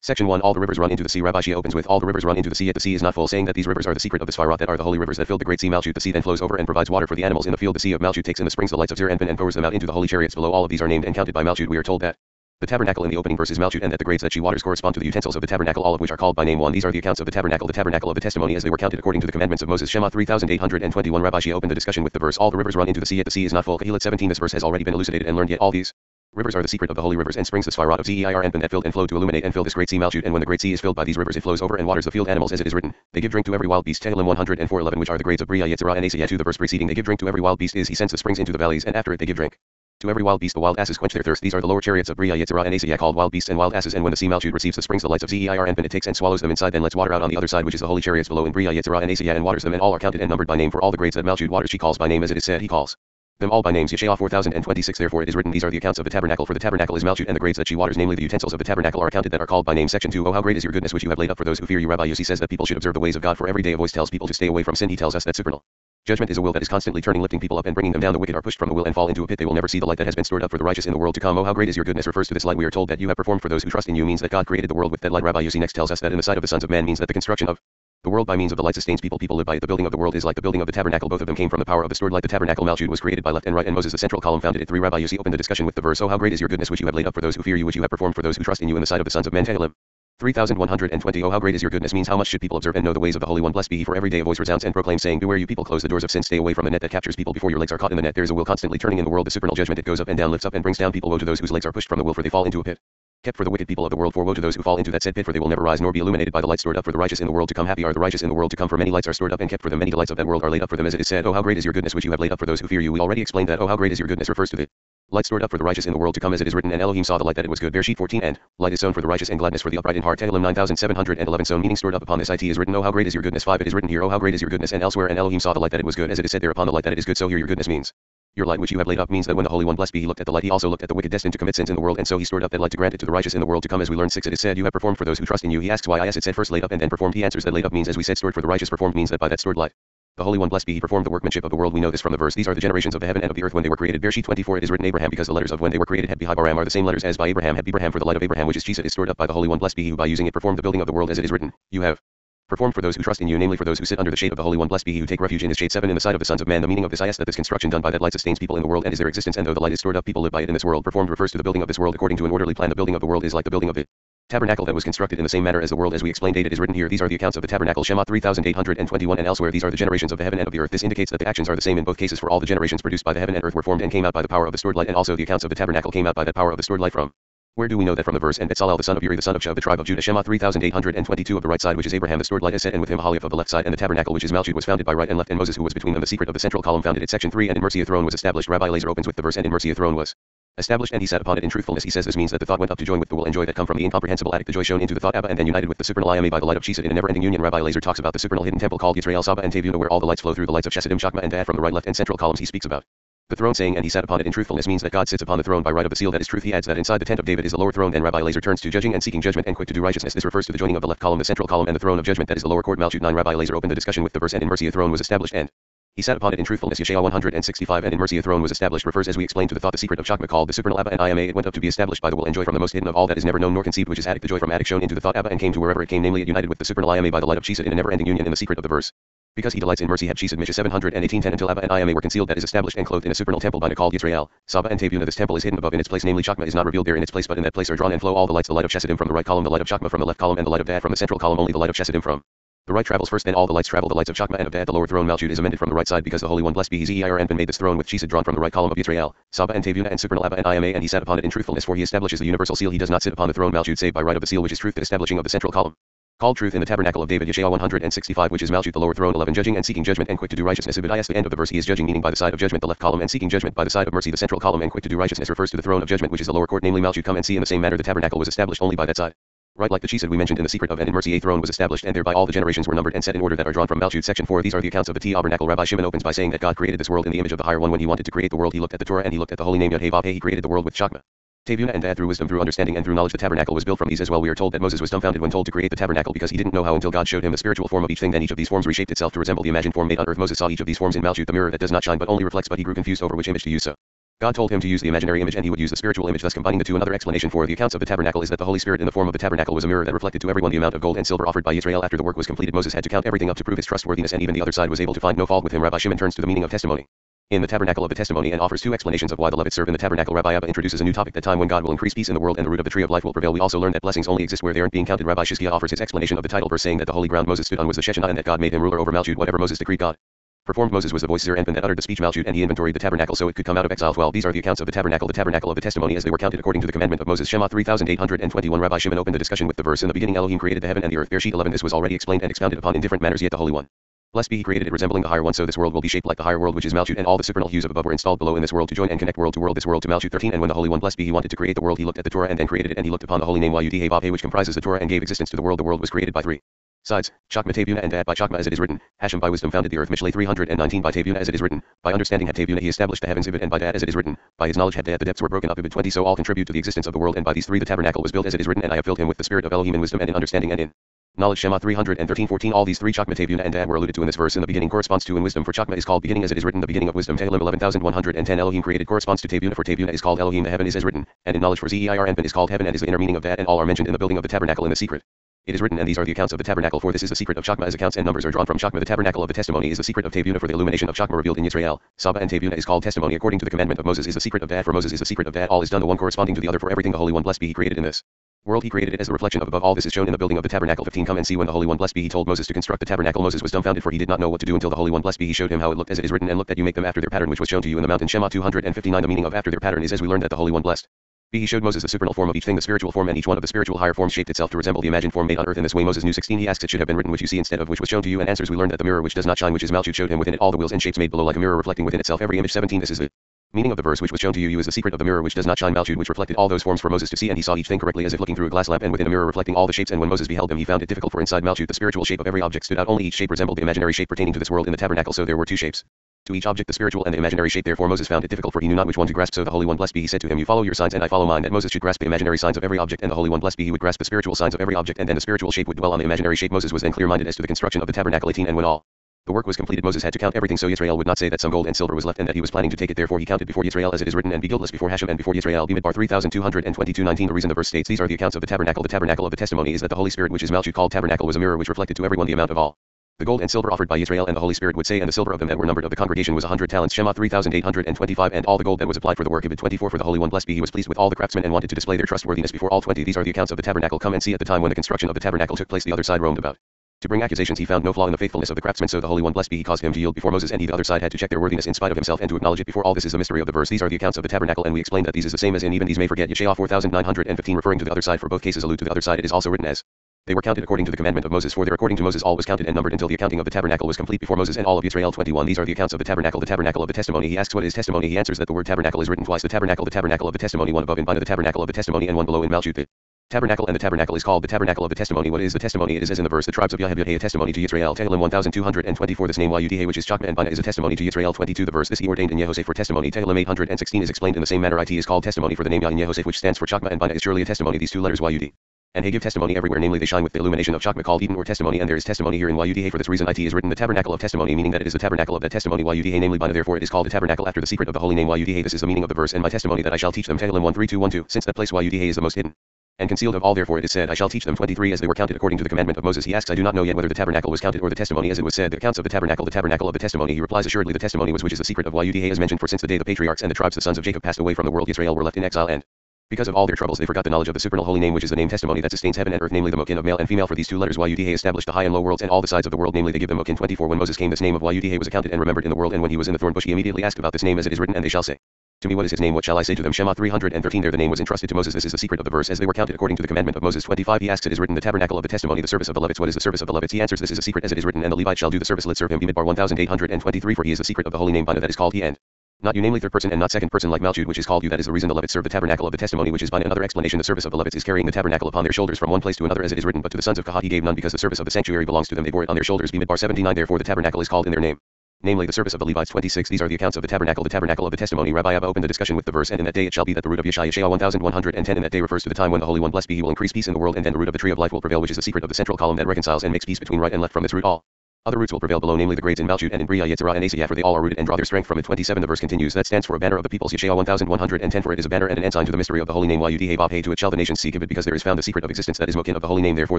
Section 1 All the rivers run into the sea. Rabbi Shia opens with All the rivers run into the sea, yet the sea is not full, saying that these rivers are the secret of the Sphirot that are the holy rivers that filled the great sea. Malchut, the sea then flows over and provides water for the animals in the field. The sea of Malchut takes in the springs, the lights of Zeir Anpin, and pours them out into the holy chariots below. All of these are named and counted by Malchut. We are told that the tabernacle in the opening verse is Malchut and that the grades that she waters correspond to the utensils of the tabernacle, all of which are called by name 1. These are the accounts of the tabernacle, the tabernacle of the testimony as they were counted according to the commandments of Moses. Shema 3821 Rabbi Shia opened the discussion with the verse All the rivers run into the sea, yet the sea is not full. Kohelet 17 This verse has already been elucidated and learned, yet all these Rivers are the secret of the holy rivers and springs the Sphirot of Zeir Anpin that filled and flowed to illuminate and fill this great sea Malchut and when the great sea is filled by these rivers it flows over and waters the field animals as it is written. They give drink to every wild beast Tehillim 104:11 which are the grades of Bria Yetzirah and Asiyah to the verse preceding they give drink to every wild beast is he sends the springs into the valleys and after it they give drink. To every wild beast the wild asses quench their thirst. These are the lower chariots of Bria Yetzirah and Asiyah called wild beasts and wild asses and when the sea Malchut receives the springs the lights of Zeir Anpin it takes and swallows them inside then lets water out on the other side which is the holy chariots below in Bria Yetzirah and Asiyah and waters them and all are counted and numbered by name for all the grades that Malchut waters she calls by name as it is said he calls them all by names. Yeshayah 4026 Therefore it is written these are the accounts of the tabernacle for the tabernacle is Malchut and the grades that she waters namely the utensils of the tabernacle are accounted that are called by name section 2 Oh how great is your goodness which you have laid up for those who fear you Rabbi. Yossi says that people should observe the ways of God for every day a voice tells people to stay away from sin. He tells us that supernal Judgment is a will that is constantly turning lifting people up and bringing them down. The wicked are pushed from the will and fall into a pit. They will never see the light that has been stored up for the righteous in the world to come. Oh how great is your goodness refers to this light. We are told that you have performed for those who trust in you means that God created the world with that light. Rabbi Yossi next tells us that in the sight of the sons of man means that the construction of the world by means of the light sustains people. People live by it. The building of the world is like the building of the tabernacle. Both of them came from the power of the stored light. The tabernacle Malchut was created by left and right, and Moses the central column founded it. Three Rabbi Yossi opened the discussion with the verse, Oh how great is your goodness which you have laid up for those who fear you, which you have performed for those who trust in you in the sight of the sons of. Tehillim. 3120 Oh how great is your goodness means how much should people observe and know the ways of the Holy One blessed be he for every day a voice resounds and proclaims saying beware you people close the doors of sin stay away from the net that captures people before your legs are caught in the net there is a will constantly turning in the world the supernal judgment it goes up and down lifts up and brings down people woe to those whose legs are pushed from the will for they fall into a pit kept for the wicked people of the world. For woe to those who fall into that said pit for they will never rise nor be illuminated by the light stored up for the righteous in the world to come. Happy are the righteous in the world to come for many lights are stored up and kept for them many delights of that world are laid up for them as it is said oh how great is your goodness which you have laid up for those who fear you. We already explained that oh how great is your goodness refers to the light stored up for the righteous in the world to come as it is written and Elohim saw the light that it was good. Bereshit 14 and light is sown for the righteous and gladness for the upright in heart. Tehillim 9711 sown meaning stored up upon this it is written oh how great is your goodness. 5 it is written here oh how great is your goodness. And elsewhere and Elohim saw the light that it was good as it is said there upon the light that it is good so here your goodness means your light which you have laid up means that when the Holy One blessed be he looked at the light. He also looked at the wicked destined to commit sins in the world and so he stored up that light to grant it to the righteous in the world to come as we learned 6 it is said you have performed for those who trust in you. He asks why I asked it said first laid up and then performed. He answers that laid up means as we said stored for the righteous performed means that by that stored light the Holy One blessed be he performed the workmanship of the world. We know this from the verse these are the generations of the heaven and of the earth when they were created. Bereshit 24 it is written Abraham because the letters of when they were created had Abraham are the same letters as by Abraham had Abraham for the light of Abraham which is Chesed is stored up by the Holy One blessed be he who by using it performed the building of the world as it is written. You have performed for those who trust in you, namely for those who sit under the shade of the Holy One. Blessed be he who take refuge in his shade. Seven in the sight of the sons of man. The meaning of this is that this construction done by that light sustains people in the world and is their existence, and though the light is stored up, people live by it in this world. Performed refers to the building of this world according to an orderly plan. The building of the world is like the building of the tabernacle that was constructed in the same manner as the world as we explained dated is written here these are the accounts of the tabernacle Shema 3821 and elsewhere these are the generations of the heaven and of the earth this indicates that the actions are the same in both cases for all the generations produced by the heaven and earth were formed and came out by the power of the stored light and also the accounts of the tabernacle came out by that power of the stored light from where do we know that from the verse and Betzalel the son of Uri the son of Shub the tribe of Judah Shema 3822 of the right side which is Abraham the stored light is set and with him Aholiab of the left side and the tabernacle which is Malchut was founded by right and left and Moses who was between them the secret of the central column founded it section 3 and in mercy throne was established. Rabbi Lazar opens with the verse and in mercy throne was established and he sat upon it in truthfulness. He says this means that the thought went up to join with the will and joy that come from the incomprehensible Atik the joy shown into the thought Abba and then united with the supernal Ima by the light of Chesed in a never-ending union. Rabbi Lazar talks about the supernal hidden temple called Yisrael Saba and Tevuna where all the lights flow through the lights of Chesedim Chakma and Da'at from the right left and central columns he speaks about the throne saying and he sat upon it in truthfulness means that God sits upon the throne by right of the seal that is truth. He adds that inside the tent of David is a lower throne and Rabbi Lazar turns to judging and seeking judgment and quick to do righteousness. This refers to the joining of the left column, the central column and the throne of judgment that is the lower court. Malchut 9 Rabbi Lazar opened the discussion with the verse and in mercy a throne was established and he sat upon it in truthfulness. Yeshayah 165 and in mercy a throne was established refers as we explained to the thought the secret of Chakma called the supernal Abba and Ima it went up to be established by the will and joy from the most hidden of all that is never known nor conceived which is Atik the joy from Atik shown into the thought Abba and came to wherever it came namely it united with the supernal Ima by the light of Chesed in a never-ending union in the secret of the verse. Because he delights in mercy had Chesed Micha 718 10 until Abba and Ima were concealed that is established and clothed in a supernal temple by called Yisrael, Saba and Tevuna this temple is hidden above in its place namely Chakma is not revealed there in its place but in that place are drawn and flow all the lights the light of Chesedim from the right column the light of Chakma from the left column and the light of Da'at from the central column only the light of Chesedim from the right travels first then all the lights travel the lights of Chakma and of Da'at. The lower throne Malchut is amended from the right side because the Holy One blessed be Zeir Anpin made this throne with Chesed drawn from the right column of Yisrael, Saba and Tevuna and supernal Abba and Ima and he sat upon it in truthfulness for he establishes the universal seal. He does not sit upon the throne Malchut save by right of the seal which is truth the establishing of the central column. Called truth in the tabernacle of David Yeshayah 165 which is Malchut the lower throne 11 judging and seeking judgment and quick to do righteousness. Ibid the end of the verse he is judging meaning by the side of judgment the left column and seeking judgment by the side of mercy the central column and quick to do righteousness refers to the throne of judgment which is the lower court namely Malchut come and see in the same manner the tabernacle was established only by that side. Right like the Chesed we mentioned in the secret of and in mercy a throne was established and thereby all the generations were numbered and set in order that are drawn from Malchut section 4 these are the accounts of the tabernacle. Rabbi Shimon opens by saying that God created this world in the image of the higher one. When he wanted to create the world he looked at the Torah and he looked at the holy name Yod He created the world with Chakma. Tevuna and Da'at through wisdom through understanding and through knowledge the tabernacle was built from these as well we are told that Moses was dumbfounded when told to create the tabernacle because he didn't know how until God showed him the spiritual form of each thing then each of these forms reshaped itself to resemble the imagined form made on earth Moses saw each of these forms in Malchut the mirror that does not shine but only reflects but he grew confused over which image to use so God told him to use the imaginary image and he would use the spiritual image thus combining the two. Another explanation for the accounts of the tabernacle is that the Holy Spirit in the form of the tabernacle was a mirror that reflected to everyone the amount of gold and silver offered by Israel after the work was completed. Moses had to count everything up to prove his trustworthiness and even the other side was able to find no fault with him. Rabbi Shimon turns to the meaning of testimony. In the tabernacle of the testimony and offers two explanations of why the Levites serve in the tabernacle. Rabbi Abba introduces a new topic the time when God will increase peace in the world and the root of the tree of life will prevail. We also learn that blessings only exist where they aren't being counted. Rabbi Shizkiah offers his explanation of the title verse saying that the holy ground Moses stood on was the Shechinah and that God made him ruler over Malchut. Whatever Moses decreed God performed. Moses was the voice Anpin that uttered the speech Malchut and he inventoried the tabernacle so it could come out of exile. 12 these are the accounts of the tabernacle the tabernacle of the testimony as they were counted according to the commandment of Moses. Shema 3821 Rabbi Shimon opened the discussion with the verse in the beginning Elohim created the heaven and the earth. Bereshit 11 this was already explained and expounded upon in different manners yet the Holy One Blessed be created it resembling the higher one so this world will be shaped like the higher world which is Malchut and all the supernal hues of above were installed below in this world to join and connect world to world. This world to Malchut 13 and when the Holy One blessed be he wanted to create the world he looked at the Torah and then created it and he looked upon the holy name Yud Vav which comprises the Torah and gave existence to the world. The world was created by three Sides, Chakma Tevuna and Da'at by Chakma as it is written, Hashem by wisdom founded the earth Mishlei 319 by Tevuna as it is written, by understanding had Tevuna he established the heavens Ibid and by Da'at as it is written, by his knowledge had Da'at the depths were broken up Ibid 20 so all contribute to the existence of the world and by these three the tabernacle was built as it is written and I have filled him with the spirit of Elohim in wisdom and in understanding and in Knowledge Shema 313 14 All these three Chakma Tevuna and Da'at were alluded to in this verse. In the beginning corresponds to in wisdom for Chakma is called beginning as it is written. The beginning of wisdom Tehillim 11110 Elohim created corresponds to Tevuna for Tevuna is called Elohim the heaven is as written. And in knowledge for Zeir Anpin is called heaven and is the inner meaning of Da'at and all are mentioned in the building of the tabernacle in the secret. It is written and these are the accounts of the tabernacle for this is the secret of Chakma as accounts and numbers are drawn from Chakma. The tabernacle of the testimony is the secret of Tevuna for the illumination of Chakma revealed in Israel. Saba and Tevuna is called testimony according to the commandment of Moses is the secret of Da'at for Moses is the secret of Da'at all is done the one corresponding to the other for everything the Holy One blessed be he created in this world he created it as a reflection of above all this is shown in the building of the tabernacle 15 come and see when the Holy One blessed be he told Moses to construct the tabernacle Moses was dumbfounded for he did not know what to do until the Holy One blessed be he showed him how it looked as it is written and look that you make them after their pattern which was shown to you in the mountain Shema 259 the meaning of after their pattern is as we learned that the Holy One blessed B. He showed Moses the supernal form of each thing, the spiritual form, and each one of the spiritual higher forms shaped itself to resemble the imagined form made on earth in this way. Moses knew 16. He asks it should have been written which you see instead of which was shown to you, and answers we learned that the mirror which does not shine, which is Malchut, showed him within it all the wheels and shapes made below like a mirror reflecting within itself every image. 17. This is the meaning of the verse which was shown to you. You is the secret of the mirror which does not shine. Malchut, which reflected all those forms for Moses to see, and he saw each thing correctly as if looking through a glass lamp, and within a mirror reflecting all the shapes. And when Moses beheld them, he found it difficult for inside Malchut the spiritual shape of every object stood out. Only each shape resembled the imaginary shape pertaining to this world in the tabernacle. So there were two shapes to each object the spiritual and the imaginary shape. Therefore Moses found it difficult for he knew not which one to grasp. So the Holy One blessed be he said to him, You follow your signs and I follow mine. That Moses should grasp the imaginary signs of every object, and the Holy One blessed be he would grasp the spiritual signs of every object, and then the spiritual shape would dwell on the imaginary shape. Moses was then clear-minded as to the construction of the tabernacle 18 and when all the work was completed. Moses had to count everything so Israel would not say that some gold and silver was left and that he was planning to take it. Therefore he counted before Israel as it is written and be guiltless before Hashem and before Israel. Bamidbar 3222 19 The reason the verse states these are the accounts of the tabernacle. The tabernacle of the testimony is that the Holy Spirit which is Malchut called tabernacle was a mirror which reflected to everyone the amount of all. The gold and silver offered by Israel and the Holy Spirit would say and the silver of them that were numbered of the congregation was a hundred talents. Shema 3825 and all the gold that was applied for the work Ibid 24 for the Holy One blessed be he was pleased with all the craftsmen and wanted to display their trustworthiness before all 20 these are the accounts of the tabernacle. Come and see at the time when the construction of the tabernacle took place the other side roamed about to bring accusations he found no flaw in the faithfulness of the craftsmen so the Holy One blessed be he caused him to yield before Moses and he the other side had to check their worthiness in spite of himself and to acknowledge it before all this is the mystery of the verse these are the accounts of the tabernacle and we explained that these is the same as in even these may forget Yeshayah 4915 referring to the other side for both cases allude to the other side it is also written as they were counted according to the commandment of Moses, for there according to Moses all was counted and numbered until the accounting of the tabernacle was complete before Moses and all of Israel 21. These are the accounts of the tabernacle, the tabernacle of the testimony. He asks what is testimony. He answers that the word tabernacle is written twice. The tabernacle, the tabernacle of the testimony, one above in Bina, the tabernacle of the testimony, and one below in Malchut. The tabernacle and the tabernacle is called the tabernacle of the testimony. What is the testimony? It is as in the verse, the tribes of Yahweh a testimony to Israel. Tehillim 1224. This name Yudhe, which is Chakma and Bina, is a testimony to Israel. 22. The verse, this he ordained in Yehoseph for testimony. Tehillim 816 is explained in the same manner. It is called testimony for the name Yah in Yehoseph, which stands for Chakma and Bina, is surely a testimony. These two letters Yud and he give testimony everywhere namely they shine with the illumination of Chakma called Eden or testimony and there is testimony here in Yudha for this reason it is written the tabernacle of testimony meaning that it is the tabernacle of that testimony Yudha namely Bina therefore it is called the tabernacle after the secret of the holy name Yudha this is the meaning of the verse and my testimony that I shall teach them Tehillim 13212 since that place Yudha is the most hidden and concealed of all therefore it is said I shall teach them 23 as they were counted according to the commandment of Moses. He asks I do not know yet whether the tabernacle was counted or the testimony. As it was said the accounts of the tabernacle the tabernacle of the testimony he replies assuredly the testimony was which is the secret of why Yudha as mentioned for since the day the patriarchs and the tribes the sons of Jacob passed away from the world Israel were left in exile and because of all their troubles they forgot the knowledge of the supernal holy name which is the name testimony that sustains heaven and earth namely the mokin of male and female. For these two letters Yudha established the high and low worlds and all the sides of the world namely they give the mokin 24 when Moses came this name of Yudha was accounted and remembered in the world and when he was in the thorn bush he immediately asked about this name as it is written and they shall say to me what is his name? What shall I say to them Shema 313 there the name was entrusted to Moses. This is the secret of the verse. As they were counted according to the commandment of Moses 25 he asks it is written the tabernacle of the testimony the service of the Levites what is the service of the Levites he answers this is a secret. As it is written and the Levites shall do the service. Let's serve him. Bamidbar 1823 for he is the secret of the holy name Bina that is called he and not you namely third person and not second person like Malchut which is called you that is the reason the Levites serve the tabernacle of the testimony which is by another explanation. The service of the Levites is carrying the tabernacle upon their shoulders from one place to another. As it is written but to the sons of Kahat he gave none because the service of the sanctuary belongs to them. They bore it on their shoulders. Bamidbar 79 therefore the tabernacle is called in their name. Namely the service of the Levites 26 these are the accounts of the tabernacle the tabernacle of the testimony Rabbi Abba opened the discussion with the verse and in that day it shall be that the root of Yeshai Yeshayah 1110 in that day refers to the time when the Holy One blessed be he will increase peace in the world and then the root of the tree of life will prevail which is the secret of the central column that reconciles and makes peace between right and left from its root all. Other roots will prevail below, namely the grades in Malchut and in Bria Yetzirah and Asiyah, for they all are rooted and draw their strength from it. 27 The verse continues, that stands for a banner of the peoples, Yeshaya 1110, for it is a banner and an ensign to the mystery of the holy name, Yud He Vav He, to it shall the nations seek it, because there is found the secret of existence that is Mokin of the holy name, therefore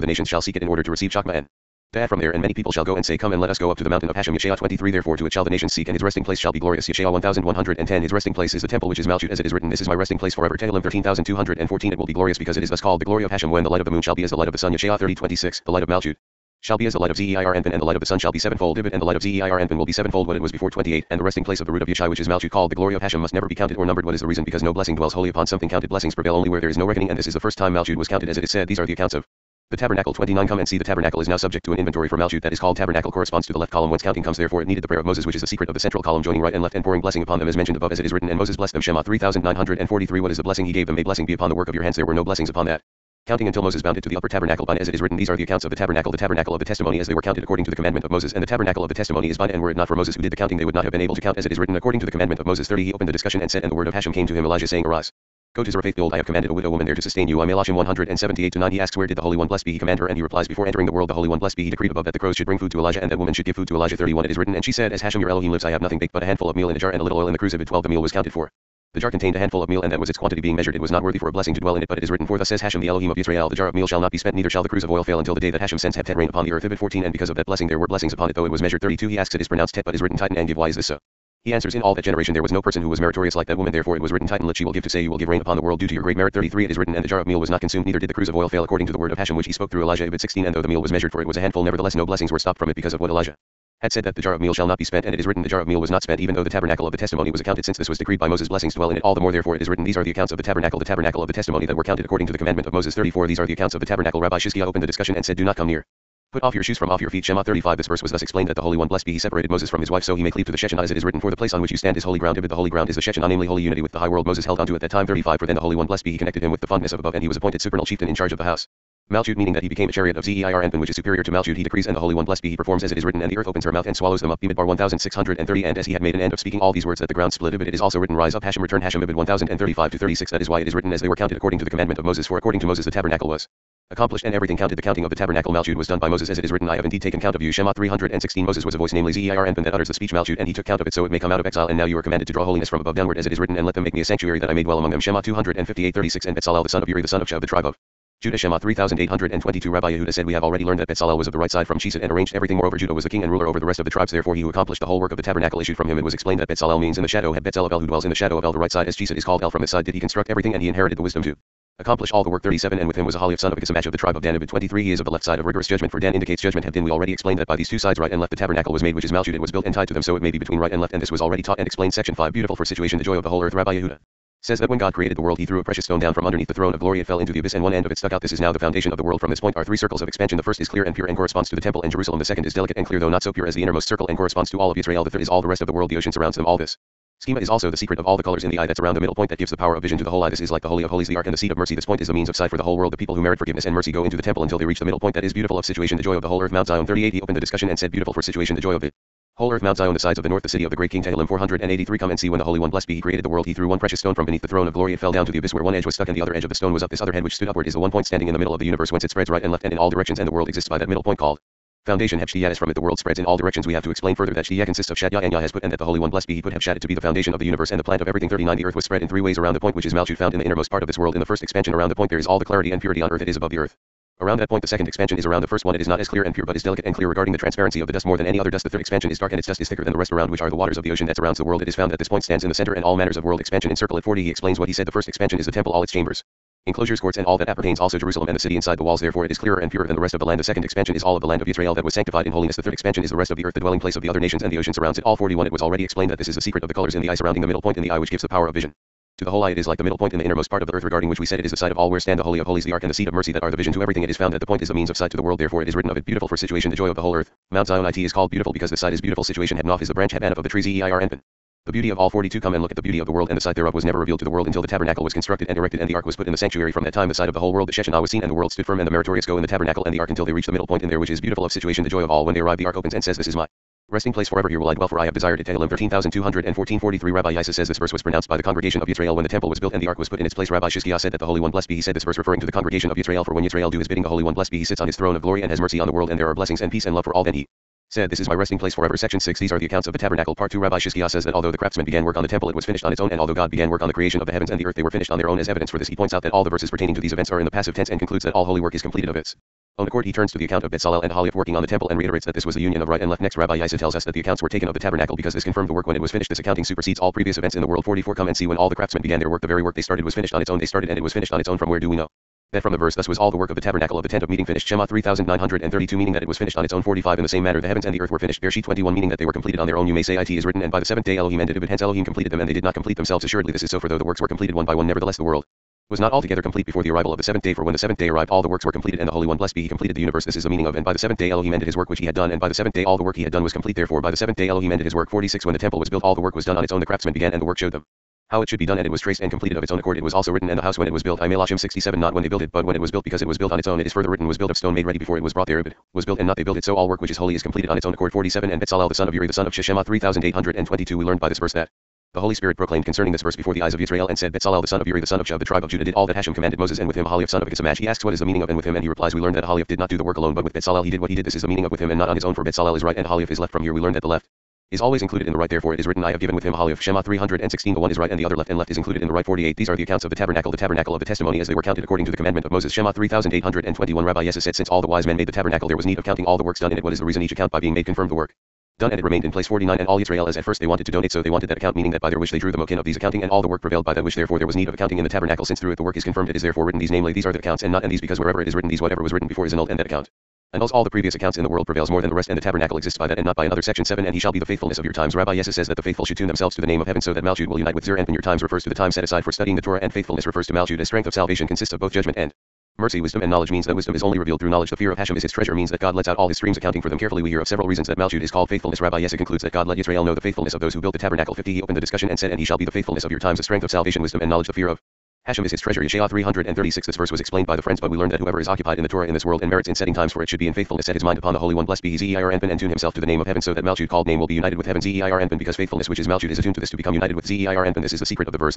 the nations shall seek it in order to receive Chakma and Bad from there, and many people shall go and say, Come and let us go up to the mountain of Hashem. Yeshaya 23 Therefore to it shall the nations seek, and his resting place shall be glorious. Yeshaya 1110 His resting place is the temple which is Malchut, as it is written, This is my resting place forever. Tehillim 13214 It will be glorious because it is thus called the glory of Hashem when the light of the moon shall be as the light of the sun. Yeshaya 30 26 The light of Malchut shall be as the light of Zeir Anpin, and the light of the sun shall be sevenfold. Ibid, and the light of Zeir Anpin will be sevenfold what it was before 28, and the resting place of the root of Yeshai which is Malchut called the glory of Hashem must never be counted or numbered. What is the reason? Because no blessing dwells wholly upon something counted. Blessings prevail only where there is no reckoning, and this is the first time Malchut was counted as it is said. These are the accounts of the tabernacle 29 Come and see the tabernacle is now subject to an inventory for Malchut that is called tabernacle corresponds to the left column whence counting comes therefore it needed the prayer of Moses which is the secret of the central column joining right and left and pouring blessing upon them as mentioned above as it is written and Moses blessed them Shema 3943 What is the blessing he gave them? May blessing be upon the work of your hands there were no blessings upon that. Counting until Moses bound it to the upper tabernacle bind as it is written these are the accounts of the tabernacle the tabernacle of the testimony as they were counted according to the commandment of Moses and the tabernacle of the testimony is bind and were it not for Moses who did the counting they would not have been able to count as it is written according to the commandment of Moses. 30 he opened the discussion and said and the word of Hashem came to him Elijah saying arise Go to behold I have commanded a widow woman there to sustain you. I Melashim 178 to 9 he asks where did the Holy One blessed be. He command her and he replies before entering the world the Holy One blessed be. He decreed above that the crows should bring food to Elijah and that woman should give food to Elijah 31 it is written and she said as Hashem your Elohim lives I have nothing baked but a handful of meal in a jar and a little oil in the crucible 12 the meal was counted for. The jar contained a handful of meal and that was its quantity being measured. It was not worthy for a blessing to dwell in it but it is written for thus says Hashem the Elohim of Israel the jar of meal shall not be spent neither shall the cruse of oil fail until the day that Hashem sends Heptet rain upon the earth. Ibid 14 and because of that blessing there were blessings upon it though it was measured 32 he asks it is pronounced Tet but is written Titan and give why is this so? He answers in all that generation there was no person who was meritorious like that woman. Therefore it was written Titan she will give to say you will give rain upon the world due to your great merit. 33 it is written and the jar of meal was not consumed neither did the cruse of oil fail according to the word of Hashem which he spoke through Elijah. Ibid 16 and though the meal was measured for it was a handful nevertheless no blessings were stopped from it because of what Elijah had said that the jar of meal shall not be spent and it is written the jar of meal was not spent even though the tabernacle of the testimony was accounted since this was decreed by Moses blessings dwell in it. All the more therefore it is written these are the accounts of the tabernacle the tabernacle of the testimony that were counted according to the commandment of Moses. 34 these are the accounts of the tabernacle. Rabbi Shizkiah opened the discussion and said do not come near Put off your shoes from off your feet. Shema 35. This verse was thus explained that the Holy One blessed be he separated Moses from his wife so he may cleave to the Shechinah as it is written for the place on which you stand is holy ground. Ibid the holy ground is the Shechinah namely holy unity with the high world Moses held onto at that time 35 for then the Holy One blessed be he connected him with the fondness of above and he was appointed supernal chieftain in charge of the house. Malchut meaning that he became a chariot of Zeir Anpin which is superior to Malchut he decrees and the Holy One blessed be he performs as it is written and the earth opens her mouth and swallows them up Bamidbar 1630 and as he had made an end of speaking all these words that the ground split Ibid it is also written rise up Hashem return Hashem Ibid 1035 to 36 that is why it is written as they were counted according to the commandment of Moses for according to Moses the tabernacle was accomplished and everything counted the counting of the tabernacle Malchut was done by Moses as it is written I have indeed taken count of you. Shema 316 Moses was a voice namely Zeir Anpin that utters the speech Malchut and he took count of it so it may come out of exile and now you are commanded to draw holiness from above downward as it is written and let them make me a sanctuary that I may dwell among them. Shema 258 36 and Betzalel the son of Uri the son of Shub the tribe of Judah. Shema 3822 Rabbi Yehuda said we have already learned that Betzalel was of the right side from Chesed and arranged everything. Moreover Judah was the king and ruler over the rest of the tribes. Therefore he who accomplished the whole work of the tabernacle issued from him. It was explained that Betzalel means in the shadow had Betzel of El who dwells in the shadow of El the right side as Chesed is called El from his side did he construct everything and he inherited the wisdom too accomplish all the work 37 and with him was Aholiab son of Ahisamach of the tribe of Dan Ibid 23 he is of the left side of rigorous judgment for Dan indicates judgment have been we already explained that by these two sides right and left the tabernacle was made which is Malchut it was built and tied to them so it may be between right and left and this was already taught and explained. Section 5 beautiful for situation the joy of the whole earth Rabbi Yehuda says that when God created the world he threw a precious stone down from underneath the throne of glory it fell into the abyss and one end of it stuck out. This is now the foundation of the world. From this point are three circles of expansion the first is clear and pure and corresponds to the temple in Jerusalem the second is delicate and clear though not so pure as the innermost circle and corresponds to all of Israel. The third is all the rest of the world the ocean surrounds them. All this Schema is also the secret of all the colors in the eye that's around the middle point that gives the power of vision to the whole eye. This is like the holy of holies, the ark and the seat of mercy. This point is the means of sight for the whole world. The people who merit forgiveness and mercy go into the temple until they reach the middle point that is beautiful of situation, the joy of the whole earth. Mount Zion 38. He opened the discussion and said beautiful for situation, the joy of it. Whole earth Mount Zion the sides of the north the city of the great king Tehillim 483 come and see when the holy one blessed be he created the world he threw one precious stone from beneath the throne of glory it fell down to the abyss where one edge was stuck and the other edge of the stone was up this other head which stood upward is the one point standing in the middle of the universe whence it spreads right and left and in all directions and the world exists by that middle point called Foundation Hebshtiya is from it. The world spreads in all directions. We have to explain further that Shtiya consists of Shadya and Yah has put and that the Holy One blessed be. He put Hebshaddit to be the foundation of the universe and the plant of everything. 39 the earth was spread in three ways around the point which is Malchut found in the innermost part of this world. In the first expansion around the point there is all the clarity and purity on earth. It is above the earth. Around that point the second expansion is around the first one. It is not as clear and pure but is delicate and clear regarding the transparency of the dust more than any other dust. The third expansion is dark and its dust is thicker than the rest around which are the waters of the ocean that surrounds the world. It is found that this point stands in the center and all manners of world expansion encircle it. 40 he explains what he said. The first expansion is the temple all its chambers enclosures, courts, and all that appertains also Jerusalem and the city inside the walls. Therefore, it is clearer and purer than the rest of the land. The second expansion is all of the land of Israel that was sanctified in holiness. The third expansion is the rest of the earth, the dwelling place of the other nations, and the ocean surrounds it. All 41. It was already explained that this is the secret of the colors in the eye surrounding the middle point in the eye, which gives the power of vision. To the whole eye, it is like the middle point in the innermost part of the earth, regarding which we said it is the site of all where stand the holy of holies, the ark, and the seat of mercy that are the vision to everything. It is found that the point is the means of sight to the world. Therefore, it is written of it beautiful for situation, the joy of the whole earth. Mount Zion it is called beautiful because the site is beautiful. Situation Hebnoth is the branch Hebanaf of the trees Zeir Anpin. The beauty of all 42 come and look at the beauty of the world and the sight thereof was never revealed to the world until the tabernacle was constructed and erected and the ark was put in the sanctuary from that time. The sight of the whole world the Shechinah was seen and the world stood firm and the meritorious go in the tabernacle and the ark until they reach the middle point in there which is beautiful of situation the joy of all when they arrive the ark opens and says this is my resting place forever here will I dwell for I have desired it. Tehillim 13214 Rabbi Yisa says this verse was pronounced by the congregation of Israel when the temple was built and the ark was put in its place. Rabbi Shizkiah said that the Holy One blessed be he said this verse referring to the congregation of Israel for when Israel do his bidding the Holy One blessed be he sits on his throne of glory and has mercy on the world and there are blessings and peace and love for all then he said, This is my resting place forever. Section 6 These are the accounts of the tabernacle. Part 2 Rabbi Shishkiah says that although the craftsmen began work on the temple, it was finished on its own, and although God began work on the creation of the heavens and the earth, they were finished on their own. As evidence for this, he points out that all the verses pertaining to these events are in the passive tense and concludes that all holy work is completed of its own accord. He turns to the account of Betzalel and Aholiab working on the temple and reiterates that this was the union of right and left. Next, Rabbi Yisa tells us that the accounts were taken of the tabernacle because this confirmed the work when it was finished. This accounting supersedes all previous events in the world. 44 Come and see when all the craftsmen began their work, the very work they started was finished on its own. They started and it was finished on its own. From where do we know? That from the verse, thus was all the work of the tabernacle of the tent of meeting finished. Shema 3932 meaning that it was finished on its own. 45 in the same manner the heavens and the earth were finished. Bereshit 21 meaning that they were completed on their own. You may say it is written and by the seventh day Elohim ended it, but hence Elohim completed them and they did not complete themselves. Assuredly this is so for though the works were completed one by one, nevertheless the world was not altogether complete before the arrival of the seventh day. For when the seventh day arrived, all the works were completed, and the Holy One, blessed be He, completed the universe. This is the meaning of, and by the seventh day Elohim ended His work which He had done, and by the seventh day all the work He had done was complete. Therefore, by the seventh day Elohim ended His work. 46 When the temple was built, all the work was done on its own. The craftsmen began, and the work showed them how it should be done and it was traced and completed of its own accord. It was also written and the house when it was built. Imelashim 67 not when they built it, but when it was built because it was built on its own. It is further written was built of stone made ready before it was brought there, but was built and not they built it. So all work which is holy is completed on its own accord. 47 and Betzalel the son of Uri the son of Sheshema 3822 we learned by this verse that the Holy Spirit proclaimed concerning this verse before the eyes of Israel and said, Betzalel the son of Uri the son of Shub the tribe of Judah did all that Hashem commanded Moses and with him Aholiab son of Ahisamach. He asks what is the meaning of and with him and he replies we learned that Aholiab did not do the work alone but with Betzalel he did what he did. This is the meaning of with him and not on his own for Betzalel is right and Aholiab is left from here. We learned that the left is always included in the right therefore it is written I have given with him Aholiab Shema 316 the one is right and the other left and left is included in the right 48 these are the accounts of the tabernacle the tabernacle of the testimony as they were counted according to the commandment of Moses. Shema 3821 Rabbi Yesa said since all the wise men made the tabernacle there was need of counting all the works done in it. What is the reason each account by being made confirmed the work done and it remained in place? 49 and all Israel as at first they wanted to donate so they wanted that account meaning that by their wish they drew the mokin of these accounting and all the work prevailed by that wish therefore there was need of accounting in the tabernacle. Since through it the work is confirmed it is therefore written these namely these are the accounts and not and these because wherever it is written these whatever was written before is annulled and that account annuls all the previous accounts in the world prevails more than the rest and the tabernacle exists by that and not by another section 7 and he shall be the faithfulness of your times Rabbi Yesa says that the faithful should tune themselves to the name of heaven so that Malchut will unite with Zeir Anpin your times refers to the time set aside for studying the Torah and faithfulness refers to Malchut as strength of salvation consists of both judgment and Mercy, wisdom, and knowledge means that wisdom is only revealed through knowledge. The fear of Hashem is his treasure means that God lets out all his streams accounting for them carefully. We hear of several reasons that Malchut is called faithfulness. Rabbi Yesa concludes that God let Israel know the faithfulness of those who built the tabernacle. 50 He opened the discussion and said, And he shall be the faithfulness of your times, the strength of salvation, wisdom, and knowledge. The fear of Hashem is his treasure. Yeshaya 336 This verse was explained by the friends, but we learned that whoever is occupied in the Torah in this world and merits in setting times for it should be in faithfulness, set his mind upon the Holy One. Blessed be he Zeir and tune himself to the name of heaven so that Malchut called name will be united with heaven. Zeir because faithfulness which is Malchut is attuned to this to become united with Zeir. This is the secret of the verse.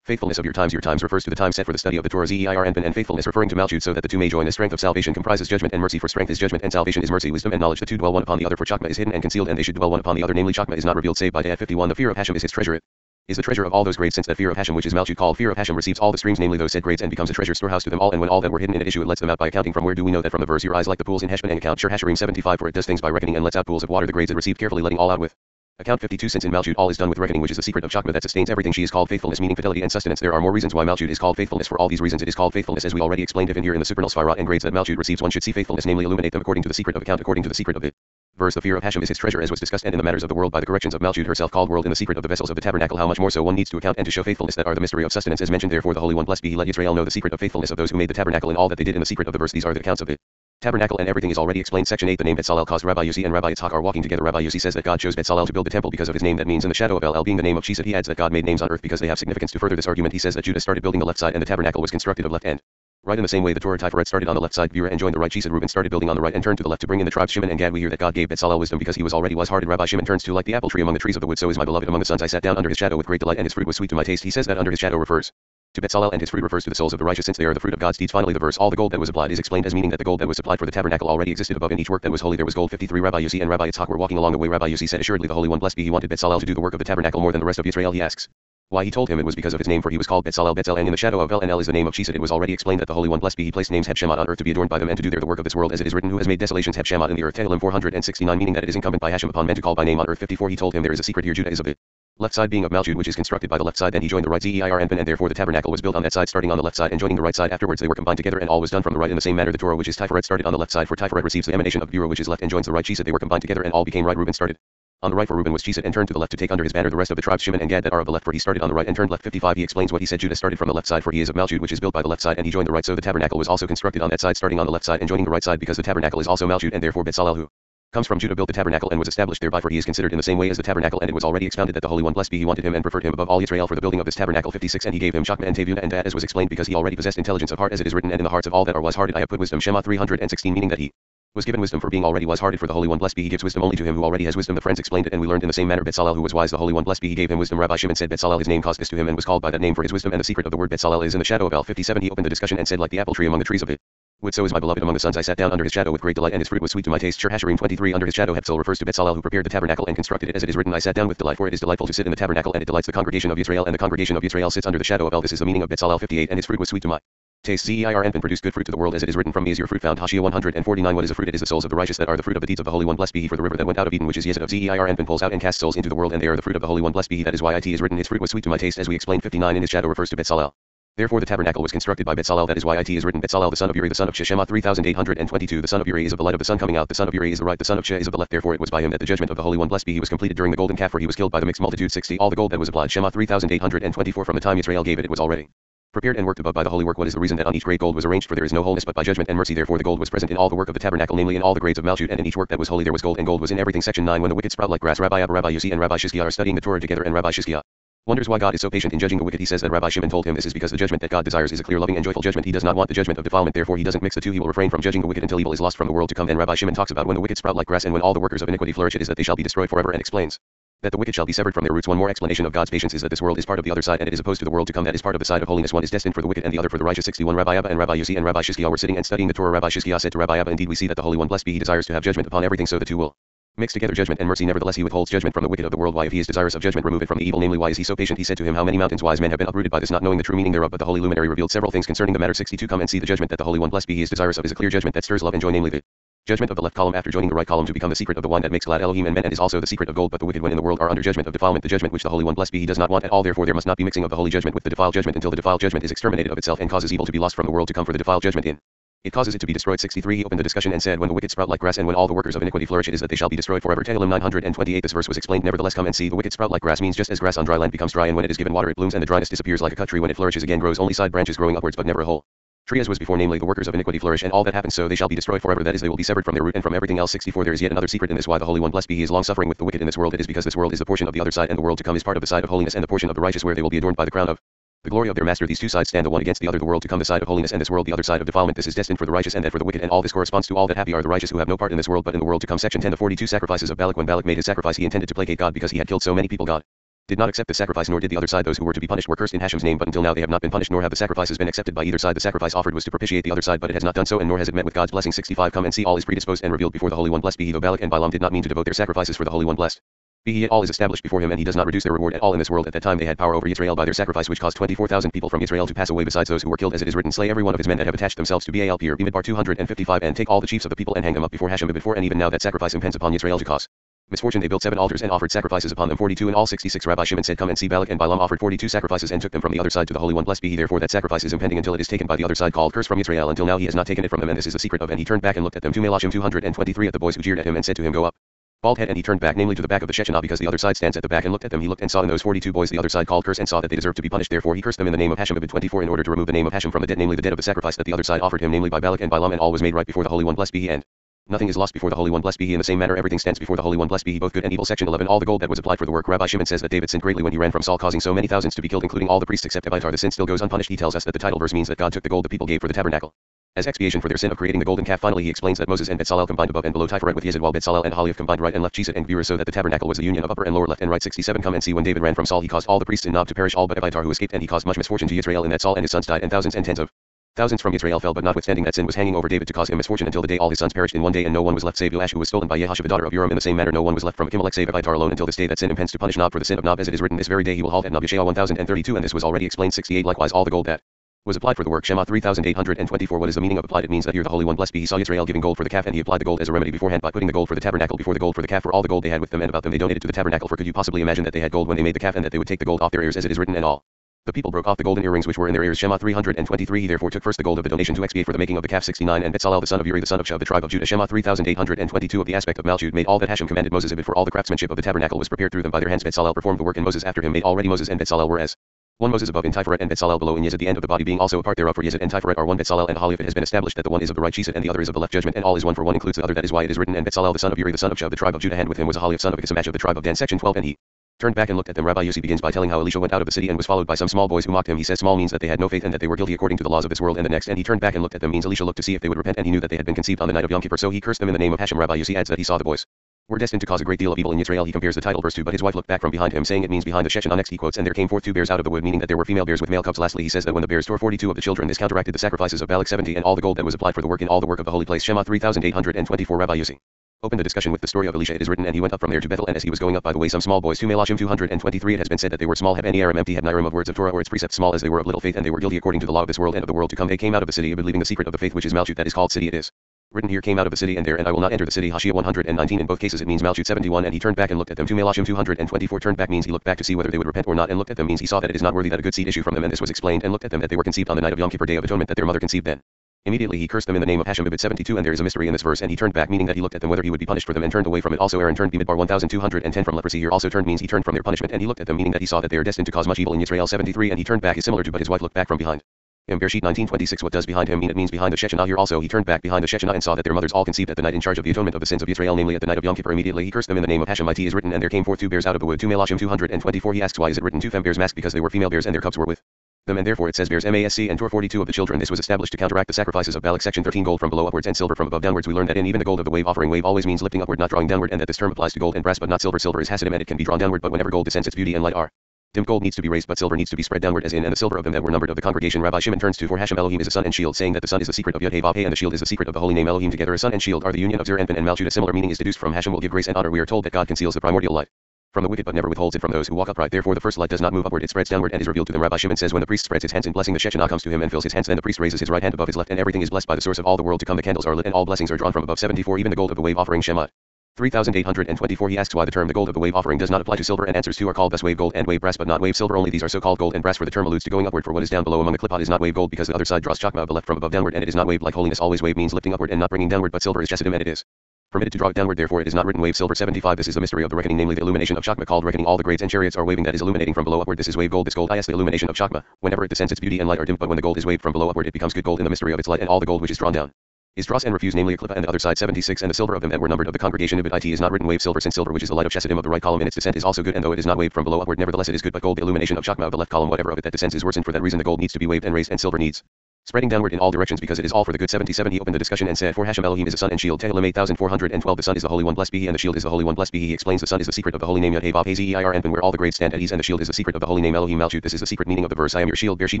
Faithfulness of your times. Your times refers to the time set for the study of the Torah. Zeir and faithfulness referring to Malchut so that the two may join. The strength of salvation comprises judgment and mercy. For strength is judgment and salvation is mercy. Wisdom and knowledge. The two dwell one upon the other. For Chakma is hidden and concealed and they should dwell one upon the other. Namely Chakma is not revealed save by Dayat 51. The fear of Hashem is his treasure. Is the treasure of all those grades since that fear of Hashem which is Malchut called fear of Hashem receives all the streams namely those said grades and becomes a treasure storehouse to them all and when all that were hidden in it issue it lets them out by accounting from where. Do we know that from the verse your eyes like the pools in Heshbon and account sure Hasharim 75 for it does things by reckoning and lets out pools of water the grades it received carefully letting all out with. Account 52 Since in Malchut all is done with reckoning which is the secret of Chakma that sustains everything. She is called faithfulness meaning fidelity and sustenance. There are more reasons why Malchut is called faithfulness. For all these reasons it is called faithfulness as we already explained if in here in the supernal Sphirot and grades that Malchut receives one should see faithfulness namely illuminate them according to the secret of account according to the secret of it. Verse the fear of Hashem is his treasure as was discussed and in the matters of the world by the corrections of Malchut herself called world in the secret of the vessels of the tabernacle how much more so one needs to account and to show faithfulness that are the mystery of sustenance as mentioned therefore the Holy One blessed be he let Israel know the secret of faithfulness of those who made the tabernacle and all that they did in the secret of the verse these are the accounts of it. Tabernacle and everything is already explained. Section 8 The name Betzalel caused Rabbi Yossi and Rabbi Yitzhak are walking together. Rabbi Yossi says that God chose Betzalel to build the temple because of his name that means in the shadow of El being the name of Chesed. He adds that God made names on earth because they have significance. To further this argument he says that Judah started building the left side and the tabernacle was constructed of left end. Right in the same way the Torah Tiferet started on the left side, Gvurah and joined the right Chesed. Reuben started building on the right and turned to the left to bring in the tribes Shimon and Gad. We hear that God gave Betzalel wisdom because he was already was-hearted. Rabbi Shimon turns to like the apple tree among the trees of the wood. So is my beloved among the sons. I sat down under his shadow with great delight and his fruit was sweet to my taste. He says that under his shadow refers to Betzalel and his fruit refers to the souls of the righteous since they are the fruit of God's deeds. Finally the verse all the gold that was applied is explained as meaning that the gold that was supplied for the tabernacle already existed above in each work that was holy. There was gold 53 Rabbi Yossi and Rabbi Yitzhak were walking along the way. Rabbi Yossi said assuredly the Holy One blessed be he wanted Betzalel to do the work of the tabernacle more than the rest of Israel. He asks. Why he told him it was because of his name for he was called Betzalel Betzel and in the shadow of El and is the name of Chesed. It was already explained that the Holy One blessed be he placed names Heb Shemot on earth to be adorned by them and to do there the work of this world as it is written who has made desolations Heb Shemot in the earth. Tehillim 469 meaning that it is incumbent by Hashem upon men to call by name on earth. 54 he told him there is a secret here Judah is of it. Left side being of Malchut which is constructed by the left side then he joined the right Zeir Anpin and therefore the tabernacle was built on that side starting on the left side and joining the right side afterwards they were combined together and all was done from the right in the same manner the Torah which is Tiferet started on the left side for Tiferet receives the emanation of Gvurah which is left and joins the right Chesed they were combined together and all became right Reuben started on the right for Reuben was Chesed and turned to the left to take under his banner the rest of the tribes Shimon and Gad that are of the left for he started on the right and turned left. 55 he explains what he said. Judah started from the left side for he is of Malchut which is built by the left side and he joined the right. So the tabernacle was also constructed on that side starting on the left side and joining the right side because the tabernacle is also Malchut and therefore Betzalel who comes from Judah built the tabernacle and was established thereby for he is considered in the same way as the tabernacle and it was already expounded that the Holy One blessed be he wanted him and preferred him above all Israel for the building of this tabernacle. 56 and he gave him Chakma and Tevunah and that as was explained because he already possessed intelligence of heart as it is written and in the hearts of all that are was-hearted I have put wisdom. Shema 316 meaning that he was given wisdom for being already was-hearted for the Holy One blessed be he gives wisdom only to him who already has wisdom the friends explained it and we learned in the same manner Betzalel who was wise the Holy One blessed be he gave him wisdom Rabbi Shimon said Betzalel his name caused this to him and was called by that name for his wisdom and the secret of the word Betzalel is in the shadow of El 57 he opened the discussion and said like the apple tree among the trees of it Would so is my beloved among the sons. I sat down under his shadow with great delight, and his fruit was sweet to my taste. Shir HaShirim 23 Under his shadow Hetzil refers to Betzalel, who prepared the tabernacle and constructed it as it is written. I sat down with delight, for it is delightful to sit in the tabernacle, and it delights the congregation of Israel, and the congregation of Israel sits under the shadow of El. This is the meaning of Betzalel 58, and his fruit was sweet to my taste. Zeir and produce good fruit to the world, as it is written. From me is your fruit found. Hoshea 149 What is a fruit? It is the souls of the righteous that are the fruit of the deeds of the Holy One. Blessed be he for the river that went out of Eden, which is Yesod of Zeir and pulls out and casts souls into the world, and they are the fruit of the Holy One. Blessed be he. That is why it is written. His fruit was sweet to my taste, as we explained. 59 In his shadow refers to Betzalel. Therefore the tabernacle was constructed by Betzalel that is why it is written Betzalel the son of Uri the son of Sheshema 3822 the son of Uri is of the light of the sun coming out the son of Uri is the right the son of She is of the left therefore it was by him that the judgment of the Holy One blessed be he was completed during the golden calf for he was killed by the mixed multitude 60 all the gold that was applied Shema 3824 from the time Israel gave it it was already prepared and worked above by the holy work what is the reason that on each great gold was arranged for there is no wholeness but by judgment and mercy therefore the gold was present in all the work of the tabernacle namely in all the grades of Malchut and in each work that was holy there was gold and gold was in everything section 9 when the wicked sprout like grass Rabbi Abba Rabbi Yossi and Rabbi Shizkiah are studying the Torah together and Rabbi Shizkiah Wonders why God is so patient in judging the wicked. He says that Rabbi Shimon told him this is because the judgment that God desires is a clear, loving, and joyful judgment. He does not want the judgment of defilement. Therefore, he doesn't mix the two. He will refrain from judging the wicked until evil is lost from the world to come. Then Rabbi Shimon talks about when the wicked sprout like grass and when all the workers of iniquity flourish. It is that they shall be destroyed forever and explains that the wicked shall be severed from their roots. One more explanation of God's patience is that this world is part of the other side and it is opposed to the world to come that is part of the side of holiness. One is destined for the wicked and the other for the righteous. 61 Rabbi Abba and Rabbi Yossi and Rabbi Shizkiah were sitting and studying the Torah. Rabbi Shizkiah said to Rabbi Abba, Indeed we see that the Holy One blessed be he desires to have judgment upon everything so the two will Mix together judgment and mercy nevertheless he withholds judgment from the wicked of the world why if he is desirous of judgment remove it from the evil namely why is he so patient he said to him how many mountains wise men have been uprooted by this not knowing the true meaning thereof but the holy luminary revealed several things concerning the matter 62 come and see the judgment that the holy one blessed be he is desirous of is a clear judgment that stirs love and joy namely the judgment of the left column after joining the right column to become the secret of the one that makes glad Elohim and men and is also the secret of gold but the wicked when in the world are under judgment of defilement the judgment which the holy one blessed be he does not want at all therefore there must not be mixing of the holy judgment with the defiled judgment until the defiled judgment is exterminated of itself and causes evil to be lost from the world to come for the defiled judgment in it causes it to be destroyed. 63 He opened the discussion and said, When the wicked sprout like grass and when all the workers of iniquity flourish, it is that they shall be destroyed forever. Tehillim 928 This verse was explained. Nevertheless, come and see. The wicked sprout like grass means just as grass on dry land becomes dry, and when it is given water, it blooms, and the dryness disappears like a cut tree. When it flourishes again, grows only side branches growing upwards, but never a whole. Tree as was before, namely the workers of iniquity flourish, and all that happens so they shall be destroyed forever. That is, they will be severed from their root and from everything else. 64 There is yet another secret in this why the Holy One blessed be. He is long suffering with the wicked in this world. It is because this world is the portion of the other side, and the world to come is part of the side of holiness, and the portion of the righteous where they will be adorned by the crown of the glory of their master. These two sides stand the one against the other. The world to come the side of holiness and this world the other side of defilement. This is destined for the righteous and that for the wicked and all this corresponds to all that happy are the righteous who have no part in this world but in the world to come. Section 10 the 42 sacrifices of Balak. When Balak made his sacrifice he intended to placate God because he had killed so many people. God did not accept the sacrifice nor did the other side those who were to be punished were cursed in Hashem's name but until now they have not been punished nor have the sacrifices been accepted by either side. The sacrifice offered was to propitiate the other side but it has not done so and nor has it met with God's blessing. 65 come and see all is predisposed and revealed before the Holy One. Blessed be he though Balak and Balaam did not mean to devote their sacrifices for the Holy One. Blessed be he all is established before him and he does not reduce their reward at all in this world. At that time they had power over Israel by their sacrifice which caused 24,000 people from Israel to pass away. Besides those who were killed as it is written slay every one of his men that have attached themselves to Baal. Peor Bamidbar 255 and take all the chiefs of the people and hang them up before Hashem. Before and even now that sacrifice impends upon Israel to cause misfortune they built seven altars and offered sacrifices upon them 42 in all 66 Rabbi Shimon said come and see Balak and Balaam offered 42 sacrifices and took them from the other side to the Holy One. Blessed be he therefore that sacrifice is impending until it is taken by the other side called curse from Israel. Until now he has not taken it from them and this is the secret of and he turned back and looked at them. To Melashim 223 at the boys who jeered at him and said to him go up. Bald head and he turned back namely to the back of the Shechinah because the other side stands at the back and looked at them. He looked and saw in those 42 boys the other side called curse and saw that they deserved to be punished. Therefore he cursed them in the name of Hashem ibn 24 in order to remove the name of Hashem from the dead namely the dead of the sacrifice that the other side offered him namely by Balak and Balaam and all was made right before the Holy One. Blessed be he and Nothing is lost before the Holy One. Blessed be he in the same manner everything stands before the Holy One. Blessed be he both good and evil. Section 11 all the gold that was applied for the work. Rabbi Shimon says that David sinned greatly when he ran from Saul causing so many thousands to be killed including all the priests except Abiathar. The sin still goes unpunished. He tells us that the title verse means that God took the gold the people gave for the tabernacle as expiation for their sin of creating the golden calf, finally he explains that Moses and Betzalel combined above and below Tiferet with Yesod while Betzalel and Aholiab combined right and left Chesed and Gvurah so that the tabernacle was the union of upper and lower left and right. 67 Come and see when David ran from Saul he caused all the priests in Nob to perish all but Abiathar who escaped and he caused much misfortune to Israel in that Saul and his sons died and thousands and tens of Thousands from Israel fell but notwithstanding that sin was hanging over David to cause him misfortune until the day all his sons perished in one day and no one was left save Joash who was stolen by Jehoshaphat daughter of Urim. In the same manner no one was left from Achimelech save Abiathar alone until this day that sin impends to punish Nob for the sin of Nob as it is written this very day he will halt at Nob. Yeshaya 1032 and this was already explained. 68 likewise all the gold that was applied for the work. Shema 3824 What is the meaning of applied? It means that here the Holy One blessed be. He saw Israel giving gold for the calf and he applied the gold as a remedy beforehand by putting the gold for the tabernacle before the gold for the calf for all the gold they had with them and about them they donated to the tabernacle. For could you possibly imagine that they had gold when they made the calf and that they would take the gold off their ears as it is written and all the people broke off the golden earrings which were in their ears. Shema 323 He therefore took first the gold of the donation to expiate for the making of the calf 69 and Betzalel the son of Uri the son of Shah the tribe of Judah. Shema 3822 of the aspect of Malchut made all that Hashem commanded Moses Ibid for all the craftsmanship of the tabernacle was prepared through them by their hands. Betzalel performed the work and Moses after him made already Moses and Betzalel were as one Moses above in Tiferet and Betzalel below in Yesod the end of the body being also a part thereof for Yesod and Tiferet are one Betzalel and Aholiab it has been established that the one is of the right Chesed and the other is of the left judgment and all is one for one includes the other that is why it is written and Betzalel the son of Uri the son of Shah the tribe of Judah and with him was Aholiab son of Ahisamach of the tribe of Dan section 12 and he turned back and looked at them. Rabbi Yossi begins by telling how Elisha went out of the city and was followed by some small boys who mocked him. He says small means that they had no faith and that they were guilty according to the laws of this world and the next. And he turned back and looked at them means Elisha looked to see if they would repent and he knew that they had been conceived on the night of Yom Kippur. So he cursed them in the name of Hashem. Rabbi Yossi adds that he saw the boys were destined to cause a great deal of evil in Israel. He compares the title verse to, but his wife looked back from behind him, saying it means behind the Shechinah. Next he quotes, and there came forth two bears out of the wood, meaning that there were female bears with male cubs. Lastly, he says that when the bears tore 42 of the children, this counteracted the sacrifices of Balak 70 and all the gold that was applied for the work in all the work of the holy place. Shema 3824 Rabbi Yossi. Open the discussion with the story of Elisha. It is written, and he went up from there to Bethel, and as he was going up by the way, some small boys, two Melashim 223, it has been said that they were small, have any aram empty, had Niram of words of Torah or its precepts small as they were of little faith, and they were guilty according to the law of this world and of the world to come. They came out of the city, believing the secret of the faith which is Malchut, that is called city it is. Written here came out of the city and there and I will not enter the city. Hoshea 119 in both cases it means Malchut 71 and he turned back and looked at them. To Melashim 224 turned back means he looked back to see whether they would repent or not and looked at them means he saw that it is not worthy that a good seed issue from them and this was explained and looked at them that they were conceived on the night of Yom Kippur day of atonement that their mother conceived then. Immediately he cursed them in the name of Hashem Ibid 72 and there is a mystery in this verse and he turned back meaning that he looked at them whether he would be punished for them and turned away from it. Also Aaron turned Bamidbar 1210 from leprosy. Here also turned means he turned from their punishment and he looked at them meaning that he saw that they are destined to cause much evil in Israel 73 and he turned back is similar to but his wife looked back from behind. In Bereshit 1926 what does behind him mean? It means behind the Shechinah. Here also he turned back behind the Shechinah and saw that their mothers all conceived at the night in charge of the atonement of the sins of Israel namely at the night of Yom Kippur. Immediately he cursed them in the name of Hashem. It is written and there came forth two bears out of the wood two Melashim 224 he asks why is it written two fem bears masked because they were female bears and their cubs were with them and therefore it says bears MASC and tore 42 of the children. This was established to counteract the sacrifices of Balak section 13 gold from below upwards and silver from above downwards. We learned that in even the gold of the wave offering wave always means lifting upward not drawing downward and that this term applies to gold and brass but not silver. Silver is hasidim and it can be drawn downward but whenever gold descends its beauty and light are dim gold needs to be raised but silver needs to be spread downward as in and the silver of them that were numbered of the congregation. Rabbi Shimon turns to for Hashem Elohim is a sun and shield saying that the sun is the secret of Yud Vav and the shield is the secret of the holy name Elohim together a sun and shield are the union of Zeir Anpin and Malchut. A similar meaning is deduced from Hashem will give grace and honor. We are told that God conceals the primordial light from the wicked but never withholds it from those who walk upright. Therefore the first light does not move upward, it spreads downward and is revealed to them. Rabbi Shimon says when the priest spreads his hands in blessing, the Shechinah comes to him and fills his hands. Then the priest raises his right hand above his left and everything is blessed by the source of all the world to come. The candles are lit and all blessings are drawn from above. 74 Even the gold of the wave offering Shemot. 3824 He asks why the term the gold of the wave offering does not apply to silver and answers two are called thus wave gold and wave brass but not wave silver only these are so called gold and brass for the term alludes to going upward for what is down below among the clipot is not wave gold because the other side draws chakma of the left from above downward and it is not wave like holiness always wave means lifting upward and not bringing downward but silver is chasidim and it is permitted to draw it downward therefore it is not written wave silver 75 this is the mystery of the reckoning namely the illumination of Chakma called reckoning all the grades and chariots are waving that is illuminating from below upward. This is wave gold this gold is the illumination of Chakma. Whenever it descends its beauty and light are dim but when the gold is waved from below upward it becomes good gold in the mystery of its light and all the gold which is drawn down. Is dross and refuse namely a and the other side 76 and the silver of them that were numbered of the congregation of it is not written wave silver since silver which is the light of Chesedim of the right column in its descent is also good and though it is not waved from below upward nevertheless it is good but gold the illumination of Chakma of the left column whatever of it that descends is worsened. For that reason the gold needs to be waved and raised and silver needs spreading downward in all directions because it is all for the good 77 he opened the discussion and said for Hashem Elohim is a sun and shield Tehillim 8412 the sun is the holy one blessed be he and the shield is the holy one blessed be he explains the sun is the secret of the holy name Yud Vav Hazeir and where all the grades stand at ease and the shield is the secret of the holy name Elohim Malchut this is the secret meaning of the verse I am your shield Bereshit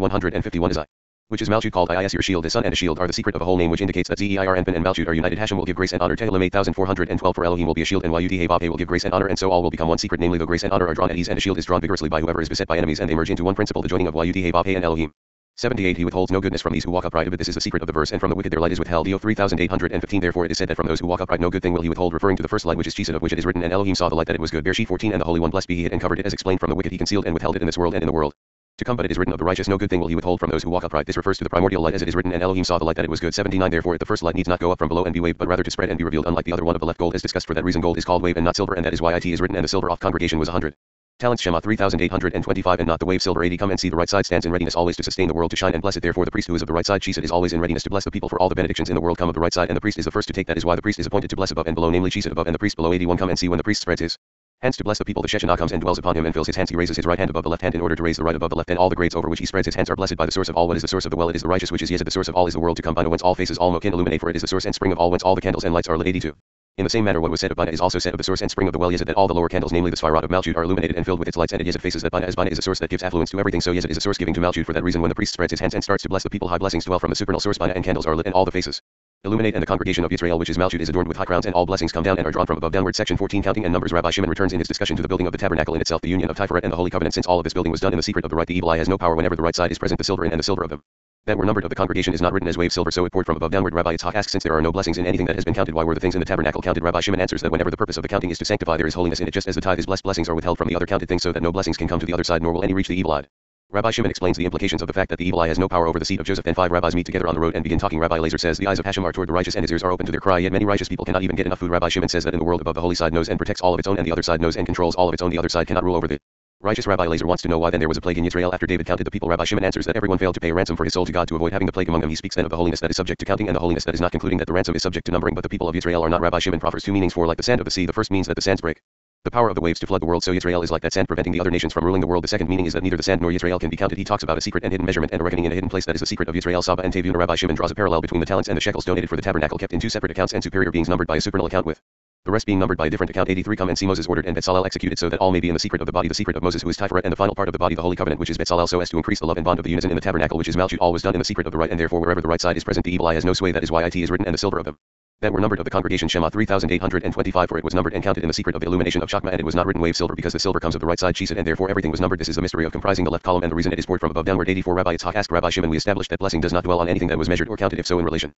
151 is I which is Malchut called IIS your shield, the son and shield are the secret of a whole name which indicates that Zeir Anpin and Malchut are united. Hashem will give grace and honor. Tehillim 8412 for Elohim will be a shield and Yud Vav will give grace and honor and so all will become one secret namely the grace and honor are drawn at ease and a shield is drawn vigorously by whoever is beset by enemies and they merge into one principle the joining of Yud Vav and Elohim. 78 He withholds no goodness from these who walk upright. But this is the secret of the verse and from the wicked their light is withheld Eo 3815 therefore it is said that from those who walk upright no good thing will he withhold referring to the first light which is Chesed of which it is written and Elohim saw the light that it was good. Bereshit 14 and the Holy One blessed be he and covered it as explained from the wicked he concealed and withheld it in this world and in the world to come. But it is written of the righteous no good thing will he withhold from those who walk upright. This refers to the primordial light as it is written and Elohim saw the light that it was good. 79 therefore the first light needs not go up from below and be waved but rather to spread and be revealed unlike the other one of the left gold is discussed for that reason gold is called wave and not silver and that is why it is written and the silver off congregation was a hundred talents Shema 3825 and not the wave silver 80 come and see the right side stands in readiness always to sustain the world to shine and bless it. Therefore the priest who is of the right side Chesed is always in readiness to bless the people for all the benedictions in the world come of the right side. And the priest is the first to take that is why the priest is appointed to bless above and below namely Chesed above and the priest below 81 come and see when the priest spreads his hands to bless the people. The Shechinah comes and dwells upon him and fills his hands. He raises his right hand above the left hand in order to raise the right above the left and all the grades over which he spreads his hands are blessed by the source of all what is the source of the well. It is the righteous which is Yesod the source of all is the world to come by whence all faces all mokin illuminate for it is the source and spring of all whence all the candles and lights are lit. 82 in the same manner what was said of Bina is also said of the source and spring of the well Yesod that all the lower candles namely the Sphirot of Malchut are illuminated and filled with its lights and it Yesod faces that Bina as Bina is a source that gives affluence to everything so Yesod is a source giving to Malchut for that reason. When the priest spreads his hands and starts to bless the people high blessings dwell from the supernal source. Bina and candles are lit and all the faces illuminate and the congregation of Israel which is Malchut is adorned with high crowns and all blessings come down and are drawn from above downward. Section 14 counting and numbers. Rabbi Shimon returns in his discussion to the building of the tabernacle in itself the union of Tiferet and the holy covenant. Since all of this building was done in the secret of the right the evil eye has no power whenever the right side is present the silver in and the silver of them that were numbered of the congregation is not written as wave silver so it poured from above downward Rabbi Yitzhak asks since there are no blessings in anything that has been counted why were the things in the tabernacle counted Rabbi Shimon answers that whenever the purpose of the counting is to sanctify there is holiness in it just as the tithe is blessed blessings are withheld from the other counted things so that no blessings can come to the other side nor will any reach the evil eye. Rabbi Shimon explains the implications of the fact that the evil eye has no power over the seat of Joseph. Then five rabbis meet together on the road and begin talking. Rabbi Lazar says the eyes of Hashem are toward the righteous and his ears are open to their cry. Yet many righteous people cannot even get enough food. Rabbi Shimon says that in the world above the holy side knows and protects all of its own and the other side knows and controls all of its own. The other side cannot rule over the Righteous Rabbi Lazar wants to know why then there was a plague in Israel after David counted the people. Rabbi Shimon answers that everyone failed to pay a ransom for his soul to God to avoid having the plague among them. He speaks then of the holiness that is subject to counting and the holiness that is not concluding that the ransom is subject to numbering. But the people of Israel are not. Rabbi Shimon proffers two meanings for like the sand of the sea. The first means that the sands break. The power of the waves to flood the world so Israel is like that sand preventing the other nations from ruling the world. The second meaning is that neither the sand nor Israel can be counted. He talks about a secret and hidden measurement and a reckoning in a hidden place that is the secret of Israel. Saba and Tevuna Rabbi Shimon draws a parallel between the talents and the shekels donated for the tabernacle kept in two separate accounts and superior beings numbered by a supernal account with The rest being numbered by a different account 83 come and see Moses ordered and Betzalel executed so that all may be in the secret of the body. The secret of Moses who is Tiferet and the final part of the body the holy covenant which is Betzalel so as to increase the love and bond of the unison in the tabernacle which is Malchut all was done in the secret of the right and therefore wherever the right side is present the evil eye has no sway. That is why it is written and the silver of them that were numbered of the congregation Shema 3825 for it was numbered and counted in the secret of the illumination of Chakma and it was not written wave silver because the silver comes of the right side Chesed and therefore everything was numbered. This is the mystery of comprising the left column and the reason it is poured from above downward. 84 Rabbi Yitzhak asked Rabbi Shimon we established that blessing does not dwell on anything that was measured or counted if so in relation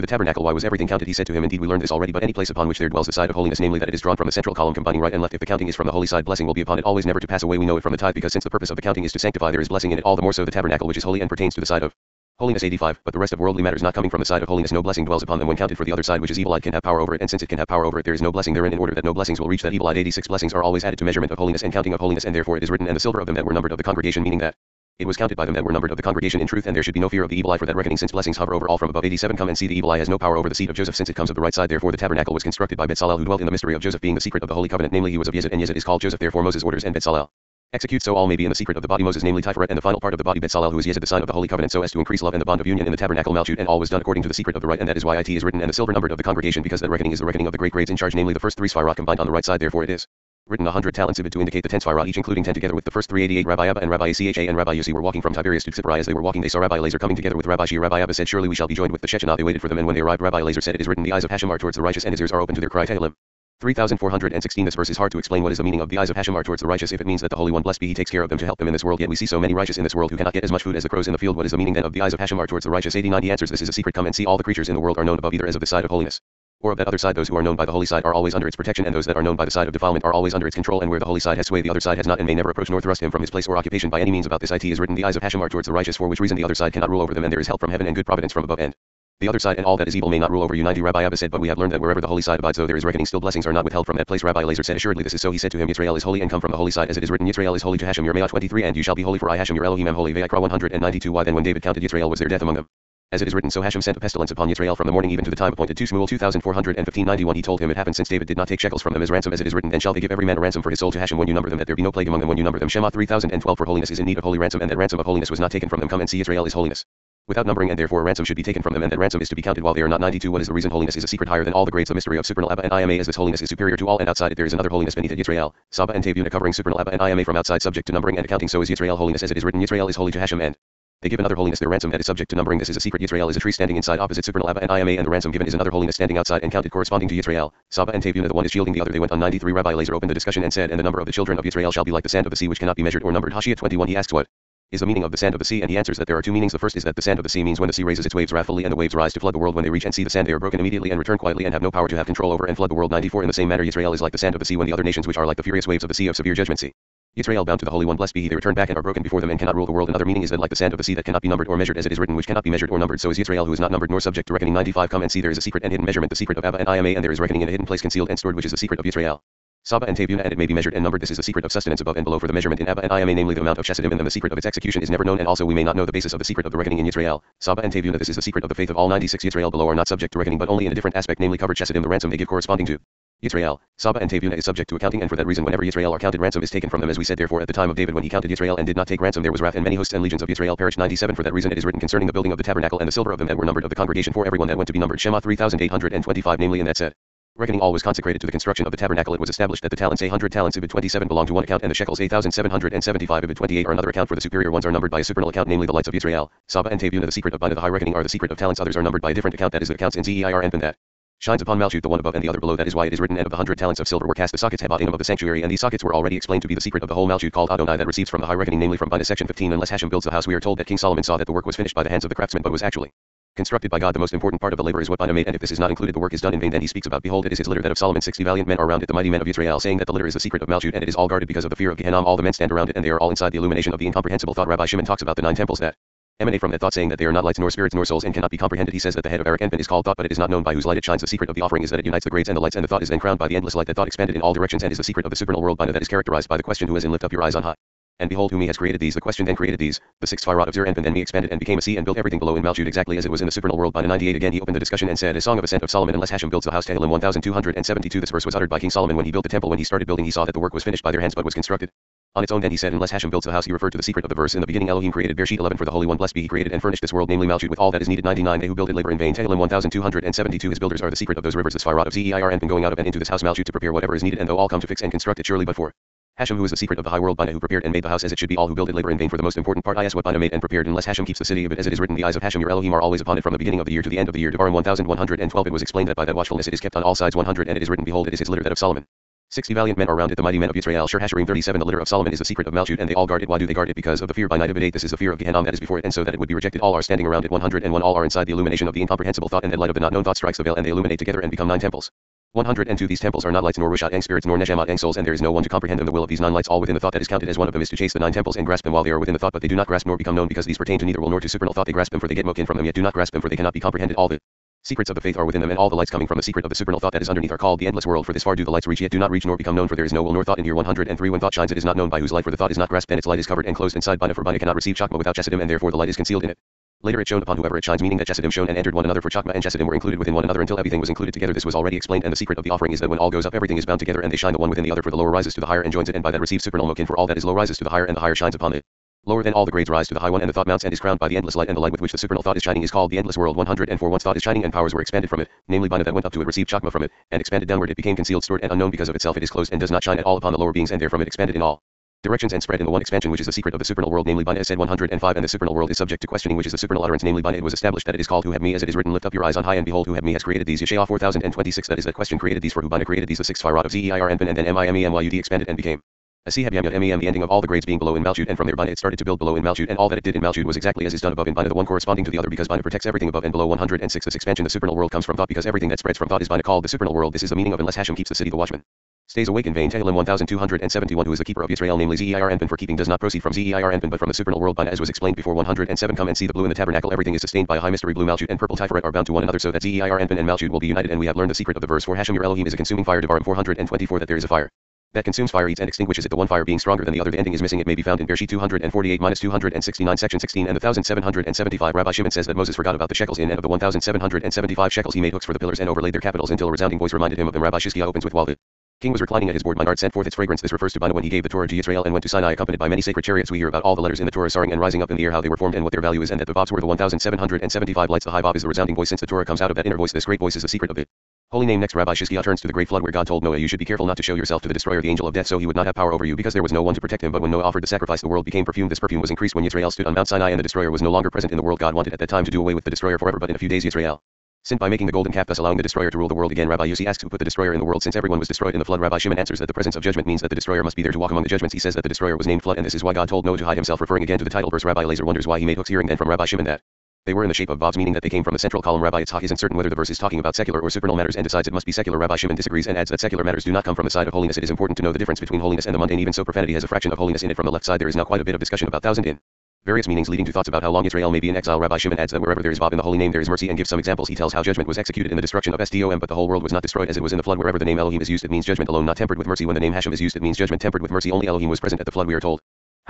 to the tabernacle why was everything counted? He said to him indeed we learned this already but any place upon which there dwells the side of holiness namely that it is drawn from the central column combining right and left if the counting is from the holy side blessing will be upon it always never to pass away we know it from the tithe because since the purpose of the counting is to sanctify there is blessing in it all the more so the tabernacle which is holy and pertains to the side of Holiness. 85, but the rest of worldly matters not coming from the side of holiness no blessing dwells upon them when counted for the other side which is evil eye can have power over it and since it can have power over it there is no blessing therein in order that no blessings will reach that evil eye. 86 blessings are always added to measurement of holiness and counting of holiness and therefore it is written and the silver of them that were numbered of the congregation meaning that it was counted by them that were numbered of the congregation in truth and there should be no fear of the evil eye for that reckoning since blessings hover over all from above 87 come and see the evil eye has no power over the seed of Joseph since it comes of the right side therefore the tabernacle was constructed by Betzalel who dwelt in the mystery of Joseph being the secret of the holy covenant namely he was of Yesod and Yesod is called Joseph therefore Moses orders and Betzalel Execute so all may be in the secret of the body Moses namely Tiferet and the final part of the body Betzalel who is Yesod the sign of the holy covenant so as to increase love and the bond of union in the tabernacle Malchut and all was done according to the secret of the right and that is why it is written and the silver numbered of the congregation because that reckoning is the reckoning of the great grades in charge namely the first three Sphirot combined on the right side therefore it is written a hundred talents ibid to indicate the ten Sphirot each including ten together with the first 388 Rabbi Abba and Rabbi Cha and Rabbi Yossi were walking from Tiberias to Tzipori as they were walking they saw Rabbi Lazar coming together with Rabbi Shia Rabbi Abba said surely we shall be joined with the Shechinah they waited for them and when they arrived Rabbi Lazar said it is written the eyes of Hashem are towards the righteous and his ears are open to their cry. Tehillim 3416 This verse is hard to explain what is the meaning of the eyes of Hashem are towards the righteous if it means that the Holy One blessed be he takes care of them to help them in this world. Yet we see so many righteous in this world who cannot get as much food as the crows in the field. What is the meaning then of the eyes of Hashem are towards the righteous? 89 He answers. This is a secret. Come and see. All the creatures in the world are known above either as of the side of holiness or that other side those who are known by the holy side are always under its protection and those that are known by the side of defilement are always under its control and where the holy side has sway the other side has not and may never approach nor thrust him from his place or occupation by any means about this it is written the eyes of Hashem are towards the righteous for which reason the other side cannot rule over them and there is help from heaven and good providence from above. And the other side and all that is evil may not rule over. You 90 Rabbi Abba said but we have learned that wherever the holy side abides though there is reckoning still blessings are not withheld from that place. Rabbi Lazar said assuredly this is so. He said to him Israel is holy and come from the holy side as it is written Israel is holy to Hashem your Yirmiyah 23 and you shall be holy for I Hashem your Elohim am holy. Vayikra 192 why then when David counted Israel was there death among them as it is written so Hashem sent a pestilence upon Israel from the morning even to the time appointed to Shmuel 2415 91 he told him it happened since David did not take shekels from them as ransom as it is written and shall they give every man a ransom for his soul to Hashem when you number them that there be no plague among them when you number them Shemot 3012 for holiness is in need of holy ransom and that ransom of holiness was not taken from them. Come and see Israel is holiness. Without numbering and therefore ransom should be taken from them and that ransom is to be counted while they are not 92 what is the reason? Holiness is a secret higher than all the grades the mystery of supernal Abba and Ima as this holiness is superior to all and outside it there is another holiness beneath it Israel Saba and Tevuna covering supernal Abba and Ima from outside subject to numbering and accounting so is Israel holiness as it is written Israel is holy to Hashem and they give another holiness their ransom that is subject to numbering. This is a secret. Israel is a tree standing inside opposite supernal Abba and Ima and the ransom given is another holiness standing outside and counted corresponding to Israel Saba and Tevuna the one is shielding the other. They went on 93 Rabbi Lazar opened the discussion and said and the number of the children of Israel shall be like the sand of the sea which cannot be measured or numbered. Hoshea 21 he asks what is the meaning of the sand of the sea and he answers that there are two meanings. The first is that the sand of the sea means when the sea raises its waves wrathfully and the waves rise to flood the world. When they reach and see the sand they are broken immediately and return quietly and have no power to have control over and flood the world. 94 in the same manner Israel is like the sand of the sea when the other nations which are like the furious waves of the sea of severe judgment see Israel bound to the Holy One blessed be he they return back and are broken before them and cannot rule the world. Another meaning is that like the sand of the sea that cannot be numbered or measured as it is written which cannot be measured or numbered so is Israel who is not numbered nor subject to reckoning. 95 come and see there is a secret and hidden measurement the secret of Abba and Ima and there is reckoning in a hidden place concealed and stored which is the secret of Israel. Saba and Tevuna and it may be measured and numbered this is a secret of sustenance above and below for the measurement in Abba and Ima namely the amount of Chesedim and the secret of its execution is never known and also we may not know the basis of the secret of the reckoning in Israel. Saba and Tevuna this is the secret of the faith of all 96 Israel below are not subject to reckoning but only in a different aspect namely covered Chesedim the ransom they give corresponding to Israel, Saba and Tevuna is subject to accounting and for that reason whenever Israel are counted ransom is taken from them as we said therefore at the time of David when he counted Israel and did not take ransom there was wrath and many hosts and legions of Israel perished 97 for that reason it is written concerning the building of the tabernacle and the silver of them that were numbered of the congregation for everyone that went to be numbered. Shemot 3825 namely in that said. Reckoning all was consecrated to the construction of the tabernacle. It was established that the talents a hundred talents ibid 27 belong to one account and the shekels 8775 ibid 28 are another account for the superior ones are numbered by a supernal account namely the lights of Israel, Saba and Tevuna the secret of Bina the high reckoning are the secret of talents. Others are numbered by a different account that is the accounts in Zeir Anpin that shines upon Malchut the one above and the other below. That is why it is written and of the hundred talents of silver were cast the sockets Hebat of the sanctuary. And these sockets were already explained to be the secret of the whole Malchut called Adonai that receives from the high reckoning namely from Bina section 15 unless Hashem builds the house we are told that King Solomon saw that the work was finished by the hands of the craftsmen but was actually constructed by God. The most important part of the labor is what Bina made and if this is not included the work is done in vain. Then he speaks about behold it is his litter that of Solomon sixty valiant men are around it the mighty men of Israel saying that the litter is the secret of Malchut and it is all guarded because of the fear of Gehenna. All the men stand around it and they are all inside the illumination of the incomprehensible. Thought Rabbi Shimon talks about the nine temples that emanate from that thought saying that they are not lights nor spirits nor souls and cannot be comprehended. He says that the head of Arich Anpin is called thought but it is not known by whose light it shines. The secret of the offering is that it unites the grades and the lights and the thought is then crowned by the endless light that thought expanded in all directions and is the secret of the supernal world Bina that is characterized by the question who is in lift up your eyes on high. And behold whom he has created these. The question then created these. The sixth Sphirot of Zeir Anpin then me expanded and became a sea and built everything below in Malchut exactly as it was in the supernal world. Bina 98 again he opened the discussion and said a song of ascent of Solomon unless Hashem builds the house Tehillim 1272 this verse was uttered by King Solomon when he built the temple when he started building he saw that the work was finished by their hands but was constructed. On its own then he said unless Hashem builds the house he referred to the secret of the verse in the beginning Elohim created Bereshit 11 for the Holy One blessed be he created and furnished this world namely Malchut with all that is needed 99 they who build it labor in vain Tehillim 1272 his builders are the secret of those rivers the Sphirot of Zeir Anpin going out of and into this house Malchut to prepare whatever is needed and though all come to fix and construct it surely but for Hashem who is the secret of the high world Bina who prepared and made the house as it should be all who build it labor in vain for the most important part is what Bina made and prepared unless Hashem keeps the city of it as it is written the eyes of Hashem your Elohim are always upon it from the beginning of the year to the end of the year Devarim 1112 it was explained that by that watchfulness it is kept on all sides 100 and it is written behold it is his litter that of Solomon. Sixty valiant men are round it, the mighty men of Israel. Shir Hashirim 37 The litter of Solomon is the secret of Malchut, and they all guard it. Why do they guard it? Because of the fear by night of it. 8 This is the fear of Gehenna that is before it, and so that it would be rejected. All are standing around it. 101 All are inside the illumination of the incomprehensible thought, and that light of the not known thought strikes the veil, and they illuminate together and become nine temples. 102 These temples are not lights nor Rushat Ang spirits nor Neshamat Ang souls, and there is no one to comprehend them. The will of these nine lights, all within the thought that is counted as one of them, is to chase the nine temples and grasp them while they are within the thought, but they do not grasp nor become known because these pertain to neither will nor to supernal thought. They grasp them for they get mokin from them, yet do not grasp them for they cannot be comprehended. All the Secrets of the faith are within them, and all the lights coming from the secret of the supernal thought that is underneath are called the endless world. For this far do the lights reach, yet do not reach nor become known. For there is no will nor thought in here. 103 When thought shines, it is not known by whose light, for the thought is not grasped, and its light is covered and closed inside. Bina for Bina cannot receive chakma without chesedim, and therefore the light is concealed in it. Later it shone upon whoever it shines, meaning that chesedim shone and entered one another. For chakma and chesedim were included within one another until everything was included together. This was already explained, and the secret of the offering is that when all goes up, everything is bound together, and they shine the one within the other. For the lower rises to the higher and joins it, and by that receives supernal mokin. For all that is low rises to the higher, and the higher shines upon it. Lower than all the grades rise to the high one and the thought mounts and is crowned by the endless light and the light with which the supernal thought is shining is called the endless world 104 once thought is shining and powers were expanded from it, namely Bina that went up to it received chakma from it, and expanded downward it became concealed stored and unknown because of itself. It is closed and does not shine at all upon the lower beings and therefrom it expanded in all directions and spread in the one expansion which is the secret of the supernal world namely Bina said 105 and the supernal world is subject to questioning which is the supernal utterance namely Bina it was established that it is called who have me as it is written lift up your eyes on high and behold who have me has created these Yeshayah 4026 that is that question created these for who Bina created these the six Sphirot of Zeir and then M-I-M-E-M-Y-U-D expanded and became a sea Yamyut MEM the ending of all the grades being below in Malchut and from there Bina it started to build below in Malchut and all that it did in Malchut was exactly as is done above in Bina the one corresponding to the other because Bina protects everything above and below 106 this expansion the supernal world comes from thought because everything that spreads from thought is Bina called the supernal world. This is the meaning of unless Hashem keeps the city the watchman. Stays awake in vain. Tehillim 1271 who is the keeper of Israel namely Zeir Anpin for keeping does not proceed from Zeir Anpin but from the supernal world Bina as was explained before 107 come and see the blue in the tabernacle. Everything is sustained by a high mystery blue Malchut and purple Tiferet are bound to one another so that Zeir Anpin and Malchut will be united and we have learned the secret of the verse for Hashem your Elohim is a consuming fire Devarim 424 that there is a fire that consumes fire eats and extinguishes it. The one fire being stronger than the other. The ending is missing. It may be found in Bereshit 248 minus 269 section 16 and the 1775 Rabbi Shimon says that Moses forgot about the shekels in and of the 1775 shekels he made hooks for the pillars and overlaid their capitals until a resounding voice reminded him of them. Rabbi Chizkiyah opens with while the king was reclining at his board my heart sent forth its fragrance. This refers to Bina when he gave the Torah to Israel and went to Sinai accompanied by many sacred chariots. We hear about all the letters in the Torah soaring and rising up in the air how they were formed and what their value is and that the Vavs were the 1775 lights. The high Vav is the resounding voice since the Torah comes out of that inner voice. This great voice is the secret of it Holy name next Rabbi Chizkiyah turns to the great flood where God told Noah you should be careful not to show yourself to the destroyer the angel of death so he would not have power over you because there was no one to protect him. But when Noah offered the sacrifice the world became perfumed. This perfume was increased when Israel stood on Mount Sinai and the destroyer was no longer present in the world. God wanted at that time to do away with the destroyer forever but in a few days Israel sinned by making the golden calf thus allowing the destroyer to rule the world again. Rabbi Yossi asks who put the destroyer in the world. Since everyone was destroyed in the flood Rabbi Shimon answers that the presence of judgment means that the destroyer must be there to walk among the judgments. He says that the destroyer was named flood and this is why God told Noah to hide himself referring again to the title verse Rabbi Lazar wonders why he made hooks hearing then from Rabbi Shimon that they were in the shape of Vavs meaning that they came from the central column. Rabbi Yitzhak isn't certain whether the verse is talking about secular or supernal matters and decides it must be secular. Rabbi Shimon disagrees and adds that secular matters do not come from the side of holiness. It is important to know the difference between holiness and the mundane. Even so profanity has a fraction of holiness in it. From the left side there is now quite a bit of discussion about thousand in various meanings leading to thoughts about how long Israel may be in exile. Rabbi Shimon adds that wherever there is Vav in the holy name there is mercy and gives some examples. He tells how judgment was executed in the destruction of Sdom but the whole world was not destroyed as it was in the flood. Wherever the name Elohim is used it means judgment alone not tempered with mercy. When the name Hashem is used it means judgment tempered with mercy. Only Elohim was present at the flood we are told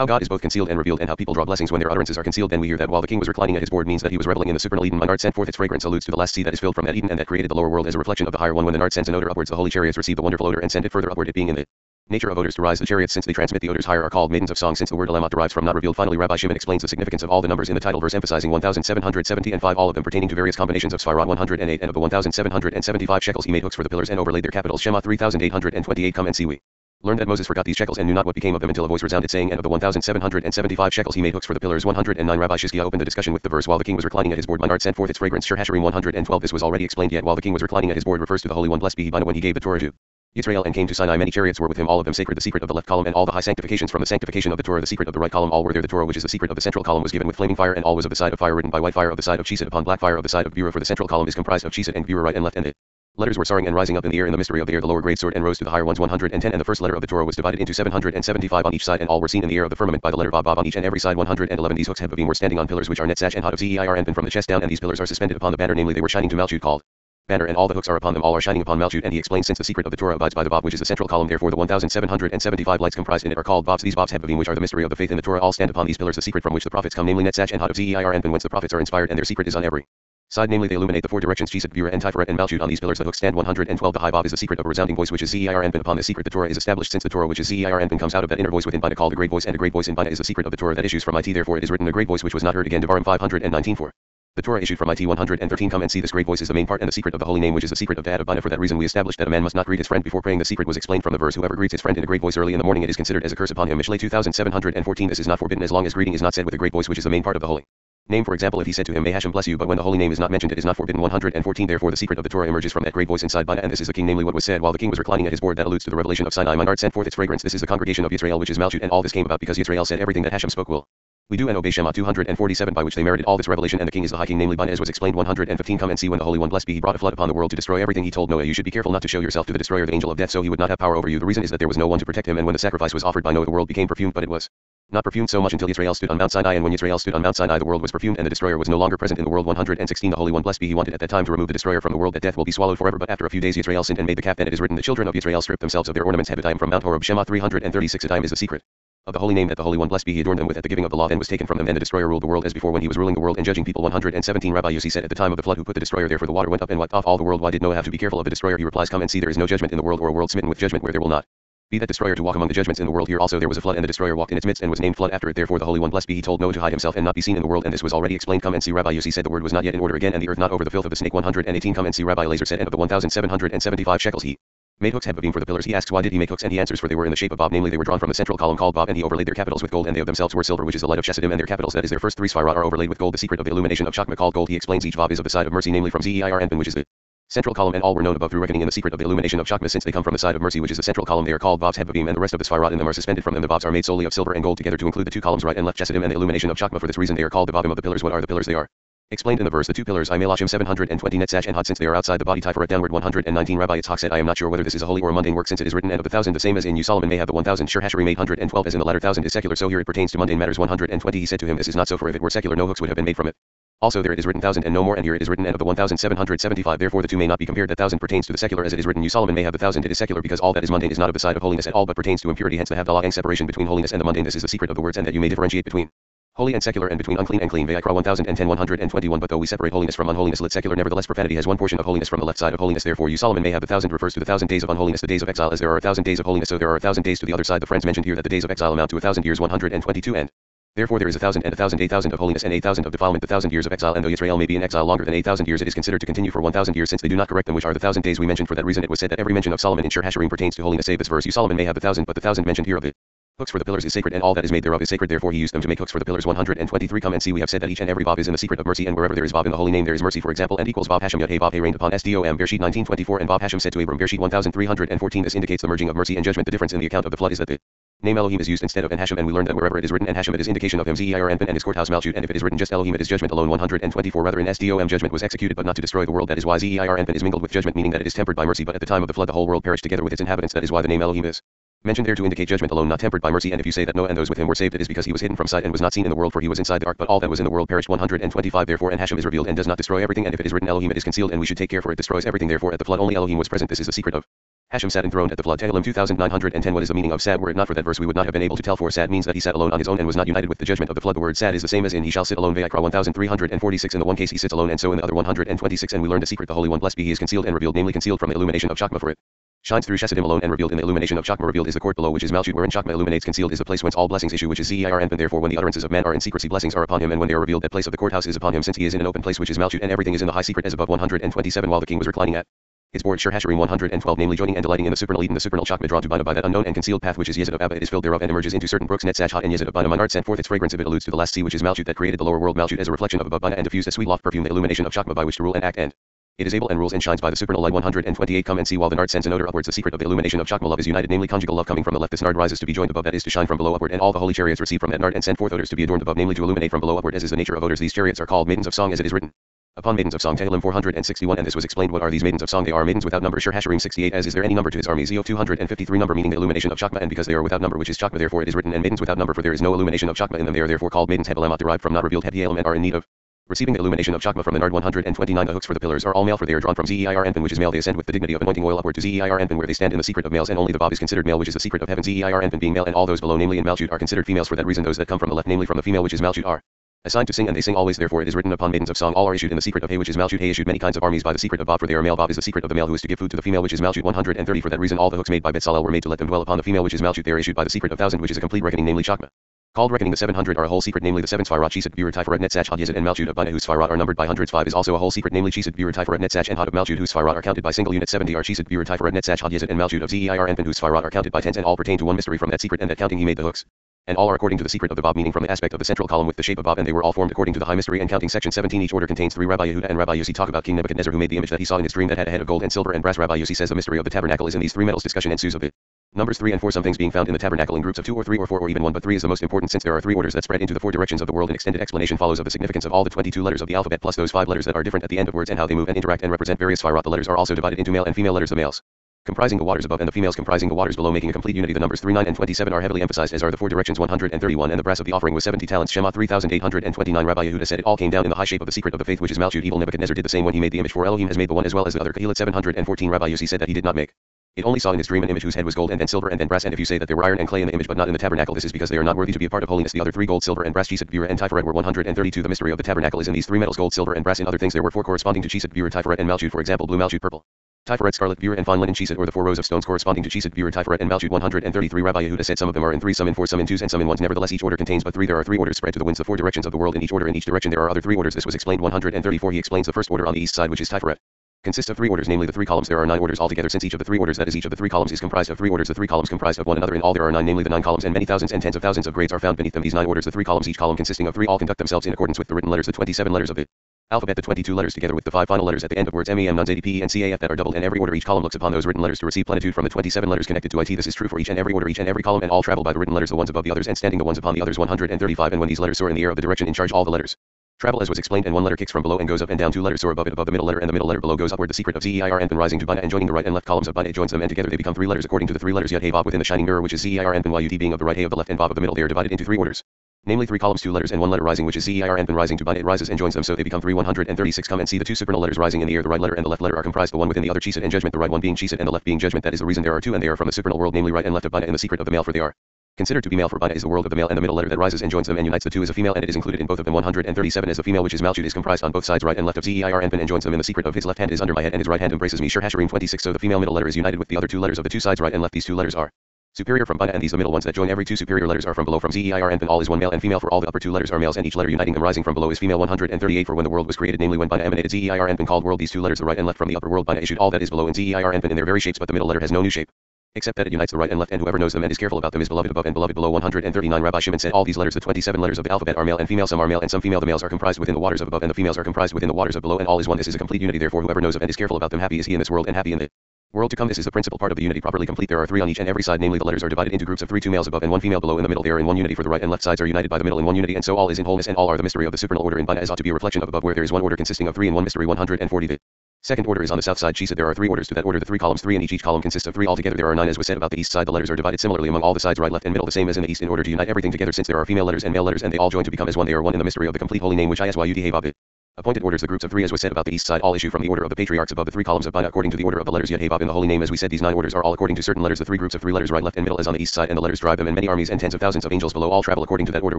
how God is both concealed and revealed and how people draw blessings when their utterances are concealed. Then we hear that while the king was reclining at his board means that he was reveling in the supernal Eden my nard sent forth its fragrance alludes to the last sea that is filled from that Eden and that created the lower world as a reflection of the higher one. When the Nard sends an odor upwards the holy chariots receive the wonderful odor and send it further upward it being in the nature of odors to rise. The chariots since they transmit the odors higher are called maidens of song since the word alamat derives from not revealed. Finally Rabbi Shimon explains the significance of all the numbers in the title verse emphasizing 1770 and 5 all of them pertaining to various combinations of Sphirot 108 and of the 1775 shekels he made hooks for the pillars and overlaid their capitals. Shemot 3828 come and see we learned that Moses forgot these shekels and knew not what became of them until a voice resounded saying and of the 1775 shekels he made hooks for the pillars 109 Rabbi Chizkiyah opened the discussion with the verse while the king was reclining at his board my nard sent forth its fragrance Hashirim 112 this was already explained yet while the king was reclining at his board refers to the Holy One blessed be he when he gave the Torah to. Israel and came to Sinai many chariots were with him all of them sacred the secret of the left column and all the high sanctifications from the sanctification of the Torah the secret of the right column all were there. The Torah which is the secret of the central column was given with flaming fire and all was of the side of fire written by white fire of the side of Chesed upon black fire of the side of Bura for the central column is comprised of Chesed and Bura right and left and the letters were soaring and rising up in the air in the mystery of the air. The lower grade soared and rose to the higher ones 110 and the first letter of the Torah was divided into 775 on each side and all were seen in the air of the firmament by the letter Vav Vav on each and every side 111 these hooks Hebavim were standing on pillars which are Netzach and Hod of Zeir Anpin from the chest down and these pillars are suspended upon the banner namely they were shining to Malchut called banner and all the hooks are upon them all are shining upon Malchut and he explains since the secret of the Torah abides by the Vav which is the central column. Therefore the 1775 lights comprised in it are called Vavs these Vavs Hebavim which are the mystery of the faith in the Torah all stand upon these pillars the secret from which the prophets come namely Netzach and Hod of Zeir Anpin whence the prophets are inspired and their secret is on every Side namely they illuminate the four directions Chesed, Gvurah and Tiferet and Malchut on these pillars the hooks stand 112 the high Vav is the secret of a resounding voice which is Zeir Anpin upon the secret the Torah is established. Since the Torah which is Zeir Anpin comes out of that inner voice within Bina called the great voice and a great voice in Bina is the secret of the Torah that issues from it therefore it is written a great voice which was not heard again Devarim 519 4. The Torah issued from IT 113 come and see this great voice is the main part and the secret of the holy name which is the secret of the Bina. For that reason we established that a man must not greet his friend before praying. The secret was explained from the verse whoever greets his friend in a great voice early in the morning it is considered as a curse upon him. Mishlei 2714 this is not forbidden as long as greeting is not said with a great voice which is the main part of the holy Name for example if he said to him may Hashem bless you but when the holy name is not mentioned it is not forbidden. 114 therefore the secret of the Torah emerges from that great voice inside Bina and this is the king namely what was said while the king was reclining at his board that alludes to the revelation of Sinai. my nard sent forth its fragrance. This is the congregation of Israel which is Malchut and all this came about because Israel said everything that Hashem spoke will. We do and obey Shemot 247 by which they merited all this revelation and the king is the high king namely Bina as was explained 115 come and see when the Holy One blessed be. He brought a flood upon the world to destroy everything he told Noah. You should be careful not to show yourself to the destroyer the angel of death so he would not have power over you. The reason is that there was no one to protect him and when the sacrifice was offered by Noah the world became perfumed but it was not perfumed so much until Israel stood on Mount Sinai and when Israel stood on Mount Sinai the world was perfumed and the destroyer was no longer present in the world. 116 the Holy One blessed be he wanted at that time to remove the destroyer from the world that death will be swallowed forever. But after a few days Israel sinned and made the calf and it is written the children of Israel stripped themselves of their ornaments Hebetime from Mount Horeb. Shemot 336 a time is the secret of the holy name that the Holy One blessed be. He adorned them with at the giving of the law and was taken from them and the destroyer ruled the world as before when he was ruling the world and judging people. 117 Rabbi Yossi said at the time of the flood who put the destroyer there for the water went up and wiped off all the world. Why did Noah have to be careful of the destroyer? He replies come and see there is no judgment in the world or a world smitten with judgment where there will not be that destroyer to walk among the judgments in the world. Here also there was a flood and the destroyer walked in its midst and was named flood after it. Therefore the Holy One blessed be. He told Noah to hide himself and not be seen in the world. And this was already explained. Come and see Rabbi. Yossi said the word was not yet in order again and the earth not over the filth of the snake. 118 come and see Rabbi. Lazar said and of the 1775 shekels he made hooks had beam for the pillars. He asks why did he make hooks? And he answers for they were in the shape of Vav. Namely they were drawn from the central column called Vav and he overlaid their capitals with gold and they of themselves were silver which is the light of Chesedim and their capitals that is their first three Sphirot are overlaid with gold the secret of the illumination of Chakma called gold he explains each Vav is of the side of mercy namely from Zeir Anpin which is the central column and all were known above through reckoning in the secret of the illumination of Chakma since they come from the side of mercy which is the central column. They are called Vav's Hebavim and the rest of the Sphirot in them are suspended from them. The Vavs are made solely of silver and gold together to include the two columns right and left Chesedim and the illumination of Chakma for this reason they are called the Vavim of the pillars. What are the pillars they are? Explained in the verse the two pillars I Malachim 720 Netzach and Hod since they are outside the body Tiferet downward 119 Rabbi Yitzhak said I am not sure whether this is a holy or a mundane work since it is written and of the thousand the same as in you Solomon may have the 1000 Shir Hashirim 812 as in the latter thousand is secular so here it pertains to mundane matters 120 he said to him this is not so for if it were secular no hooks would have been made from it. Also there it is written thousand and no more and here it is written and of the 1775 therefore the two may not be compared that thousand pertains to the secular as it is written. You Solomon may have the thousand it is secular because all that is mundane is not of the side of holiness at all but pertains to impurity. Hence the Havdalah and separation between holiness and the mundane. This is the secret of the words and that you may differentiate between holy and secular and between unclean and clean. Vayikra 1010 121 but though we separate holiness from unholiness let secular nevertheless profanity has one portion of holiness from the left side of holiness. Therefore you Solomon may have the thousand refers to the thousand days of unholiness the days of exile. As there are a thousand days of holiness so there are a thousand days to the other side. The friends mentioned here that the days of exile amount to a thousand years 122 and Therefore there is a thousand and a thousand eight thousand of holiness and eight thousand of defilement. The thousand years of exile and though Israel may be in exile longer than eight thousand years. It is considered to continue for one thousand years since they do not correct them which are the thousand days we mentioned. For that reason it was said that every mention of Solomon in Shir Hashirim pertains to holiness save this verse you Solomon may have the thousand but the thousand mentioned here of it. Hooks for the pillars is sacred and all that is made thereof is sacred. Therefore he used them to make hooks for the pillars 123 come and see we have said that each and every Vav is in the secret of mercy and wherever there is Vav in the holy name there is mercy. For example and equals Vav Hashem Yud Hey Vav Hey rained upon SDOM Bereshit 1924 and Vav Hashem said to Abram Bereshit 1314 this indicates the merging of mercy and judgment. The difference in the account of the flood is that the Name Elohim is used instead of Hashem and we learned that wherever it is written and Hashem it is indication of him Zeir Anpin and his courthouse Malchut and if it is written just Elohim it is judgment alone 124 rather in SDOM judgment was executed but not to destroy the world. That is why Anpin is mingled with judgment meaning that it is tempered by mercy. But at the time of the flood the whole world perished together with its inhabitants. That is why the name Elohim is mentioned there to indicate judgment alone not tempered by mercy. And if you say that Noah and those with him were saved it is because he was hidden from sight and was not seen in the world for he was inside the ark. But all that was in the world perished 125 therefore and Hashem is revealed and does not destroy everything. And if it is written Elohim it is concealed and we should take care for it. Destroys everything. Therefore at the flood only Elohim was present. This is a secret of Hashem sat enthroned at the flood. Tehillim 2910 What is the meaning of sad? Were it not for that verse we would not have been able to tell for sad means that he sat alone on his own and was not united with the judgment of the flood. The word sad is the same as in he shall sit alone. Vayikra 1346 in the one case he sits alone and so in the other 126 and we learn the secret the Holy One blessed be he is concealed and revealed namely concealed from the illumination of Chakma for it. Shines through Chesedim alone and revealed in the illumination of Chakma revealed is the court below which is Malchut wherein Chakma illuminates concealed is the place whence all blessings issue which is Zeir And therefore when the utterances of man are in secrecy blessings are upon him and when they are revealed that place of the courthouse is upon him since he is in an open place which is Malchut and everything is in the high secret as above 127 while the king was reclining at his board Shir Hashirim 112 namely joining and delighting in the supernal Eden the supernal Chakma drawn to Bina by that unknown and concealed path which is Yesod of Abba. It is filled thereof and emerges into certain brooks Netzach and Yesod of Bina my nard sent forth its fragrance if it alludes to the last sea which is Malchut that created the lower world. Malchut as a reflection of above Bina and diffused a sweet loft perfume the illumination of Chakma by which to rule and act and it is able and rules and shines by the supernal light 128 come and see while the nard sends an odor upwards. The secret of the illumination of Chakma love is united namely conjugal love coming from the left this nard rises to be joined above that is to shine from below upward and all the holy chariots receive from that nard and send forth odors to be adorned above namely to illuminate from below upward. As is the nature of odors these chariots are called maidens of song as it is written Upon maidens of song Tehillim 461 and this was explained what are these maidens of song? They are maidens without number Shir Hashirim 68 as is there any number to his army Zeo 253 number meaning the illumination of Chakma and because they are without number which is Chakma therefore it is written and maidens without number for there is no illumination of Chakma in them they are therefore called maidens Hebelamat derived from not revealed Hebielam and are in need of receiving the illumination of Chakma from the Nard 129 the hooks for the pillars are all male for they are drawn from Zeir Anpin which is male they ascend with the dignity of anointing oil upward to Zeir Anpin where they stand in the secret of males and only the Vav is considered male which is the secret of heaven Zeir Anpin being male and all those below namely in Malchut are considered females for that reason those that come from the left namely from the female which is Malchut are Assigned to sing and they sing always therefore it is written upon maidens of song. All are issued in the secret of Hay which is Malchut. Hay issued many kinds of armies by the secret of Vav for they are male Vav is the secret of the male who is to give food to the female which is Malchut. 130 for that reason all the hooks made by Betzalel were made to let them dwell upon the female which is Malchut. They are issued by the secret of thousand which is a complete reckoning namely Chakma. Called reckoning the 700 are a whole secret namely the 7 Sfirot Chesed Buret Tiferet Netzach Hod Yesod and Malchut. Of Bina whose Sfirot are numbered by hundreds 5 is also a whole secret namely Chesed Buret Tiferet Netzach and Hod of Malchut whose Sfirot are counted by single unit 70 are Chesed Buret Tiferet Netzach Hod Yesod and Malchut of Zeir Anpin whose Sfirot are counted by tens and all pertain to one mystery from that secret and that counting he made the hooks and all are according to the secret of the Vav meaning from the aspect of the central column with the shape of Vav and they were all formed according to the high mystery and counting section 17 each order contains three Rabbi Yehuda and Rabbi Yossi talk about King Nebuchadnezzar who made the image that he saw in his dream that had a head of gold and silver and brass. Rabbi Yossi says the mystery of the tabernacle is in these three metals. Discussion ensues of it. Numbers 3 and 4 Some things being found in the tabernacle in groups of 2 or 3 or 4 or even 1 but 3 is the most important since there are 3 orders that spread into the 4 directions of the world. An extended explanation follows of the significance of all the 22 letters of the alphabet plus those 5 letters that are different at the end of words and how they move and interact and represent various Sfirot the letters are also divided into male and female letters. The males comprising the waters above and the females comprising the waters below making a complete unity. The numbers 3 9 and 27 are heavily emphasized as are the four directions 131 and the brass of the offering was 70 talents. Shemot 3829 Rabbi Yehuda said it all came down in the high shape of the secret of the faith which is Malchut. Evil Nebuchadnezzar did the same when he made the image for Elohim has made the one as well as the other. Kohelet 714 Rabbi Yossi said that he did not make. It only saw in his dream an image whose head was gold and then silver and then brass and if you say that there were iron and clay in the image but not in the tabernacle this is because they are not worthy to be a part of holiness. The other three gold silver and brass Chesed Bura and Tiferet were 132 the mystery of the tabernacle is in these three metals gold silver and brass. In other things there were four corresponding to Chesed Bura Tiferet and Malchut for example blue Malchut purple Tiferet scarlet Bura and fine linen Chesed or the four rows of stones corresponding to Chesed Bura Tiferet and Malchut 133 Rabbi Yehuda said some of them are in three some in four some in twos and some in ones. Nevertheless each order contains but three. There are three orders spread to the winds the four directions of the world. In each order in each direction there are other three orders. This was explained 134 he explains the first order on the east side which is Tiferet consists of three orders namely the three columns. There are nine orders altogether. Since each of the three orders that is each of the three columns is comprised of three orders the three columns comprised of one another. In all there are nine namely the nine columns and many thousands and tens of thousands of grades are found beneath them. These nine orders the three columns each column consisting of three all conduct themselves in accordance with the written letters the 27 letters of it alphabet the 22 letters together with the five final letters at the end of words mem non zdp and caf that are doubled in every order each column looks upon those written letters to receive plenitude from the 27 letters connected to it this is true for each and every order each and every column and all travel by the written letters the ones above the others and standing the ones upon the others 135 and when these letters soar in the air of the direction in charge all the letters Travel as was explained and one letter kicks from below and goes up and down two letters soar above it above the middle letter and the middle letter below goes upward. The secret of Zeir Anpin rising to Bina and joining the right and left columns of Bina joins them and together they become three letters according to the three letters Yud Hey Vav within the shining mirror which is Zeir Anpin Yud being of the right Hey of the left and Vav of the middle they are divided into three orders. Namely three columns two letters and one letter rising which is Zeir Anpin rising to Bina it rises and joins them so they become three 136 come and see the two supernal letters rising in the air the right letter and the left letter are comprised the one within the other Chesed and judgment the right one being Chesed and the left being judgment. That is the reason there are two and they are from the supernal world namely right and left of Bina in the secret of the male for they are Considered to be male for Bina is the world of the male and the middle letter that rises and joins them and unites the two is a female and it is included in both of them. 137 as a female which is Malchut is comprised on both sides right and left of Zeir Anpin and joins them in the secret of his left hand is under my head and his right hand embraces me. Hashirim 26 so the female middle letter is united with the other two letters of the two sides right and left. These two letters are superior from Bina and these the middle ones that join every two superior letters are from below from Zeir Anpin all is one male and female for all the upper two letters are males and each letter uniting them rising from below is female. 138 for when the world was created namely when Bina emanated Zeir Anpin called world these two letters the right and left from the upper world Bina issued all that is below in Zeir Anpin in their very shapes but the middle letter has no new shape except that it unites the right and left and whoever knows them and is careful about them is beloved above and beloved below 139 Rabbi Shimon said all these letters the 27 letters of the alphabet are male and female some are male and some female. The males are comprised within the waters of above and the females are comprised within the waters of below. And all is one. This is a complete unity. Therefore whoever knows of and is careful about them happy is he in this world and happy in the world to come. This is the principal part of the unity. Properly complete. There are three on each and every side. Namely the letters are divided into groups of three. Two males above and one female below. In the middle they are in one unity for the right and left sides are united by the middle in one unity. And so all is in wholeness and all are the mystery of the supernal order in Bina as ought to be a reflection of above where there is one order consisting of three and one mystery 140 the Second order is on the south side. Chesed there are three orders. To that order the three columns three in each each column consists of three altogether. There are nine as was said about the east side. The letters are divided similarly among all the sides right left and middle the same as in the east in order to unite everything together since there are female letters and male letters and they all join to become as one. They are one in the mystery of the complete holy name which Isyudhavabit. Appointed orders the groups of three as was said about the east side all issue from the order of the patriarchs above the three columns of Bina according to the order of the letters Yud in the holy name. As we said these nine orders are all according to certain letters. The three groups of three letters right left and middle as on the east side and the letters drive them and many armies and tens of thousands of angels below all travel according to that order.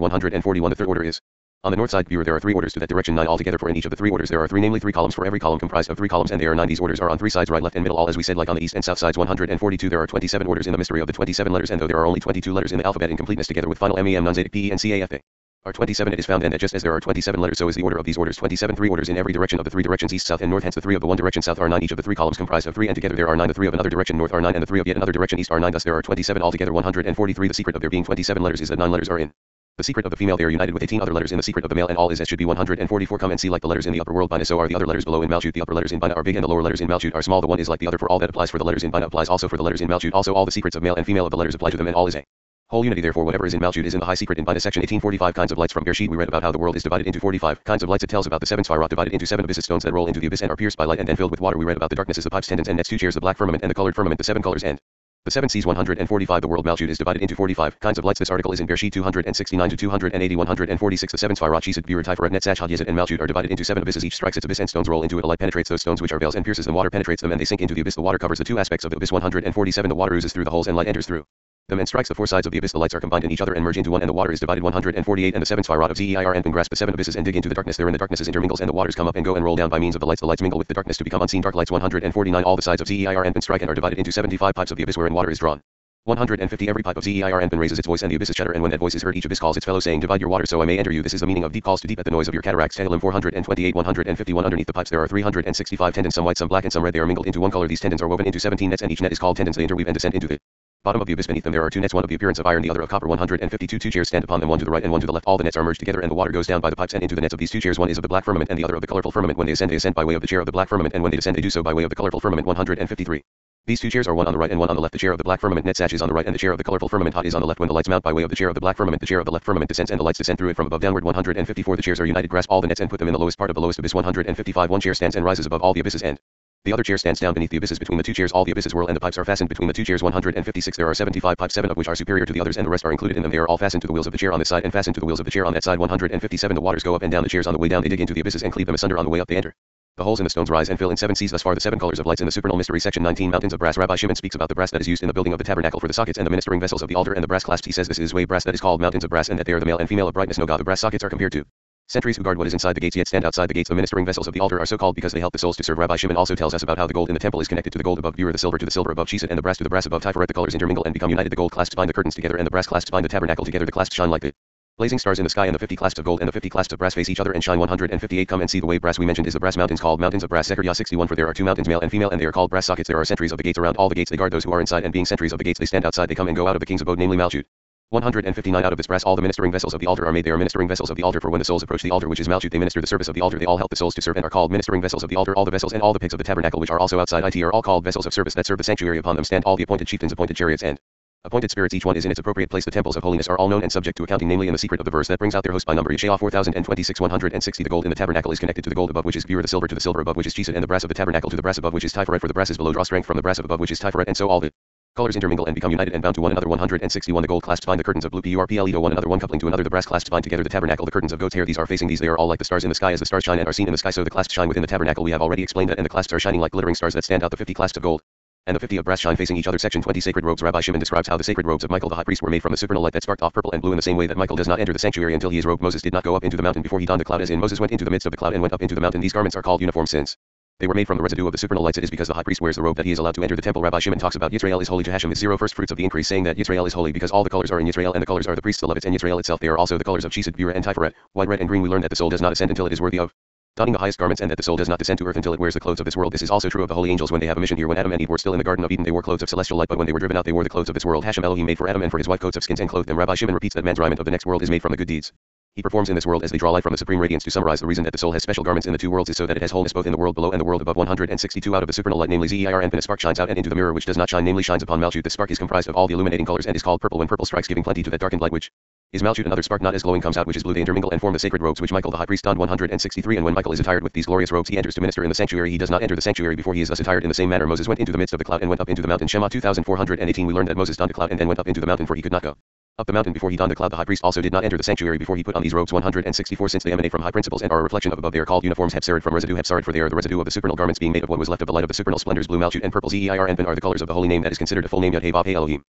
141 the third order is on the north side viewer there are three orders to that direction nine altogether for in each of the three orders. There are three namely three columns for every column comprised of three columns and there are nine. These orders are on three sides right left and middle all as we said like on the east and south sides 142 there are 27 orders in the mystery of the 27 letters and though there are only 22 letters in the alphabet in completeness together with final mem non p and cafa are 27 it is found and that just as there are 27 letters so is the order of these orders. 27 three orders in every direction of the three directions east south and north hence the three of the one direction south are nine. Each of the three columns comprised of three and together there are nine. The three of another direction north are nine and the three of yet another direction east are nine. Thus there are 27 altogether 143 the secret of there being 27 letters is that nine letters are in the secret of the female they are united with 18 other letters in the secret of the male and all is as should be 144 come and see like the letters in the upper world Bina. So are the other letters below in Malchut. The upper letters in Bina are big and the lower letters in Malchut are small. The one is like the other for all that applies for the letters in Bina applies also for the letters in Malchut. Also all the secrets of male and female of the letters apply to them and all is a whole unity. Therefore whatever is in Malchut is in the high secret in Bina. Section 1845 kinds of lights from Bereshit we read about how the world is divided into 45 kinds of lights. It tells about the seven Sfirot divided into seven abyss stones that roll into the abyss and are pierced by light and then filled with water. We read about the darknesses the pipes tendons and nets two chairs the black firmament and the colored firmament the seven colors and the seven seas 145 The world Malchut is divided into 45 kinds of lights. This article is in Bereshit 269 to 280 146 The seven Sfirot Chesed Bura Tiferet Netzach Hod and Malchut are divided into seven abysses. Each strikes its abyss and stones roll into it. A light penetrates those stones which are veils and pierces them. Water penetrates them and they sink into the abyss. The water covers the two aspects of the abyss 147 The water oozes through the holes and light enters through. The men strikes the four sides of the abyss. The lights are combined in each other and merge into one, and the water is divided 148. And the seven Sphirot of Zeir Anpin grasp the seven abysses and dig into the darkness. Therein the darknesses intermingles, and the waters come up and go and roll down by means of the lights. The lights mingle with the darkness to become unseen dark lights. 149. All the sides of Zeir Anpin strike and are divided into 75 pipes of the abyss wherein water is drawn. 150 Every pipe of Zeir Anpin raises its voice and the abysses shudder and when that voice is heard each abyss calls its fellow saying divide your water so I may enter you this is the meaning of deep calls to deep at the noise of your cataracts Tehillim 428 151 Underneath the pipes there are 365 tendons some white some black and some red they are mingled into one color these tendons are woven into 17 nets and each net is called tendons they interweave and descend into the bottom of the abyss beneath them there are two nets one of the appearance of iron the other of copper 152 two chairs stand upon them one to the right and one to the left all the nets are merged together and the water goes down by the pipes and into the nets of these two chairs one is of the black firmament and the other of the colorful firmament when they ascend they ascend by way of the chair of the black firmament and when they descend they do so by way of the colorful firmament 153 these two chairs are one on the right and one on the left. The chair of the black firmament Netzach is on the right and the chair of the colorful firmament hot is on the left. When the lights mount by way of the chair of the black firmament, the chair of the left firmament descends and the lights descend through it from above downward. 154 The chairs are united. Grasp all the nets and put them in the lowest part of the lowest abyss. 155 One chair stands and rises above all the abysses and the other chair stands down beneath the abysses between the two chairs. All the abysses whirl and the pipes are fastened between the two chairs. 156 There are 75 pipes, seven of which are superior to the others and the rest are included in them. They are all fastened to the wheels of the chair on this side and fastened to the wheels of the chair on that side. 157 The waters go up and down the chairs on the way down. They dig into the abysses and cleave them asunder on the way up. They enter. The holes in the stones rise and fill in seven seas thus far the seven colors of lights in the supernal mystery section 19 mountains of brass Rabbi Shimon speaks about the brass that is used in the building of the tabernacle for the sockets and the ministering vessels of the altar and the brass clasps he says this is way brass that is called mountains of brass and that they are the male and female of brightness no god the brass sockets are compared to Sentries who guard what is inside the gates yet stand outside the gates. The ministering vessels of the altar are so called because they help the souls to serve. Rabbi Shimon also tells us about how the gold in the temple is connected to the gold above the silver to the silver above Chesed, and the brass to the brass above Tiferet. The colors intermingle and become united. The gold clasps bind the curtains together, and the brass clasps bind the tabernacle together. The clasps shine like the blazing stars in the sky, and the fifty clasps of gold and the fifty clasps of brass face each other and shine. 158 Come and see the way brass we mentioned is the brass mountains called mountains of brass. Zechariah 61 For there are two mountains, male and female, and they are called brass sockets. There are sentries of the gates around all the gates. They guard those who are inside, and being sentries of the gates, they stand outside. They come and go out of the king's abode, namely Malchut. 159 Out of its brass all the ministering vessels of the altar are made. They are ministering vessels of the altar for when the souls approach the altar which is Malchut they minister the service of the altar. They all help the souls to serve and are called ministering vessels of the altar. All the vessels and all the pigs of the tabernacle which are also outside it are all called vessels of service that serve the sanctuary. Upon them stand all the appointed chieftains, appointed chariots and appointed spirits. Each one is in its appropriate place. The temples of holiness are all known and subject to accounting namely in the secret of the verse that brings out their host by number. Yeshayah 4026 160 The gold in the tabernacle is connected to the gold above which is pure, the silver to the silver above which is Chesed and the brass of the tabernacle to the brass above which is Tiferet for the brass is below draw strength from the brass above which is Tiferet and so all the Colors intermingle and become united and bound to one another. 161 The gold clasps bind the curtains of blue purple to one another. One coupling to another. The brass clasps bind together the tabernacle. The curtains of goat's hair. These are facing these. They are all like the stars in the sky as the stars shine and are seen in the sky. So the clasps shine within the tabernacle. We have already explained that and the clasps are shining like glittering stars that stand out. The 50 clasps of gold and the 50 of brass shine facing each other. Section 20 Sacred robes. Rabbi Shimon describes how the sacred robes of Michael the high priest were made from the supernal light that sparked off purple and blue in the same way that Michael does not enter the sanctuary until he is robed. Moses did not go up into the mountain before he donned the cloud as in Moses went into the midst of the cloud and went up into the mountain. These garments are called uniform since. They were made from the residue of the supernal lights. It is because the high priest wears the robe that he is allowed to enter the temple. Rabbi Shimon talks about Yisrael is holy. Jehashim is zero first fruits of the increase, saying that Yisrael is holy because all the colors are in Yisrael and the colors are the priests, the Levites, and Yisrael itself. They are also the colors of Chesed, Bura, and Tiferet, white, red, and green. We learn that the soul does not ascend until it is worthy of donning the highest garments and that the soul does not descend to earth until it wears the clothes of this world. This is also true of the holy angels when they have a mission here. When Adam and Eve were still in the Garden of Eden, they wore clothes of celestial light, but when they were driven out, they wore the clothes of this world. Hashem Elohim made for Adam and for his wife coats of skins and clothed them. Rabbi Shimon repeats that man's raiment of the next world is made from the good deeds. He performs in this world as they draw light from the supreme radiance. To summarize, the reason that the soul has special garments in the two worlds is so that it has wholeness both in the world below and the world above. 162 out of the supernal light, namely Zeir Anpin a spark shines out and into the mirror which does not shine, namely shines upon Malchut. The spark is comprised of all the illuminating colors and is called purple when purple strikes, giving plenty to that darkened light which is Malchut. Another spark not as glowing comes out which is blue. They intermingle and form the sacred robes which Michael the high priest donned. 163 And when Michael is attired with these glorious robes, he enters to minister in the sanctuary. He does not enter the sanctuary before he is thus attired. In the same manner, Moses went into the midst of the cloud and went up into the mountain. Shemot 2418 We learned that Moses donned a cloud and then went up into the mountain for he could not go. Up the mountain before he donned the cloud, the high priest also did not enter the sanctuary before he put on these robes 164 since they emanate from high principles and are a reflection of above. They are called uniforms hepsarid from residue hepsarid for they are the residue of the supernal garments being made of what was left of the light of the supernal splendors blue malchut and purple zeir anpin are the colors of the holy name that is considered a full name yud hey vav hey Elohim.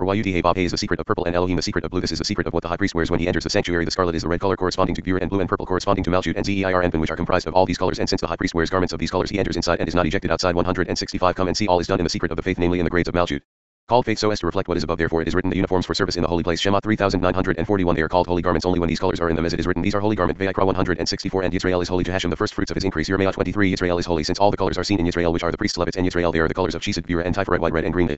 For Yud hey vav hey is the secret of purple and Elohim the secret of blue. This is the secret of what the high priest wears when he enters the sanctuary. The scarlet is the red color corresponding to pure and blue and purple corresponding to malchut and zeir anpin which are comprised of all these colors. And since the high priest wears garments of these colors, he enters inside and is not ejected outside. 165 Come and see all is done in the secret of the faith, namely in the grades of malchut called faith so as to reflect what is above therefore it is written the uniforms for service in the holy place Shemot 3941 they are called holy garments only when these colors are in them as it is written these are holy garment Vayikra 164 and Yisrael is holy Jehashim the first fruits of his increase Yirmiyah 23 Yisrael is holy since all the colors are seen in Yisrael which are the priests Levites and Yisrael they are the colors of Chesed Bura and Tiferet white red and green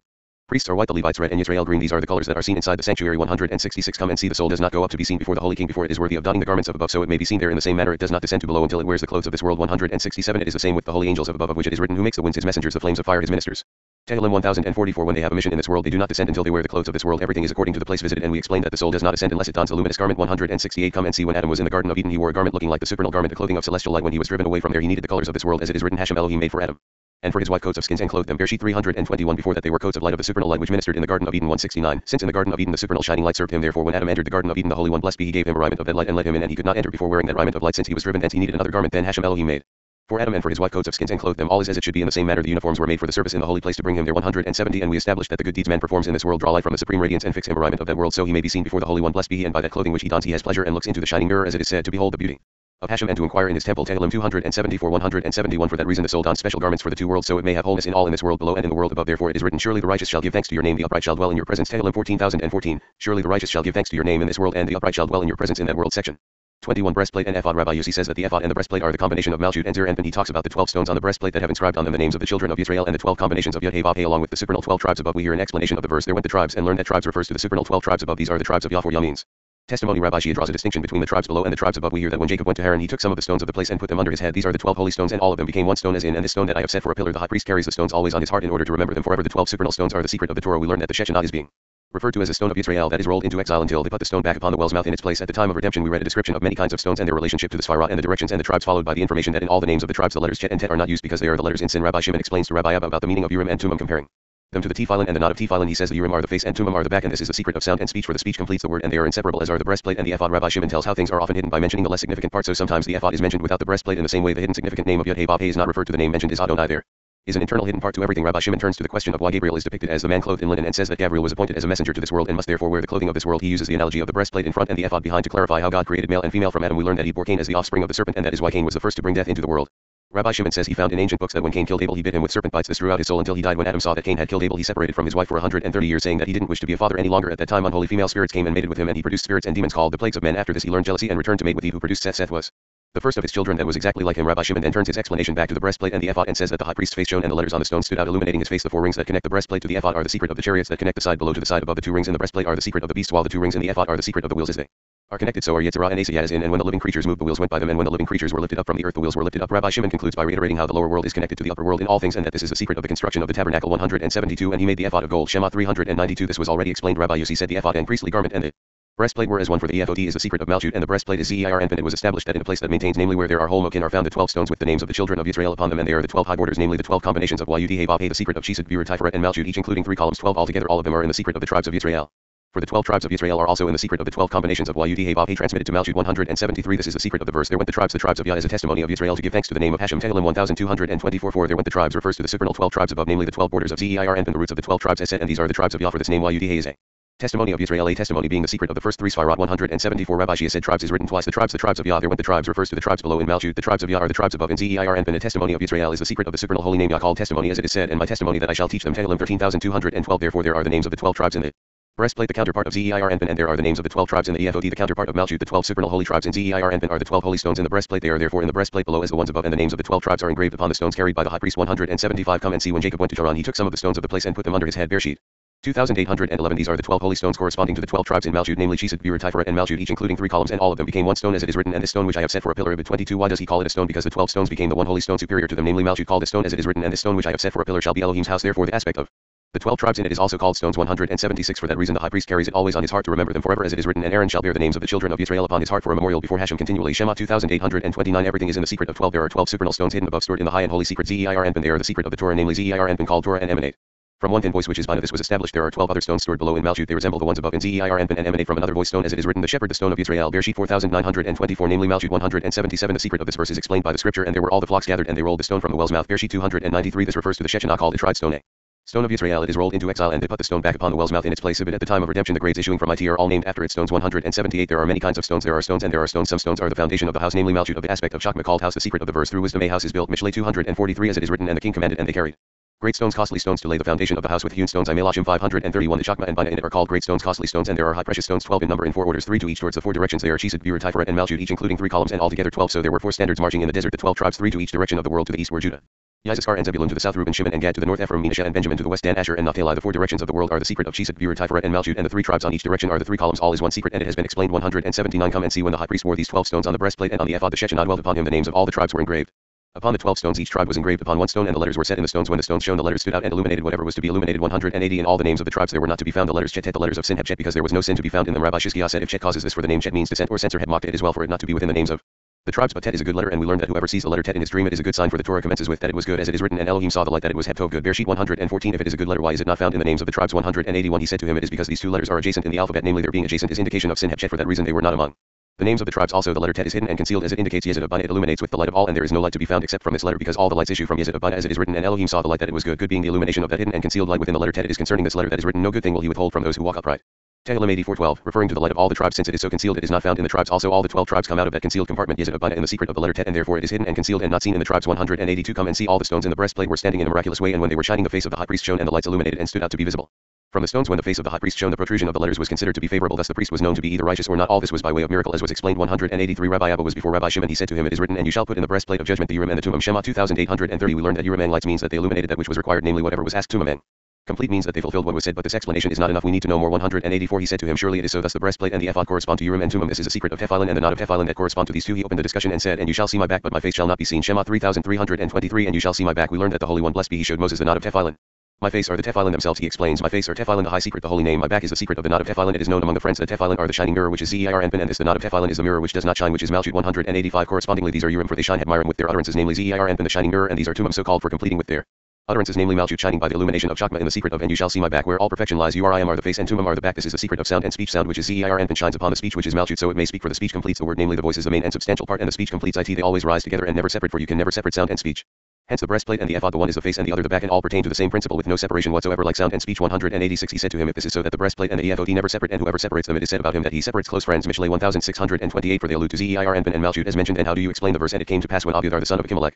priests are white the Levites red and Israel green. These are the colors that are seen inside the sanctuary 166 come and see the soul does not go up to be seen before the holy king before it is worthy of donning the garments of above so it may be seen there in the same manner it does not descend to below until it wears the clothes of this world 167 it is the same with the holy angels of above of which it is written who makes the winds his messengers the flames of fire his ministers? Tehillim 1044 When they have a mission in this world they do not descend until they wear the clothes of this world. Everything is according to the place visited and we explain that the soul does not ascend unless it dons a luminous garment 168 Come and see when Adam was in the Garden of Eden. He wore a garment looking like the supernal garment the clothing of celestial light. When he was driven away from there he needed the colors of this world as it is written Hashem Elohim made for Adam and for his wife coats of skins and clothed them. Bereshit 321 before that they were coats of light of the supernal light which ministered in the Garden of Eden 169. Since in the Garden of Eden the supernal shining light served him therefore when Adam entered the Garden of Eden the Holy One blessed be he gave him a raiment of that light and let him in and he could not enter before wearing that raiment of light since he was driven thence he needed another garment then Hashem Elohim made. For Adam and for his wife coats of skins and clothed them all is as it should be in the same manner the uniforms were made for the service in the holy place to bring him there 170 and we established that the good deeds man performs in this world draw light from the supreme radiance and fix him raiment of that world so he may be seen before the Holy One blessed be he and by that clothing which he dons he has pleasure and looks into the shining mirror as it is said to behold the beauty of Hashem and to inquire in his temple Tehillim 274 171 for that reason the soul dons special garments for the two worlds so it may have wholeness in all in this world below and in the world above. Therefore it is written surely the righteous shall give thanks to your name the upright shall dwell in your presence. Tehillim 14014 surely the righteous shall give thanks to your name in this world and the upright shall dwell in your presence in that world. Section 21 breastplate and ephod. Rabbi Yossi says that the ephod and the breastplate are the combination of Malchut and Zeir Anpin he talks about the 12 stones on the breastplate that have inscribed on them the names of the children of Israel and the 12 combinations of Yud along with the supernal 12 tribes above. We hear an explanation of the verse. There went the tribes and learned that tribes refers to the supernal 12 tribes above. These are the tribes of Yah for Yah means Testimony Rabbi Shia draws a distinction between the tribes below and the tribes above we hear that when Jacob went to Haran he took some of the stones of the place and put them under his head these are the 12 holy stones and all of them became one stone as in and this stone that I have set for a pillar the high priest carries the stones always on his heart in order to remember them forever the 12 supernal stones are the secret of the Torah we learn that the Shechinah is being referred to as a stone of Israel that is rolled into exile until they put the stone back upon the well's mouth in its place. At the time of redemption, we read a description of many kinds of stones and their relationship to the Sphira and the directions and the tribes, followed by the information that in all the names of the tribes the letters Chet and Tet are not used because they are the letters in Sin. Rabbi Shimon explains to Rabbi Abba about the meaning of Urim and Tumim comparing them to the Tefillin and the knot of Tefillin. He says the Urim are the face and Tumim are the back, and this is the secret of sound and speech. For the speech completes the word, and they are inseparable, as are the breastplate and the ephod. Rabbi Shimon tells how things are often hidden by mentioning the less significant part. So sometimes the ephod is mentioned without the breastplate. In the same way, the hidden significant name of Yud Hey Vav Hey is not referred to the name mentioned as Adonai there is an internal hidden part to everything. Rabbi Shimon turns to the question of why Gabriel is depicted as the man clothed in linen and says that Gabriel was appointed as a messenger to this world and must therefore wear the clothing of this world. He uses the analogy of the breastplate in front and the ephod behind to clarify how God created male and female from Adam. We learn that he bore Cain as the offspring of the serpent and that is why Cain was the first to bring death into the world. Rabbi Shimon says he found in ancient books that when Cain killed Abel he bit him with serpent bites this throughout his soul until he died. When Adam saw that Cain had killed Abel he separated from his wife for 130 years saying that he didn't wish to be a father any longer. At that time unholy female spirits came and mated with him and he produced spirits and demons called the plagues of men. After this he learned jealousy and returned to mate with Eve who produced Seth. Seth was the first of his children that was exactly like him. Rabbi Shimon then turns his explanation back to the breastplate and the ephod and says that the high priest's face shone and the letters on the stone stood out illuminating his face. The four rings that connect the breastplate to the ephod are the secret of the chariots that connect the side below to the side above. The two rings in the breastplate are the secret of the beast while the two rings in the ephod are the secret of the wheels as they are connected so are Yetzirah and Asiyah as in and when the living creatures moved the wheels went by them and when the living creatures were lifted up from the earth the wheels were lifted up. Rabbi Shimon concludes by reiterating how the lower world is connected to the upper world in all things and that this is the secret of the construction of the tabernacle 172 and he made the ephod of gold Shemot 392 this was already explained Rabbi Yossi said the ephod and priestly garment and the breastplate were as one for the ephod is the secret of Malchut and the breastplate is Zeir Anpin it was established that in a place that maintains namely where there are whole mokin are found the 12 stones with the names of the children of Israel upon them and they are the 12 high borders namely the 12 combinations of Yud Hey Vav the secret of Chesed Beer Tiferet and Malchut each including three columns 12 altogether all of them are in the secret of the tribes of Israel. For the twelve tribes of Israel are also in the secret of the twelve combinations of Yud Hey Vav Hey transmitted to Malchut 173. This is the secret of the verse. There went the tribes, the tribes of Yah as a testimony of Israel to give thanks to the name of Hashem. Tehillim 1224. For there went the tribes refers to the supernal twelve tribes above, namely the twelve borders of Zeir Anpin the roots of the twelve tribes as set, and these are the tribes of Yah. For this name Yud Hey is a testimony of Israel. A testimony being the secret of the first three Sfirot 174. Rabbi Shia said tribes is written twice. The tribes, the tribes of Yah. There went the tribes refers to the tribes below in Malchut. The tribes of Yah are the tribes above in Zeir Anpin a testimony of Israel is the secret of the supernal holy name Yah called testimony as it is said, and my testimony that I shall teach them. Tehillim 13212. Therefore there are the names of the twelve tribes in the Breastplate the counterpart of Zeir Anpin and there are the names of the 12 tribes in the ephod the counterpart of Malchut the 12 supernal holy tribes in Zeir Anpin are the 12 holy stones in the breastplate. They are therefore in the breastplate below as the ones above and the names of the 12 tribes are engraved upon the stones carried by the high priest 175 come and see when Jacob went to Haran he took some of the stones of the place and put them under his head. Bereshit 2811 These are the 12 holy stones corresponding to the 12 tribes in Malchut namely Chesed, Beer, Tiferet and Malchut each including three columns and all of them became one stone as it is written and this stone which I have set for a pillar of 22 Why does he call it a stone? Because the 12 stones became the one holy stone superior to them namely Malchut called a stone as it is written and this stone which I have set for a pillar shall be Elohim's house. Therefore the aspect of the twelve tribes in it is also called stones 176 for that reason. The high priest carries it always on his heart to remember them forever as it is written and Aaron shall bear the names of the children of Israel upon his heart for a memorial before Hashem continually. Shemot 2829 everything is in the secret of 12 there are 12 supernal stones hidden above stored in the high and holy secret. Zeir Anpin they are the secret of the Torah namely Zeir Anpin called Torah and emanate. From one thin voice which is Bina this was established there are 12 other stones stored below in Malchut. They resemble the ones above in Zeir Anpin and emanate from another voice stone as it is written the shepherd the stone of Israel Bereshit 4924 namely Malchut 177 the secret of this verse is explained by the scripture and there were all the flocks gathered and they rolled the stone from the well's mouth. Bereshit 293 this refers to the Shechinah called the tried stone a Stone of Israel it is rolled into exile and they put the stone back upon the well's mouth in its place. But at the time of redemption the grades issuing from IT are all named after its stones 178. There are many kinds of stones. There are stones and there are stones. Some stones are the foundation of the house, namely Malchut of the aspect of Chakma called house. The secret of the verse through wisdom a house is built. Mishle 243 as it is written and the king commanded and they carried. Great stones, costly stones to lay the foundation of the house with hewn stones. I Melachim 531. The Chakma and Bina in it are called great stones, costly stones, and there are high precious stones 12 in number in four orders, three to each towards the four directions. They are Chesed, Beer, Tiferet, and Malchut, each including three columns and altogether 12. So there were four standards marching in the desert. The 12 tribes, three to each direction of the world. To the east were Judah. Yisachar and Zebulun to the south, Reuben, Shimon, and Gad to the north, Ephraim, Menashe, and Benjamin to the west, Dan, Asher, and Naphtali. The four directions of the world are the secret of Chesed, Beer, Tiferet, and Malchut, and the three tribes on each direction are the three columns. All is one secret, and it has been explained 179. Come and see when the high priest wore these twelve stones on the breastplate and on the ephod, the Shechinah dwelt upon him. The names of all the tribes were engraved. Upon the twelve stones each tribe was engraved upon one stone and the letters were set in the stones when the stones shone the letters stood out and illuminated whatever was to be illuminated 180 in all the names of the tribes there were not to be found the letters Chet the letters of sin have Chet because there was no sin to be found in them Rabbi Chizkiyah said if Chet causes this for the name Chet means descent or censor had mocked it is well for it not to be within the names of the tribes but Tet is a good letter and we learned that whoever sees the letter Tet in his dream it is a good sign for the Torah commences with that it was good as it is written and Elohim saw the light that it was Heb Tov good Bereshit 114 if it is a good letter why is it not found in the names of the tribes? 181 he said to him it is because these two letters are adjacent in the alphabet namely their being adjacent is indication of sin Heb Chet for that reason they were not among The names of the tribes. Also the letter Tet is hidden and concealed as it indicates Yesod of Bina it illuminates with the light of all and there is no light to be found except from this letter because all the lights issue from Yesod of Bina as it is written and Elohim saw the light that it was good good being the illumination of that hidden and concealed light within the letter Tet is concerning this letter that is written no good thing will he withhold from those who walk upright. Tehillim 8412, referring to the light of all the tribes since it is so concealed it is not found in the tribes. Also all the 12 tribes come out of that concealed compartment. Yesod of Bina in the secret of the letter Tet and therefore it is hidden and concealed and not seen in the tribes 182 come and see all the stones in the breastplate were standing in a miraculous way and when they were shining the face of the high priest shone and the lights illuminated and stood out to be visible. From the stones when the face of the high priest shone the protrusion of the letters was considered to be favorable. Thus the priest was known to be either righteous or not. All this was by way of miracle as was explained 183 Rabbi Abba was before Rabbi Shimon. He said to him it is written and you shall put in the breastplate of judgment the Urim and the Tumim. Shemot 2830 we learned that Urim and lights means that they illuminated that which was required namely whatever was asked Tumim complete means that they fulfilled what was said but this explanation is not enough. We need to know more. 184 he said to him surely it is so. Thus the breastplate and the ephod correspond to Urim and Tumim this is a secret of Tefillin and the knot of Tefillin that correspond to these two. He opened the discussion and said and you shall see my back but my face shall not be seen. Shemot 3323 and you shall see my back. We learned that the Holy One blessed be he showed Moses the knot of Tefillin my face are the Tefillin themselves he explains. My face are Tefillin the high secret the holy name. My back is the secret of the knot of Tefillin it is known among the friends that Tefillin are the shining mirror which is Zeir Anpin and this the knot of Tefillin is the mirror which does not shine which is Malchut 185 correspondingly these are Urim for they shine Hedmirim with their utterances namely Zeir Anpin the shining mirror and these are Tumim so called for completing with their utterances namely Malchut shining by the illumination of Chakma in the secret of and you shall see my back where all perfection lies. Urim are i am the face and Tumim are the back? This is the secret of sound and speech. Sound which is Zeir Anpin shines upon the speech which is Malchut so it may speak for the speech completes the word namely the voice is the main and substantial part and the speech completes it they always rise together and never separate for you can never separate sound and speech. Hence the breastplate and the ephod the one is the face and the other the back and all pertain to the same principle with no separation whatsoever like sound and speech 186 he said to him if this is so that the breastplate and the ephod never separate and whoever separates them it is said about him that he separates close friends. Mishle 1628 for they allude to Zeir Anpin and Malchut as mentioned and how do you explain the verse? And it came to pass when Abiathar the son of Achimelech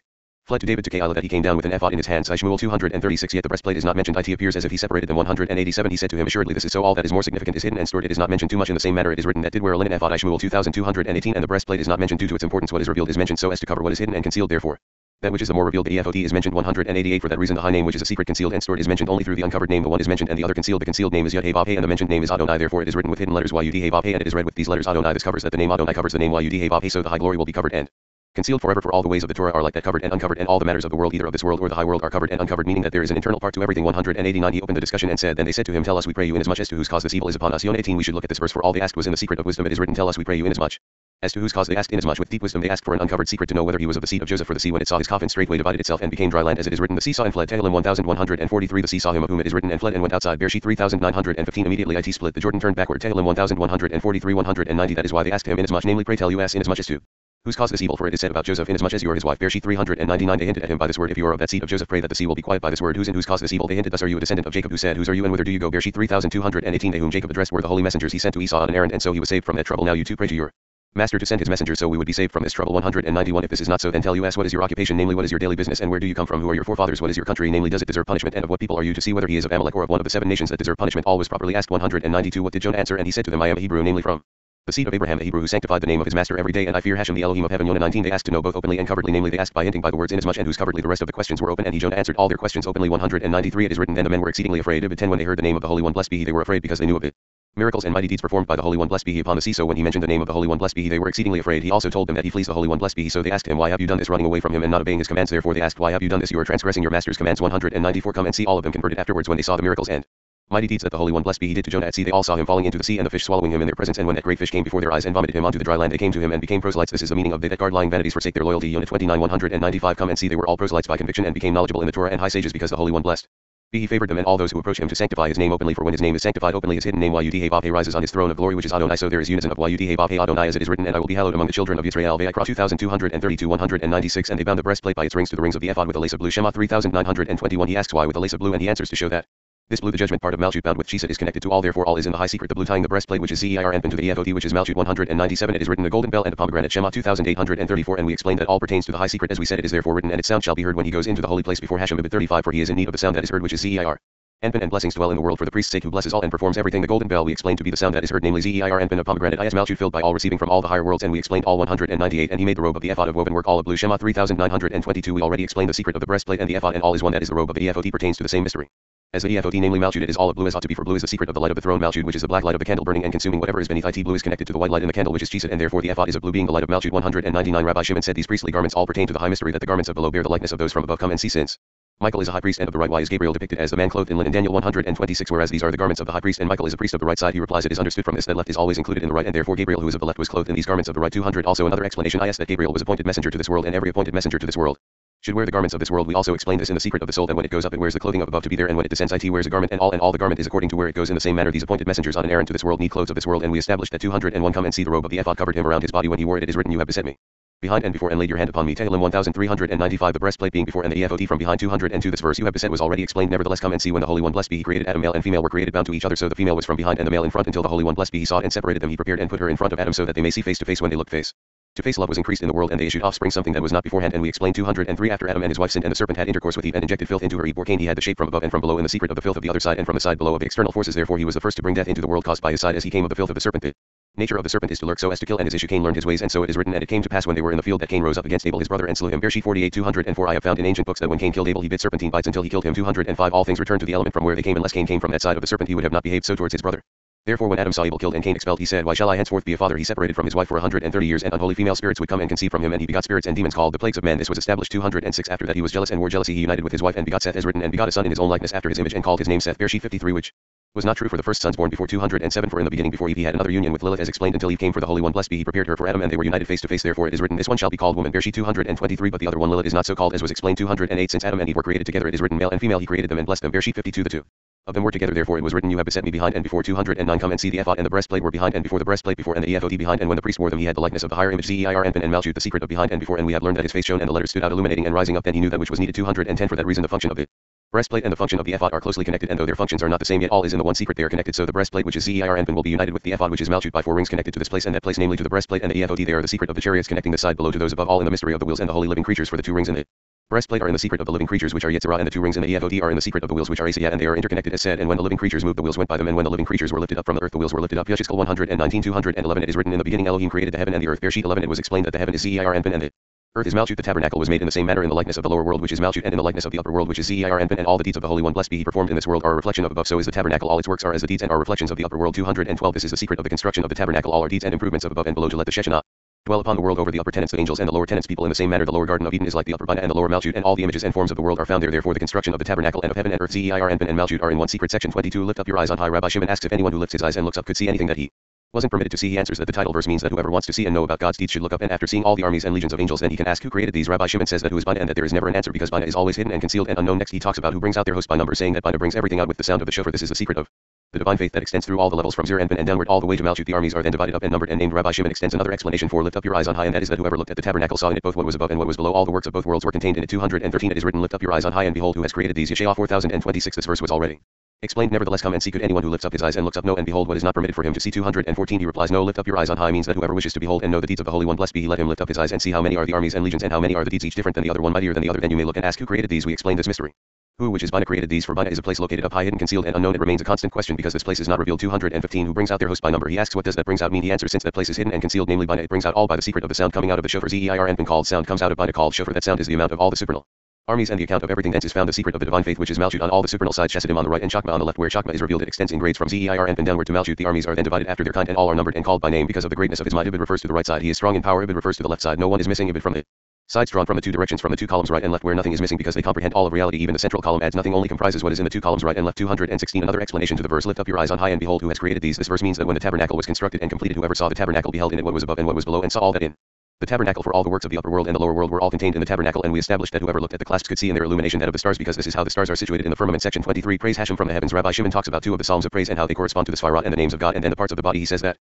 fled to David to Keilah that he came down with an ephod in his hands. Shmuel 236 yet the breastplate is not mentioned. It appears as if he separated them 187 he said to him assuredly this is so. All that is more significant is hidden and stored. It is not mentioned too much in the same manner it is written that did wear a linen ephod Shmuel 2218 and the breastplate is not mentioned due to its importance. What is revealed is mentioned so as to cover what is hidden and concealed. Therefore that which is the more revealed the ephod is mentioned 188 for that reason the high name which is a secret concealed and stored is mentioned only through the uncovered name. The one is mentioned and the other concealed. The concealed name is Yud Hey and the mentioned name is Adonai. Therefore it is written with hidden letters Yud Hey and it is read with these letters Adonai this covers that the name Adonai covers the name Yud Hey so the high glory will be covered and concealed forever for all the ways of the Torah are like that covered and uncovered and all the matters of the world either of this world or the high world are covered and uncovered meaning that there is an internal part to everything 189 he opened the discussion and said then they said to him tell us we pray you inasmuch as much as to whose cause this evil is upon us Yon 18 we should look at this verse for all they asked was in the secret of wisdom it is written tell us we pray you inasmuch as much. As to whose cause they asked inasmuch with deep wisdom they asked for an uncovered secret to know whether he was of the seed of Joseph for the sea when it saw his coffin straightway divided itself and became dry land as it is written the sea saw and fled Tehillim 1143 the sea saw him of whom it is written and fled and went outside Bereshit 3915 immediately it split the Jordan turned backward Tehillim 1143 190 that is why they asked him inasmuch namely pray tell as inasmuch as to whose cause this evil for it is said about Joseph inasmuch as you are his wife Bereshit 399 they hinted at him by this word. If you are of that seed of Joseph pray that the sea will be quiet by this word. Whose and whose cause this evil they hinted thus are you a descendant of Jacob who said whose are you and whither do you go? Bereshit 3218 they whom Jacob addressed were the holy messengers he sent to Esau on an errand and so he was saved from that trouble. Now you too pray to your master to send his messengers so we would be saved from this trouble 191 if this is not so then tell you as what is your occupation? Namely what is your daily business? And where do you come from? Who are your forefathers? What is your country? Namely does it deserve punishment? And of what people are you to see whether he is of Amalek or of one of the seven nations that deserve punishment? All was properly asked. 192 what did Jonah answer? And he said to them I am a Hebrew namely from the seed of Abraham the Hebrew who sanctified the name of his master every day and I fear Hashem the Elohim of heaven Jonah 19 they asked to know both openly and covertly namely they asked by hinting by the words inasmuch and whose covertly the rest of the questions were open. And he Jonah answered all their questions openly 193 it is written then the men were exceedingly afraid of it 10 when they heard the name of the Holy One. Blessed be he they were afraid because they knew of it. Miracles and mighty deeds performed by the Holy One. Blessed be he upon the sea. So when he mentioned the name of the Holy One blessed be he they were exceedingly afraid. He also told them that he flees the Holy One. Blessed be he. So they asked him why have you done this running away from him and not obeying his commands? Therefore they asked why have you done this? You are transgressing your master's commands. 194 come and see all of them converted afterwards when they saw the miracles and mighty deeds that the Holy One blessed be he did to Jonah at sea. They all saw him falling into the sea and the fish swallowing him in their presence. And when that great fish came before their eyes and vomited him onto the dry land they came to him and became proselytes. This is the meaning of they that guard lying vanities forsake their loyalty. Unit 29 195 come and see they were all proselytes by conviction and became knowledgeable in the Torah and high sages because the Holy One blessed be he favored them and all those who approach him to sanctify his name openly. For when his name is sanctified openly his hidden name Yud Hey rises on his throne of glory which is Adonai. So there is unison of Yud Hey Adonai as it is written and I will be hallowed among the children of Israel. Vayikra 2232 196 and they bound the breastplate by its rings to the rings of the ephod with a lace of blue. Shemot 3921 he asks why with a lace of blue and he answers to show that this blue the judgment part of Malchut bound with Chesed is connected to all therefore all is in the high secret the blue tying the breastplate which is Zeir Anpin to the ephod which is Malchut 197 it is written a golden bell and a pomegranate Shemot 2834 and we explained that all pertains to the high secret as we said it is therefore written and its sound shall be heard when he goes into the holy place before Hashem 35 for he is in need of the sound that is heard which is Zeir Anpin and blessings dwell in the world for the priest's sake who blesses all and performs everything. The golden bell we explained to be the sound that is heard, namely Zeir Anpin of pomegranate is Malchut filled by all receiving from all the higher worlds, and we explained all 198. And he made the robe of the ephod of woven work all of blue. Shemot 3922. We already explained the secret of the breastplate and the ephod, and all is one that is the robe of the ephod pertains to the same mystery. As the ephod, namely Malchut, it is all of blue as ought to be for blue is the secret of the light of the throne Malchut, which is the black light of the candle burning and consuming whatever is beneath it. Blue is connected to the white light in the candle, which is Chesed, and therefore the ephod is of blue, being the light of Malchut. 199. Rabbi Shimon said these priestly garments all pertain to the high mystery that the garments of below bear the likeness of those from above. Come and see since. Michael is a high priest and of the right why is Gabriel depicted as the man clothed in linen Daniel 126 whereas these are the garments of the high priest and Michael is a priest of the right side he replies it is understood from this that left is always included in the right and therefore Gabriel who is of the left was clothed in these garments of the right 200 also another explanation is that Gabriel was appointed messenger to this world and every appointed messenger to this world should wear the garments of this world. We also explain this in the secret of the soul that when it goes up it wears the clothing of above to be there and when it descends it wears a garment and all and all the garment is according to where it goes in the same manner. These appointed messengers on an errand to this world. Need clothes of this world. And we established that 201 come and see the robe of the ephod covered him around his body when he wore it. It is written you have beset me. Behind and before and laid your hand upon me. Tehillim 1395 the breastplate being before and the ephod from behind. 202 this verse you have beset was already explained. Nevertheless come and see when the Holy One blessed be. He created Adam male and female were created bound to each other. So the female was from behind and the male in front until the Holy One blessed be. He sought and separated them. He prepared and put her in front of Adam so that they may see face to face when they look face. To face love was increased in the world and they issued offspring something that was not beforehand and we explained 203 after Adam and his wife sinned and the serpent had intercourse with Eve and injected filth into her. Eve bore Cain. He had the shape from above and from below in the secret of the filth of the other side and from the side below of external forces. Therefore he was the first to bring death into the world caused by his side as he came of the filth of the serpent. The nature of the serpent is to lurk so as to kill and his issue Cain learned his ways and so it is written and it came to pass when they were in the field that Cain rose up against Abel his brother and slew him. Bereshit 48 204 I have found in ancient books that when Cain killed Abel he bit serpentine bites until he killed him 205 all things return to the element from where they came unless Cain came from that side of the serpent he would have not behaved so towards his brother. Therefore when Adam saw Abel killed and Cain expelled he said why shall I henceforth be a father? He separated from his wife for a hundred and thirty years and unholy female spirits would come and conceive from him and he begot spirits and demons called the plagues of men this was established 206 after that he was jealous and wore jealousy. He united with his wife and begot Seth as written and begot a son in his own likeness after his image and called his name Seth Bereshit 53 which was not true for the first sons born before 207 for in the beginning before Eve he had another union with Lilith as explained until Eve came for the Holy One. Blessed be he prepared her for Adam and they were united face to face. Therefore it is written this one shall be called woman Bereshit 223 but the other one Lilith is not so called as was explained 208 since Adam and Eve were created together it is written male and female he created them and blessed them Bereshit 52 the two of them were together therefore it was written you have beset me behind and before 209 come and see the ephod and the breastplate were behind and before the breastplate before and the ephod behind and when the priest wore them he had the likeness of the higher image Zeir Anpin and Malchut the secret of behind and before and we have learned that his face shone and the letters stood out illuminating and rising up then he knew that which was needed 210 for that reason the function of the breastplate and the function of the ephod are closely connected and though their functions are not the same yet all is in the one secret they are connected so the breastplate which is Zeir Anpin will be united with the ephod which is Malchut by four rings connected to this place and that place namely to the breastplate and the ephod they are the secret of the chariots connecting the side below to those above all in the mystery of the wheels and the holy living creatures for the two rings in the breastplate are in the secret of the living creatures which are Yetzirah and the two rings in the ephod are in the secret of the wheels which are Asiyah and they are interconnected as said and when the living creatures moved the wheels went by them and when the living creatures were lifted up from the earth the wheels were lifted up. Yechezkel 119 211 it is written in the beginning Elohim created the heaven and the earth. Bereshit 11 it was explained that the heaven is Zeir and the earth is Malchut. The tabernacle was made in the same manner in the likeness of the lower world which is Malchut and in the likeness of the upper world which is Zeir and all the deeds of the Holy One. Blessed be he performed in this world are a reflection of above so is the tabernacle. All its works are as the deeds and are reflections of the upper world. 212 this is the secret of the construction of the tabernacle. All our deeds and improvements of above and below to let the Shechinah dwell upon the world over the upper tenants of angels and the lower tenants people in the same manner the lower garden of Eden is like the upper Bina and the lower Malchut and all the images and forms of the world are found there. Therefore the construction of the tabernacle and of heaven and earth Zeir Anpin and Malchut are in one secret section. 22 lift up your eyes on high. Rabbi Shimon asks if anyone who lifts his eyes and looks up could see anything that he wasn't permitted to see. He answers that the title verse means that whoever wants to see and know about God's deeds should look up and after seeing all the armies and legions of angels then he can ask who created these. Rabbi Shimon says that who is Bina and that there is never an answer because Bina is always hidden and concealed and unknown. Next he talks about who brings out their host by number saying that Bina brings everything out with the sound of the shofar. This is the secret of the divine faith that extends through all the levels from Zeir Anpin and downward all the way to Malchut the armies are then divided up and numbered and named. Rabbi Shimon extends another explanation for lift up your eyes on high and that is that whoever looked at the tabernacle saw in it both what was above and what was below. All the works of both worlds were contained in it. 213 it is written lift up your eyes on high and behold who has created these. Yeshayah 4026 this verse was already explained. Nevertheless come and see could anyone who lifts up his eyes and looks up know and behold what is not permitted for him to see. 214 he replies no lift up your eyes on high means that whoever wishes to behold and know the deeds of the Holy One blessed be he let him lift up his eyes and see how many are the armies and legions and how many are the deeds each different than the other one mightier than the other then you may look and ask who created these. We explain this mystery who which is Bina created these for Bina is a place located up high hidden concealed and unknown. It remains a constant question because this place is not revealed. 215 who brings out their host by number? He asks what does that brings out mean? He answers since that place is hidden and concealed namely Bina it brings out all by the secret of the sound coming out of the shofar Zeir Anpin called sound comes out of Bina called shofar that sound is the amount of all the supernal armies and the account of everything thence is found. The secret of the divine faith which is Malchut on all the supernal sides Chesedim on the right and Chakma on the left where Chakma is revealed. It extends in grades from Zeir Anpin downward to Malchut the armies are then divided after their kind and all are numbered and called by name because of the greatness of his might. Ibid refers to the right side. He is strong in power. Ibid refers to the left side. No one is missing Ibid from the Sides drawn from the two directions from the two columns right and left where nothing is missing because they comprehend all of reality. Even the central column adds nothing only comprises what is in the two columns right and left. 216 another explanation to the verse. Lift up your eyes on high and behold who has created these. This verse means that when the tabernacle was constructed and completed whoever saw the tabernacle beheld in it what was above and what was below and saw all that in the tabernacle for all the works of the upper world and the lower world were all contained in the tabernacle. And we established that whoever looked at the clasps could see in their illumination that of the stars because this is how the stars are situated in the firmament. Section 23 praise Hashem from the heavens. Rabbi Shimon talks about two of the psalms of praise and how they correspond to the Sphirot and the names of God. And then the parts of the body he says that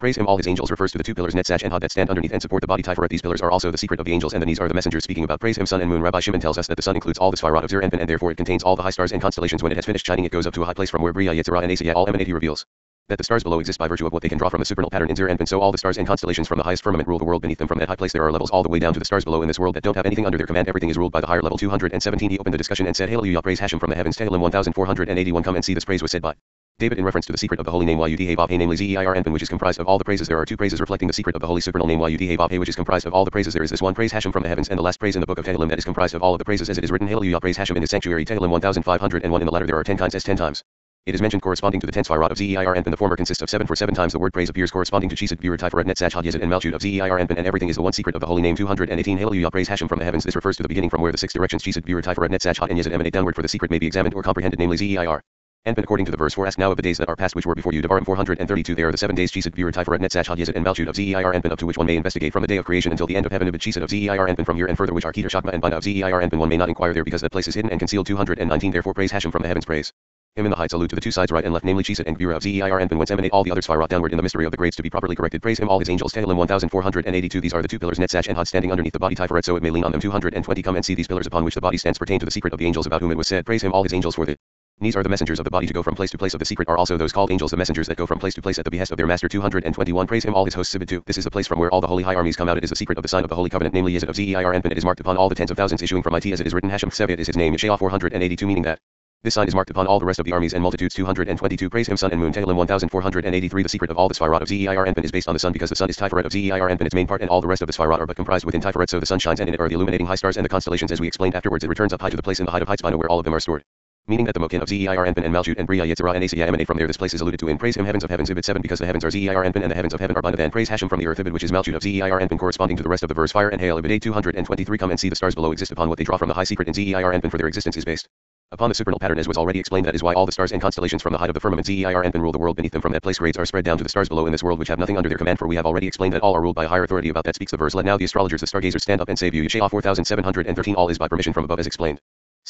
Praise him all his angels refers to the two pillars Netzach and Hod that stand underneath and support the body Tiferet. These pillars are also the secret of the angels and the knees are the messengers speaking about praise him sun and moon. Rabbi Shimon tells us that the sun includes all the Sphirot of Zeir Anpin and therefore it contains all the high stars and constellations. When it has finished shining it goes up to a high place from where Bria Yetzirah and Asiyah all emanate. He reveals that the stars below exist by virtue of what they can draw from the supernal pattern in Zeir Anpin. So all the stars and constellations from the highest firmament rule the world beneath them. From that high place there are levels all the way down to the stars below in this world that don't have anything under their command. Everything is ruled by the higher level 217. He opened the discussion and said Hallelujah praise Hashem from the heavens. Tehillim 1481 come and see this praise was said by David in reference to the secret of the holy name Yud Vav namely Zeir Anpin which is comprised of all the praises there are two praises reflecting the secret of the holy supernal name Yud Vav which is comprised of all the praises. There is this one praise Hashem from the heavens and the last praise in the book of Tehillim that is comprised of all of the praises. As it is written Hail Hallelujah praise Hashem in his sanctuary Tehillim 1501 in the latter there are 10 kinds as 10 times. It is mentioned corresponding to the ten Sphirot of Zeir Anpin the former consists of seven. For seven times the word praise appears corresponding to Gvura Tiferet Netzach Hod Yesod and Malchut of Zeir Anpin and everything is the one secret of the holy name 218 Hail Hallelujah praise Hashem from the heavens. This refers to the beginning from where the six directions Gvura Tiferet Netzach and Yesod emanate downward for the secret may be examined or comprehended namely Zeir Anpin according to the verse for ask now of the days that are past which were before you Devarim 432 they are the seven days Chesed Gvura Tiferet Netzach Hod Yesod and Malchut of Zeir Anpin up to which one may investigate from the day of creation until the end of heaven Ibid Chesed of Zeir Anpin from here and further which are Keter Chakma and Bina of Zeir Anpin one may not inquire there because that place is hidden and concealed 219 therefore praise Hashem from the heavens praise. Him in the heights allude to the two sides right and left namely Chesed and Gvura of Zeir Anpin whence emanate all the other Sphirot downward in the mystery of the grades to be properly corrected praise him all his angels Tehillim 1482 these are the two pillars Netzach and Hod standing underneath the body Tiferet so it may lean on them 220 come and see these pillars upon which the body stands pertain to the secret of the angels about whom it was said praise him all his angels for the these are the messengers of the body to go from place to place of the secret are also those called angels the messengers that go from place to place at the behest of their master. 221 praise him all his hosts Sibid 2 this is the place from where all the holy high armies come out. It is the secret of the sign of the holy covenant namely Yesod of Zeir Anpin it is marked upon all the tens of thousands issuing from it as it is written Hashem Tzva'ot is his name Yeshayah 482 meaning that this sign is marked upon all the rest of the armies and multitudes. 222 praise him sun and moon. Tehillim 1483 the secret of all the Sphirot of Zeir Anpin is based on the sun because the sun is Tiferet of Zeir Anpin its main part and all the rest of the Sphirot are but comprised within Tiferet so the sun shines and in it are the illuminating high stars and the constellations. As we explained afterwards it returns up high to the place in the height of Heights where all of them are stored meaning that the Mokin of Zeir Anpin and Malchut and Bria Yetzirah and Asiyah emanate from there. This place is alluded to in Praise Him Heavens of Heavens Ibid 7 because the heavens are Zeir Anpin and the heavens of heaven are Bina and Praise Hashem from the earth Ibid which is Malchut of Zeir Anpin corresponding to the rest of the verse Fire and Hail Ibid 8 223 Come and see the stars below exist upon what they draw from the high secret in Zeir Anpin for their existence is based. Upon the supernal pattern as was already explained that is why all the stars and constellations from the height of the firmament Zeir Anpin rule the world beneath them from that place grades are spread down to the stars below in this world which have nothing under their command for we have already explained that all are ruled by a higher authority about that speaks the verse let now the astrologers the stargazers stand up and save you Yeshayah 4713 all is by permission from above as explained.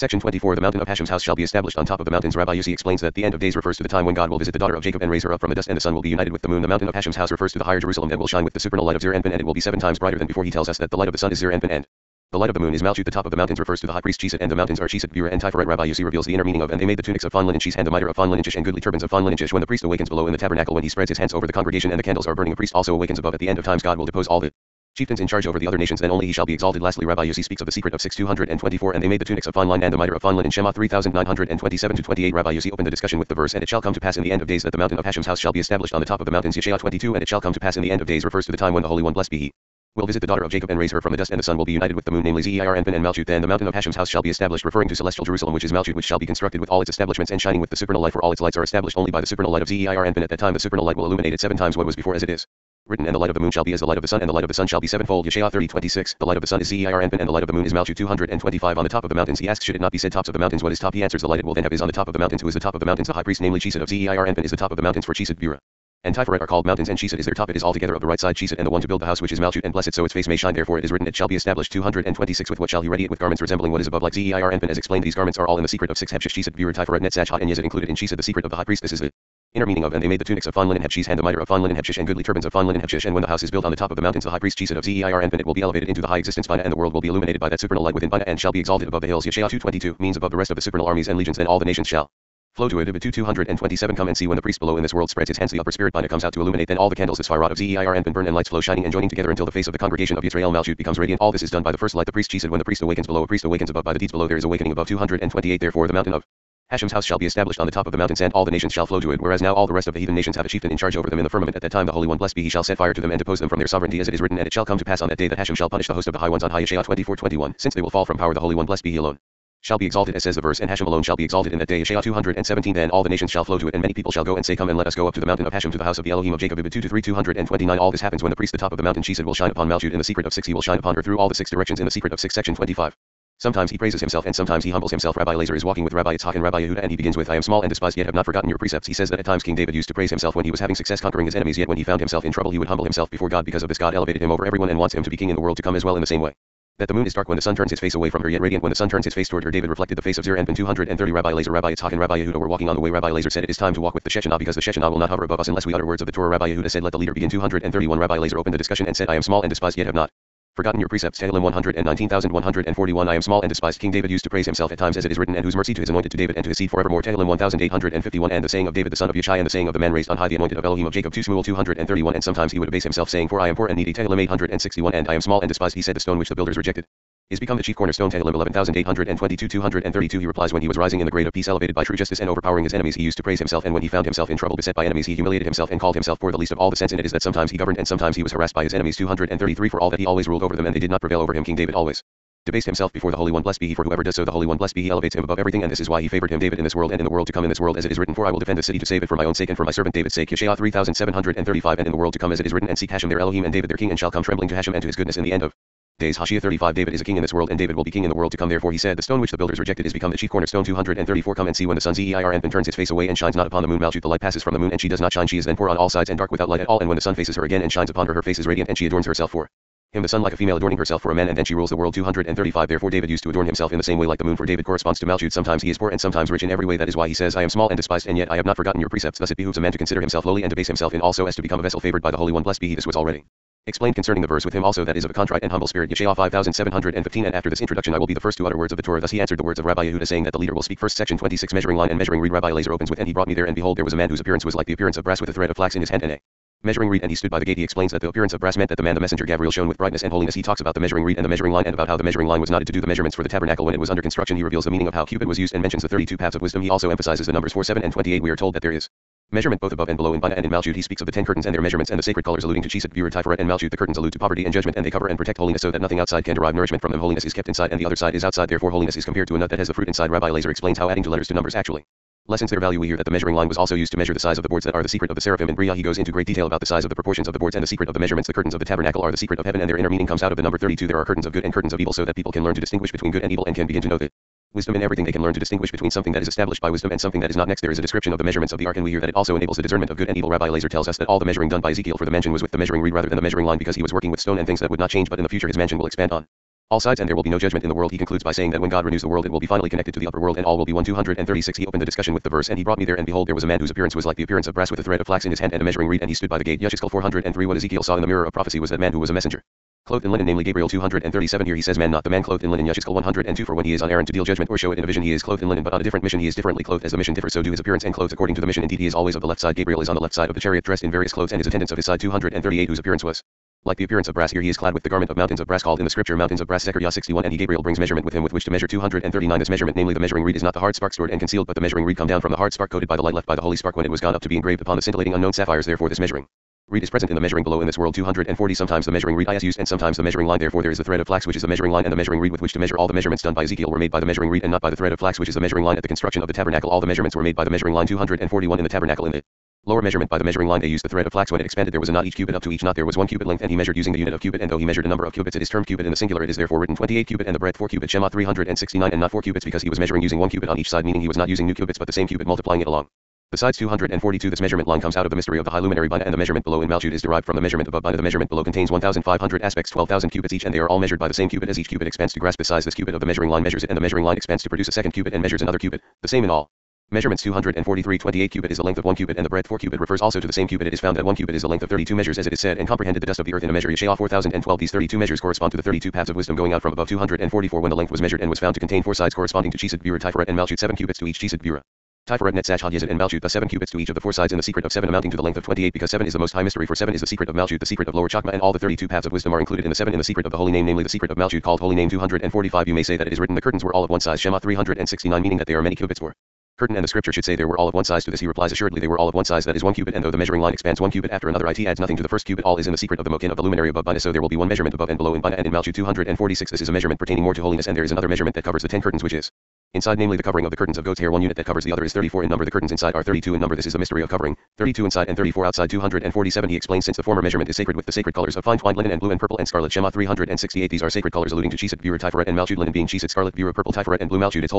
Section 24 The mountain of Hashem's house shall be established on top of the mountains. Rabbi Yossi explains that the end of days refers to the time when God will visit the daughter of Jacob and raise her up from the dust and the sun will be united with the moon. The mountain of Hashem's house refers to the higher Jerusalem that will shine with the supernal light of Zeir Anpin and it will be seven times brighter than before. He tells us that the light of the sun is Zeir Anpin and the light of the moon is Malchut. The top of the mountains refers to the high priest Chesed and the mountains are Chesed, Gvura and Tiferet Rabbi Yossi reveals the inner meaning of and they made the tunics of fine linen Ches and the mitre of fine linen and goodly turbans of fine linen when the priest awakens below in the tabernacle when he spreads his hands over the congregation and the candles are burning a priest also awakens above. At the end of times God will depose all the chieftains in charge over the other nations then only he shall be exalted. Lastly Rabbi Yossi speaks of the secret of 6224 and they made the tunics of fine line and the mitre of fine linen Shemot 3927 to 28 Rabbi Yossi opened the discussion with the verse and it shall come to pass in the end of days that the mountain of Hashem's house shall be established on the top of the mountains. Yeshayah 22 and it shall come to pass in the end of days refers to the time when the Holy One blessed be he will visit the daughter of Jacob and raise her from the dust and the sun will be united with the moon namely Zeir Anpin and Malchut. Then the mountain of Hashem's house shall be established referring to celestial Jerusalem which is Malchut which shall be constructed with all its establishments and shining with the supernal light for all its lights are established only by the supernal light of Zeir Anpin at that time the supernal light will illuminate it seven times what was before as it is written and the light of the moon shall be as the light of the sun and the light of the sun shall be sevenfold Yeshayah 30 26 the light of the sun is Zeir Anpin and the light of the moon is Malchut 225 on the top of the mountains he asks should it not be said tops of the mountains what is top he answers the light it will then have is on the top of the mountains who is the top of the mountains the high priest namely Chesed of Zeir Anpin is the top of the mountains for Chesed Gvura and Tiferet are called mountains and Chesed is their top it is altogether of the right side Chesed and the one to build the house which is Malchut and blessed so its face may shine therefore it is written it shall be established 226 with what shall he ready it with garments resembling what is above like Zeir Anpin as explained these garments are all in the secret of six Hebshish Chesed Gvura Tiferet Netzach Hod and Yesod included in Chesed the secret of the high priest this is the inner meaning of and they made the tunics of fine linen Hebshish and the mitre of fine linen Hebshish and goodly turbans of fine linen Hebshish and when the house is built on the top of the mountains the high priest Chesed of Zeir Anpin it will be elevated into the high existence Bina and the world will be illuminated by that supernal light within Bina and shall be exalted above the hills. Yeshayah 222 means above the rest of the supernal armies and legions and all the nations shall Flow to it, Ibid 227 Come and see when the priest below in this world spreads his hands the upper spirit Bina comes out to illuminate then all the candles the Sphirot of Zeir Anpin burn and lights flow shining and joining together until the face of the congregation of Yisrael Malchut becomes radiant. All this is done by the first light. The priest Chesed when the priest awakens below. A priest awakens above. By the deeds below there is awakening above 228 therefore the mountain of Hashem's house shall be established on the top of the mountains and all the nations shall flow to it whereas now all the rest of the heathen nations have a chieftain in charge over them in the firmament. At that time the Holy One blessed be he shall set fire to them and depose them from their sovereignty as it is written and it shall come to pass on that day that Hashem shall punish the host of the high ones on high Yeshayah 24:21 since they will fall from power the Holy One blessed be he alone shall be exalted as says the verse and Hashem alone shall be exalted in that day Yeshayah 217 then all the nations shall flow to it and many people shall go and say come and let us go up to the mountain of Hashem to the house of the Elohim of Jacob. Ibid 2 to 3 229 all this happens when the priest the top of the mountain Chesed will shine upon Malchut in the secret of six he will shine upon her through all the six directions in the secret of six section 25 Sometimes he praises himself and sometimes he humbles himself. Rabbi Lazar is walking with Rabbi Yitzhak and Rabbi Yehuda and he begins with I am small and despised yet have not forgotten your precepts. He says that at times King David used to praise himself when he was having success conquering his enemies yet when he found himself in trouble he would humble himself before God because of this God elevated him over everyone and wants him to be king in the world to come as well in the same way. That the moon is dark when the sun turns his face away from her yet radiant when the sun turns his face toward her David reflected the face of Zeir Anpin 230 Rabbi Lazar Rabbi Yitzhak and Rabbi Yehuda were walking on the way Rabbi Lazar said it is time to walk with the Shechinah because the Shechinah will not hover above us unless we utter words of the Torah Rabbi Yehuda said let the leader begin 231 Rabbi Lazar opened the discussion and said I am small and despised yet have not forgotten your precepts. Tehillim 119,141 I am small and despised. King David used to praise himself at times as it is written and whose mercy to his anointed to David and to his seed forevermore. Tehillim 1851 and the saying of David the son of Yeshai and the saying of the man raised on high the anointed of Elohim of Jacob 2 Shmuel 231 and sometimes he would abase himself saying for I am poor and needy. Tehillim 861 and I am small and despised. He said the stone which the builders rejected is become the chief cornerstone Tehillim 11822 232 he replies when he was rising in the grade of peace elevated by true justice and overpowering his enemies he used to praise himself and when he found himself in trouble beset by enemies he humiliated himself and called himself for the least of all the sense in it is that sometimes he governed and sometimes he was harassed by his enemies 233 for all that he always ruled over them and they did not prevail over him King David always debased himself before the Holy One blessed be he for whoever does so the Holy One blessed be he elevates him above everything and this is why he favored him David in this world and in the world to come in this world as it is written for I will defend the city to save it for my own sake and for my servant David's sake Yeshayah 3735 and in the world to come as it is written and seek Hashem their Elohim and David their king and shall come trembling to Hashem and to his goodness in the end of Days Hoshea 35 David is a king in this world and David will be king in the world to come. Therefore he said the stone which the builders rejected is become the chief cornerstone 234 come and see when the sun Zeir Anpin turns its face away and shines not upon the moon. Malchut the light passes from the moon and she does not shine. She is then poor on all sides and dark without light at all. And when the sun faces her again and shines upon her her face is radiant and she adorns herself for him. The sun like a female adorning herself for a man and then she rules the world 235 therefore David used to adorn himself in the same way like the moon for David corresponds to Malchut sometimes he is poor and sometimes rich in every way. That is why he says I am small and despised and yet I have not forgotten your precepts. Thus it behooves a man to consider himself lowly and debase himself in also as to become a vessel favored by the Holy One. Blessed be he this was already explained concerning the verse with him also that is of a contrite and humble spirit Yeshayah 5715 and after this introduction I will be the first to utter words of the Torah. Thus he answered the words of Rabbi Yehuda saying that the leader will speak first section 26 measuring line and measuring reed. Rabbi Elazar opens with and he brought me there and behold there was a man whose appearance was like the appearance of brass with a thread of flax in his hand and a measuring reed and he stood by the gate. He explains that the appearance of brass meant that the man the messenger Gabriel shone with brightness and holiness. He talks about the measuring reed and the measuring line and about how the measuring line was knotted to do the measurements for the tabernacle when it was under construction. He reveals the meaning of how cubit was used and mentions the 32 paths of wisdom. He also emphasizes the numbers 4 7 and 28 we are told that there is Measurement both above and below in Bina and in Malchut he speaks of the ten curtains and their measurements and the sacred colors alluding to Chesed, Gvura, Tiferet and Malchut the curtains allude to poverty and judgment and they cover and protect holiness so that nothing outside can derive nourishment from them. Holiness is kept inside and the other side is outside. Therefore holiness is compared to a nut that has the fruit inside. Rabbi Elazar explains how adding to letters to numbers actually lessens their value. We hear that the measuring line was also used to measure the size of the boards that are the secret of the seraphim in Bria he goes into great detail about the size of the proportions of the boards and the secret of the measurements. The curtains of the tabernacle are the secret of heaven and their inner meaning comes out of the number 32 there are curtains of good and curtains of evil so that people can learn to distinguish between good and evil and can begin to know that wisdom in everything they can learn to distinguish between something that is established by wisdom and something that is not next. There is a description of the measurements of the ark and we hear that it also enables the discernment of good and evil. Rabbi Elazar tells us that all the measuring done by Ezekiel for the mansion was with the measuring reed rather than the measuring line because he was working with stone and things that would not change but in the future his mansion will expand on all sides and there will be no judgment in the world. He concludes by saying that when God renews the world it will be finally connected to the upper world and all will be one 236 he opened the discussion with the verse and he brought me there and behold there was a man whose appearance was like the appearance of brass with a thread of flax in his hand and a measuring reed and he stood by the gate. Yechezkel 403 what Ezekiel saw in the mirror of prophecy was that man who was a messenger clothed in linen namely Gabriel 237 here he says man not the man clothed in linen Yechezkel 102 for when he is on errand to deal judgment or show it in a vision he is clothed in linen but on a different mission he is differently clothed as the mission differs. So do his appearance and clothes according to the mission. Indeed he is always of the left side. Gabriel is on the left side of the chariot dressed in various clothes and his attendants of his side 238 whose appearance was like the appearance of brass. Here he is clad with the garment of mountains of brass called in the scripture mountains of brass Zechariah 61 and he Gabriel brings measurement with him with which to measure 239 this measurement namely the measuring reed is not the hard spark stored and concealed but the measuring reed come down from the hard spark coated by the light left by the holy spark when it was gone up to be engraved upon the scintillating unknown sapphires. Therefore this measuring reed is present in the measuring below in this world. 240 sometimes the measuring reed is used and sometimes the measuring line. Therefore there is the thread of flax which is the measuring line and the measuring reed with which to measure. All the measurements done by Ezekiel were made by the measuring reed and not by the thread of flax which is the measuring line at the construction of the tabernacle. All the measurements were made by the measuring line. 241 in the tabernacle in the lower measurement. By the measuring line they used the thread of flax. When it expanded there was a knot each cubit up to each knot. There was one cubit length and he measured using the unit of cubit and though he measured a number of cubits it is termed cubit in the singular. It is therefore written 28 cubit and the breadth 4 cubit Shemot 369 and not 4 cubits because he was measuring using one cubit on each side meaning he was not using new cubits but the same cubit multiplying it along the sides 242 this measurement line comes out of the mystery of the high luminary Bina and the measurement below in Malchut is derived from the measurement above Bina. The measurement below contains 1500 aspects 12000 cubits each and they are all measured by the same cubit as each cubit expands to grasp the size. This cubit of the measuring line measures it and the measuring line expands to produce a second cubit and measures another cubit the same in all Measurements. 243 28 cubit is the length of 1 cubit and the breadth 4 cubit refers also to the same cubit it is found that 1 cubit is the length of 32 measures as it is said and comprehended the dust of the earth in a measure. Yeshayah 4012 these 32 measures correspond to the 32 paths of wisdom going out from above 244 when the length was measured and was found to contain four sides corresponding to Chesed, Gvura, Tiferet and Malchut 7 cubits to each Chesed, Gvura. Netzach Hod Yesod and Malchut thus 7 cubits to each of the four sides in the secret of 7 amounting to the length of 28 because 7 is the most high mystery for 7 is the secret of Malchut the secret of lower Chakma and all the 32 paths of wisdom are included in the 7 in the secret of the holy name namely the secret of Malchut called holy name 245 you may say that it is written the curtains were all of one size Shemot 369 meaning that they are many cubits for curtain and the scripture should say they were all of one size to this he replies assuredly they were all of one size that is one cubit and though the measuring line expands one cubit after another it adds nothing to the first cubit all is in the secret of the mokin of the luminary above Bina so there will be one measurement above and below in Bina and in Malchut 246 this is a measurement pertaining more to holiness and there is another measurement that covers the ten curtains which is Inside namely the covering of the curtains of goat's hair one unit that covers the other is 34 in number the curtains inside are 32 in number this is the mystery of covering 32 inside and 34 outside 247 he explains since the former measurement is sacred with the sacred colors of fine twined linen and blue and purple and scarlet Shemot 368 these are sacred colors alluding to Chesed, Gvura, Tiferet and Malchut linen being Chesed, scarlet, Gvura, purple, Tiferet and blue Malchut its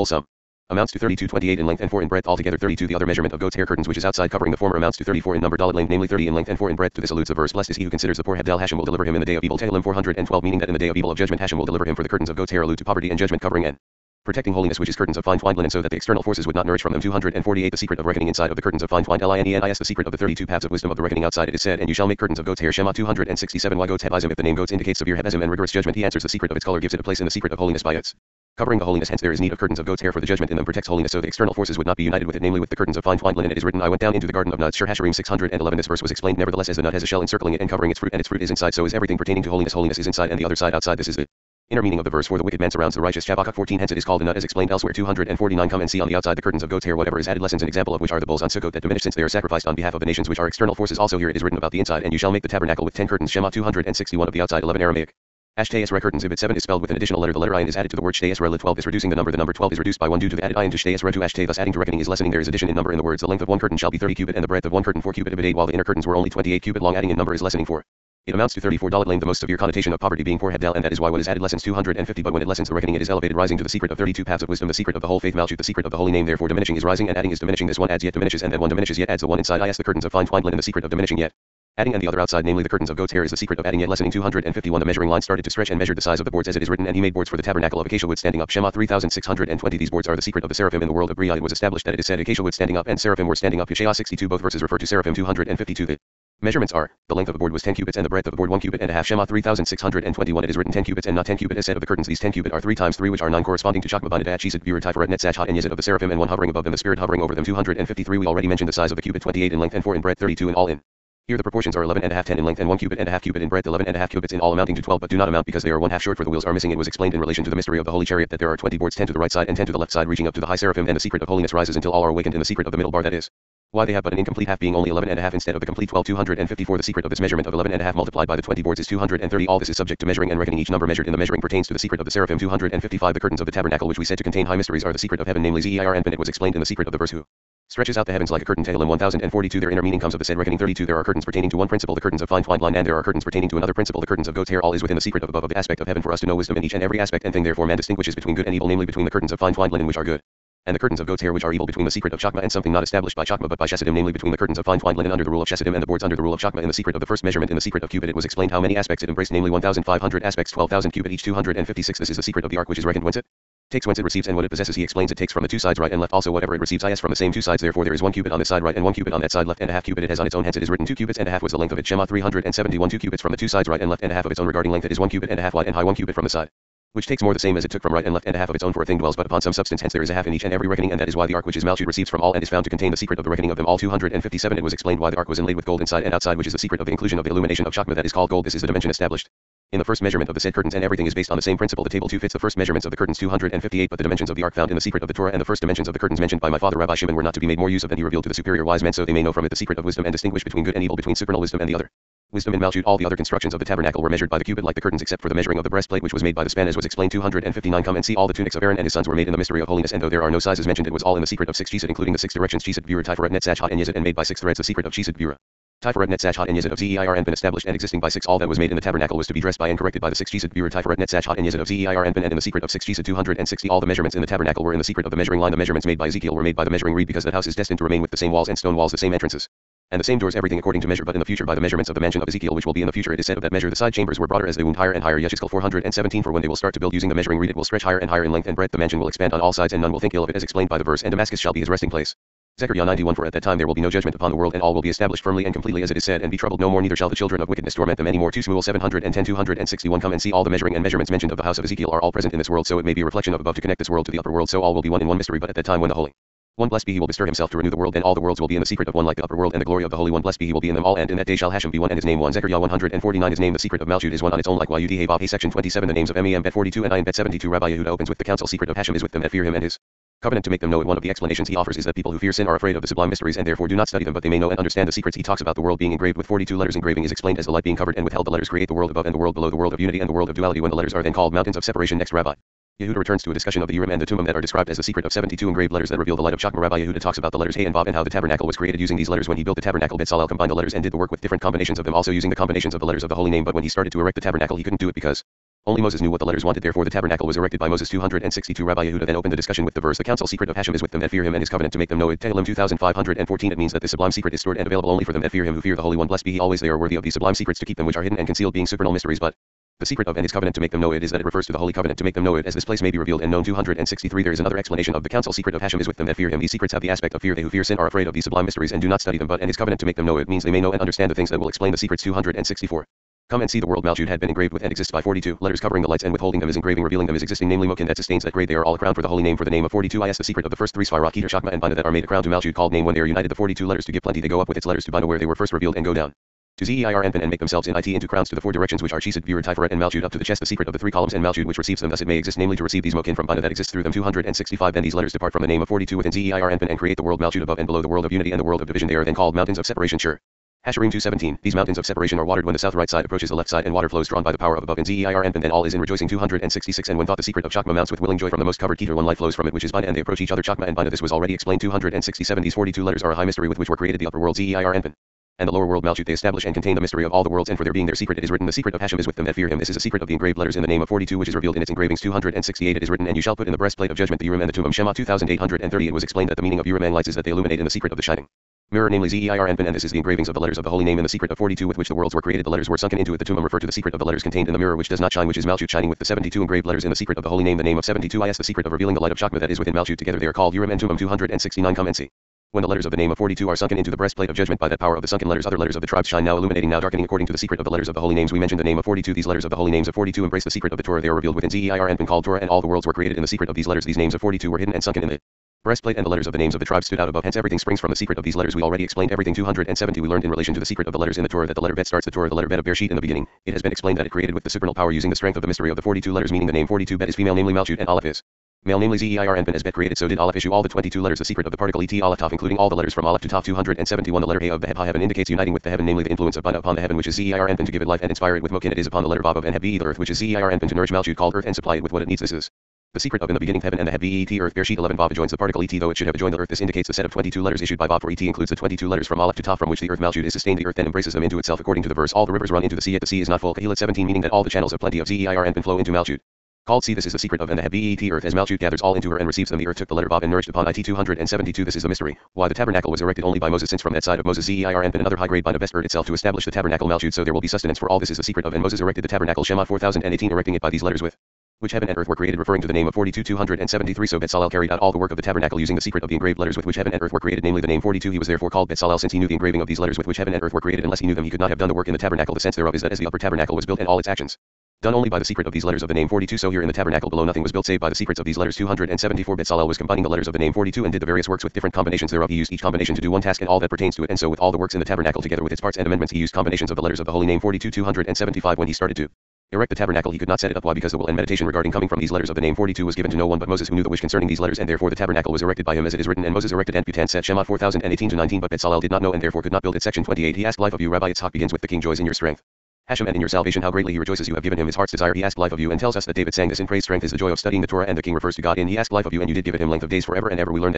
amounts to 32.28 in length and 4 in breadth altogether 32 the other measurement of goat's hair curtains which is outside covering the former amounts to 34 in number dalet length namely 30 in length and 4 in breadth. To this alludes the verse blessed is he who considers the poor Hebdel Hashem will deliver him in the day of evil. Tehillim 412 meaning that in the day of evil of judgment Hashem will deliver him for the curtains of goat's hair allude to poverty and judgment covering and protecting holiness which is curtains of fine twined linen so that the external forces would not nourish from them. 248 the secret of reckoning inside of the curtains of fine twined linenis the secret of the 32 paths of wisdom of the reckoning outside. It is said and you shall make curtains of goat's hair Shemot 267 why goat's hebizim if the name goats indicates severe hebizim and rigorous judgment. He answers the secret of its color gives it a place in the secret of holiness by its covering the holiness hence there is need of curtains of goat's hair for the judgment in them protects holiness so the external forces would not be united with it namely with the curtains of fine twined linen. It is written I went down into the garden of nuts Shir Hashirim 611 this verse was explained. Nevertheless as the nut has a shell encircling it and covering its fruit and its fruit is inside so is everything pertaining to holiness. Holiness is inside and the other side outside. This is the Inner meaning of the verse for the wicked man surrounds the righteous. Habakkuk 14 hence it is called a nut as explained elsewhere. 249 come and see on the outside the curtains of goat's hair. Whatever is added lessens an example of which are the bulls on Sukkot that diminish since they are sacrificed on behalf of the nations which are external forces. Also here it is written about the inside and you shall make the tabernacle with 10 curtains. Shemot 261 of the outside 11 Aramaic Esra curtains if 7 is spelled with an additional letter. The letter ayin is added to the word Shtay Esra 12 is reducing the number. The number 12 is reduced by 1 due to the added ayin to Shtay Esra to Ashtay thus adding to reckoning is lessening. There is addition in number in the words. The length of one curtain shall be 30 cubit and the breadth of one curtain 4 cubit ibid while the inner curtains were only 28 cubit long. Adding in number is lessening 4 It amounts to 34 dalat lame the most severe connotation of poverty being poor head dal and that is why what is added lessens 250 but when it lessens the reckoning it is elevated rising to the secret of 32 paths of wisdom. The secret of the whole faith malchut the secret of the holy name therefore diminishing is rising. And adding is diminishing. This one adds yet diminishes and that one diminishes yet adds the one inside. I ask the curtains of fine twined linen. The secret of diminishing yet. Adding and the other outside namely the curtains of goat's hair is the secret of adding yet lessening 251 the measuring line started to stretch and measured the size of the boards as it is written and he made boards for the tabernacle of acacia wood standing up. Shemot 3620 these boards are the secret of the seraphim in the world of Bria it was established that it is said acacia wood standing up and seraphim were standing up. Yeshaya 62 both verses refer to seraphim 252 the Measurements are, the length of the board was 10 cubits and the breadth of the board 1 cubit and a half. Shemot 3621 it is written 10 cubits and not 10 cubit. As said of the curtains these 10 cubit are 3 times 3 which are 9 corresponding to Chakma Binadat Chesed Gvura Tiferet Netzach and Yesod of the seraphim and 1 hovering above them the spirit hovering over them. 253 we already mentioned the size of the cubit 28 in length and 4 in breadth 32 in all in. Here the proportions are 11 and a half 10 in length and 1 cubit and a half cubit in breadth. 11 and a half cubits in all amounting to 12 but do not amount because they are one half short for the wheels are missing. It was explained in relation to the mystery of the holy chariot that there are 20 boards 10 to the right side and 10 to the left side reaching up to the high seraphim and the secret of holiness rises until all are awakened in the secret of the middle bar that is why they have but an incomplete half being only 11 and a half instead of the complete 12 254 the secret of this measurement of 11 and a half multiplied by the 20 boards is 230 all this is subject to measuring and reckoning. Each number measured in the measuring pertains to the secret of the seraphim 255 the curtains of the tabernacle which we said to contain high mysteries are the secret of heaven namely Zeir and it was explained in the secret of the verse who stretches out the heavens like a curtain Tehillim 1042 their inner meaning comes of the said reckoning. 32 there are curtains pertaining to one principle the curtains of fine twined line. And there are curtains pertaining to another principle the curtains of goat's hair. All is within the secret of above of the aspect of heaven for us to know wisdom in each and every aspect and thing. Therefore man distinguishes between good and evil namely between the curtains of fine twined linen which are good and the curtains of goat's hair which are evil between the secret of Chakma and something not established by Chakma but by Chesedim namely between the curtains of fine twined linen under the rule of Chesedim and the boards under the rule of Chakma. In the secret of the first measurement in the secret of cubit it was explained how many aspects it embraced namely 1500 aspects 12000 cubit each 256 this is the secret of the ark which is reckoned whence it takes whence it receives and what it possesses he explains it takes from the two sides right and left. Also whatever it receives is from the same two sides. Therefore there is one cubit on this side right and one cubit on that side left and a half cubit. It has on its own hence it is written two cubits and a half was the length of it. Shemot 371 two cubits from the two sides right and left and a half of its own regarding length. It is one cubit and a half wide and high one cubit from the side which takes more the same as it took from right and left and a half of its own for a thing dwells but upon some substance. Hence there is a half in each and every reckoning and that is why the ark which is Malchut receives from all and is found to contain the secret of the reckoning of them all. 257 it was explained why the ark was inlaid with gold inside and outside which is the secret of the inclusion of the illumination of Chakma that is called gold. This is the dimension established in the first measurement of the said curtains and everything is based on the same principle the table 2 fits the first measurements of the curtains 258 but the dimensions of the ark found in the secret of the Torah and the first dimensions of the curtains mentioned by my father Rabbi Shimon were not to be made more use of than he revealed to the superior wise men so they may know from it the secret of wisdom and distinguish between good and evil between supernal wisdom and the other. Wisdom and Malchut all the other constructions of the tabernacle were measured by the cubit like the curtains except for the measuring of the breastplate which was made by the span as was explained 259 come and see all the tunics of Aaron and his sons were made in the mystery of holiness and though there are no sizes mentioned it was all in the secret of six Chesed including the six directions Chesed Gvura Tiferet Netzach Hod and Yesod and made by six threads the secret of Chesed Gvura. Tiferet Netzach and Yesod of Zeir Anpin established and existing by six. All that was made in the tabernacle was to be dressed by and corrected by the six Chesed Gvura Tiferet Netzach and Yesod of Zeir Anpin and in the secret of six Chesed 260 all the measurements in the tabernacle were in the secret of the measuring line. The measurements made by Ezekiel were made by the measuring reed because that house is destined to remain with the same walls and stone walls the same entrances. And the same doors everything according to measure but in the future by the measurements of the mansion of Ezekiel which will be in the future it is said of that measure the side chambers were broader as they wound higher and higher. Yechezkel 417 for when they will start to build using the measuring reed it will stretch higher and higher in length and breadth. The mansion will expand on all sides and none will think ill of it as explained by the verse and Damascus shall be his resting place. Zechariah 91 For at that time there will be no judgment upon the world and all will be established firmly and completely as it is said and be troubled no more neither shall the children of wickedness torment them any more. 2 Shmuel 710 261 Come and see all the measuring and measurements mentioned of the house of Ezekiel are all present in this world so it may be a reflection of above to connect this world to the upper world so all will be one in one mystery but at that time when the holy one blessed be he will bestir himself to renew the world and all the worlds will be in the secret of one like the upper world and the glory of the holy one blessed be he will be in them all and in that day shall Hashem be one and his name one. Zechariah 149 his name the secret of Malchut is one on its own like Yud Hey section 27 the names of Mem bet 42 and Ayin bet 72 Rabbi Yehuda opens with the council secret of Hashem is with them that fear him and his covenant to make them know it one of the explanations he offers is that people who fear sin are afraid of the sublime mysteries and therefore do not study them but they may know and understand the secrets he talks about the world being engraved with 42 letters engraving is explained as the light being covered and withheld the letters create the world above and the world below the world of unity and the world of duality when the letters are then called mountains of separation next Rabbi Yehuda returns to a discussion of the Urim and the Tumim that are described as the secret of 72 engraved letters that reveal the light of Chakma. Rabbi Yehuda talks about the letters Hey and Vav and how the tabernacle was created using these letters when he built the tabernacle. Betzalel combined the letters and did the work with different combinations of them, also using the combinations of the letters of the holy name. But when he started to erect the tabernacle, he couldn't do it because only Moses knew what the letters wanted. Therefore, the tabernacle was erected by Moses. 262. Rabbi Yehuda then opened the discussion with the verse: "The council secret of Hashem is with them that fear him, and his covenant to make them know it." Tehillim 2514. It means that the sublime secret is stored and available only for them that fear him, who fear the Holy One. Blessed be he always. They are worthy of these sublime secrets to keep them, which are hidden and concealed, being supernal mysteries. But the secret of and his covenant to make them know it is that it refers to the holy covenant to make them know it as this place may be revealed and known 263 there is another explanation of the council secret of Hashem is with them that fear him these secrets have the aspect of fear they who fear sin are afraid of these sublime mysteries and do not study them but and his covenant to make them know it means they may know and understand the things that will explain the secrets 264 Come and see the world Malchut had been engraved with and exists by 42 letters covering the lights and withholding them is engraving revealing them is existing namely Mokin that sustains that grade they are all a crown for the holy name for the name of 42 is the secret of the first three Sfirot Keter Chakma and Bina that are made a crown to Malchut called name when they are united the 42 letters to give plenty. They go up with its letters to Bina where they were first revealed and go down to Zeir and make themselves in it into crowns to the four directions which are Chesed, Gvura, Tiferet, and Malchut up to the chest. The secret of the three columns and Malchut which receives them thus it may exist namely to receive these mokin from Bina that exists through them 265 then these letters depart from the name of 42 within Zeir and create the world Malchut above and below the world of unity and the world of division. They are then called mountains of separation Shir. HaShirim 217 These mountains of separation are watered when the south right side approaches the left side and water flows drawn by the power of above Zeir and then all is in rejoicing 266 and when thought the secret of Chakma mounts with willing joy from the most covered Keter one life flows from it which is Bina and they approach each other Chakma and Bina this was already explained 267 these 42 letters are a high mystery with which were created the upper world Zeir Anpin And the lower world Malchut they establish and contain the mystery of all the worlds and for their being their secret it is written the secret of Hashem is with them that fear him. This is a secret of the engraved letters in the name of 42 which is revealed in its engravings 268 it is written and you shall put in the breastplate of judgment the Urim and the Tumim Shema 2830 it was explained that the meaning of Urim and lights is that they illuminate in the secret of the shining. Mirror namely Zeir Anpin and this is the engravings of the letters of the holy name in the secret of 42 with which the worlds were created the letters were sunken into it the Tumim refer to the secret of the letters contained in the mirror which does not shine which is Malchut shining with the 72 engraved letters in the secret of the holy name the name of 72 is the secret of revealing the light of Chakma that is within Malchut together they are called Urim and Tumim 269 come and see. When the letters of the name of 42 are sunken into the breastplate of judgment by that power of the sunken letters, other letters of the tribes shine now illuminating, now darkening according to the secret of the letters of the holy names. We mentioned the name of 42. These letters of the holy names of 42 embrace the secret of the Torah. They are revealed within Zeir Anpin called Torah, and all the worlds were created in the secret of these letters. These names of 42 were hidden and sunken in the breastplate, and the letters of the names of the tribes stood out above. Hence, everything springs from the secret of these letters. We already explained everything. 270. We learned in relation to the secret of the letters in the Torah that the letter Bet starts the Torah, the letter Bet of Bereshit in the beginning. It has been explained that it created with the supernal power using the strength of the mystery of the 42 letters, meaning the name 42 Bet is female, namely Malchut, and Aleph is Male namely Zeir Anpin as Bet created so did Aleph issue all the 22 letters the secret of the particle Et Aleph Taf including all the letters from Aleph to Taf 271 the letter A of the Heb heaven indicates uniting with the heaven namely the influence of Bina upon the heaven which is Zeir Anpin to give it life and inspire it with Mokin it is upon the letter Vav of and Heb the earth which is Zeir Anpin to nourish Malchut called earth and supply it with what it needs this is the secret of in the beginning heaven and the Heb Et earth Bereshit 11 Vav joins the particle Et though it should have joined the earth. This indicates the set of 22 letters issued by Vav for Et includes the 22 letters from Aleph to Taf from which the earth Malchut is sustained. The earth then embraces them into itself according to the verse. All the rivers run into the sea yet the sea is not full. Kohelet 17 meaning that all the channels of plenty of Zeir Anpin flow into Malchut. Called sea this is the secret of the Heb earth. As Malchut gathers all into her and receives them the earth took the letter Vav and nourished upon it 272 this is the mystery. Why the tabernacle was erected only by Moses since from that side of Moses Zeir and another high grade by the best bird itself to establish the tabernacle Malchut so there will be sustenance for all. This is the secret of and Moses erected the tabernacle Shemot 4018 erecting it by these letters with which heaven and earth were created referring to the name of 42 273 so Betzalel carried out all the work of the tabernacle using the secret of the engraved letters with which heaven and earth were created namely the name 42 he was therefore called Betzalel since he knew the engraving of these letters with which heaven and earth were created unless he knew them he could not have done the work in the tabernacle the sense thereof is that as the upper tabernacle was built and all its actions done only by the secret of these letters of the name 42 so here in the tabernacle below nothing was built save by the secrets of these letters 274 Betzalel was combining the letters of the name 42 and did the various works with different combinations thereof. He used each combination to do one task and all that pertains to it and so with all the works in the tabernacle together with its parts and amendments he used combinations of the letters of the holy name 42 275 when he started to erect the tabernacle he could not set it up. Why? Because the will and meditation regarding coming from these letters of the name 42 was given to no one but Moses who knew the wish concerning these letters and therefore the tabernacle was erected by him as it is written and Moses erected and Putan set Shemot 4018 to 19 but Betzalel did not know and therefore could not build it. Section 28 he asked life of you Rabbi Yitzhak begins with the king joys in your strength. Hashem and in your salvation how greatly he rejoices you have given him his heart's desire. He asked life of you and tells us that David sang this in praise. Strength is the joy of studying the Torah and the king refers to God in. He asked life of you and you did give it him length of days forever and ever. We learned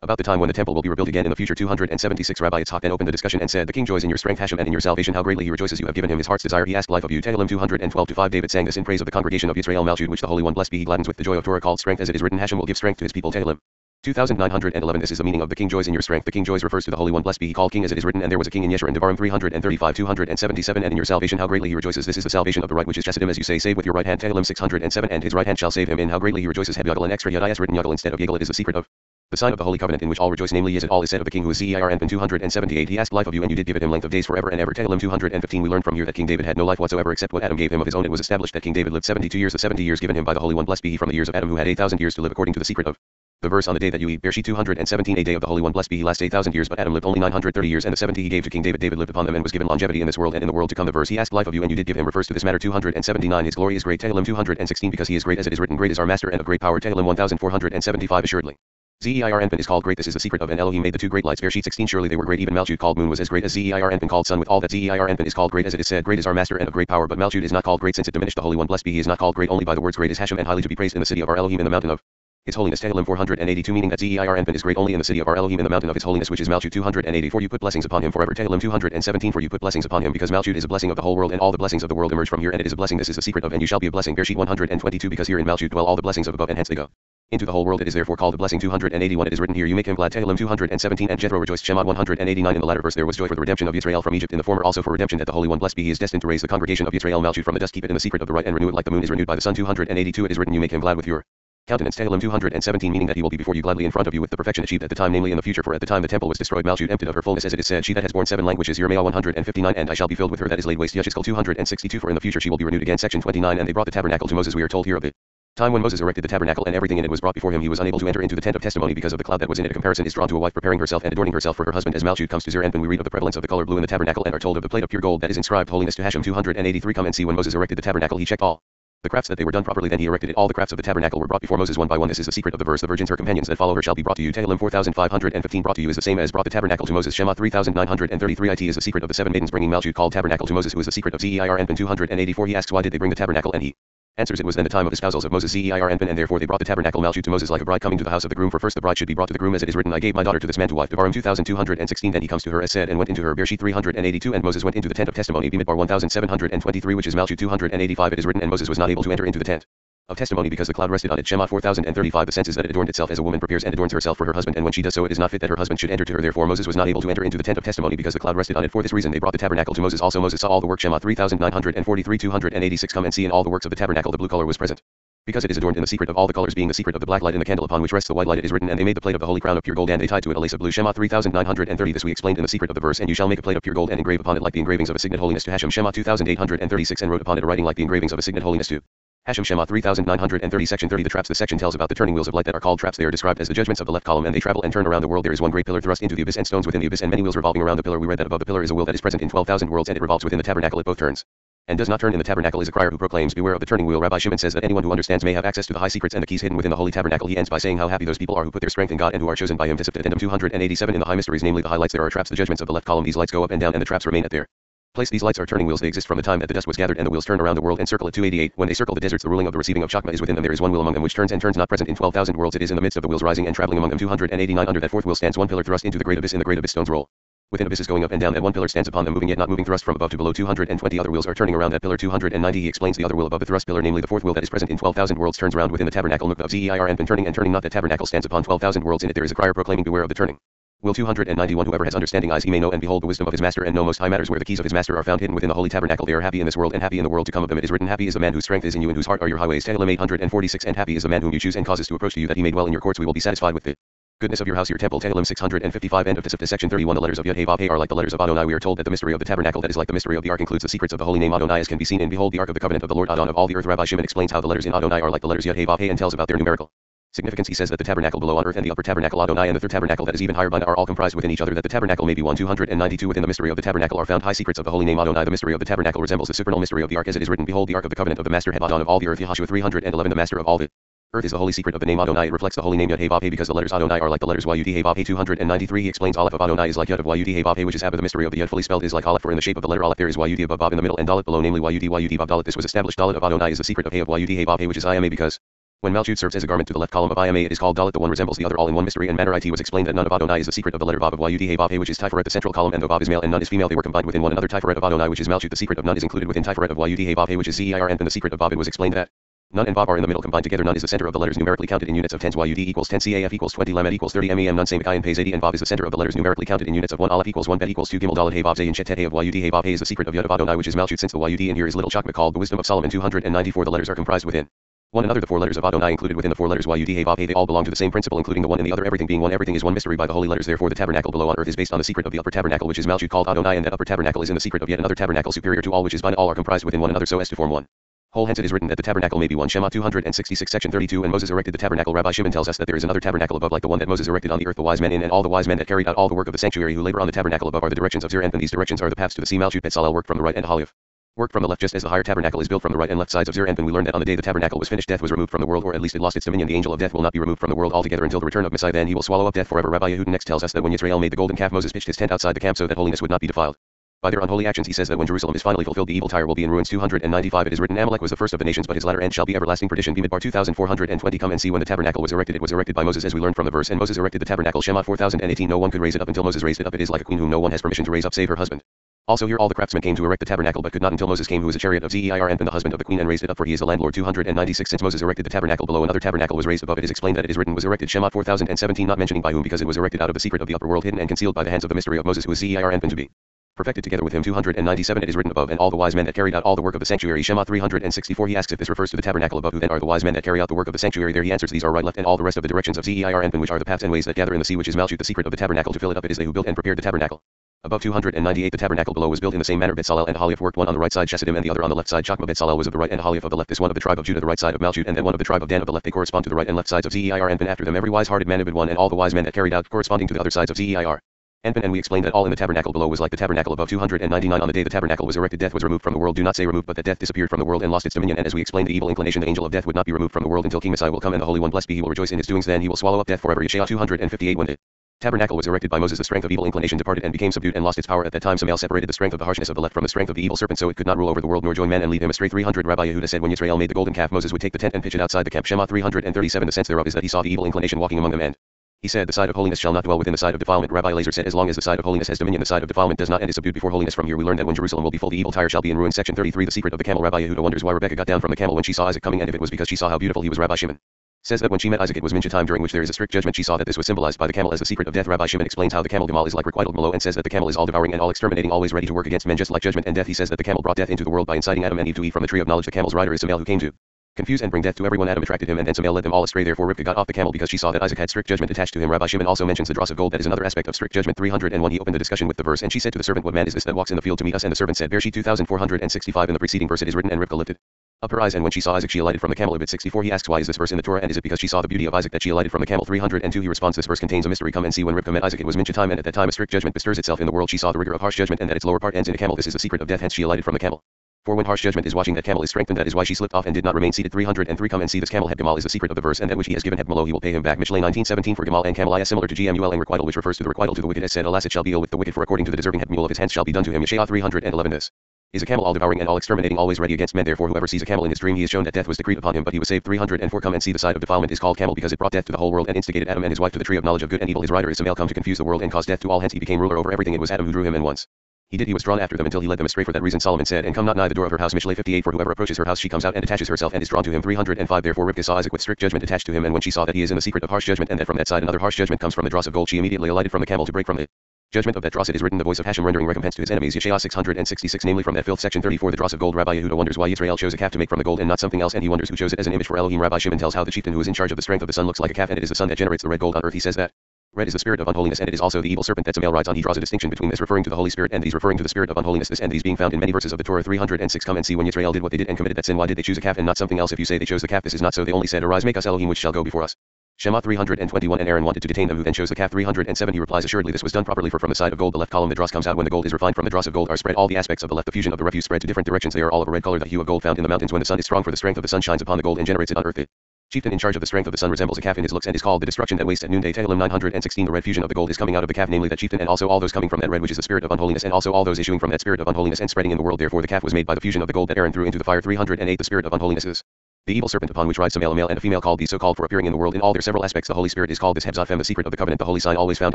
that King David only lived 72 years and that these years were actually taken from Adam who had a thousand years but only used 930 lastly Rabbi Yitzhak talks about the time when the temple will be rebuilt again in the future 276 Rabbi Yitzhak then opened the discussion and said the king joys in your strength Hashem and in your salvation. How greatly he rejoices you have given him his heart's desire. He asked life of you Tehillim 212 to 5 David sang this in praise of the congregation of Israel Malchut which the Holy One blessed be. He gladdens with the joy of Torah called strength as it is written Hashem will give strength to his people Tehillim. 2911 This is the meaning of the king joys in your strength. The king joys refers to the Holy One blessed be. He called king as it is written and there was a king in Yeshurun Devarim 335 277 and in your salvation how greatly he rejoices. This is the salvation of the right which is Chesedim as you say. Save with your right hand Tehillim 607 and his right hand shall save him. In how greatly he rejoices Heb Yagel and extra Yad is written instead of Yagel it is the secret of the sign of the holy covenant in which all rejoice namely Yesod all is said of the king who is and 278 he asked life of you and you did give it him length of days forever and ever. Tehillim 215 we learn from here that King David had no life whatsoever except what Adam gave him of his own. It was established that King David lived 72 years the 70 years given him by the Holy One. Blessed be he from the years of Adam who had 8000 years to live according to the secret of the verse on the day that you eat. Bereshit 217 a day of the Holy One. Blessed be he last 8000 years but Adam lived only 930 years and the 70 he gave to King David. David lived upon them and was given longevity in this world and in the world to come. The verse he asked life of you and you did give him refers to this matter. 279 his glory is great. Tehillim 216 because he is great as it is written. Great is our master and of great power. Tehillim 1475 assuredly Zeir Anpin is called great. This is the secret of and Elohim made the two great lights. Bereshit 16 surely they were great. Even Malchut called moon was as great as Zeir Anpin called sun with all that Zeir Anpin is called great. As it is said great is our master and of great power. But Malchut is not called great since it diminished the Holy One. Blessed be he is not called great only by the words great is Hashem and highly to be praised in the city of our Elohim in the mountain of his holiness. Tehillim 482 meaning that Zeir Anpin is great only in the city of our Elohim in the mountain of his holiness which is Malchut 284 you put blessings upon him forever. Tehillim 217 for you put blessings upon him because Malchut is a blessing of the whole world and all the blessings of the world emerge from here and it is a blessing. This is the secret of and you shall be a blessing. Bereshit 122 because here in Malchut dwell all the blessings of above and hence they go into the whole world. It is therefore called a blessing 281 it is written here you make him glad. Tehillim 217 and Jethro rejoiced. Shemot 189 in the latter verse. There was joy for the redemption of Israel from Egypt in the former also for redemption that the Holy One blessed be. He is destined to raise the congregation of Israel Malchut from the dust keep it in the secret of the right and renew it like the moon is renewed by the sun. 282 it is written you make him glad with your countenance. Tehillim 217 meaning that he will be before you gladly in front of you with the perfection achieved at the time namely in the future for at the time the temple was destroyed Malchut emptied of her fullness as it is said she that has borne seven languages Yirmiah 159 and I shall be filled with her that is laid waste. Yechezkel 262 for in the future she will be renewed again. Section 29 and they brought the tabernacle to Moses. We are told here of it time when Moses erected the tabernacle and everything in it was brought before him he was unable to enter into the tent of testimony because of the cloud that was in it. A comparison is drawn to a wife preparing herself and adorning herself for her husband as Malchut comes to Zeir Anpin we read of the prevalence of the color blue in the tabernacle and are told of the plate of pure gold that is inscribed holiness to Hashem 283 come and see when Moses erected the tabernacle he checked all the crafts that they were done properly then he erected it. All the crafts of the tabernacle were brought before Moses one by one. This is the secret of the verse. The virgins her companions that follow her shall be brought to you. Tehillim 4515 brought to you is the same as brought the tabernacle to Moses. Shemot 3933 it is the secret of the seven maidens bringing Malchut called tabernacle to Moses who is the secret of Zeir Anpin 284 he asks why did they bring the tabernacle? And he Answers it was then the time of the spousals of Moses Zeir Anpin and therefore they brought the tabernacle Malchut to Moses like a bride coming to the house of the groom for first the bride should be brought to the groom as it is written I gave my daughter to this man to wife Devarim 2216 then he comes to her as said and went into her Bereshit 382 and Moses went into the tent of testimony Bamidbar 1723 which is Malchut 285 it is written and Moses was not able to enter into the tent of testimony because the cloud rested on it. Shemot 4035 The sense is that it adorned itself as a woman prepares and adorns herself for her husband. And when she does so it is not fit that her husband should enter to her. Therefore Moses was not able to enter into the tent of testimony because the cloud rested on it. For this reason they brought the tabernacle to Moses. Also Moses saw all the work. Shemot 3943 286 come and see in all the works of the tabernacle the blue color was present. Because it is adorned in the secret of all the colors being the secret of the black light in the candle upon which rests the white light it is written and they made the plate of the holy crown of pure gold and they tied to it a lace of blue. Shemot 3930 this we explained in the secret of the verse. And you shall make a plate of pure gold and engrave upon it like the engravings of a signet holiness to Hashem. Shemot 2836 and wrote upon it a writing like the engravings of a signet holiness to Hashem Shemot 3930 Section 30 The traps The section tells about the turning wheels of light that are called traps. They are described as the judgments of the left column and they travel and turn around the world. There is one great pillar thrust into the abyss and stones within the abyss and many wheels revolving around the pillar. We read that above the pillar is a wheel that is present in 12,000 worlds and it revolves within the tabernacle. It both turns and does not turn in the tabernacle is a crier who proclaims beware of the turning wheel. Rabbi Shimon says that anyone who understands may have access to the high secrets and the keys hidden within the holy tabernacle. He ends by saying how happy those people are who put their strength in God and who are chosen by him Tisip addendum 287 in the high mysteries namely the highlights there are traps the judgments of the left column. These lights go up and down and the traps remain at their Place these lights are turning wheels. They exist from the time that the dust was gathered and the wheels turn around the world and circle at 288. When they circle the deserts, the ruling of the receiving of Chakma is within them. There is one wheel among them which turns and turns not present in 12,000 worlds. It is in the midst of the wheels rising and traveling among them. 289 under that fourth wheel stands one pillar thrust into the great abyss. In the great abyss stones roll. Within abysses going up and down, and one pillar stands upon them, moving yet not moving. Thrust from above to below. 220 other wheels are turning around that pillar. 290 he explains the other wheel above the thrust pillar, namely the fourth wheel that is present in 12,000 worlds, turns around within the tabernacle. Nook of Zeir Anpin turning and turning. Not that tabernacle stands upon 12,000 worlds. In it there is a crier proclaiming, beware of the turning. Will 291 Whoever has understanding eyes he may know and behold the wisdom of his master and know most high matters where the keys of his master are found hidden within the holy tabernacle. They are happy in this world and happy in the world to come of them. It is written happy is the man whose strength is in you and whose heart are your highways. Tehillim 846 and happy is the man whom you choose and causes to approach to you that he may dwell in your courts. We will be satisfied with the goodness of your house your temple. Tehillim 655 end of this section 31 the letters of Yud Hey are like the letters of Adonai. We are told that the mystery of the tabernacle that is like the mystery of the ark includes the secrets of the holy name Adonai as can be seen. In behold the ark of the covenant of the Lord Adon of all the earth. Rabbi Shimon explains how the letters in Adonai are like the letters Yud Hey and tells about their numerical significance he says that the tabernacle below on earth and the upper tabernacle Adonai and the third tabernacle that is even higher by are all comprised within each other that the tabernacle may be one 292 within the mystery of the tabernacle are found high secrets of the holy name Adonai the mystery of the tabernacle resembles the supernal mystery of the ark as it is written behold the ark of the covenant of the master Adon of all the earth Yehoshua 311 the master of all the Earth is the holy secret of the name Adonai. It reflects the holy name Yud because the letters Adonai are like the letters Yud Hey Vav Hey 293. He explains Aleph of Adonai is like Yud of Yud Hey which is Abba. The mystery of the Yud fully spelled is like Aleph for in the shape of the letter Aleph there is Yud above in the middle and Dalet below namely Yud Yud Vav Dalet. This was established. Dalet of Adonai is the secret of Hey of Yud which is Ima because when Malchut serves as a garment to the left column of Ima it is called Dalet the one resembles the other all in one mystery and manner it was explained that Nun of Adonai is the secret of the letter Vav of Yud Hey Vav which is Tiferet the central column and the Vav is male and Nun is female they were combined within one another. Tiferet of Adonai which is Malchut the secret of Nun is included within Tiferet of Yud Hey Vav which is Zeir Anpin the secret of Vav it was explained that Nun and Vav are in the middle. Combined together. Nun is the center of the letters numerically counted in units of tens. YUD equals 10 Kaf equals 20 Lamed equals 30 MEM. Nun. Same. Kayan pays 80 and Vav is the center of the letters numerically counted in units of 1 Aleph equals 1 Bet equals 2 Gimel Dalet Hey Vav Zay and Chet Hey of YUD Hey is the secret of Yud of Adonai which is Malchut since the YUD in here is little Chakma called the wisdom of Solomon 294 the letters are comprised within. One another the four letters of Adonai included within the four letters YUD Hey Vav Hey they all belong to the same principle including the one and the other everything being one everything is one mystery by the holy letters therefore the tabernacle below on earth is based on the secret of the upper tabernacle which is Malchut called Adonai and that upper tabernacle is in the secret of yet another tabernacle superior to all which is Bina all are comprised within one another so as to form one. Whole hence it is written that the tabernacle may be one Shemot 266 section 32 and Moses erected the tabernacle Rabbi Shimon tells us that there is another tabernacle above like the one that Moses erected on the earth the wise men in and all the wise men that carried out all the work of the sanctuary who labor on the tabernacle above are the directions of Zeir Anpin these directions are the paths to the sea Malchut Betzalel worked from the right and Aholiab. Worked from the left just as the higher tabernacle is built from the right and left sides of Zeir Anpin we learned that on the day the tabernacle was finished death was removed from the world or at least it lost its dominion. The angel of death will not be removed from the world altogether until the return of Messiah. Then he will swallow up death forever. Rabbi Yehud next tells us that when Yisrael made the golden calf Moses pitched his tent outside the camp so that holiness would not be defiled. By their unholy actions he says that when Jerusalem is finally fulfilled the evil Tyre will be in ruins. 295 it is written Amalek was the first of the nations but his latter end shall be everlasting perdition. Bamidbar 2420 come and see when the tabernacle was erected. It was erected by Moses as we learned from the verse and Moses erected the tabernacle Shemot 4018 no one could raise it up until Moses raised it up. It is like a queen whom no one has permission to raise up save her husband. Also here all the craftsmen came to erect the tabernacle but could not until Moses came who is a chariot of Zeir Anpin the husband of the queen and raised it up for he is a landlord 296 since Moses erected the tabernacle. Below another tabernacle was raised above it. Is explained that it is written was erected Shemot 4017 not mentioning by whom because it was erected out of the secret of the upper world hidden and concealed by the hands of the mystery of Moses who is Zeir Anpin to be perfected together with him 297 it is written above and all the wise men that carried out all the work of the sanctuary Shemot 364 he asks if this refers to the tabernacle above who then are the wise men that carry out the work of the sanctuary? There he answers these are right left and all the rest of the directions of Zeir Anpin which are the paths and ways that gather in the sea which is Malchut the secret of the tabernacle to fill it up. It is they who built and prepared the tabernacle. Above 298 the tabernacle below was built in the same manner Betzalel and Aholiab worked one on the right side Chesedim and the other on the left side. Chakma Betzalel was of the right and Aholiab of the left. This one of the tribe of Judah the right side of Malchut and then one of the tribe of Dan of the left. They correspond to the right and left sides of Zeir Anpin after them. Every wise-hearted man Ibid one and all the wise men that carried out corresponding to the other sides of Zeir. And Anpin and we explained that all in the tabernacle below was like the tabernacle above 299 on the day the tabernacle was erected death was removed from the world. Do not say removed but that death disappeared from the world and lost its dominion. And as we explained the evil inclination the angel of death would not be removed from the world until King Messiah will come and the Holy One blessed be he will rejoice in his doings. Then he will swallow up death forever. Yeshaya 258 when the Tabernacle was erected by Moses. The strength of evil inclination departed and became subdued and lost its power. At that time Samael separated the strength of the harshness of the left from the strength of the evil serpent so it could not rule over the world nor join man and lead him astray. 300 Rabbi Yehuda said when Yisrael made the golden calf Moses would take the tent and pitch it outside the camp. Shemot 337 The sense thereof is that he saw the evil inclination walking among them and he said the side of holiness shall not dwell within the side of defilement. Rabbi Lazar said as long as the side of holiness has dominion the side of defilement does not and is subdued before holiness. From here we learn that when Jerusalem will be full the evil Tyre shall be in ruin. Section 33 The secret of the camel Rabbi Yehuda wonders why Rebecca got down from the camel when she saw Isaac coming and if it was because she saw how beautiful he was Rabbi Shimon says that when she met Isaac it was mincha time during which there is a strict judgment. She saw that this was symbolized by the camel as the secret of death. Rabbi Shimon explains how the camel Gamal is like requital Malo and says that the camel is all devouring and all exterminating always ready to work against men just like judgment and death. He says that the camel brought death into the world by inciting Adam and Eve to eat from the tree of knowledge. The camel's rider is Samael who came to confuse and bring death to everyone. Adam attracted him and then Samael led them all astray. Therefore Rivka got off the camel because she saw that Isaac had strict judgment attached to him. Rabbi Shimon also mentions the dross of gold. That is another aspect of strict judgment. 301 he opened the discussion with the verse and she said to the servant what man is this that walks in the field to meet us and the servant said Bereshit 2465 in the preceding verse it is written and Rivka lifted up her eyes and when she saw Isaac she alighted from the camel. Ibid 64 he asks why is this verse in the Torah and is it because she saw the beauty of Isaac that she alighted from the camel 302 he responds this verse contains a mystery. Come and see when Rivka met Isaac it was mincha time and at that time a strict judgment bestirs itself in the world. She saw the rigor of harsh judgment and that its lower part ends in a camel. This is the secret of death hence she alighted from the camel. For when harsh judgment is watching that camel is strengthened. That is why she slipped off and did not remain seated 303 come and see this camel. Head Gamal is the secret of the verse and that which he has given Malo he will pay him back. Mishlei 1917 for Gamal and Camel similar to Gmul and requital which refers to the requital to the wicked as said alas it shall be ill with the wicked for according to the deserving head mule of his hands shall be done to him. Yeshaya 311 this is a camel all devouring and all exterminating always ready against men. Therefore whoever sees a camel in his dream he is shown that death was decreed upon him. But he was saved 304 come and see the side of defilement is called camel because it brought death to the whole world and instigated Adam and his wife to the tree of knowledge of good and evil. His rider is Samael come to confuse the world and cause death to all. Hence he became ruler over everything. It was Adam who drew him and once. He did he was drawn after them until he led them astray for that reason. Solomon said and come not nigh the door of her house Mishlei 58 for whoever approaches her house she comes out and attaches herself and is drawn to him 305 therefore Rivka saw Isaac with strict judgment attached to him and when she saw that he is in the secret of harsh judgment and that from that side another harsh judgment comes from the dross of gold she immediately alighted from the camel to break from the Judgment of that dross it is written the voice of Hashem rendering recompense to his enemies Yeshaya 666 namely from that filth section 34 the dross of gold Rabbi Yehuda wonders why Israel chose a calf to make from the gold and not something else and he wonders who chose it as an image for Elohim Rabbi Shimon tells how the chieftain who is in charge of the strength of the sun looks like a calf and it is the sun that generates the red gold on earth he says that Red is the spirit of unholiness and it is also the evil serpent that Samael rides on. He draws a distinction between this referring to the Holy Spirit and these referring to the spirit of unholiness. This and these being found in many verses of the Torah 306 come and see when Israel did what they did and committed that sin. Why did they choose a calf and not something else? If you say they chose the calf, this is not so. They only said, Arise, make us Elohim which shall go before us. Shemot 321 and Aaron wanted to detain who then chose the calf. 370 replies assuredly this was done properly for from the side of gold the left column the dross comes out when the gold is refined. From the dross of gold are spread all the aspects of the left the fusion of the refuse spread to different directions. They are all of a red color the hue of gold found in the mountains. When the sun is strong for the strength of the sun shines upon the gold and generates it on earth the chieftain in charge of the strength of the sun resembles a calf in his looks and is called the destruction that wastes at noonday. Tehillim 916 the red fusion of the gold is coming out of the calf namely that chieftain and also all those coming from that red which is the spirit of unholiness and also all those issuing from that spirit of unholiness and spreading in the world. Therefore the calf was made by the fusion of the gold that Aaron threw into the fire. 308 the spirit of unholiness is the evil serpent upon which rides a male, a male and a female called these so called for appearing in the world in all their several aspects. The Holy Spirit is called this Hebzat the secret of the covenant, the holy sign always found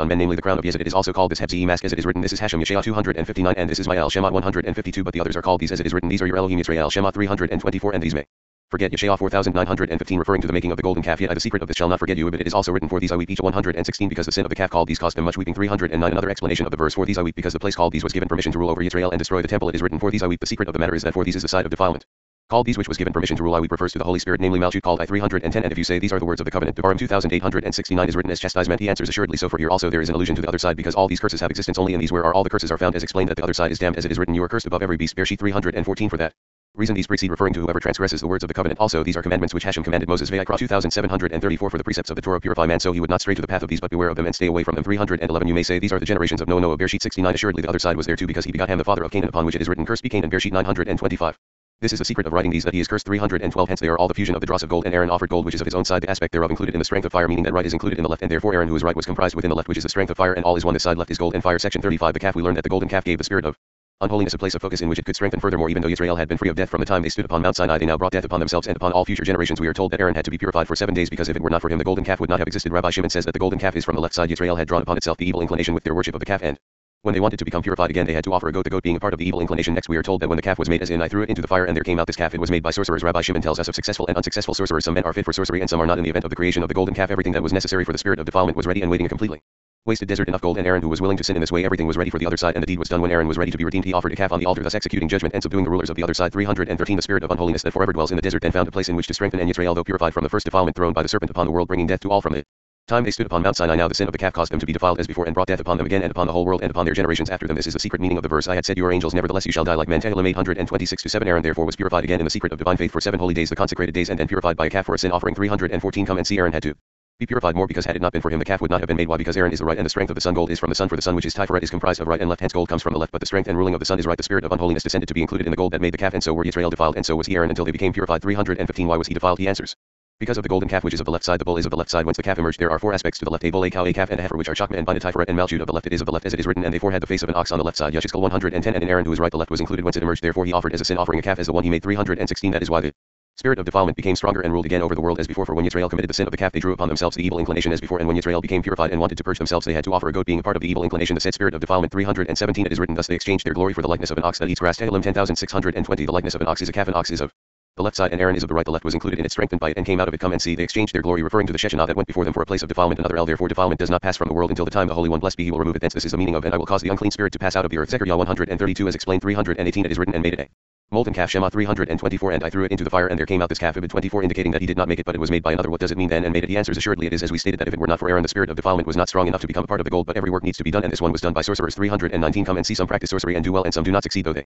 on men, namely the crown of Yesod. It is also called this Hebzi mask as it is written. This is Hashem Yeshaya 259 and this is Mael Shemot 152, but the others are called these as it is written. These are your Elohim Israel Shemot 324 and these may. Forget Yeshaya 4915 referring to the making of the golden calf yet I the secret of this shall not forget you but it is also written for these I weep Eicha 116 because the sin of the calf called these caused them much weeping 309 another explanation of the verse for these I weep because the place called these was given permission to rule over Israel and destroy the temple it is written for these I weep the secret of the matter is that for these is the side of defilement. Called these which was given permission to rule I weep refers to the Holy Spirit namely Malchut called I 310 and if you say these are the words of the covenant Devarim 2869 is written as chastisement he answers assuredly so for here also there is an allusion to the other side because all these curses have existence only in these where are all the curses are found as explained that the other side is damned as it is written you are cursed above every beast Bereshit 314 for that. Reason these precede referring to whoever transgresses the words of the covenant. Also, these are commandments which Hashem commanded Moses. Vayikra 2734 for the precepts of the Torah purify man so he would not stray to the path of these, but beware of them and stay away from them. 311 You may say these are the generations of Noah. Noah Bereshit 69 Assuredly the other side was there too because he begot Ham the father of Canaan upon which it is written Cursed be Canaan Bereshit 925. This is the secret of writing these that he is cursed 312 hence they are all the fusion of the dross of gold and Aaron offered gold which is of his own side the aspect thereof included in the strength of fire meaning that right is included in the left and therefore Aaron who is right was comprised within the left which is the strength of fire and all is one the side left is gold and fire. Section 35 the calf we learned that the golden calf gave the spirit of unholiness a place of focus in which it could strengthen furthermore even though Israel had been free of death from the time they stood upon Mount Sinai they now brought death upon themselves and upon all future generations. We are told that Aaron had to be purified for seven days because if it were not for him the golden calf would not have existed. Rabbi Shimon says that the golden calf is from the left side. Israel had drawn upon itself the evil inclination with their worship of the calf and when they wanted to become purified again they had to offer a goat. The goat being a part of the evil inclination. Next we are told that when the calf was made as in I threw it into the fire and there came out this calf. It was made by sorcerers. Rabbi Shimon tells us of successful and unsuccessful sorcerers. Some men are fit for sorcery and some are not in the event of the creation of the golden calf. Everything that was necessary for the spirit of defilement was ready and waiting completely. Wasted desert enough gold and Aaron who was willing to sin in this way everything was ready for the other side and the deed was done. When Aaron was ready to be redeemed he offered a calf on the altar thus executing judgment and subduing the rulers of the other side. 313 the spirit of unholiness that forever dwells in the desert then found a place in which to strengthen and Israel though purified from the first defilement thrown by the serpent upon the world bringing death to all from it time they stood upon Mount Sinai now the sin of the calf caused them to be defiled as before and brought death upon them again and upon the whole world and upon their generations after them. This is the secret meaning of the verse I had said you are angels nevertheless you shall die like men. Tehillim 826 to 7 Aaron therefore was purified again in the secret of divine faith for seven holy days the consecrated days and then purified by a calf for a sin offering 314 come and see Aaron had to be purified more because had it not been for him the calf would not have been made. Why? Because Aaron is the right and the strength of the sun. Gold is from the sun for the sun which is Tiferet is comprised of right and left. Hence gold comes from the left but the strength and ruling of the sun is right. The spirit of unholiness descended to be included in the gold that made the calf and so were Israel defiled and so was he Aaron until they became purified. 315 why was he defiled? He answers Because of the golden calf which is of the left side, the bull is of the left side whence the calf emerged. There are four aspects to the left: a bull, a cow, a calf, and a heifer, which are Chakma and Tiferet and Malchut of the left. It is of the left as it is written, and they four had the face of an ox on the left side. Yechezkel 110 and an Aaron who is right, the left was included whence it emerged. Therefore he offered as a sin offering a calf as the one he made 316. That is why the Spirit of defilement became stronger and ruled again over the world as before. For when Israel committed the sin of the calf, they drew upon themselves the evil inclination as before. And when Israel became purified and wanted to purge themselves, they had to offer a goat, being a part of the evil inclination. The said spirit of defilement 317. It is written, thus they exchanged their glory for the likeness of an ox that eats grass. Tehillim 10620. The likeness of an ox is a calf, an ox is of the left side and Aaron is of the right. The left was included in it, strengthened by it, and came out of it. Come and see. They exchanged their glory, referring to the Shechinah that went before them for a place of defilement. Another El. Therefore, defilement does not pass from the world until the time the Holy One blessed be He will remove it. Thence this is the meaning of, and I will cause the unclean spirit to pass out of the earth. Zechariah 132 as explained 318. It is written and made it a molten calf Shemot 324 and I threw it into the fire and there came out this calf Ibid 24 indicating that he did not make it but it was made by another what does it mean then and made it he answers assuredly it is as we stated that if it were not for Aaron the spirit of defilement was not strong enough to become a part of the gold but every work needs to be done and this one was done by sorcerers 319 come and see some practice sorcery and do well and some do not succeed though they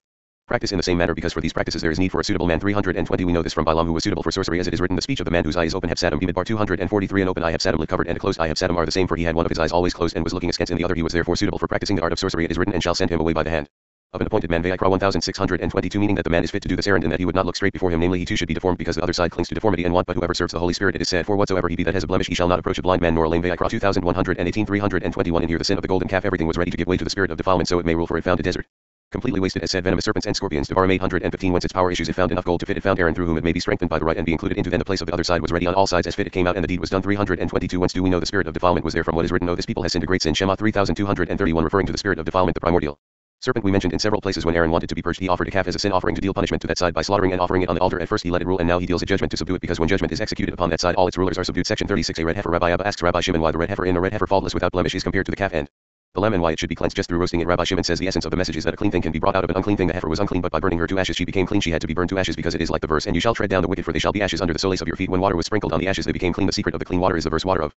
practice in the same manner because for these practices there is need for a suitable man. 320 we know this from Balaam who was suitable for sorcery as it is written the speech of the man whose eye is open Hepsadam Bamidbar 243 an open eye Hepsadam lid covered and a closed eye Hepsadam are the same for he had one of his eyes always closed and was looking askance in the other. He was therefore suitable for practicing the art of sorcery it is written and shall send him away by the hand of an appointed man. Vayikra 1622 meaning that the man is fit to do this errand and that he would not look straight before him namely he too should be deformed because the other side clings to deformity and want but whoever serves the Holy Spirit it is said for whatsoever he be that has a blemish he shall not approach a blind man nor a lame. Vayikra 2118 321 in here the sin of the golden calf everything was ready to give way to the spirit of defilement so it may rule for it found a desert completely wasted as said venomous serpents and scorpions Devarim 815 whence its power issues it found enough gold to fit it found Aaron through whom it may be strengthened by the right and be included into then the place of the other side was ready on all sides as fit it came out and the deed was done 322 whence do we know the spirit of defilement was there from what is written? Oh this people has sinned a great sin. Shemot 3231 referring to the spirit of defilement the primordial. Serpent we mentioned in several places when Aaron wanted to be purged he offered a calf as a sin offering to deal punishment to that side by slaughtering and offering it on the altar. At first he let it rule and now he deals a judgment to subdue it because when judgment is executed upon that side all its rulers are subdued. Section 36 a red heifer Rabbi Abba asks Rabbi Shimon why the red heifer in a red heifer faultless without blemish is compared to the calf and the lamb and why it should be cleansed just through roasting it. Rabbi Shimon says the essence of the message is that a clean thing can be brought out of an unclean thing the heifer was unclean but by burning her to ashes she became clean. She had to be burned to ashes because it is like the verse and you shall tread down the wicked for they shall be ashes under the soles of your feet. When water was sprinkled on the ashes they became clean. The secret of the clean water is the verse water of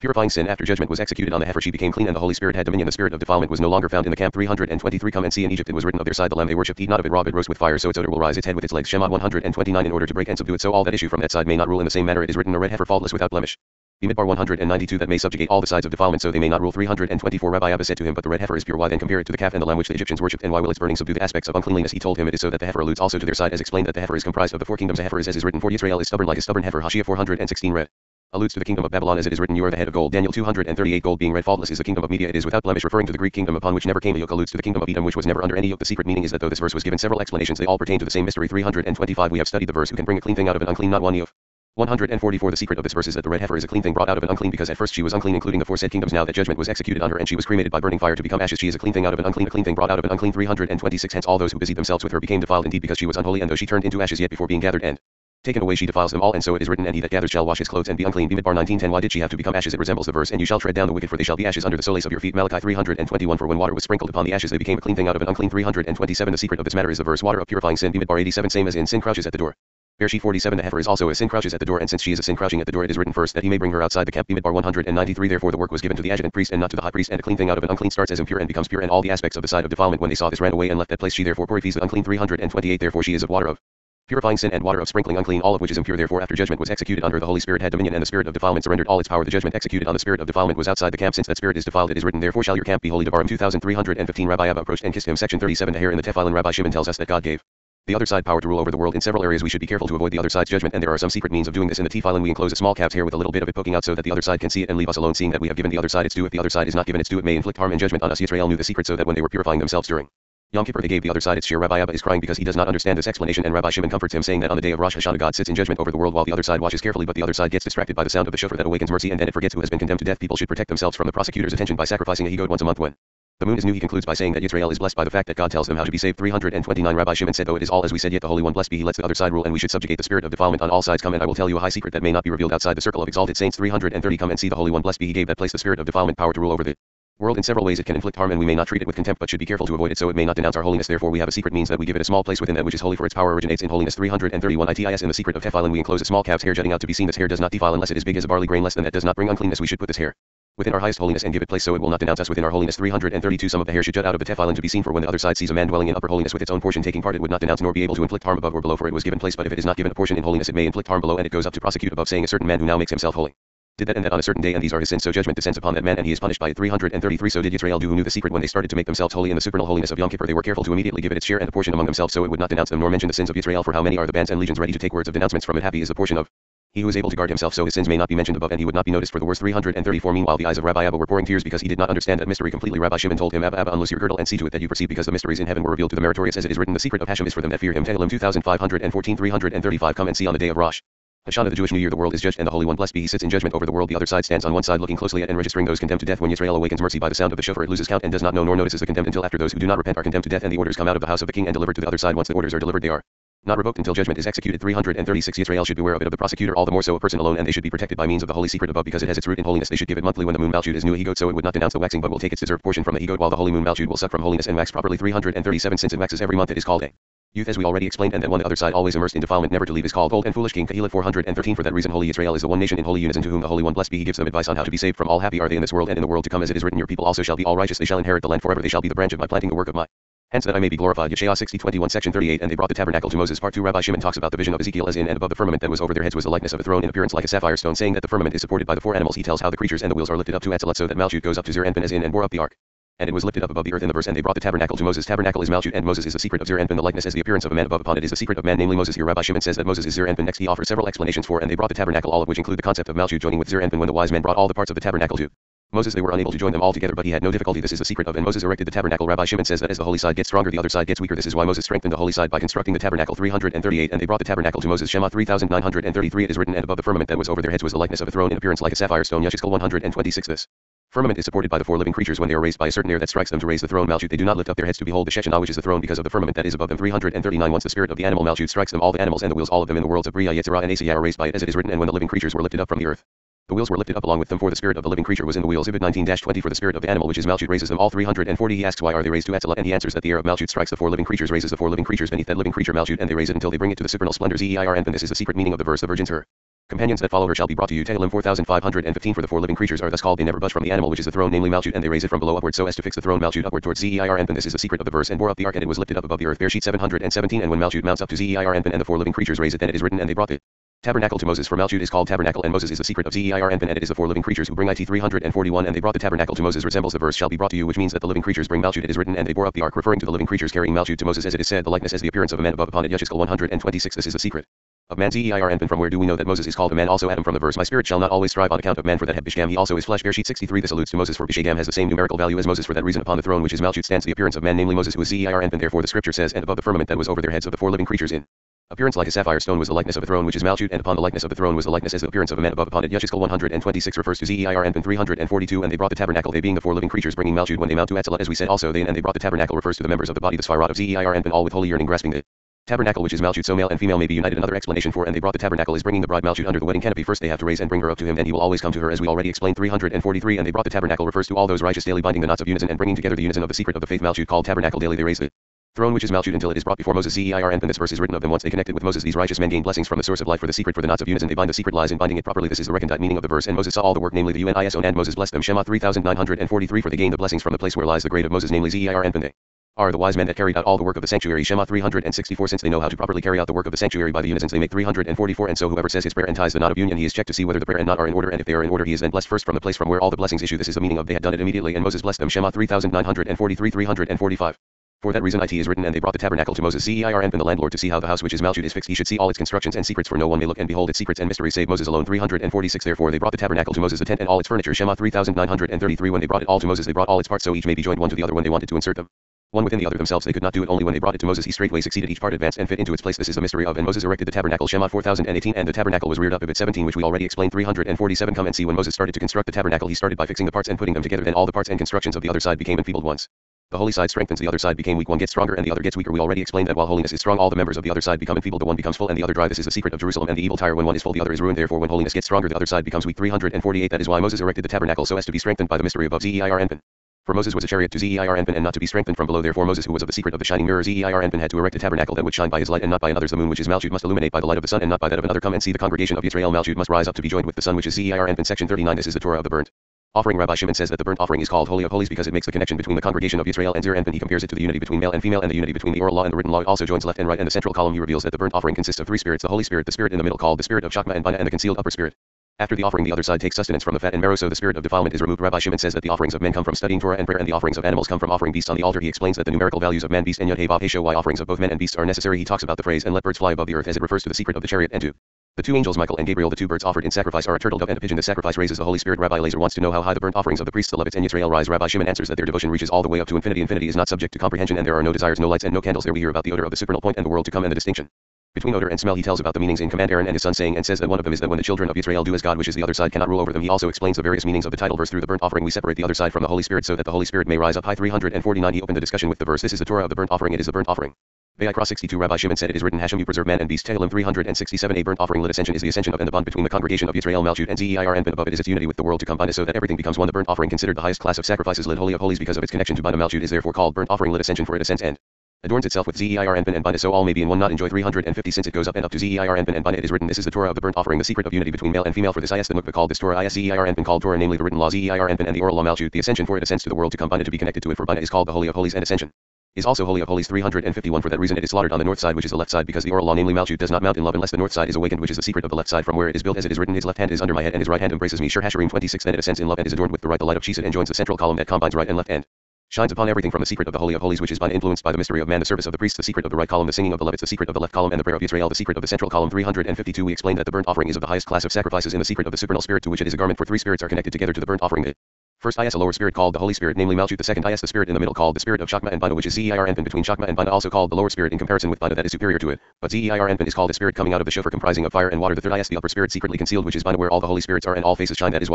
Purifying sin. After judgment was executed on the heifer she became clean and the Holy Spirit had dominion. The spirit of defilement was no longer found in the camp. 323 come and see in Egypt it was written of their side the lamb they worshipped eat not of it raw but roast with fire so its odor will rise its head with its legs. Shemot 129 in order to break and subdue it so all that issue from that side may not rule in the same manner. It is written a red heifer faultless without blemish Bamidbar 192 that may subjugate all the sides of defilement so they may not rule 324 Rabbi Abba said to him but the red heifer is pure why then compare it to the calf and the lamb which the Egyptians worshipped? And why will its burning subdue the aspects of uncleanliness he told him it is so that the heifer alludes also to their side as explained that the heifer is comprised of the four kingdoms. A heifer is as is written for Israel is stubborn like a stubborn heifer. Hoshea 416 red alludes to the kingdom of Babylon as it is written you are the head of gold. Daniel 238 gold being red faultless is the kingdom of Media. It is without blemish referring to the Greek kingdom upon which never came a yoke. Alludes to the kingdom of Edom which was never under any yoke. The secret meaning is that though this verse was given several explanations they all pertain to the same mystery. 325 we have studied the verse. Who can bring a clean thing out of an unclean? Not one yoke 144 The secret of this verse is that the red heifer is a clean thing brought out of an unclean because at first she was unclean including the foresaid kingdoms. Now that judgment was executed on her and she was cremated by burning fire to become ashes. She is a clean thing out of an unclean a clean thing brought out of an unclean. 326 hence all those who busied themselves with her became defiled indeed because she was unholy and though she turned into ashes yet before being gathered and taken away she defiles them all. And so it is written and he that gathers shall wash his clothes and be unclean. Bamidbar 1910 why did she have to become ashes? It resembles the verse and you shall tread down the wicked for they shall be ashes under the soles of your feet. Malachi 321 for when water was sprinkled upon the ashes they became a clean thing out of an unclean. 327 the secret of this matter is the verse water of purifying sin. Bamidbar 87 same as in sin crouches at the door Bereshit 47 The heifer is also a sin crouches at the door and since she is a sin crouching at the door it is written first that he may bring her outside the camp Bamidbar 193 Therefore the work was given to the adjutant priest and not to the high priest and a clean thing out of an unclean starts as impure and becomes pure and all the aspects of the side of defilement when they saw this ran away and left that place she therefore purifies the unclean 328 Therefore she is of water of purifying sin and water of sprinkling unclean all of which is impure. Therefore after judgment was executed on her the Holy Spirit had dominion and the spirit of defilement surrendered all its power the judgment executed on the spirit of defilement was outside the camp. Since that spirit is defiled it is written therefore shall your camp be holy Devarim 2315 Rabbi Abba approached and kissed him. Section 37 The hair in the Tefillin Rabbi Shimon tells us that God gave the other side power to rule over the world. In several areas we should be careful to avoid the other side's judgment and there are some secret means of doing this. In the Tefillin we enclose a small calf's here with a little bit of it poking out so that the other side can see it and leave us alone seeing that we have given the other side its due. If the other side is not given its due it may inflict harm and judgment on us. Israel knew the secret so that when they were purifying themselves during Yom Kippur they gave the other side its share. Rabbi Abba is crying because he does not understand this explanation and Rabbi Shimon comforts him saying that on the day of Rosh Hashanah God sits in judgment over the world while the other side watches carefully but the other side gets distracted by the sound of the shofar that awakens mercy and then it forgets who has been condemned to death. People should protect themselves from the prosecutor's attention by sacrificing a he goat once a month when the moon is new he concludes by saying that Israel is blessed by the fact that God tells them how to be saved. 329 Rabbi Shimon said though it is all as we said yet the Holy One blessed be he lets the other side rule and we should subjugate the spirit of defilement on all sides. Come and I will tell you a high secret that may not be revealed outside the circle of exalted saints. 330 come and see the Holy One blessed be he gave that place the spirit of defilement power to rule over the world. In several ways it can inflict harm and we may not treat it with contempt but should be careful to avoid it so it may not denounce our holiness. Therefore we have a secret means that we give it a small place within that which is holy for its power originates in holiness. 331 itis in the secret of Tefillin we enclose a small calf's hair jutting out to be seen. This hair does not defile unless it is big as a barley grain less than that does not bring uncleanness. We should put this hair within our highest holiness and give it place so it will not denounce us within our holiness. 332 some of the hair should jut out of the tefillin to be seen for when the other side sees a man dwelling in upper holiness with its own portion taking part it would not denounce nor be able to inflict harm above or below for it was given place but if it is not given a portion in holiness it may inflict harm below and it goes up to prosecute above saying a certain man who now makes himself holy did that and that on a certain day and these are his sins so judgment descends upon that man and he is punished by it. 333 so did Israel do who knew the secret when they started to make themselves holy in the supernal holiness of Yom Kippur. They were careful to immediately give it its share and a portion among themselves so it would not denounce them nor mention the sins of Israel for how many are the bands and legions ready to take words of denouncements from it? Happy is the portion of He is able to guard himself so his sins may not be mentioned above and he would not be noticed for the worst 334 Meanwhile the eyes of Rabbi Abba were pouring tears because he did not understand that mystery completely Rabbi Shimon told him Abba Abba unloose your girdle and see to it that you perceive because the mysteries in heaven were revealed to the meritorious as it is written the secret of Hashem is for them that fear him. Tehillim 2514 335 Come and see on the day of Rosh. Hashanah the Jewish New Year. The world is judged and the Holy One blessed be he sits in judgment over the world. The other side stands on one side looking closely at and registering those condemned to death. When Israel awakens mercy by the sound of the shofar it loses count and does not know nor notices the condemned until after those who do not repent are condemned to death and the orders come out of the house of the king and delivered to the other side. Once the orders are delivered they are not revoked until judgment is executed. 336 Israel should beware of it of the prosecutor all the more so a person alone and they should be protected by means of the holy secret above because it has its root in holiness. They should give it monthly when the moon Malchut is new. A he-goat so it would not denounce the waxing but will take its deserved portion from the he-goat while the holy moon Malchut will suck from holiness and wax properly. 337 since it waxes every month it is called a Youth as we already explained and that one the other side always immersed in defilement never to leave is called old and foolish King. Kohelet 413 for that reason Holy Israel is the one nation in holy unison to whom the Holy One blessed be. He gives them advice on how to be saved from all. Happy are they in this world and in the world to come as it is written your people also shall be all righteous. They shall inherit the land forever. They shall be the branch of my planting the work of my Hence that I may be glorified. Yeshayah 60 21 section 38 And they brought the tabernacle to Moses. Part 2 Rabbi Shimon talks about the vision of Ezekiel as in and above the firmament that was over their heads was the likeness of a throne in appearance like a sapphire stone saying that the firmament is supported by the four animals. He tells how the creatures and the wheels are lifted up to Atzilut so that Malchut goes up to Zeir Anpin as in and bore up the ark. And it was lifted up above the earth in the verse and they brought the tabernacle to Moses. Tabernacle is Malchut and Moses is the secret of Zeir Anpin. The likeness as the appearance of a man above upon it is the secret of man namely Moses. Here Rabbi Shimon says that Moses is Zeir Anpin. Next he offers several explanations for and they brought the tabernacle all of which include the concept of Malchut joining with Zeir Anpin when the wise men brought all the parts of the tabernacle to Moses they were unable to join them all together but he had no difficulty. This is the secret of and Moses erected the tabernacle. Rabbi Shimon says that as the holy side gets stronger the other side gets weaker. This is why Moses strengthened the holy side by constructing the tabernacle 338 and they brought the tabernacle to Moses. Shemot 3933 it is written and above the firmament that was over their heads was the likeness of a throne in appearance like a sapphire stone. Yechezkel 126 this Firmament is supported by the four living creatures. When they are raised by a certain air that strikes them to raise the throne Malchut they do not lift up their heads to behold the Shechinah which is the throne because of the firmament that is above them. 339 once the spirit of the animal Malchut strikes them all the animals and the wheels all of them in the worlds of Bria Yetzirah and Asiyah are raised by it as it is written and when the living creatures were lifted up from the earth the wheels were lifted up along with them for the spirit of the living creature was in the wheels. Ibid 19-20 for the spirit of the animal which is Malchut raises them all 340. He asks why are they raised to Atzilut and he answers that the air of Malchut strikes the four living creatures raises the four living creatures beneath that living creature Malchut and they raise it until they bring it to the supernal splendors. Zeir Anpin this is the secret meaning of the verse the virgins her. Companions that follow her shall be brought to you. Tehillim 4515 for the four living creatures are thus called they never budge from the animal which is the throne namely Malchut and they raise it from below upward so as to fix the throne Malchut upward towards Zeir Anpin this is the secret of the verse and bore up the ark and it was lifted up above the earth. Bereshit 717 and when Malchut mounts up to Zeir Anpin the four living creatures raise it then it is written and they brought it. Tabernacle to Moses. For Malchut is called tabernacle and Moses is the secret of Zeir Anpin it is the four living creatures who bring it 341 and they brought the tabernacle to Moses. Resembles the verse shall be brought to you which means that the living creatures bring Malchut it is written and they bore up the ark referring to the living creatures carrying Malchut to Moses. As it is said the likeness as the appearance of a man above upon it. Yechezkel 126 this is the secret of man. Zeir Anpin from where do we know that Moses is called a man? Also Adam from the verse my spirit shall not always strive on account of man for that Bishgam he also is flesh. Sheet 63 this alludes to Moses for Bishgam has the same numerical value as Moses for that reason upon the throne which is Malchut stands the appearance of man namely Moses who is Zeir Anpin therefore the scripture says and above the firmament that was over their heads of the four living creatures in Appearance like a sapphire stone was the likeness of a throne which is Malchut and upon the likeness of the throne was the likeness as the appearance of a man above upon it. Yechezkel 126 refers to Zeir Anpin 342 and they brought the tabernacle. They being the four living creatures bringing Malchut when they mount to Atzilut as we said also they and they brought the tabernacle refers to the members of the body the Sphirot of Zeir Anpin all with holy yearning grasping the tabernacle which is Malchut so male and female may be united another explanation for and they brought the tabernacle is bringing the bride Malchut under the wedding canopy. First they have to raise and bring her up to him and he will always come to her as we already explained 343 and they brought the tabernacle refers to all those righteous daily binding the knots of unison and bringing together the unison of the secret of the faith Malchut called tabernacle daily. They raise the throne which is Malchut until it is brought before Moses. Zeir Anpin this verse is written of them once. They connected with Moses. These righteous men gain blessings from the source of life for the secret for the knots of unison. They bind the secret lies in binding it properly this is the recondite meaning of the verse. And Moses saw all the work namely the UNISO and Moses blessed them. Shemot 3943 for they gain the blessings from the place where lies the grade of Moses namely Zeir Anpin they are the wise men that carried out all the work of the sanctuary. Shemot 364 since they know how to properly carry out the work of the sanctuary by the unisons they make 344 and so whoever says his prayer and ties the knot of union he is checked to see whether the prayer and knot are in order and if they are in order he is then blessed first from the place from where all the blessings issue. This is the meaning of they had done it immediately. And Moses blessed them. Shemot 3943 345 for that reason it is written and they brought the tabernacle to Moses. Zeir Anpin the landlord to see how the house which is Malchut is fixed. He should see all its constructions and secrets for no one may look and behold its secrets and mysteries save Moses alone. 346 therefore they brought the tabernacle to Moses the tent and all its furniture. Shemot 3933 when they brought it all to Moses they brought all its parts so each may be joined one to the other when they wanted to insert them one within the other themselves they could not do it. Only when they brought it to Moses he straightway succeeded each part advanced and fit into its place. This is the mystery of and Moses erected the tabernacle Shemot 4018 and the tabernacle was reared up of it 17 which we already explained 347 come and see when Moses started to construct the tabernacle he started by fixing the parts and putting them together. Then all the parts and constructions of the other side became enfeebled once. The holy side strengthens the other side became weak. One gets stronger and the other gets weaker. We already explained that while holiness is strong all the members of the other side become enfeebled the one becomes full and the other dry. This is the secret of Jerusalem and the evil Tyre when one is full the other is ruined. Therefore when holiness gets stronger the other side becomes weak. 348 that is why Moses erected the tabernacle so as to be strengthened by the mystery above Zeir Anpin for Moses was a chariot to Zeir Anpin and not to be strengthened from below. Therefore Moses who was of the secret of the shining mirror Zeir Anpin had to erect a tabernacle that would shine by his light and not by another's. The moon which is Malchut must illuminate by the light of the sun and not by that of another. Come and see the congregation of Israel. Malchut must rise up to be joined with the sun which is Zeir Anpin section 39 this is the Torah of the burnt offering. Rabbi Shimon says that the burnt offering is called Holy of Holies because it makes the connection between the congregation of Israel and Zeir Anpin he compares it to the unity between male and female and the unity between the oral law and the written law. It also joins left and right and the central column. He reveals that the burnt offering consists of three spirits the Holy Spirit the spirit in the middle called the spirit of Chakma and Bina and the concealed upper spirit after the offering the other side takes sustenance from the fat and marrow so the spirit of defilement is removed Rabbi Shimon says that the offerings of men come from studying Torah and prayer and the offerings of animals come from offering beasts on the altar he explains that the numerical values of man beast and yud hey hey show why offerings of both men and beasts are necessary he talks about the phrase and let birds fly above the earth as it refers to the secret of the chariot and to The two angels Michael and Gabriel the two birds offered in sacrifice are a turtle dove and a pigeon. The sacrifice raises the Holy Spirit. Rabbi Lazar wants to know how high the burnt offerings of the priests the Levites and Yisrael rise. Rabbi Shimon answers that their devotion reaches all the way up to infinity. Infinity is not subject to comprehension and there are no desires, no lights and no candles. There we hear about the odor of the supernal point and the world to come and the distinction. Between odor and smell he tells about the meanings in command Aaron and his son saying and says that one of them is that when the children of Israel do as God wishes the other side cannot rule over them. He also explains the various meanings of the title verse through the burnt offering. We separate the other side from the Holy Spirit so that the Holy Spirit may rise up high. 349 he opened the discussion with the verse. This is the Torah of the burnt offering. It is the burnt offering. Vayikra 62 Rabbi Shimon said it is written Hashem you preserve man and beast. Tehillim 367 A burnt offering lit ascension is the ascension of and the bond between the congregation of Yisrael Malchut and Zeir Anpin above it is its unity with the world to come so that everything becomes one. The burnt offering considered the highest class of sacrifices lit holy of holies because of its connection to Bina Malchut is therefore called burnt offering lit ascension for it ascends and adorns itself with Zeir Anpin and Bina so all may be in one not enjoy 350 since it goes up and up to Zeir Anpin and Bina it is written this is the Torah of the burnt offering the secret of unity between male and female for this is the Mukbah called this Torah is Zeir Anpin called Torah namely the written law Zeir Anpin and the oral law Malchut the ascension for it ascends to the world to come Bina to be connected to it for Bina is called the holy of holies and ascension. Is also Holy of Holies 351 for that reason. It is slaughtered on the north side which is the left side because the oral law namely Malchut does not mount in love unless the north side is awakened which is the secret of the left side. From where it is built as it is written his left hand is under my head and his right hand embraces me. Shir Hashirim 26 then it ascends in love and is adorned with the right the light of Chesed and joins the central column that combines right and left and shines upon everything from the secret of the Holy of Holies which is influenced by the mystery of man the service of the priest the secret of the right column the singing of the Levites the secret of the left column and the prayer of Israel the secret of the central column 352 we explained that the burnt offering is of the highest class of sacrifices in the secret of the supernal spirit to which it is a garment for three spirits are connected together to the burnt offering the First is a lower spirit called the Holy Spirit, namely Malchut. The second is the spirit in the middle called the spirit of Chakma and Bina, which is Zeir Anpin between Chakma and Bina, also called the lower spirit in comparison with Bina that is superior to it. But Zeir Anpin is called a spirit coming out of a bishop comprising of fire and water the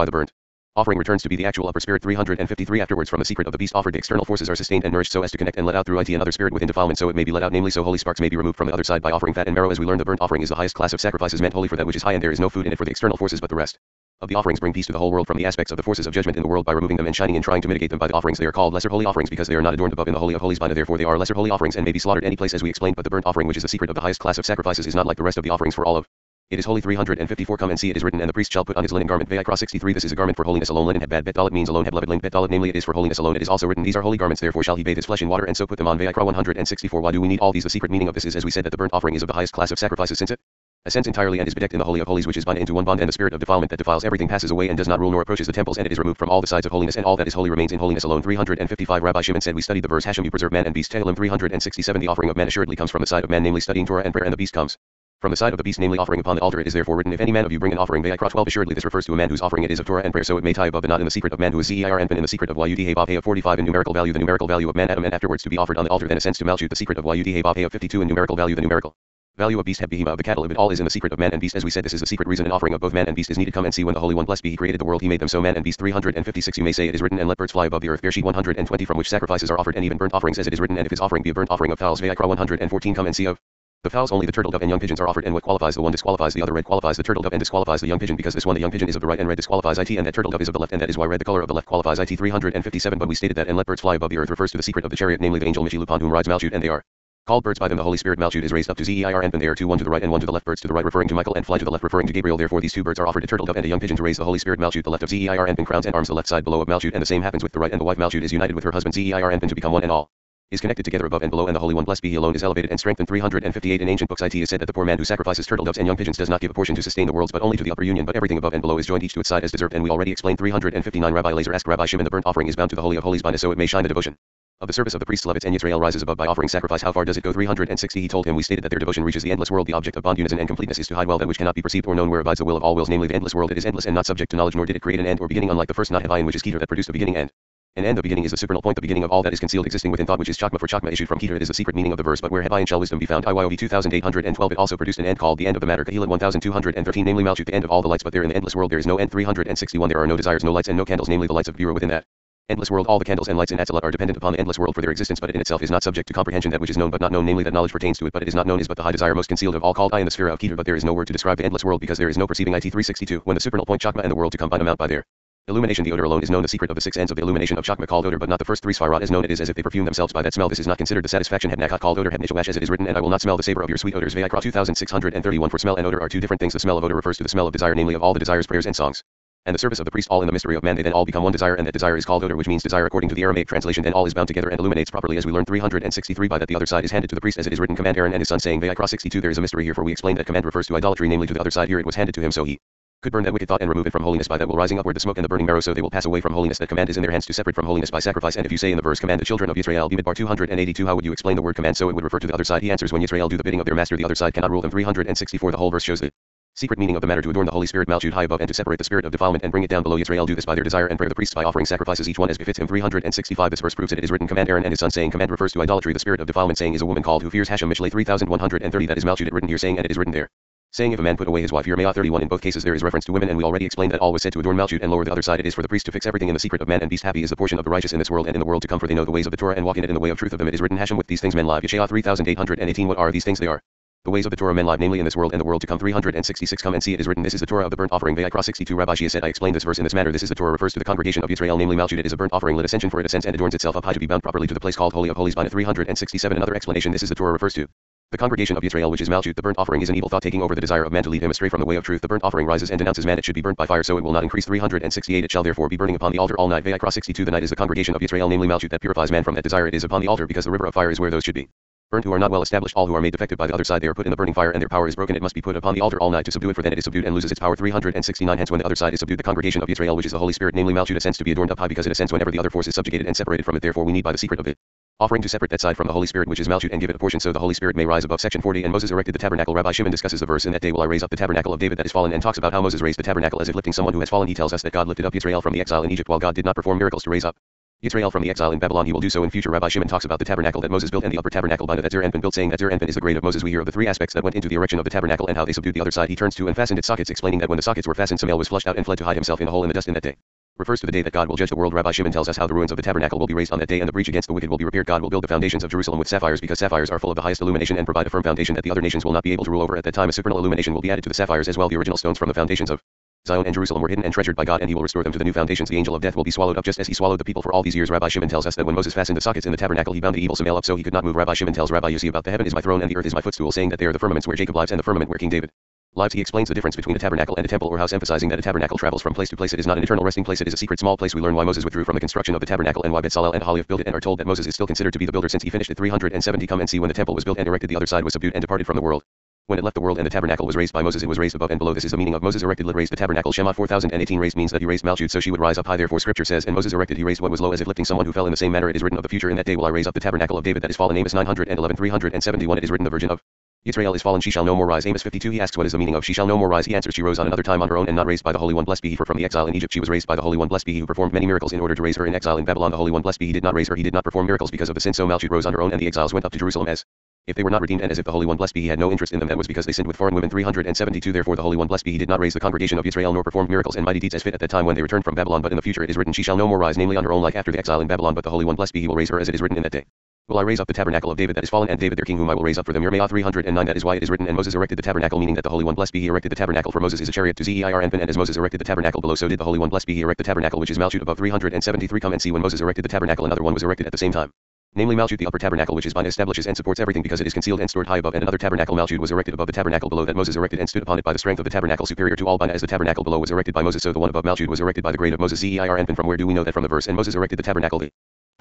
spirit and and offering returns to be the actual upper spirit 353 afterwards from the secret of the beast offered the external forces are sustained and nourished so as to connect and let out through it another spirit within defilement so it may be let out namely so holy sparks may be removed from the other side by offering fat and marrow as we learn the burnt offering is the highest class of sacrifices meant holy for that which is high and there is no food in it for the external forces but the rest. Of the offerings bring peace to the whole world from the aspects of the forces of judgment in the world by removing them and shining and trying to mitigate them by the offerings. They are called lesser holy offerings because they are not adorned above in the holy of holies by therefore they are lesser holy offerings and may be slaughtered any place as we explained but the burnt offering which is the secret of the highest class of sacrifices is not like the rest of the offerings for all of it is holy 354 come and see it is written and the priest shall put on his linen garment. Vayikra 63 this is a garment for holiness alone. Linen bad bet dalit means alone beloved link bet dalit namely it is for holiness alone. It is also written these are holy garments therefore shall he bathe his flesh in water and so put them on. Vayikra 164 why do we need all these? The secret meaning of this is as we said that the burnt offering is of the highest class of sacrifices since it ascends entirely and is bedecked in the holy of holies which is bound into one bond and the spirit of defilement that defiles everything passes away and does not rule nor approaches the temples and it is removed from all the sides of holiness and all that is holy remains in holiness alone. 355 Rabbi Shimon said we studied the verse Hashem you preserve man and beast. Tehillim 367 the offering of man assuredly comes from the side of man namely studying Torah and prayer and the beast comes from the side of the beast namely offering upon the altar it is therefore written if any man of you bring an offering Vayikra 12 assuredly. This refers to a man whose offering it is of Torah and prayer so it may tie above but not in the secret of man who is Zeir Anpin in the secret of Yud Bob of 45 in numerical value the numerical value of man Adam and afterwards to be offered on the altar then ascends to Malchut the secret of Yud Bob of 52 in numerical value the numerical Value of beast have behema of the cattle of it all is in the secret of man and beast. As we said this is the secret reason an offering of both man and beast is needed. Come and see when the Holy One blessed be he created the world he made them so man and beast. 356 you may say it is written and let birds fly above the earth. Bereshit 120 from which sacrifices are offered and even burnt offerings as it is written and if his offering be a burnt offering of fowls Vayikra 114 come and see of the fowls only the turtle dove and young pigeons are offered and what qualifies the one disqualifies the other red qualifies the turtle dove and disqualifies the young pigeon because this one the young pigeon is of the right and red disqualifies it and that turtle dove is of the left and that is why red the color of the left qualifies it 357 but we stated that and let birds fly above the earth refers to the secret of the chariot namely the angel Michi upon whom rides Malchut and they are Called birds by them. The Holy Spirit Malchut is raised up to Zeir Anpin they are two one to the right and one to the left birds to the right referring to Michael and fly to the left referring to Gabriel. Therefore these two birds are offered a turtle dove and a young pigeon to raise the Holy Spirit Malchut the left of Zeir Anpin crowns and arms the left side below of Malchut and the same happens with the right and the wife Malchut is united with her husband Zeir Anpin to become one and all is connected together above and below and the Holy One blessed be he alone is elevated and strengthened 358 in ancient books. It is said that the poor man who sacrifices turtle doves and young pigeons does not give a portion to sustain the worlds but only to the upper union. But everything above and below is joined each to its side as deserved and we already explained 359 Rabbi Lazar asked Rabbi Shimon the burnt offering is bound to the Holy of Holies by so it may shine the devotion of the service of the priests. Levites and Yisrael rises above by offering sacrifice. How far does it go? 360 he told him we stated that their devotion reaches the endless world. The object of bond unison and completeness is to hide well that which cannot be perceived or known where abides the will of all wills namely the endless world. It is endless and not subject to knowledge nor did it create an end or beginning unlike the first not Hevayin which is Keter that produced a beginning end an end the beginning is the supernal point the beginning of all that is concealed existing within thought which is Chakma. For Chakma issued from Keter it is the secret meaning of the verse but where Hevayin shall wisdom be found? IYOV 2812 it also produced an end called the end of the matter. Kohelet 1213 namely Malchut the end of all the lights but there in the endless world there is no end. 361 there are no desires no lights and no candles namely the lights of Bura within that endless world. All the candles and lights in Atzilut are dependent upon the endless world for their existence but it in itself is not subject to comprehension that which is known but not known namely that knowledge pertains to it but it is not known is but the high desire most concealed of all called I in the sphere of Keter but there is no word to describe the endless world because there is no perceiving IT 362 when the supernal point Chakma and the world to combine amount by their illumination the odor alone is known the secret of the six ends of the illumination of Chakma called odor but not the first three Sfirot is known. It is as if they perfume themselves by that smell. This is not considered the satisfaction. Hebnakat called odor Hebnishawash as it is written and I will not smell the savor of your sweet odors. Vayikra 2631 for smell and odor are two different things. The smell of odor refers to the smell of desire namely of all the desires prayers and songs. And the service of the priest all in the mystery of man they then all become one desire and that desire is called odor which means desire according to the Aramaic translation then all is bound together and illuminates properly as we learn 363 by that the other side is handed to the priest as it is written command Aaron and his son saying Vayikra 62 there is a mystery here for we explained that command refers to idolatry namely to the other side. Here it was handed to him so he could burn that wicked thought and remove it from holiness by that will rising upward the smoke and the burning marrow so they will pass away from holiness. That command is in their hands to separate from holiness by sacrifice. And if you say in the verse command the children of Israel Bamidbar 282 how would you explain the word command? So it would refer to the other side. He answers when Israel do the bidding of their master the other side cannot rule them. 364 the whole verse shows the Secret meaning of the matter to adorn the Holy Spirit Malchut high above and to separate the spirit of defilement and bring it down below. Israel do this by their desire and prayer the priests by offering sacrifices. Each one as befits him. 365 this verse proves it. It is written command Aaron and his son saying command refers to idolatry the spirit of defilement saying is a woman called who fears Hashem Mishlei 3130 that is Malchut it written here saying and it is written there. Saying if a man put away his wife Yeremiah 31 in both cases there is reference to women and we already explained that all was said to adorn Malchut and lower the other side. It is for the priest to fix everything in the secret of man and beast happy is the portion of the righteous in this world and in the world to come for they know the ways of the Torah and walk in it in the way of truth of them. It is written Hashem with these things men live. Yeshayah 3818 what are these things? They are the ways of the Torah men live namely in this world and the world to come. 366 come and see it is written this is the Torah of the burnt offering. Vayikra 62 Rabbi Shia said I explained this verse in this manner. This is the Torah refers to the congregation of Israel namely Malchut it is a burnt offering. Lit ascension for it ascends and adorns itself up high to be bound properly to the place called Holy of Holies. By 367 another explanation. This is the Torah refers to the congregation of Israel which is Malchut the burnt offering is an evil thought taking over the desire of man to lead him astray from the way of truth. The burnt offering rises and denounces man. It should be burnt by fire so it will not increase. 368 it shall therefore be burning upon the altar all night. Vayikra 62 the night is the congregation of Israel namely Malchut that purifies man from that desire. It is upon the altar because the river of fire is where those should be. Burnt who are not well established all who are made defective by the other side they are put in the burning fire and their power is broken. It must be put upon the altar all night to subdue it for then it is subdued and loses its power. 369 hence when the other side is subdued the congregation of Israel which is the Holy Spirit namely Malchut ascends to be adorned up high because it ascends whenever the other force is subjugated and separated from it. Therefore we need by the secret of it offering to separate that side from the Holy Spirit which is Malchut and give it a portion so the Holy Spirit may rise above section 40 and Moses erected the tabernacle. Rabbi Shimon discusses the verse in that day will I raise up the tabernacle of David that is fallen and talks about how Moses raised the tabernacle as if lifting someone who has fallen. He tells us that God lifted up Israel from the exile in Egypt while God did not perform miracles to raise up Israel from the exile in Babylon. He will do so in future. Rabbi Shimon talks about the tabernacle that Moses built and the upper tabernacle by that Zeir Anpin built saying that Zeir Anpin is the grade of Moses. We hear of the three aspects that went into the erection of the tabernacle and how they subdued the other side. He turns to and fastened its sockets explaining that when the sockets were fastened Samael was flushed out and fled to hide himself in a hole in the dust in that day refers to the day that God will judge the world Rabbi Shimon tells us how the ruins of the tabernacle will be raised on that day and the breach against the wicked will be repaired God will build the foundations of Jerusalem with sapphires because sapphires are full of the highest illumination and provide a firm foundation that the other nations will not be able to rule over at that time a supernal illumination will be added to the sapphires as well the original stones from the foundations of Zion and Jerusalem were hidden and treasured by God and he will restore them to the new foundations. The angel of death will be swallowed up just as he swallowed the people for all these years. Rabbi Shimon tells us that when Moses fastened the sockets in the tabernacle he bound the evil Samael up so he could not move. Rabbi Shimon tells Rabbi Yossi about the heaven is my throne and the earth is my footstool saying that they are the firmaments where Jacob lives and the firmament where King David lives. He explains the difference between a tabernacle and a temple or house emphasizing that a tabernacle travels from place to place. It is not an eternal resting place. It is a secret small place. We learn why Moses withdrew from the construction of the tabernacle and why Bezalel and Aholiab built it and are told that Moses is still considered to be the builder since he finished it 370 come and see when the temple was built and erected the other side was subdued and departed from the world. When it left the world and the tabernacle was raised by Moses, it was raised above and below. This is the meaning of Moses erected lit raised the tabernacle. Shemot 4018 raised means that he raised Malchut so she would rise up high. Therefore scripture says, and Moses erected he raised what was low as if lifting someone who fell in the same manner. It is written of the future in that day will I raise up the tabernacle of David that is fallen. Amos 911 371 It is written the virgin of Israel is fallen, she shall no more rise. Amos 52 He asks what is the meaning of she shall no more rise. He answers she rose on another time on her own and not raised by the Holy One. Blessed be he for from the exile in Egypt she was raised by the Holy One. Blessed be he who performed many miracles in order to raise her in exile in Babylon. The Holy One blessed be he did not raise her. He did not perform miracles because of the sin. So Malchut rose on her own and the exiles went up to Jerusalem as if they were not redeemed and as if the Holy One blessed be he had no interest in them that was because they sinned with foreign women 372 therefore the Holy One blessed be he did not raise the congregation of Israel nor performed miracles and mighty deeds as fit at that time when they returned from Babylon but in the future it is written she shall no more rise namely on her own like after the exile in Babylon but the Holy One blessed be he will raise her as it is written in that day. Will I raise up the tabernacle of David that is fallen and David their king whom I will raise up for them? Yeremiah 309 that is why it is written and Moses erected the tabernacle meaning that the Holy One blessed be he erected the tabernacle for Moses is a chariot to Zeir Anpin and as Moses erected the tabernacle below so did the Holy One blessed be he erect the tabernacle which is Malchut above 373 come and see when Moses erected the tabernacle. Another one was erected at the same time. Namely Malchut the upper tabernacle which is Bina establishes and supports everything because it is concealed and stored high above. And another tabernacle Malchut was erected above the tabernacle below that Moses erected and stood upon it by the strength of the tabernacle superior to all Bina as the tabernacle below was erected by Moses. So the one above Malchut was erected by the grade of Moses Zeir Anpin from where do we know that from the verse and Moses erected the tabernacle the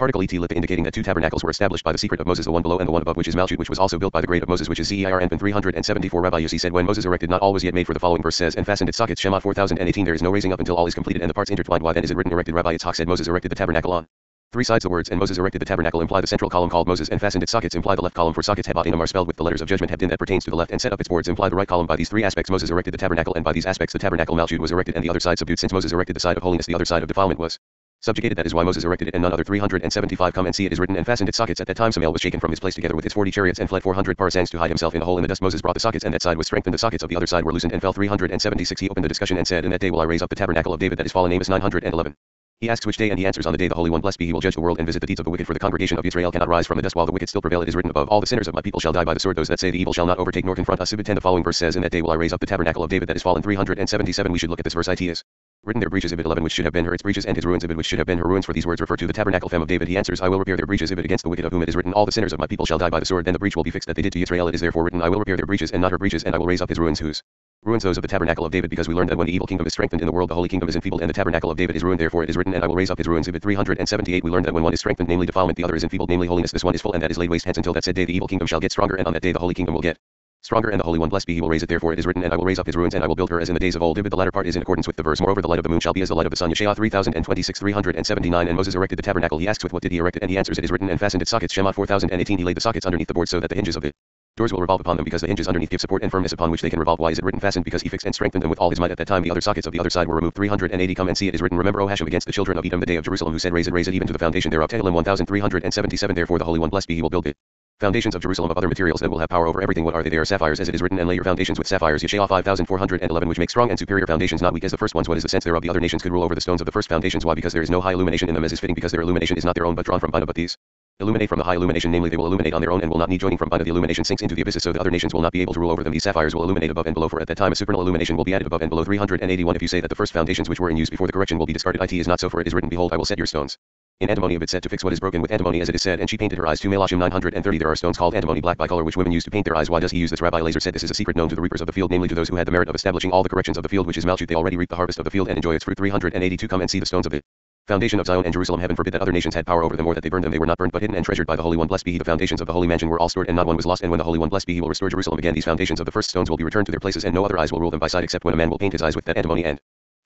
Particle et lit indicating that two tabernacles were established by the secret of Moses the one below and the one above which is Malchut which was also built by the grade of Moses which is Zeir Anpin 374 Rabbi Yossi said when Moses erected not all was yet made for the following verse says and fastened its sockets Shemot 4018 there is no raising up until all is completed and the parts intertwined. Why then is it written erected Rabbi Yitzhak said Moses erected the tabernacle on Three sides the words and Moses erected the tabernacle imply the central column called Moses and fastened its sockets imply the left column for sockets Hebat are spelled with the letters of judgment Hebdin that pertains to the left and set up its boards imply the right column. By these three aspects Moses erected the tabernacle and by these aspects the tabernacle Malchut was erected and the other side subdued since Moses erected the side of holiness the other side of defilement was subjugated that is why Moses erected it and none other 375 come and see it is written and fastened. Its sockets at that time Samael was shaken from his place together with his 40 chariots and fled 400 parasangs to hide himself in a hole in the dust. Moses brought the sockets and that side was strengthened. The sockets of the other side were loosened and fell 376 he opened the discussion and said in that day will I raise up the tabernacle of David that is fallen Amos 911 he asks which day and he answers on the day the Holy One blessed be he will judge the world and visit the deeds of the wicked for the congregation of Israel cannot rise from the dust while the wicked still prevail. It is written above all the sinners of my people shall die by the sword. Those that say the evil shall not overtake nor confront us. Sibit 10 the following verse says in that day will I raise up the tabernacle of David that is fallen 377 we should look at this verse it is written their breaches Ibid 11 which should have been her its breaches and his ruins. Ibid which should have been her ruins for these words refer to the tabernacle fem of David. He answers I will repair their breaches Ibid against the wicked of whom it is written all the sinners of my people shall die by the sword. Then the breach will be fixed that they did to Israel. It is therefore written I will repair their breaches and not her breaches and I will raise up his ruins whose ruins those of the tabernacle of David because we learned that when the evil kingdom is strengthened in the world the holy kingdom is enfeebled and the tabernacle of David is ruined. Therefore it is written and I will raise up his ruins. Ibid 378 we learned that when one is strengthened namely defilement the other is enfeebled namely holiness. This one is full and that is laid waste hence until that said day the evil kingdom shall get stronger and on that day the holy kingdom will get stronger and the Holy One blessed be he will raise it therefore it is written and I will raise up his ruins and I will build her as in the days of old Ibid the latter part is in accordance with the verse moreover the light of the moon shall be as the light of the sun Yeshayah 3026 379 and Moses erected the tabernacle he asks with what did he erect it and he answers it is written and fastened its sockets Shemot 4018 he laid the sockets underneath the board so that the hinges of it Doors will revolve upon them because the hinges underneath give support and firmness upon which they can revolve. Why is it written fastened? Because he fixed and strengthened them with all his might. At that time the other sockets of the other side were removed. 380 Come and see it is written. Remember O Hashem against the children of Edom the day of Jerusalem who said raise it, raise it even to the foundation thereof. Tehillim 1377 Therefore the Holy One blessed be he will build it. Foundations of Jerusalem of other materials that will have power over everything. What are they? They are sapphires as it is written and lay your foundations with sapphires. Yeshayah 5411 which make strong and superior foundations not weak as the first ones. What is the sense thereof? The other nations could rule over the stones of the first foundations. Why? Because there is no high illumination in them as is fitting because their illumination is not their own but drawn from Bina but these illuminate from the high illumination namely they will illuminate on their own and will not need joining from Bina the illumination sinks into the abysses so the other nations will not be able to rule over them these sapphires will illuminate above and below for at that time a supernal illumination will be added above and below 381 if you say that the first foundations which were in use before the correction will be discarded it is not so for it is written behold I will set your stones in antimony of it said to fix what is broken with antimony as it is said and she painted her eyes to Melachim 930 there are stones called antimony black by color which women use to paint their eyes. Why does he use this? Rabbi Lazar said this is a secret known to the reapers of the field namely to those who had the merit of establishing all the corrections of the field which is Malchut. They already reap the harvest of the field and enjoy its fruit. 382 come and see the stones of it. Foundation of Zion and Jerusalem heaven forbid that other nations had power over them or that they burned them. They were not burned but hidden and treasured by the Holy One. Blessed be he the foundations of the holy mansion were all stored and not one was lost. And when the Holy One blessed be he will restore Jerusalem again these foundations of the first stones will be returned to their places and no other eyes will rule them by sight except when a man will paint his eyes with that antimony and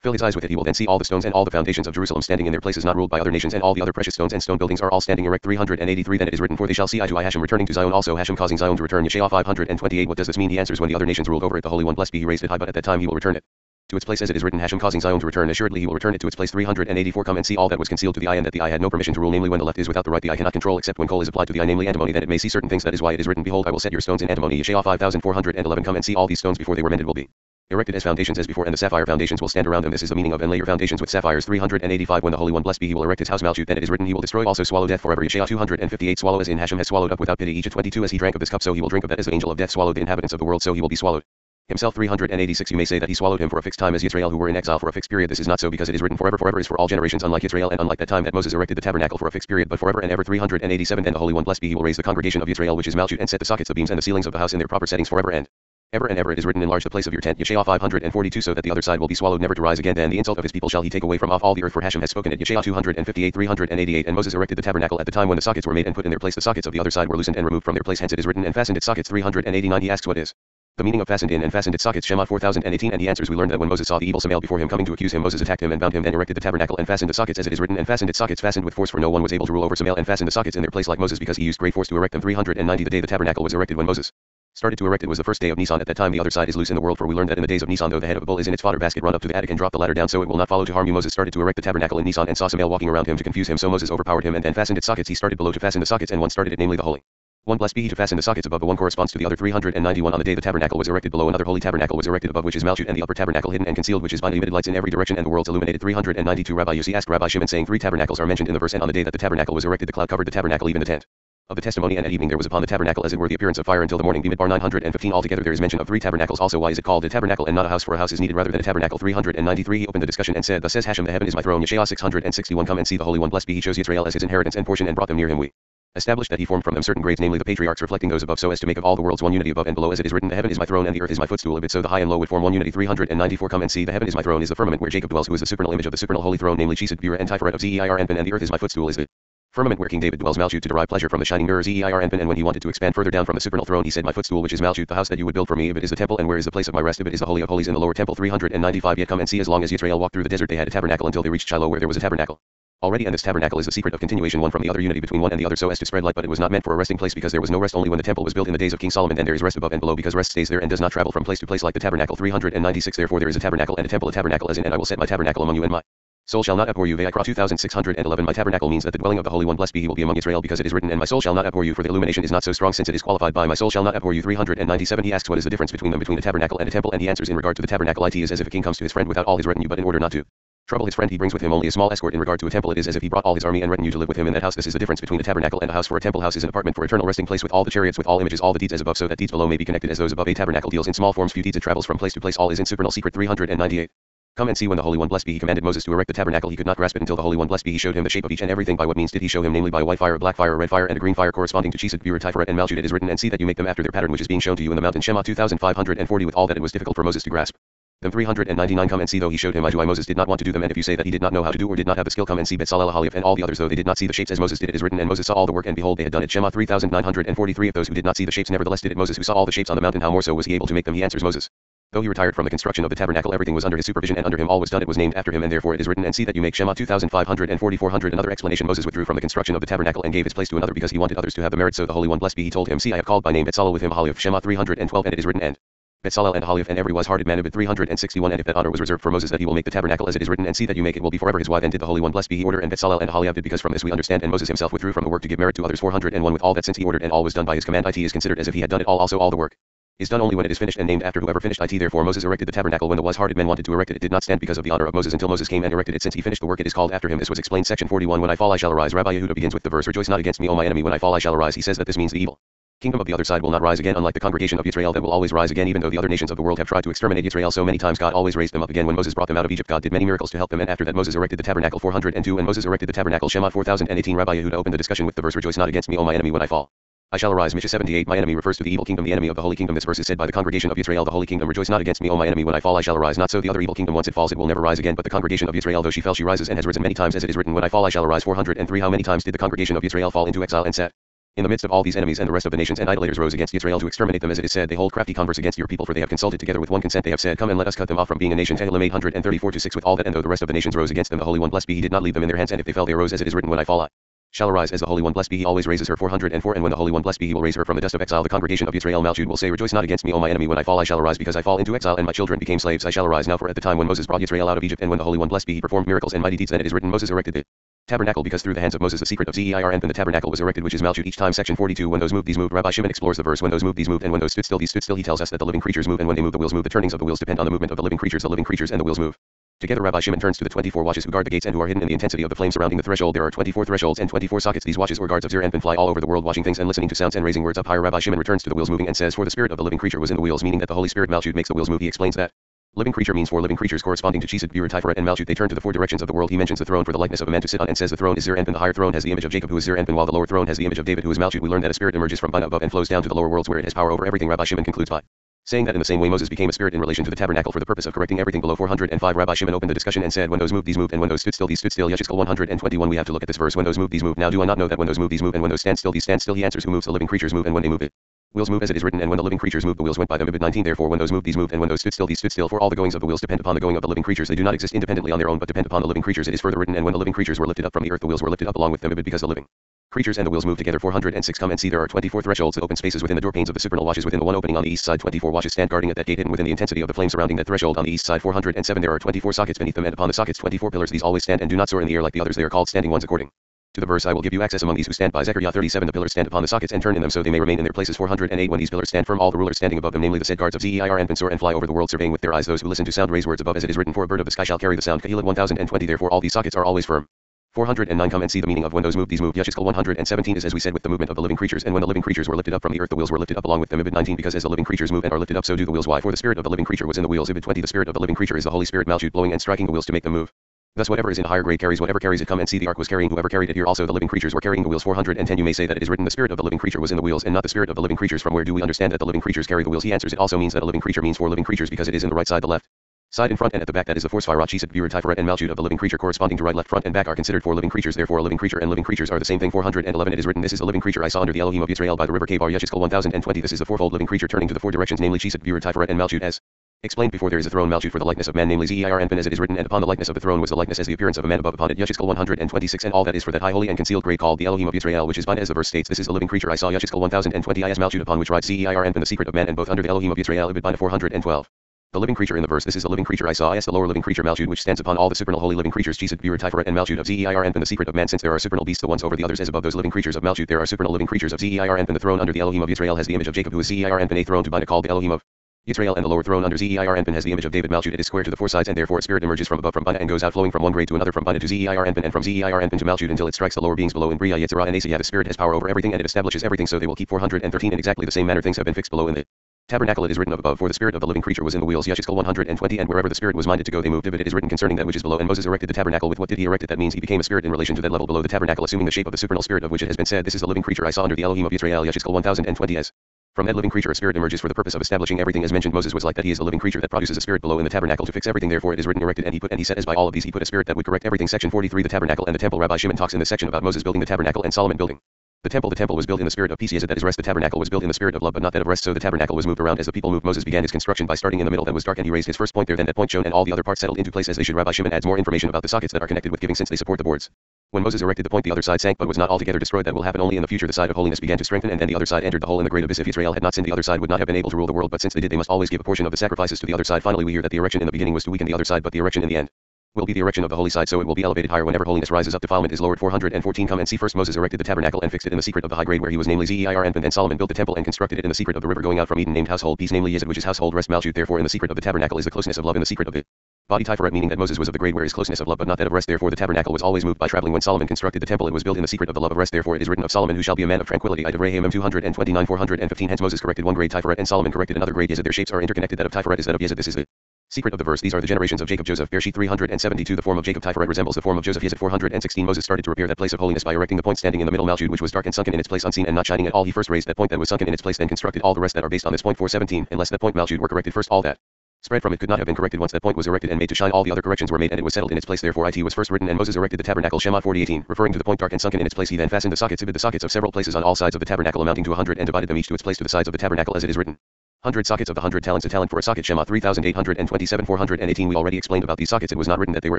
fill his eyes with it he will then see all the stones and all the foundations of Jerusalem standing in their places not ruled by other nations and all the other precious stones and stone buildings are all standing erect 383 then it is written for they shall see eye to Hashem returning to Zion also Hashem causing Zion to return. Yeshayah 528 what does this mean? He answers when the other nations ruled over it the Holy One blessed be he raised it high but at that time he will return it to its place. As it is written Hashem causing Zion to return assuredly he will return it to its place. 384 come and see all that was concealed to the eye and that the eye had no permission to rule namely when the left is without the right the eye cannot control except when coal is applied to the eye namely antimony. That it may see certain things. That is why it is written behold I will set your stones in antimony. Yeshayah 5411 come and see all these stones before they were mended will be erected as foundations as before and the sapphire foundations will stand around them. This is the meaning of and lay your foundations with sapphires 385 when the Holy One blessed be he will erect his house Malchut then it is written he will destroy also swallow death forever. Yeshayah 258 swallow as in Hashem has swallowed up without pity. Eicha 22 as he drank of this cup so he will drink of that as the angel of death swallowed the inhabitants of the world so he will be swallowed. Himself 386 you may say that he swallowed him for a fixed time as Israel who were in exile for a fixed period. This is not so because it is written forever forever is for all generations unlike Israel and unlike that time that Moses erected the tabernacle for a fixed period but forever and ever. 387 and the Holy One blessed be he will raise the congregation of Israel which is Malchut and set the sockets the beams and the ceilings of the house in their proper settings forever and ever and ever it is written enlarge the place of your tent. Yeshayah 542 so that the other side will be swallowed never to rise again. And the insult of his people shall he take away from off all the earth for Hashem has spoken it. Yeshayah 258 388 and Moses erected the tabernacle at the time when the sockets were made and put in their place. The sockets of the other side were loosened and removed from their place. Hence it is written and fastened its sockets 389 he asks what is the meaning of fastened in and fastened its sockets? Shemot 4018 and he answers we learned that when Moses saw the evil Samael before him coming to accuse him Moses attacked him and bound him and erected the tabernacle and fastened the sockets. As it is written and fastened its sockets fastened with force for no one was able to rule over Samael and fastened the sockets in their place like Moses because he used great force to erect them. 390 the day the tabernacle was erected when Moses started to erect it was the first day of Nissan at that time. The other side is loose in the world for we learned that in the days of Nissan though the head of a bull is in its fodder basket run up to the attic and drop the ladder down so it will not follow to harm you. Moses started to erect the tabernacle in Nissan and saw Samael walking around him to confuse him. So Moses overpowered him and then fastened its sockets. He started below to fasten the sockets and one started it namely the holy one. Blessed be he to fasten the sockets above the one corresponds to the other. 391 on the day the tabernacle was erected below another holy tabernacle was erected above which is Malchut and the upper tabernacle hidden and concealed which is Bina emitted lights in every direction and the worlds illuminated. 392 Rabbi Yossi asked Rabbi Shimon saying three tabernacles are mentioned in the verse and on the day that the tabernacle was erected the cloud covered the tabernacle even the tent of the testimony and at evening there was upon the tabernacle as it were the appearance of fire until the morning Bamidbar 915 altogether. There is mention of three tabernacles. Also why is it called a tabernacle and not a house? For a house is needed rather than a tabernacle. 393 he opened the discussion and said thus says Hashem the heaven is my throne. Yeshayah 661 come and see the Holy One. Blessed be he. Chose Israel as his inheritance and portion and brought them near him. We established that he formed from them certain grades namely the patriarchs reflecting those above so as to make of all the worlds one unity above and below. As it is written the heaven is my throne and the earth is my footstool. Of it so the high and low would form one unity. 394 come and see. The heaven is my throne is the firmament where Jacob dwells who is the supernal image of the supernal holy throne namely Chesed Gvura and Tiferet of Zeir Anpin and the earth is my footstool is the firmament where King David dwells Malchut to derive pleasure from the shining mirror Zeir Anpin and when he wanted to expand further down from the supernal throne he said my footstool which is Malchut the house that you would build for me if it is the temple and where is the place of my rest if it is the holy of holies in the lower temple 395 yet come and see as long as Israel walked through the desert. They had a tabernacle until they reached Shiloh where there was a tabernacle. Already and this tabernacle is the secret of continuation one from the other unity between one and the other so as to spread light but it was not meant for a resting place because there was no rest only when the temple was built in the days of King Solomon and there is rest above and below because rest stays there and does not travel from place to place like the tabernacle 396 therefore there is a tabernacle and a temple a tabernacle as in and I will set my tabernacle among you and my soul shall not abhor you. Vayikra 2611 my tabernacle means that the dwelling of the Holy One blessed be he will be among Israel because it is written and my soul shall not abhor you for the illumination is not so strong since it is qualified by my soul shall not abhor you. 397 he asks what is the difference between them between a tabernacle and a temple? And he answers in regard to the tabernacle it is as if a king comes to his friend without all his retinue but in order not to trouble his friend he brings with him only a small escort. In regard to a temple it is as if he brought all his army and retinue to live with him in that house. This is the difference between a tabernacle and a house for a temple house is an apartment for eternal resting place with all the chariots with all images all the deeds as above so that deeds below may be connected as those above. A tabernacle deals in small forms few deeds it travels from place to place. All is in supernal secret. 398 Come and see when the Holy One blessed be. He commanded Moses to erect the tabernacle. He could not grasp it until the Holy One blessed be. He showed him the shape of each and everything by what means did he show him namely by a white fire a black fire a red fire and a green fire corresponding to Chesed Gvura Tiferet and Malchut it is written and see that you make them after their pattern which is being shown to you in the mountain Shemot 2540 with all that it was difficult for Moses to grasp. Them 399 come and see though he showed him i why Moses did not want to do them and if you say that he did not know how to do or did not have the skill come and see Betzalel Aholiab and all the others though they did not see the shapes as Moses did it is written and Moses saw all the work and behold they had done it. Shemot 3943 of those who did not see the shapes nevertheless did it. Moses who saw all the shapes on the mountain how more so was he able to make them? He answers Moses Though he retired from the construction of the tabernacle everything was under his supervision and under him. All was done it was named after him and therefore it is written and see that you make Shemot 2540 400 another explanation Moses withdrew from the construction of the tabernacle and gave its place to another because he wanted others to have the merit. So the Holy One blessed be he told him see I have called by name Betzalel with him Aholiab Shemot 312 and it is written and Betzalel and Aholiab and every wise-hearted man of it 361 and if that honor was reserved for Moses that he will make the tabernacle as it is written and see that you make it will be forever his wife. And did the Holy One blessed be he order and Betzalel and Aholiab did because from this we understand. And Moses himself withdrew from the work to give merit to others 401 with all that since he ordered and all was done by his command. It is considered as if he had done it all also all the work is done only when it is finished and named after whoever finished it. Therefore Moses erected the tabernacle when the wise-hearted men wanted to erect it. It did not stand because of the honor of Moses until Moses came and erected it. Since he finished the work, it is called after him. This was explained. Section 41. When I fall, I shall arise. Rabbi Yehuda begins with the verse, "Rejoice not against me, O my enemy. When I fall, I shall arise." He says that this means the evil kingdom of the other side will not rise again, unlike the congregation of Israel that will always rise again, even though the other nations of the world have tried to exterminate Israel so many times. God always raised them up again. When Moses brought them out of Egypt, God did many miracles to help them, and after that Moses erected the tabernacle 402, and Moses erected the tabernacle Shemot 4018. Rabbi Yehuda opened the discussion with the verse, "Rejoice not against me, O my enemy, when I fall." I shall arise. Micha 78. My enemy refers to the evil kingdom, the enemy of the holy kingdom. This verse is said by the congregation of Israel, the holy kingdom. Rejoice not against me, O my enemy. When I fall, I shall arise. Not so the other evil kingdom. Once it falls, it will never rise again. But the congregation of Israel, though she fell, she rises and has risen many times, as it is written. When I fall, I shall arise. 403. How many times did the congregation of Israel fall into exile and sat? In the midst of all these enemies and the rest of the nations and idolaters rose against Israel to exterminate them as it is said, they hold crafty converse against your people for they have consulted together with one consent they have said, come and let us cut them off from being a nation. Tehillim 834 to 6 with all that and though the rest of the nations rose against them the Holy One blessed be he did not leave them in their hands and if they fell they arose as it is written when I fall I shall arise as the Holy One blessed be he always raises her 404 and when the Holy One blessed be he will raise her from the dust of exile. The congregation of Israel Malchut will say rejoice not against me O my enemy. When I fall I shall arise because I fall into exile and my children became slaves. I shall arise now for at the time when Moses brought Israel out of Egypt and when the Holy One blessed be he performed miracles and mighty deeds. Then it is written Moses erected it tabernacle because through the hands of Moses the secret of Zeir and the tabernacle was erected which is Malchut. Each time section 42 when those moved these moved. Rabbi Shimon explores the verse when those moved these moved and when those stood still these stood still. He tells us that the living creatures move and when they move the wheels move. The turnings of the wheels depend on the movement of the living creatures. The living creatures and the wheels move Together Rabbi Shimon turns to the 24 watches who guard the gates and who are hidden in the intensity of the flame surrounding the threshold. There are 24 thresholds and 24 sockets. These watches or guards of Zeir Anpin fly all over the world watching things and listening to sounds and raising words up higher. Rabbi Shimon returns to the wheels moving and says, For the spirit of the living creature was in the wheels, meaning that the Holy Spirit Malchut makes the wheels move. He explains that. Living creature means four living creatures corresponding to Chesed, Gvura, Tiferet, and Malchut. They turn to the four directions of the world. He mentions the throne for the likeness of a man to sit on and says the throne is Zeir Anpin. The higher throne has the image of Jacob who is Zeir Anpin while the lower throne has the image of David who is Malchut. We learn that a spirit emerges from Bina above and flows down to the lower worlds where it has power over everything. Rabbi Shimon concludes by saying that in the same way Moses became a spirit in relation to the tabernacle for the purpose of correcting everything below 405 Rabbi Shimon opened the discussion and said when those moved these moved and when those stood still these stood still. Yechezkel 121 we have to look at this verse. When those moved these moved now do I not know that when those move these move and when those stand still these stand still? He answers who moves? The living creatures move and when they move it wheels move as it is written and when the living creatures move the wheels went by them. Ibid 19 therefore when those moved these moved and when those stood still these stood still. For all the goings of the wheels depend upon the going of the living creatures. They do not exist independently on their own but depend upon the living creatures. It is further written and when the living creatures were lifted up from the earth the wheels were lifted up along with them. Ibid because the living creatures and the wheels move together 406 come and see there are 24 thresholds the open spaces within the door panes of the supernal watches within the one opening on the east side 24 watches stand guarding at that gate hidden within the intensity of the flame surrounding that threshold on the east side 407 there are 24 sockets beneath them and upon the sockets 24 pillars these always stand and do not soar in the air like the others they are called standing ones according to the verse I will give you access among these who stand by. Zechariah 37 the pillars stand upon the sockets and turn in them so they may remain in their places 408 when these pillars stand firm all the rulers standing above them namely the said guards of Zeir Anpin soar and fly over the world surveying with their eyes those who listen to sound raise words above as it is written for a bird of the sky shall carry the sound Kohelet 1020 therefore all these sockets are always firm 409 Come and see the meaning of when those move these move. Yechezkel 117 is as we said with the movement of the living creatures. And when the living creatures were lifted up from the earth the wheels were lifted up along with them. Ibid 19 because as the living creatures move and are lifted up so do the wheels. Why? For the spirit of the living creature was in the wheels. Ibid 20 the spirit of the living creature is the Holy Spirit Malchut blowing and striking the wheels to make them move. Thus whatever is in higher grade carries whatever carries it come and see the ark was carrying whoever carried it. Here also the living creatures were carrying the wheels. 410 you may say that it is written the spirit of the living creature was in the wheels and not the spirit of the living creatures. From where do we understand that the living creatures carry the wheels? He answers it also means that a living creature means four living creatures because it is in the right side the left side in front and at the back that is the four Sphirot Chesed Gvura Tiferet and Malchut of the living creature corresponding to right left front and back are considered four living creatures. Therefore a living creature and living creatures are the same thing. 411 it is written this is a living creature I saw under the Elohim of Israel by the river Kebar Yechezkel 1020 this is a fourfold living creature turning to the four directions namely Chesed Gvura Tiferet and Malchut as Explained before. There is a throne Malchut for the likeness of man namely Zeir Anpin as it is written and upon the likeness of the throne was the likeness as the appearance of a man above upon it. Yechezkel 126 and all that is for that high holy and concealed great called the Elohim of Israel which is Bina as the verse states this is a living creature I saw. Yechezkel 1020 is Malchut upon which rides Zeir Anpin the secret of man and both under the Elohim of Israel Ibid Bina 412. The living creature in the verse this is the living creature I saw as the lower living creature Malchut which stands upon all the supernal holy living creatures Chesed Gvura Tiferet and Malchut of Zeir Anpin the secret of man since there are supernal beasts the ones over the others as above those living creatures of Malchut there are supernal living creatures of Zeir Anpin the throne under the Elohim of Israel has the image of Jacob who is Zeir Anpin a throne to Bina called the Elohim of Israel and the lower throne under Zeir Anpin has the image of David Malchut. It is square to the four sides and therefore its spirit emerges from above from Bina and goes out flowing from one grade to another from Bina to Zeir and from Zeir Anpin to Malchut until it strikes the lower beings below in Bria Yetzirah and Asiyah. The spirit has power over everything and it establishes everything so they will keep 413 in exactly the same manner things have been fixed below in the tabernacle it is written of above for the spirit of the living creature was in the wheels. Yechezkel 120 and wherever the spirit was minded to go they moved if it. Is written concerning that which is below and Moses erected the tabernacle with what did he erect it? That means he became a spirit in relation to that level below the tabernacle assuming the shape of the supernal spirit of which it has been said this is the living creature. I saw under the Elohim of Israel Yechezkel 1020 as from that living creature a spirit emerges for the purpose of establishing everything. As mentioned Moses was like that. He is a living creature that produces a spirit below in the tabernacle to fix everything. Therefore it is written erected and he put and he set as by all of these he put a spirit that would correct everything. Section 43 the tabernacle and the temple. Rabbi Shimon talks in this section about Moses building the tabernacle and Solomon building The temple the temple was built in the spirit of peace is as that is rest the tabernacle was built in the spirit of love but not that of rest. So the tabernacle was moved around as the people moved. Moses began his construction by starting in the middle that was dark and he raised his first point there then that point shown and all the other parts settled into place as they should. Rabbi Shimon adds more information about the sockets that are connected with giving since they support the boards. When Moses erected the point the other side sank but was not altogether destroyed. That will happen only in the future. The side of holiness began to strengthen and then the other side entered the hole in the great abyss if Israel. Had not sinned the other side would not have been able to rule the world. But since they did they must always give a portion of the sacrifices to the other side. Finally we hear that the erection in the beginning was to weaken the other side but the erection in the end will be the erection of the holy side so it will be elevated higher whenever holiness rises up defilement is lowered 414 come and see first Moses erected the tabernacle and fixed it in the secret of the high grade where he was namely Zeir Anpin and Solomon built the temple and constructed it in the secret of the river going out from Eden named household peace namely Yesod which is household rest Malchut therefore in the secret of the tabernacle is the closeness of love in the secret of it. Body Tiferet meaning that Moses was of the grade where is closeness of love but not that of rest. Therefore the tabernacle was always moved by traveling when Solomon constructed the temple. It was built in the secret of the love of rest. Therefore it is written of Solomon who shall be a man of tranquility? I Devrahim 229 415 hence Moses corrected one grade Tiferet and Solomon corrected another grade. Yesod their shapes are interconnected. That of Tiferet is that of Yesod this is the Secret of the verse These are the generations of Jacob Joseph. Bereshit 372 The form of Jacob Tiferet resembles the form of Joseph. Yesod 416 Moses started to repair that place of holiness by erecting the point standing in the middle Malchut which was dark and sunken in its place unseen and not shining at all. He first raised that point that was sunken in its place then constructed all the rest that are based on this point. 417 unless that point Malchut were corrected first all that spread from it could not have been corrected. Once that point was erected and made to shine all the other corrections were made and it was settled in its place. Therefore it was first written and Moses erected the tabernacle. Shemot 4018 referring to the point dark and sunken in its place he then fastened the sockets the sockets of several places on all sides of the tabernacle amounting to a hundred and divided them each to its place to the sides of the tabernacle as it is written. 100 sockets of the 100 talents a talent for a socket Shemot 3827 418 we already explained about these sockets. It was not written that they were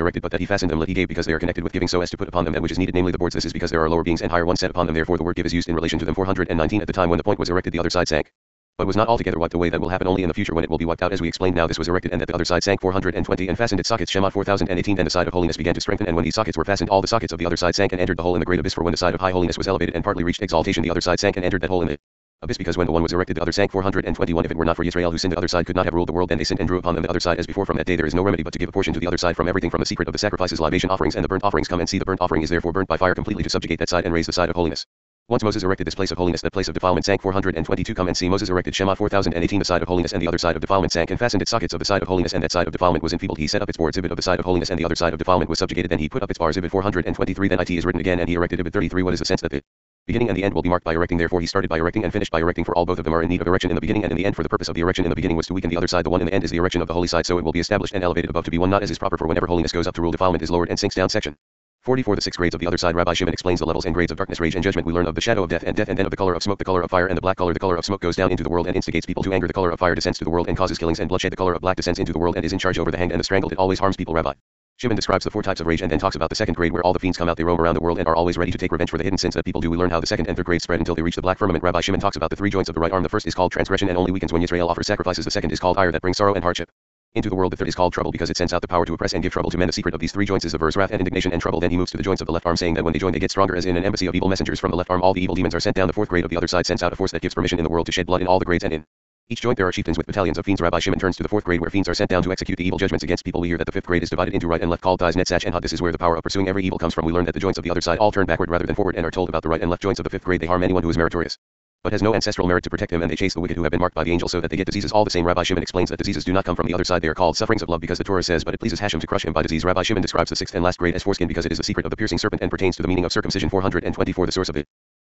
erected but that he fastened them let he gave because they are connected with giving so as to put upon them that which is needed namely the boards this is because there are lower beings and higher ones set upon them. Therefore the word give is used in relation to them. 419 at the time when the point was erected the other side sank. But was not altogether wiped away that will happen only in the future when it will be wiped out as we explained now this was erected and that the other side sank. 420 and fastened its sockets. Shemot 4018 then the side of holiness began to strengthen and when these sockets were fastened all the sockets of the other side sank and entered the hole in the great abyss for when the side of high holiness was elevated and partly reached exaltation the other side sank and entered that hole in it abyss because when the one was erected the other sank 421 if it were not for Israel who sinned the other side could not have ruled the world and they sinned and drew upon them the other side as before from that day. There is no remedy but to give a portion to the other side from everything from the secret of the sacrifices libation offerings and the burnt offerings. Come and see the burnt offering is therefore burnt by fire completely to subjugate that side and raise the side of holiness. Once Moses erected this place of holiness that place of defilement sank 422 come and see Moses erected Shemot 4018 the side of holiness and the other side of defilement sank and fastened its sockets of the side of holiness and that side of defilement was enfeebled. He set up its boards ibid of the side of holiness and the other side of defilement was subjugated. Then he put up its bars ibid 423 then it is written again and he erected ibid 33 what is the sense that the beginning and the end will be marked by erecting therefore he started by erecting and finished by erecting for all both of them are in need of erection in the beginning and in the end for the purpose of the erection in the beginning was to weaken the other side the one in the end is the erection of the holy side so it will be established and elevated above to be one not as is proper for whenever holiness goes up to rule defilement is lowered and sinks down section. 44 The six grades of the other side Rabbi Shimon explains the levels and grades of darkness rage and judgment. We learn of the shadow of death and death and then of the color of smoke the color of fire and the black color. The color of smoke goes down into the world and instigates people to anger. The color of fire descends to the world and causes killings and bloodshed. The color of black descends into the world and is in charge over the hanged and the strangled. It always harms people Rabbi Shimon describes the four types of rage and then talks about the second grade where all the fiends come out they roam around the world and are always ready to take revenge for the hidden sins that people do. We learn how the second and third grades spread until they reach the black firmament. Rabbi Shimon talks about the three joints of the right arm. The first is called transgression and only weakens when Israel offers sacrifices. The second is called ire that brings sorrow and hardship into the world. The third is called trouble because it sends out the power to oppress and give trouble to men. The secret of these three joints is averse wrath and indignation and trouble. Then he moves to the joints of the left arm saying that when they join they get stronger as in an embassy of evil messengers from the left arm. All the evil demons are sent down. The fourth grade of the other side sends out a force that gives permission in the world to shed blood in all the grades and in each joint there are chieftains with battalions of fiends. Rabbi Shimon turns to the fourth grade where fiends are sent down to execute the evil judgments against people. We hear that the fifth grade is divided into right and left called Tais Netzach and Hod. This is where the power of pursuing every evil comes from. We learn that the joints of the other side all turn backward rather than forward and are told about the right and left joints of the fifth grade. They harm anyone who is meritorious. But has no ancestral merit to protect them and they chase the wicked who have been marked by the angel so that they get diseases all the same. Rabbi Shimon explains that diseases do not come from the other side. They are called sufferings of love because the Torah says but it pleases Hashem to crush him by disease. Rabbi Shimon describes the sixth and last grade as foreskin because it is the secret of the piercing serpent and pertains to the meaning of circumcision 424 the source of it.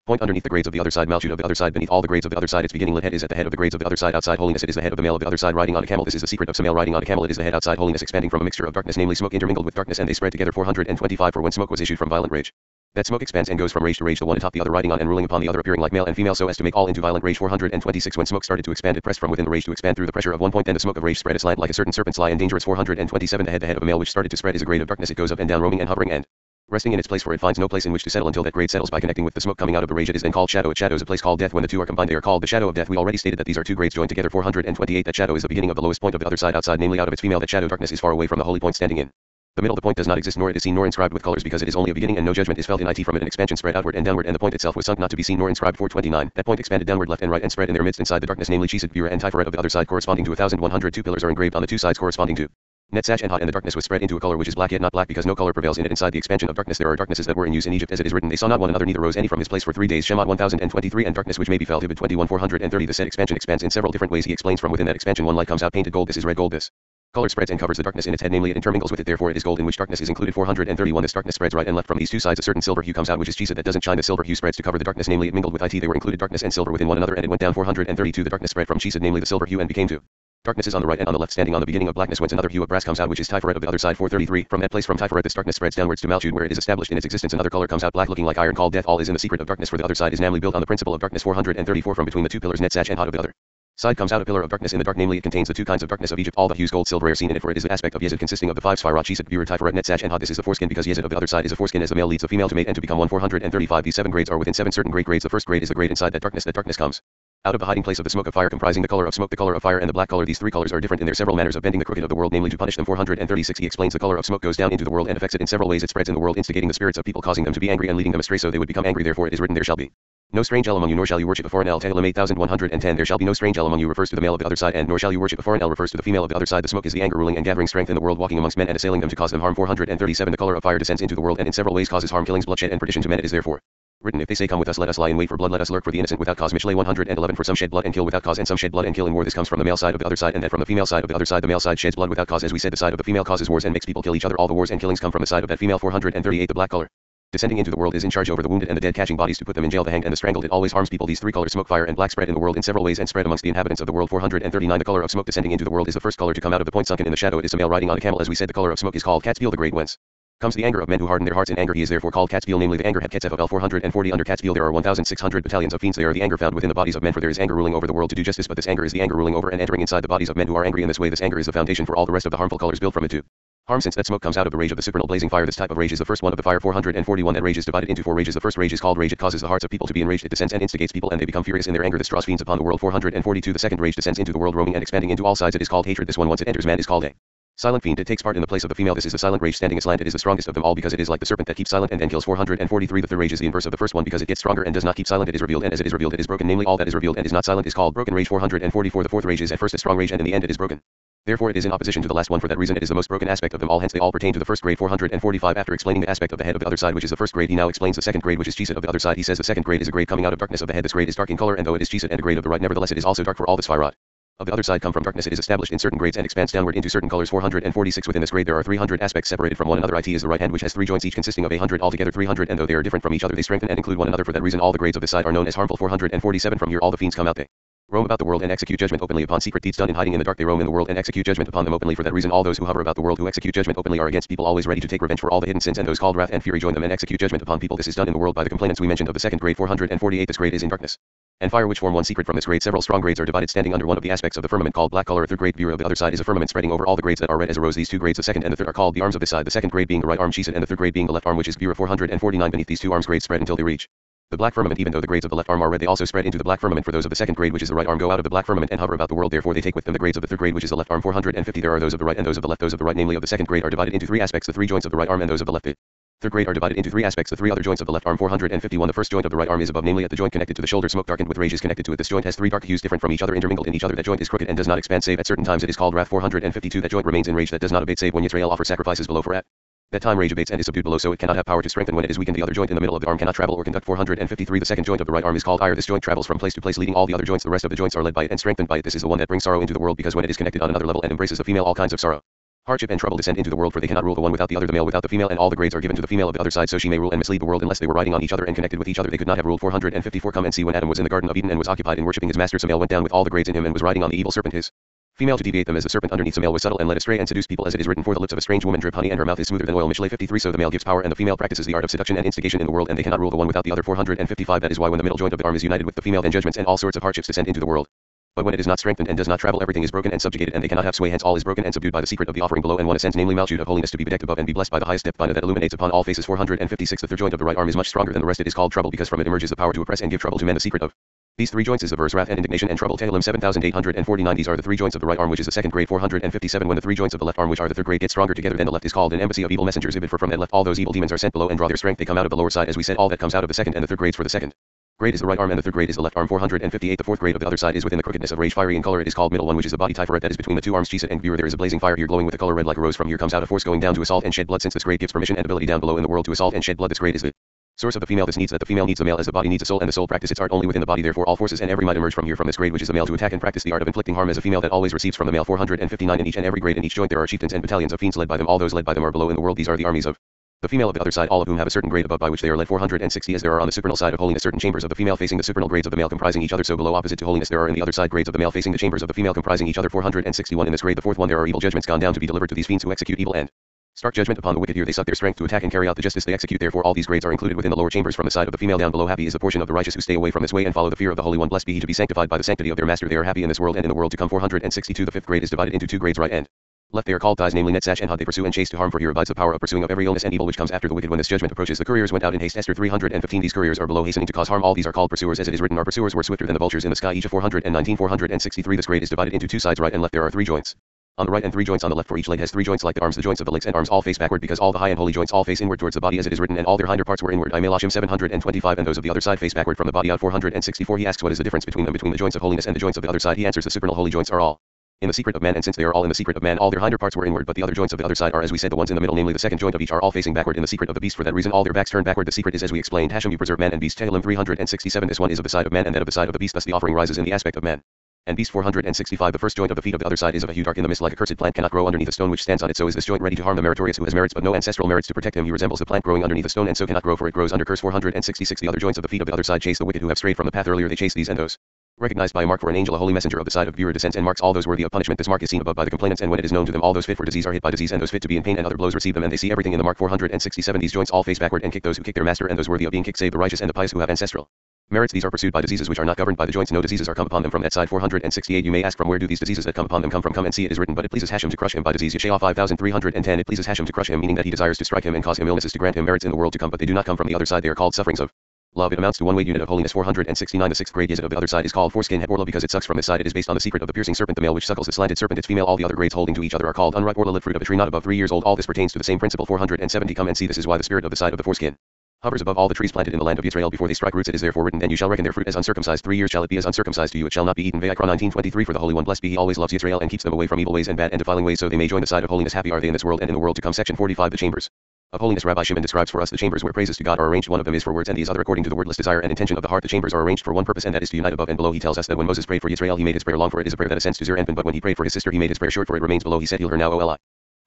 Point underneath the grades of the other side Malchut of the other side beneath all the grades of the other side. Its beginning lit head is at the head of the grades of the other side. Outside holiness it is the head of the male of the other side. Riding on a camel this is the secret of Samael riding on a camel. It is the head outside holiness expanding from a mixture of darkness namely smoke intermingled with darkness and they spread together 425 for when smoke was issued from violent rage. That smoke expands and goes from rage to rage the one atop the other riding on and ruling upon the other appearing like male and female so as to make all into violent rage. 426 when smoke started to expand it pressed from within the rage to expand through the pressure of one point then the smoke of rage spread aslant like a certain serpent sly and dangerous. 427 the head the head of a male which started to spread is a grade of darkness. It goes up and down roaming and hovering and resting in its place for it finds no place in which to settle until that grade settles by connecting with the smoke coming out of the rage it is then called shadow it shadows a place called death when the two are combined. They are called the shadow of death. We already stated that these are two grades joined together 428 that shadow is the beginning of the lowest point of the other side outside namely out of its female. That shadow darkness is far away from the holy point standing in. The middle the point does not exist nor it is seen nor inscribed with colors because it is only a beginning and no judgment is felt in it from it. An expansion spread outward and downward and the point itself was sunk not to be seen nor inscribed. 429 that point expanded downward left and right and spread in their midst inside the darkness namely Chesed Gvura and Tiferet of the other side corresponding to 1102 pillars are engraved on the two sides corresponding to Netzach and Hod and the darkness was spread into a color which is black yet not black because no color prevails in it. Inside the expansion of darkness there are darknesses that were in use in Egypt as it is written. They saw not one another neither rose any from his place for three days. Shemot 1023 and darkness which may be felt Ibid 21 430 the said expansion expands in several different ways. He explains from within that expansion one light comes out painted gold this is red gold this color spreads and covers the darkness in its head namely it intermingles with it. Therefore it is gold in which darkness is included. 431 this darkness spreads right and left from these two sides. A certain silver hue comes out which is Chesed that doesn't shine. The silver hue spreads to cover the darkness namely it mingled with it they were included darkness and silver within one another and it went down 432 the darkness spread from Chesed namely the silver hue and became to Darkness is on the right and on the left standing on the beginning of blackness whence another hue of brass comes out which is Tiferet of the other side 433. From that place from Tiferet this darkness spreads downwards to Malchut where it is established in its existence another color comes out black looking like iron called death all is in the secret of darkness for the other side is namely built on the principle of darkness 434 from between the two pillars Netzach and Hod of the other. Side comes out a pillar of darkness in the dark, namely it contains the two kinds of darkness of Egypt, all the hues gold, silver are seen in it, for it is the aspect of Yesod consisting of the five Sphirot, Chesed, Gvura, Tiferet, Netzach, and Hod. This is the foreskin because Yesod of the other side is a foreskin as the male leads the female to mate and to become one 435. These seven grades are within seven certain great grades. The first grade is the grade inside that darkness. That darkness comes out of the hiding place of the smoke of fire comprising the color of smoke, the color of fire, and the black color. These three colors are different in their several manners of bending the crooked of the world, namely to punish them. 436. He explains the color of smoke goes down into the world and affects it in several ways. It spreads in the world, instigating the spirits of people, causing them to be angry and leading them astray, so they would become angry. Therefore, it is written, There shall be no strange el among you, nor shall you worship a foreign el. Tehillim 8110. There shall be no strange el among you refers to the male of the other side, and nor shall you worship a foreign el refers to the female of the other side. The smoke is the anger ruling and gathering strength in the world, walking amongst men and assailing them to cause them harm. 437. The color of fire descends into the world and in several ways causes harm, killings, bloodshed, and perdition to men. It is therefore written, if they say come with us, let us lie in wait for blood, let us lurk for the innocent without cause. Mishle 111. For some shed blood and kill without cause, and some shed blood and kill in war. This comes from the male side of the other side, and that from the female side of the other side. The male side sheds blood without cause, as we said. The side of the female causes wars and makes people kill each other. All the wars and killings come from the side of that female. 438. The black color descending into the world is in charge over the wounded and the dead catching bodies to put them in jail the hanged and the strangled it always harms people these three colors smoke fire and black spread in the world in several ways and spread amongst the inhabitants of the world 439 the color of smoke descending into the world is the first color to come out of the point sunken in the shadow it is a male riding on a camel as we said the color of smoke is called Catspiel the great whence comes the anger of men who harden their hearts in anger he is therefore called Catspiel namely the anger het Ketzef 440 under Catspiel there are 1600 battalions of fiends they are the anger found within the bodies of men for there is anger ruling over the world to do justice but this anger is the anger ruling over and entering inside the bodies of men who are angry in this way this anger is the foundation for all the rest of the harmful colors built from it too Harm since that smoke comes out of the rage of the supernal blazing fire. This type of rage is the first one of the fire 441. That rage is divided into four rages. The first rage is called rage. It causes the hearts of people to be enraged. It descends and instigates people and they become furious in their anger. This draws fiends upon the world 442. The second rage descends into the world roaming and expanding into all sides. It is called hatred. This one once it enters man is called a silent fiend. It takes part in the place of the female. This is the silent rage standing aslant. It is the strongest of them all because it is like the serpent that keeps silent and then kills 443. The third rage is the inverse of the first one because it gets stronger and does not keep silent. It is revealed and as it is revealed it is broken. Namely all that is revealed and is not silent is called broken rage 444. The fourth rage is at first a strong rage and in the end it is broken. Therefore it is in opposition to the last one for that reason it is the most broken aspect of them all hence they all pertain to the first grade 445 after explaining the aspect of the head of the other side which is the first grade he now explains the second grade which is Chesed of the other side he says the second grade is a grade coming out of darkness of the head this grade is dark in color and though it is Chesed and the grade of the right nevertheless it is also dark for all the Sphirot. Of the other side come from darkness it is established in certain grades and expands downward into certain colors. 446 within this grade there are 300 aspects separated from one another. It is the right hand which has three joints each consisting of a hundred altogether 300 and though they are different from each other they strengthen and include one another for that reason all the grades of this side are known as harmful. 447 from here all the fiends come out they roam about the world and execute judgment openly upon secret deeds done in hiding in the dark. They roam in the world and execute judgment upon them openly. For that reason, all those who hover about the world who execute judgment openly are against people, always ready to take revenge for all the hidden sins, and those called wrath and fury join them and execute judgment upon people. This is done in the world by the complainants we mentioned of the second grade 448. This grade is in darkness and fire which form one secret from this grade several strong grades are divided standing under one of the aspects of the firmament called black color a third grade view of the other side is a firmament spreading over all the grades that are red as a rose these two grades the second and the third are called the arms of this side the second grade being the right arm Chesed and the third grade being the left arm which is Gvura 449 beneath these two arms grades spread until they reach the black firmament even though the grades of the left arm are red they also spread into the black firmament for those of the second grade which is the right arm go out of the black firmament and hover about the world therefore they take with them the grades of the third grade which is the left arm 450 there are those of the right and those of the left those of the right namely of the second grade are divided into three aspects the three joints of the right arm and those of the left the third grade are divided into three aspects the three other joints of the left arm 451 the first joint of the right arm is above namely at the joint connected to the shoulder smoke darkened with rage is connected to it this joint has three dark hues different from each other intermingled in each other that joint is crooked and does not expand save at certain times it is called wrath 452 that joint remains in rage that does not abate save when Yisrael offers sacrifices below for at that time rage abates and is subdued below so it cannot have power to strengthen when it is weakened. The other joint in the middle of the arm cannot travel or conduct 453 the second joint of the right arm is called ire. This joint travels from place to place leading all the other joints. The rest of the joints are led by it and strengthened by it. This is the one that brings sorrow into the world because when it is connected on another level and embraces the female all kinds of sorrow hardship and trouble descend into the world for they cannot rule the one without the other the male without the female and all the grades are given to the female of the other side so she may rule and mislead the world unless they were riding on each other and connected with each other. They could not have ruled 454 come and see when Adam was in the garden of Eden and was occupied in worshipping his master. Samael went down with all the grades in him and was riding on the evil serpent his Female to deviate them as a serpent underneath the male was subtle and led astray and seduce people as it is written for the lips of a strange woman drip honey and her mouth is smoother than oil. Mishle 53 so the male gives power and the female practices the art of seduction and instigation in the world and they cannot rule the one without the other. 455 that is why when the middle joint of the arm is united with the female then judgments and all sorts of hardships descend into the world. But when it is not strengthened and does not travel everything is broken and subjugated and they cannot have sway hence all is broken and subdued by the secret of the offering below and one ascends namely Malchut of holiness to be bedecked above and be blessed by the highest depth Bina that illuminates upon all faces. 456 the third joint of the right arm is much stronger than the rest. It is called trouble because from it emerges the power to oppress and give trouble to men the secret of these three joints is averse wrath and indignation and trouble. Tehillim 7849. These are the three joints of the right arm, which is the second grade 457. When the three joints of the left arm, which are the third grade, get stronger together, then the left is called an embassy of evil messengers. Ibid for from that left, all those evil demons are sent below and draw their strength. They come out of the lower side, as we said. All that comes out of the second and the third grades for the second. Grade is the right arm and the third grade is the left arm 458. The fourth grade of the other side is within the crookedness of rage fiery in color. It is called middle one which is the body Tiferet that is between the two arms Chesed and Gvura. There is a blazing fire here glowing with a color red like a rose. From here comes out a force going down to assault and shed blood since this grade gives permission and ability down below in the world to assault and shed blood. This grade is the Source of the female this needs that the female needs the male as the body needs a soul and the soul practice its art only within the body. Therefore all forces and every might emerge from here from this grade which is the male to attack and practice the art of inflicting harm as a female that always receives from the male. 459 in each and every grade in each joint. There are chieftains and battalions of fiends led by them. All those led by them are below in the world. These are the armies of The female of the other side, all of whom have a certain grade above by which they are led. 460 as there are on the supernal side of holiness certain chambers of the female facing the supernal grades of the male comprising each other. So below opposite to holiness there are in the other side grades of the male facing the chambers of the female comprising each other. 461 in this grade. The fourth one there are evil judgments gone down to be delivered to these fiends who execute evil and Stark judgment upon the wicked here. They suck their strength to attack and carry out the justice they execute. Therefore all these grades are included within the lower chambers from the side of the female down below. Happy is the portion of the righteous who stay away from this way and follow the fear of the Holy One. Blessed be he to be sanctified by the sanctity of their master. They are happy in this world and in the world to come. 462 the fifth grade is divided into two grades right and Left. They are called thighs namely Netzach and Hod they pursue and chase to harm for here abides the power of pursuing of every illness and evil which comes after the wicked. When this judgment approaches the couriers went out in haste. Esther 315 these couriers are below hastening to cause harm. All these are called pursuers. As it is written our pursuers were swifter than the vultures in the sky. Eicha 419 463 this grade is divided into two sides right and left. There are three joints on the right and three joints on the left for each leg has three joints like the arms the joints of the legs and arms all face backward because all the high and holy joints all face inward towards the body as it is written and all their hinder parts were inward. I Melachim 725 and those of the other side face backward from the body out 464 he asks what is the difference between them between the joints of holiness and the joints of the other side? He answers the supernal holy joints are all in the secret of man and since they are all in the secret of man all their hinder parts were inward but the other joints of the other side are as we said the ones in the middle namely the second joint of each are all facing backward in the secret of the beast. For that reason all their backs turn backward. The secret is as we explained Hashem you preserve man and beast. Tehillim 367 this one is of the side of man and that of the side of the beast. Thus the offering rises in the aspect of man and beast 465 the first joint of the feet of the other side is of a hue dark in the mist like a cursed plant cannot grow underneath a stone which stands on it. So is this joint ready to harm the meritorious who has merits but no ancestral merits to protect him. He resembles the plant growing underneath a stone and so cannot grow for it grows under curse. 466 the other joints of the feet of the other side chase the wicked who have strayed from the path. Earlier they chase these and those recognized by a mark for an angel a holy messenger of the side of Gvura descends and marks all those worthy of punishment. This mark is seen above by the complainants and when it is known to them all those fit for disease are hit by disease. And those fit to be in pain and other blows receive them and they see everything in the mark. 467 these joints all face backward and kick those who kick their master and those worthy of being kicked save the righteous and the pious who have ancestral merits these are pursued by diseases which are not governed by the joints. No diseases are come upon them from that side. 468 you may ask from where do these diseases that come upon them come from? Come and see it is written but it pleases Hashem to crush him by disease. Yeshayah 5310 it pleases Hashem to crush him meaning that he desires to strike him and cause him illnesses to grant him merits in the world to come but they do not come from the other side. They are called sufferings of Love. It amounts to one weight unit of holiness. 469 the sixth grade is of the other side is called foreskin head orla because it sucks from this side. It is based on the secret of the piercing serpent the male which suckles the slanted serpent. Its female all the other grades holding to each other are called unripe orla lit fruit of a tree not above three years old. All this pertains to the same principle. 470 come and see. This is why the spirit of the side of the foreskin hovers above all the trees planted in the land of Israel before they strike roots it is therefore written and you shall reckon their fruit as uncircumcised. Three years shall it be as uncircumcised to you. It shall not be eaten. Vayikra 1923 for the Holy One blessed be he always loves Israel and keeps them away from evil ways and bad and defiling ways so they may join the side of holiness. Happy are they in this world and in the world to come. Section 45 the chambers of holiness. Rabbi Shimon describes for us the chambers where praises to God are arranged. One of them is for words and these other according to the wordless desire and intention of the heart. The chambers are arranged for one purpose and that is to unite above and below. He tells us that when Moses prayed for Israel he made his prayer long for it. Is a prayer that ascends to Zeir Anpin but when he prayed for his sister he made his prayer short for it remains below. He said heal her now O Eli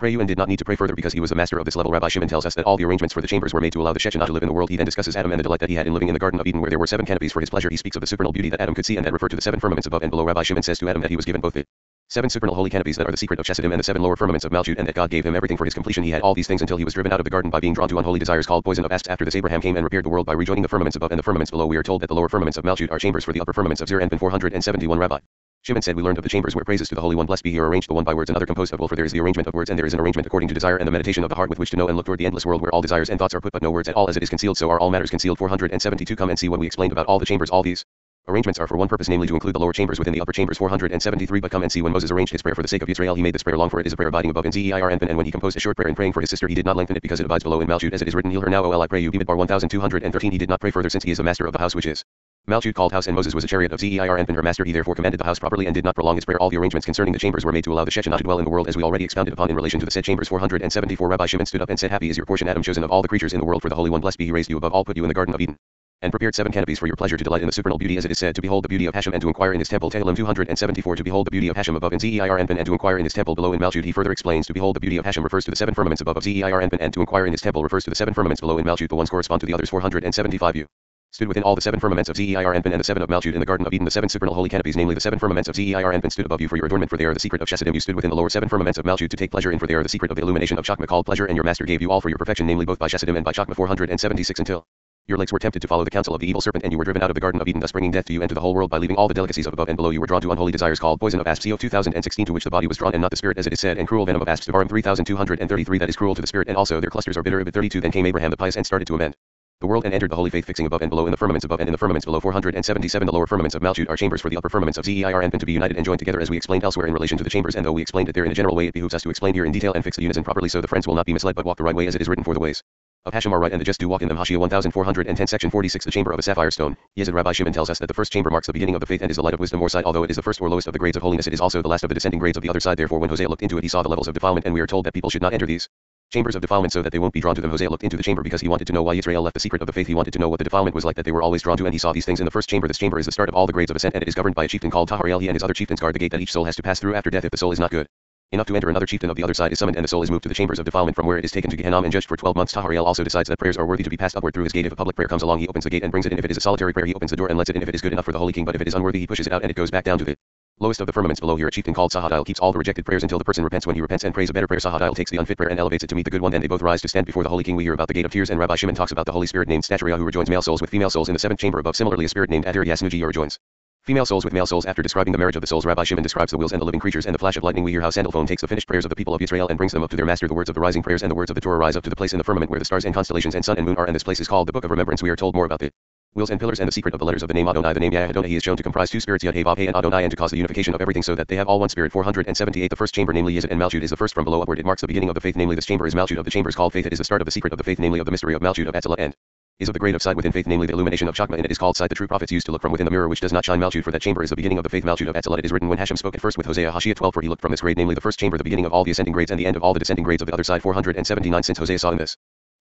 pray and did not need to pray further because he was a master of this level Rabbi Shimon tells us that all the arrangements for the chambers were made to allow the Shechinah to live in the world he then discusses Adam and the delight that he had in living in the Garden of Eden where there were seven canopies for his pleasure he speaks of the supernal beauty that Adam could see and that referred to the seven firmaments above and below Rabbi Shimon says to Adam that he was given both the Seven supernal holy canopies that are the secret of Chesedim and the seven lower firmaments of Malchut and that God gave him everything for his completion. He had all these things until he was driven out of the garden by being drawn to unholy desires called poison of asps. After this Abraham came and repaired the world by rejoining the firmaments above and the firmaments below. We are told that the lower firmaments of Malchut are chambers for the upper firmaments of Zeir Anpin 471 Rabbi. Shimon said we learned of the chambers where praises to the Holy One blessed be here arranged the one by words another composed of will for there is the arrangement of words and there is an arrangement according to desire and the meditation of the heart with which to know and look toward the endless world where all desires and thoughts are put but no words at all as it is concealed so are all matters concealed. 472 come and see what we explained about all the chambers. All these Arrangements are for one purpose namely to include the lower chambers within the upper chambers. 473 but come and see when Moses arranged his prayer for the sake of Israel. He made this prayer long for it is a prayer abiding above in Zeir Anpin and when he composed a short prayer in praying for his sister he did not lengthen it because it abides below in Malchut as it is written heal her now O I pray you Bimidbar 1213 he did not pray further since he is the master of the house which is Malchut called house and Moses was a chariot of Zeir Anpin her master. He therefore commanded the house properly and did not prolong his prayer. All the arrangements concerning the chambers were made to allow the Shechinah to dwell in the world as we already expounded upon in relation to the said chambers. 474 Rabbi Shimon stood up and said happy is your portion Adam chosen of all the creatures in the world for the Holy One. Blessed be he raised you above all put you in the Garden of Eden and prepared seven canopies for your pleasure to delight in the supernal beauty as it is said to behold the beauty of Hashem and to inquire in his temple. Tehillim 274 to behold the beauty of Hashem above in Zeir Anpin and to inquire in his temple below in Malchut he further explains to behold the beauty of Hashem refers to the seven firmaments above of Zeir Anpin and to inquire in his temple refers to the seven firmaments below in Malchut the ones correspond to the others. 475 you stood within all the seven firmaments of Zeir Anpin and the seven of Malchut in the Garden of Eden the seven supernal holy canopies namely the seven firmaments of Zeir Anpin stood above you for your adornment for they are the secret of Chesedim you stood within the lower seven firmaments of Malchut to take pleasure in for they are the secret of the illumination of Chakma called pleasure and your master gave you all for your perfection namely both by Chesedim and by Chakma 476 until your legs were tempted to follow the counsel of the evil serpent, and you were driven out of the Garden of Eden, thus bringing death to you and to the whole world by leaving all the delicacies of above and below. You were drawn to unholy desires called poison of asps. CO 2016, to which the body was drawn, and not the spirit, as it is said, and cruel venom of asps. Devarim 3233, that is cruel to the spirit, and also their clusters are bitter. Ibid 32, then came Abraham the pious and started to amend the world and entered the holy faith, fixing above and below in the firmaments above and in the firmaments below. 477, the lower firmaments of Malchut are chambers for the upper firmaments of Zeir Anpin to be united and joined together, as we explained elsewhere in relation to the chambers. And though we explained it there in a general way, it behooves us to explain here in detail and fix the unison properly, so the friends will not be misled, but walk the right way, as it is written for the ways of Hashem are right and the just do walk in them. Hoshea 1410 section 46 The chamber of a sapphire stone. Yesod Rabbi Shimon tells us that the first chamber marks the beginning of the faith and is the light of wisdom or side although it is the first or lowest of the grades of holiness it is also the last of the descending grades of the other side therefore when Hosea looked into it he saw the levels of defilement and we are told that people should not enter these chambers of defilement so that they won't be drawn to them. Hosea looked into the chamber because he wanted to know why Israel left the secret of the faith. He wanted to know what the defilement was like that they were always drawn to and he saw these things in the first chamber. This chamber is the start of all the grades of ascent and it is governed by a chieftain called Tahariel. He and his other chieftains guard the gate that each soul has to pass through after death if the soul is not good. Enough to enter another chieftain of the other side is summoned and the soul is moved to the chambers of defilement from where it is taken to Gehenna and judged for 12 months. Tahariel also decides that prayers are worthy to be passed upward through his gate. If a public prayer comes along, he opens the gate and brings it in. If it is a solitary prayer, he opens the door and lets it in if it is good enough for the holy king, but if it is unworthy, he pushes it out and it goes back down to the lowest of the firmaments below here a chieftain called Sahadil keeps all the rejected prayers until the person repents. When he repents and prays a better prayer Sahadil takes the unfit prayer and elevates it to meet the good one then they both rise to stand before the holy king. We hear about the gate of tears and Rabbi Shimon talks about the holy spirit named Staturia who rejoins male souls with female souls in the seventh chamber above. Similarly a spirit named Adir Yasnuji rejoins Female souls with male souls. After describing the marriage of the souls Rabbi Shimon describes the wheels and the living creatures and the flash of lightning. We hear how Sandalphon takes the finished prayers of the people of Israel and brings them up to their master. The words of the rising prayers and the words of the Torah rise up to the place in the firmament where the stars and constellations and sun and moon are and this place is called the book of remembrance. We are told more about the wheels and pillars and the secret of the letters of the name Adonai the name Yah Adonai is shown to comprise two spirits Yud and Adonai and to cause the unification of everything so that they have all one spirit 478 the first chamber namely Yesod and Malchut is the first from below upward it marks the beginning of the faith namely this chamber is Malchut of the chambers called faith it is the start of the secret of the faith namely of the mystery of Malchut of Atzilut and is of the grade of sight within faith, namely the illumination of Chakma, and it is called sight. The true prophets used to look from within the mirror which does not shine. Malchut for that chamber is the beginning of the faith. Malchut of Atzilut. It is written when Hashem spoke at first with Hosea Hoshea 12 for he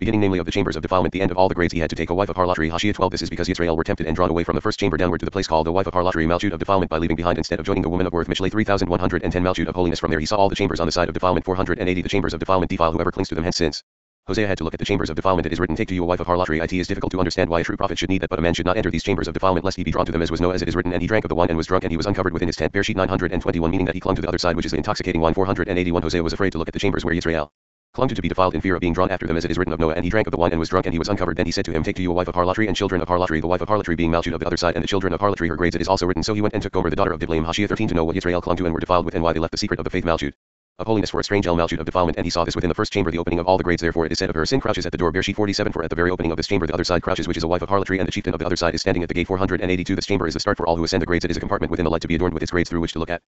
beginning of all the ascending grades and the end of all the descending grades of the other side. 479 since Hosea saw in this beginning namely of the chambers of defilement, the end of all the grades he had to take a wife of harlotry. Hoshea 12 This is because Israel were tempted and drawn away from the first chamber downward to the place called the wife of harlotry, Malchut of defilement by leaving behind instead of joining the woman of worth, Mishlei 3110 Malchut of holiness. From there he saw all the chambers on the side of defilement, 480 the chambers of defilement defile whoever clings to them hence sins. Hosea had to look at the chambers of defilement. It is written, Take to you a wife of harlotry. It is difficult to understand why a true prophet should need that, but a man should not enter these chambers of defilement lest he be drawn to them, as was Noah, as it is written, and he drank of the wine and was drunk, and he was uncovered within his tent. Bereshit 921, meaning that he clung to the other side, which is the intoxicating wine. 481 Hosea was afraid to look at the chambers where Israel clung to to be defiled in fear of being drawn after them, as it is written of Noah, and he drank of the wine and was drunk, and he was uncovered. Then he said to him, Take to you a wife of harlotry and children of harlotry, the wife of harlotry being Malchut of the other side, and the children of harlotry her grades. It is also written, So he went and took Gomer the daughter of Diblaim, Hoshea 13 to know what Israel clung to and were defiled with, and why they left the secret of the faith Malchut of holiness for a strange El Malchut of defilement, and he saw this within the first chamber, the opening of all the grades. Therefore it is said of her, sin crouches at the door. Bereshit 47 For at the very opening of this chamber, the other side crouches, which is a wife of harlotry, and the chieftain of the other side is standing at the gate. 482 This chamber is the start for all who ascend the grades. It is a compartment within the light to be adorned with its grades through which to look at.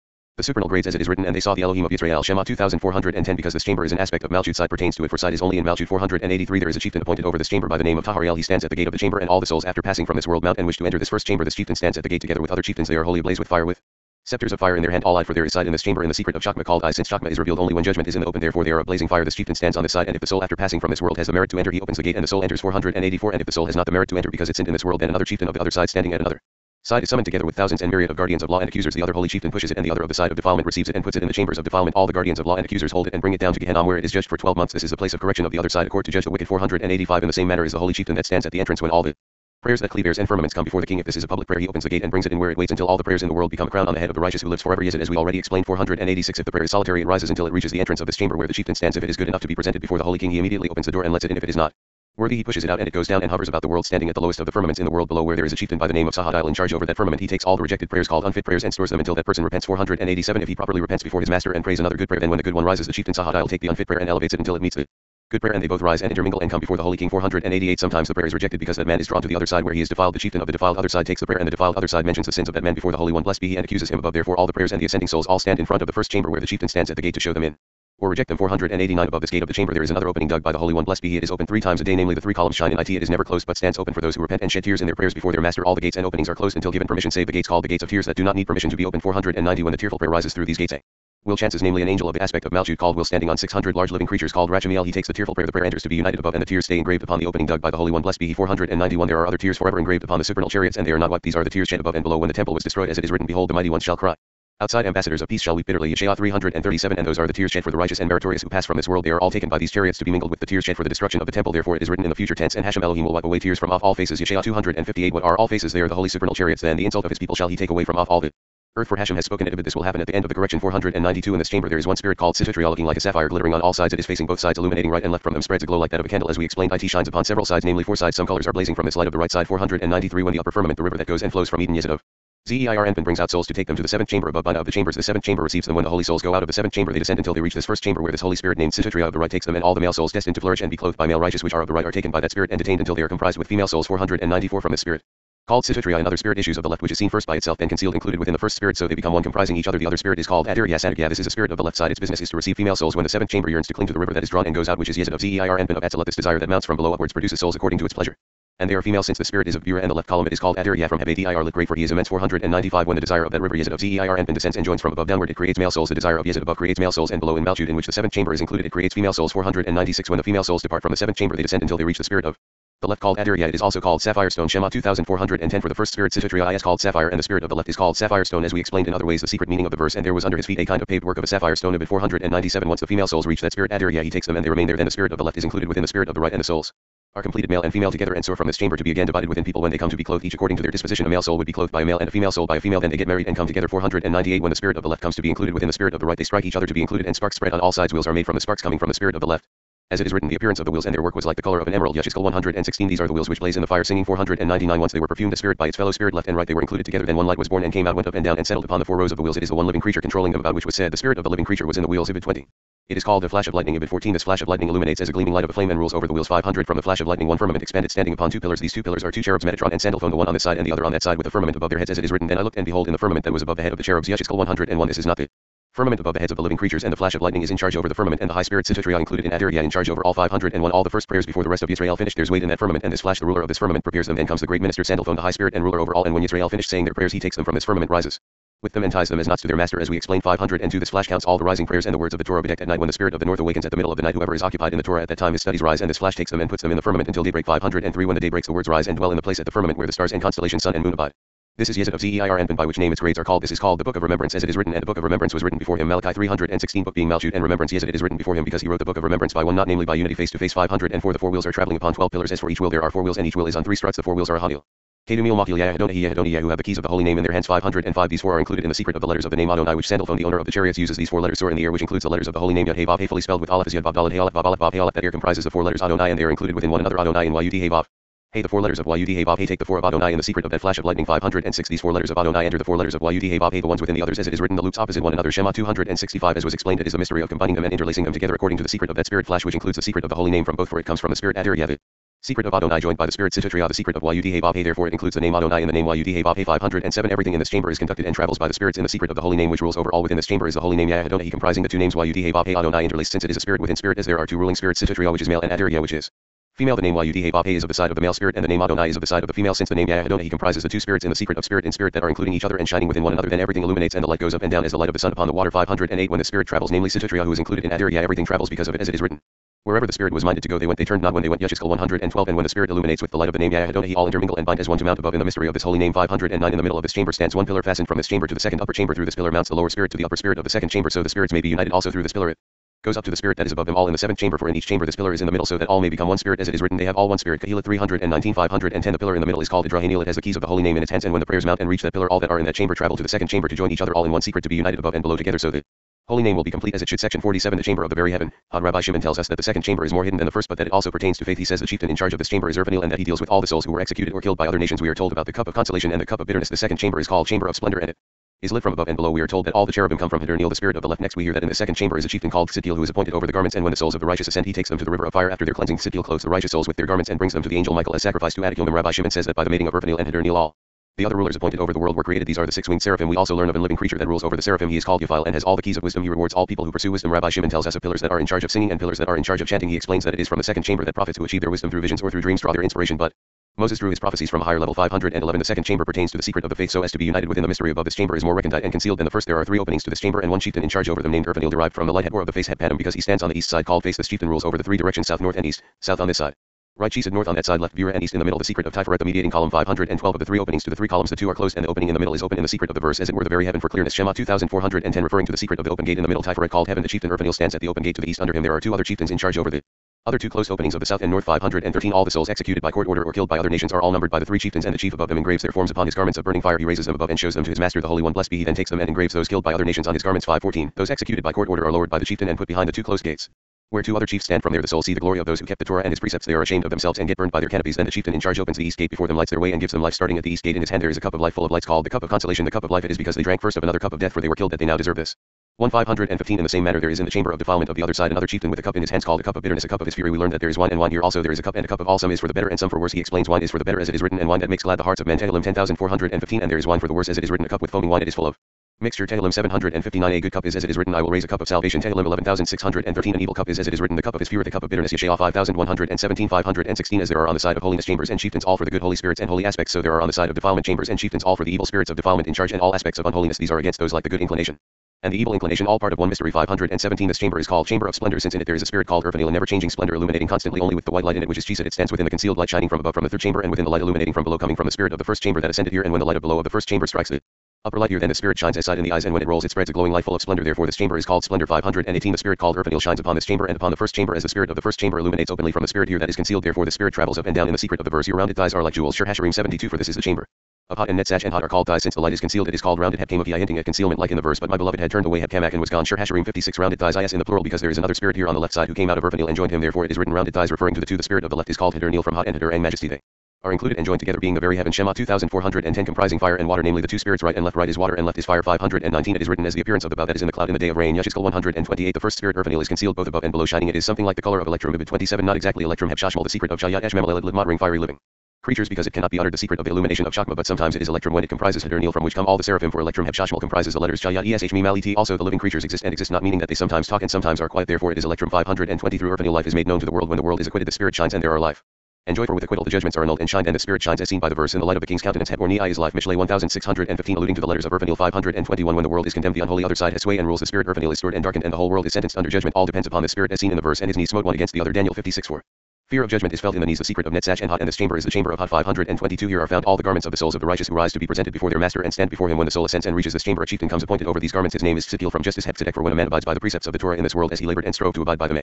The supernal grades as it is written, and they saw the Elohim of Israel. Shemot 2410 Because this chamber is an aspect of Malchut side pertains to it, for side is only in Malchut 483. There is a chieftain appointed over this chamber by the name of Tahariel. He stands at the gate of the chamber, and all the souls after passing from this world mount and wish to enter this first chamber. This chieftain stands at the gate together with other chieftains. They are holy ablaze with fire with scepters of fire in their hand all eyed for there is side in this chamber in the secret of Chakma called eye since Chakma is revealed only when judgment is in the open therefore they are a blazing fire this chieftain stands on this side and if the soul after passing from this world has the merit to enter he opens the gate and the soul enters 484 and if the soul has not the merit to enter because it sinned in this world then another chieftain of the other side standing at another side is summoned together with thousands and myriad of guardians of law and accusers the other holy chieftain pushes it and the other of the side of defilement receives it and puts it in the chambers of defilement all the guardians of law and accusers hold it and bring it down to Gehenna where it is judged for 12 months this is the place of correction of the other side a court to judge the wicked 485 in the same manner is the holy chieftain that stands at the entrance when all the Prayers that cleavers and firmaments come before the king. If this is a public prayer, he opens the gate and brings it in where it waits until all the prayers in the world become a crown on the head of the righteous who lives forever. Is it as we already explained 486. If the prayer is solitary, it rises until it reaches the entrance of this chamber where the chieftain stands. If it is good enough to be presented before the holy king, he immediately opens the door and lets it in. If it is not worthy, he pushes it out and it goes down and hovers about the world, standing at the lowest of the firmaments in the world below, where there is a chieftain by the name of Sahadil in charge over that firmament. He takes all the rejected prayers called unfit prayers and stores them until that person repents. 487. If he properly repents before his master and prays another good prayer, then when the good one rises, the chieftain Sahadil take the unfit prayer and elevates it until it meets the Good prayer and they both rise and intermingle and come before the holy king 488 sometimes the prayer is rejected because that man is drawn to the other side where he is defiled the chieftain of the defiled other side takes the prayer and the defiled other side mentions the sins of that man before the holy one blessed be he and accuses him above therefore all the prayers and the ascending souls all stand in front of the first chamber where the chieftain stands at the gate to show them in or reject them. 489 above this gate of the chamber there is another opening dug by the holy one. Blessed be he it is open three times a day namely the three columns shine in it. It is never closed but stands open for those who repent and shed tears in their prayers before their master. All the gates and openings are closed until given permission save the gates called the gates of tears that do not need permission to be open 490 when the tearful prayer rises through these gates a Will chances namely an angel of the aspect of Malchut called Will standing on 600 large living creatures called Rachamiel he takes the tearful prayer the prayer enters to be united above and the tears stay engraved upon the opening dug by the Holy One. Blessed be he 491 there are other tears forever engraved upon the supernal chariots and they are not wiped these are the tears shed above and below. When the temple was destroyed as it is written behold the mighty ones shall cry. Outside ambassadors of peace shall weep bitterly. Yeshaya 337 and those are the tears shed for the righteous and meritorious who pass from this world. They are all taken by these chariots to be mingled with the tears shed for the destruction of the temple. Therefore it is written in the future tense and Hashem Elohim will wipe away tears from off all faces. Yeshaya 258 what are all faces? They are the holy supernal chariots. Then the insult of his people shall he take away from off all the Earth. For Hashem has spoken it, but this will happen at the end of the correction. 492 in this chamber there is one spirit called Sisvitriol looking like a sapphire glittering on all sides. It is facing both sides illuminating right and left from them. Spreads a glow like that of a candle. As we explained it shines upon several sides namely four sides. Some colors are blazing from this light of the right side. 493 when the upper firmament the river that goes and flows from Eden Yesod of Zeir Anpin brings out souls to take them to the seventh chamber above Bina of the chambers. The seventh chamber receives them when the holy souls go out of the seventh chamber. They descend until they reach this first chamber where this holy spirit named Sisvitria of the right takes them and all the male souls destined to flourish and be clothed by male righteous which are of the right are taken by that spirit and detained until they are comprised with female souls 494 from the spirit. Called Sisvitria and other spirit issues of the left which is seen first by itself then concealed included within the first spirit so they become one comprising each other. The other spirit is called Adir. Yasanagya this is a spirit of the left side. Its business is to receive female souls when the seventh chamber yearns to cling to the river that is drawn and goes out which is Yesod of Zeir Anpin of Atzilut this desire that mounts from below upwards produces souls according to its pleasure. And they are female since the spirit is of Gvura and the left column. It is called Adir Yah from Hebet Ir lit great for he is immense 495 when the desire of that river Yesod of Zeir Anpin descends and joins from above downward it creates male souls. The desire of Yesod above creates male souls and below in Malchut in which the seventh chamber is included it creates female souls. 496 when the female souls depart from the seventh chamber they descend until they reach the spirit of The left called Adir, it is also called Sapphire Stone Shemot 2410 for the first spirit Situtria is called Sapphire and the spirit of the left is called Sapphire Stone as we explained in other ways the secret meaning of the verse. And there was under his feet a kind of paved work of a sapphire stone of it. 497 once the female souls reach that spirit Adir, he takes them and they remain there. Then the spirit of the left is included within the spirit of the right and the souls are completed male and female together and soar from this chamber to be again divided within people when they come to be clothed each according to their disposition a male soul would be clothed by a male and a female soul by a female then they get married and come together 498 when the spirit of the left comes to be included within the spirit of the right they strike each other to be included and sparks spread on all sides wheels are made from the sparks coming from the spirit of the left as it is written, the appearance of the wheels and their work was like the color of an emerald. Yechezkel 116. These are the wheels which blaze in the fire, singing 499. Once they were perfumed, the spirit by its fellow spirit left and right, they were included together. Then one light was born and came out, went up and down, and settled upon the four rows of the wheels. It is the one living creature controlling them, about which was said, the spirit of the living creature was in the wheels. Ibid 20. It is called the flash of lightning. Ibid 14. This flash of lightning illuminates as a gleaming light of a flame and rules over the wheels. 500 from the flash of lightning. One firmament expanded, standing upon two pillars. These two pillars are two cherubs, Metatron and Sandalphon, the one on this side and the other on that side, with the firmament above their heads. As it is written, then I looked and behold, in the firmament that was above the head of the cherubs, Yechezkel 101. This is not the Firmament above the heads of the living creatures and the flash of lightning is in charge over the firmament and the high spirit Situtria included in Adiria in charge over all 501 all the first prayers before the rest of Israel finished there's weight in that firmament and this flash the ruler of this firmament prepares them then comes the great minister Sandalphon the high spirit and ruler over all and when Israel finished saying their prayers he takes them from this firmament rises with them and ties them as knots to their master as we explained 502 this flash counts all the rising prayers and the words of the Torah bedect at night when the spirit of the north awakens at the middle of the night whoever is occupied in the Torah at that time his studies rise and this flash takes them and puts them in the firmament until daybreak 503 when the day breaks the words rise and dwell in the place at the firmament where the stars and constellations sun and moon abide this is Yesod of Zeir Anpin by which name its grades are called. This is called the Book of Remembrance as it is written and the Book of Remembrance was written before him. Malachi 316 book being Malchut and Remembrance Yesod it is written before him because he wrote the Book of Remembrance by one not namely by unity face to face 504 the four wheels are traveling upon 12 pillars as for each wheel there are four wheels and each wheel is on three struts the four wheels are a hadil. Who have the holy name in their hands 505 these four are included in the secret of the letters of the name Adonai which Sandalphon the owner of the chariots uses these four letters soar in the air which includes the letters of the holy name Yud Hey Vav fully spelled with Aleph is Yud Vav Dalet Hey Aleph Vav Aleph Vav Hey Aleph that air comprises the four letters Adonai and they are included within one another Adonai and Yud Hey Vav. Hey the four letters of Yud Hey Vav Hey take the four of Adonai in the secret of that flash of lightning 506 these four letters of Adonai enter the four letters of Yud Hey Vav Hey the ones within the others as it is written the loops opposite one another Shemot 265 as was explained it is the mystery of combining them and interlacing them together according to the secret of that spirit flash which includes the secret of the holy name from both for it comes from the spirit Adir Yavit. Secret of Adonai joined by the spirit Situtria the secret of Yud Hey therefore it includes the name Adonai in the name Yud Hey 507 everything in this chamber is conducted and travels by the spirits in the secret of the holy name which rules over all within this chamber is the holy name Yahadonai comprising the two names Yud Hey Adonai interlaced since it is a spirit within spirit as there are two ruling spirits Situtria which is male and Adiria which is Female. The name Yud Hey is of the side of the male spirit and the name Adonai is of the side of the female. Since the name Yahadonai comprises the two spirits in the secret of spirit and spirit that are including each other and shining within one another. Then everything illuminates and the light goes up and down as the light of the sun upon the water 508 when the spirit travels namely Situtria who is included in Adiria everything travels because of it as it is written. Wherever the spirit was minded to go they went they turned not when they went. Yechezkel 112 and when the spirit illuminates with the light of the name Yahadonai all intermingle and bind as one to mount above in the mystery of this holy name. 509 in the middle of this chamber stands one pillar fastened from this chamber to the second upper chamber. Through this pillar mounts the lower spirit to the upper spirit of the second chamber so the spirits may be united also through this pillar. It goes up to the spirit that is above them all in the seventh chamber for in each chamber this pillar is in the middle so that all may become one spirit as it is written. They have all one spirit. Kohelet 319 510 the pillar in the middle is called Idrahanil it has the keys of the holy name in its hands and when the prayers mount and reach that pillar all that are in that chamber travel to the second chamber to join each other all in one secret to be united above and below together so that Holy name will be complete as it should. Section 47 The chamber of the very heaven. Had Rabbi Shimon tells us that the second chamber is more hidden than the first, but that it also pertains to faith. He says the chieftain in charge of this chamber is Ervanil and that he deals with all the souls who were executed or killed by other nations. We are told about the cup of consolation and the cup of bitterness. The second chamber is called chamber of splendor and it is lit from above and below. We are told that all the cherubim come from Hadernil, the spirit of the left. Next, we hear that in the second chamber is a chieftain called Sittil who is appointed over the garments, and when the souls of the righteous ascend, he takes them to the river of fire. After their cleansing, Sittil clothes the righteous souls with their garments and brings them to the angel Michael as sacrifice to Adikilmim. Rabbi Shimon says that by the mating of Ervanil and Hadernil all the other rulers appointed over the world were created. These are the six-winged seraphim. We also learn of a living creature that rules over the seraphim. He is called Yafil and has all the keys of wisdom. He rewards all people who pursue wisdom. Rabbi Shimon tells us of pillars that are in charge of singing and pillars that are in charge of chanting. He explains that it is from the second chamber that prophets who achieve their wisdom through visions or through dreams draw their inspiration. But Moses drew his prophecies from a higher level 511. The second chamber pertains to the secret of the faith so as to be united within the mystery above this chamber is more recondite and concealed than the first. There are three openings to this chamber and one chieftain in charge over them named Ervanil derived from the light head or of the face head Panem because he stands on the east side called face. This chieftain rules over the three directions south, north and east. South on this side. Right Chesed north on that side left Gvura and east in the middle. The secret of Tiferet the mediating column 512 of the three openings to the three columns. The two are closed and the opening in the middle is open in the secret of the verse as it were the very heaven for clearness. Shema 2410 referring to the secret of the open gate in the middle. Tiferet called heaven the chieftain Ervanil stands at the open gate to the east under him. There are two other chieftains in charge over the other two closed openings of the south and north 513 all the souls executed by court order or killed by other nations are all numbered by the three chieftains and the chief above them engraves their forms upon his garments of burning fire. He raises them above and shows them to his master the holy one. Blessed be he then takes them and engraves those killed by other nations on his garments 514 those executed by court order are lowered by the chieftain and put behind the two closed gates where two other chiefs stand from there the souls see the glory of those who kept the Torah and his precepts. They are ashamed of themselves and get burned by their canopies. Then the chieftain in charge opens the east gate before them lights their way and gives them life. Starting at the east gate in his hand there is a cup of life full of lights called the cup of consolation the cup of life. It is because they drank first of another cup of death for they were killed that they now deserve this. 1 515 in the same manner there is in the chamber of defilement of the other side another chieftain with a cup in his hands called a cup of bitterness a cup of his fury. We learn that there is wine and wine here also. There is a cup and a cup of all. Some is for the better and some for worse. He explains wine is for the better as it is written and wine that makes glad the hearts of men. Tehillim 10415 and there is wine for the worse as it is written a cup with foaming wine. It is full of Mixture Tehillim 759 A good cup is as it is written. I will raise a cup of salvation. Tehillim 11613 An evil cup is as it is written. The cup of his fear the cup of bitterness Yeshayah 5117 516 as there are on the side of holiness chambers and chieftains all for the good holy spirits and holy aspects. So there are on the side of defilement chambers and chieftains all for the evil spirits of defilement in charge and all aspects of unholiness. These are against those like the good inclination And the evil inclination. All part of one mystery 517 This chamber is called Chamber of Splendor. Since in it there is a spirit called Urfanil a never-changing splendor illuminating constantly only with the white light in it which is Chesed it stands within the concealed light shining from above from the third chamber and within the light illuminating from below coming from the spirit of the first chamber that ascended here. And when the light of below of the first chamber strikes it. Upper light here then the spirit shines aside in the eyes and when it rolls it spreads a glowing light full of splendor. Therefore this chamber is called Splendor 518 the spirit called Urfanil shines upon this chamber and upon the first chamber as the spirit of the first chamber illuminates openly from the spirit here that is concealed. Therefore the spirit travels up and down in the secret of the verse. Here rounded thighs are like jewels. Shir Hashirim 72 for this is the chamber. Of Hod and Netzach and Hod are called thighs. Since the light is concealed it is called rounded. Head came of Yah hinting at concealment like in the verse but my beloved had turned away had Kamak and was gone. Shir Hashirim 56 rounded thighs. Is in the plural because there is another spirit here on the left side who came out of Urfanil and joined him. Therefore it is written rounded thighs referring to the two. The spirit of the left is called Hidur Nil from Hod and Hidur and Majesty they are included and joined together being the very heaven Shema 2410 comprising fire and water namely the two spirits right and left right is water and left is fire 519 it is written as the appearance of the bow that is in the cloud in the day of rain Yechezkel 128 the first spirit Urfanil is concealed both above and below shining it is something like the color of electrum 27 not exactly electrum Hebshashmal the secret of Shayat Eshmem live ring fiery living creatures because it cannot be uttered the secret of the illumination of Chakma but sometimes it is electrum when it comprises Hadernil from which come all the seraphim for electrum Hebshashmal comprises the letters Jayat Esh also the living creatures exist and exist not meaning that they sometimes talk and sometimes are quiet therefore it is electrum 520 through Urfanil life is made known to the world when the world is acquitted the spirit shines and there are life. And joy for with acquittal the judgments are annulled and shined and the spirit shines as seen by the verse in the light of the king's countenance head is life Mishle 1615 alluding to the letters of Urfanil 521 when the world is condemned the unholy other side has sway and rules the spirit Urfanil is stored and darkened and the whole world is sentenced under judgment all depends upon the spirit as seen in the verse and his knees smote one against the other Daniel 56 4. Fear of judgment is felt in the knees. The secret of Netzach and Hod and this chamber is the chamber of Hod 522. Here are found all the garments of the souls of the righteous who rise to be presented before their master and stand before him when the soul ascends and reaches this chamber. A chieftain comes appointed over these garments. His name is Sittil from justice Hepzedek for when a man abides by the precepts of the Torah in this world as he labored and strove to abide by them.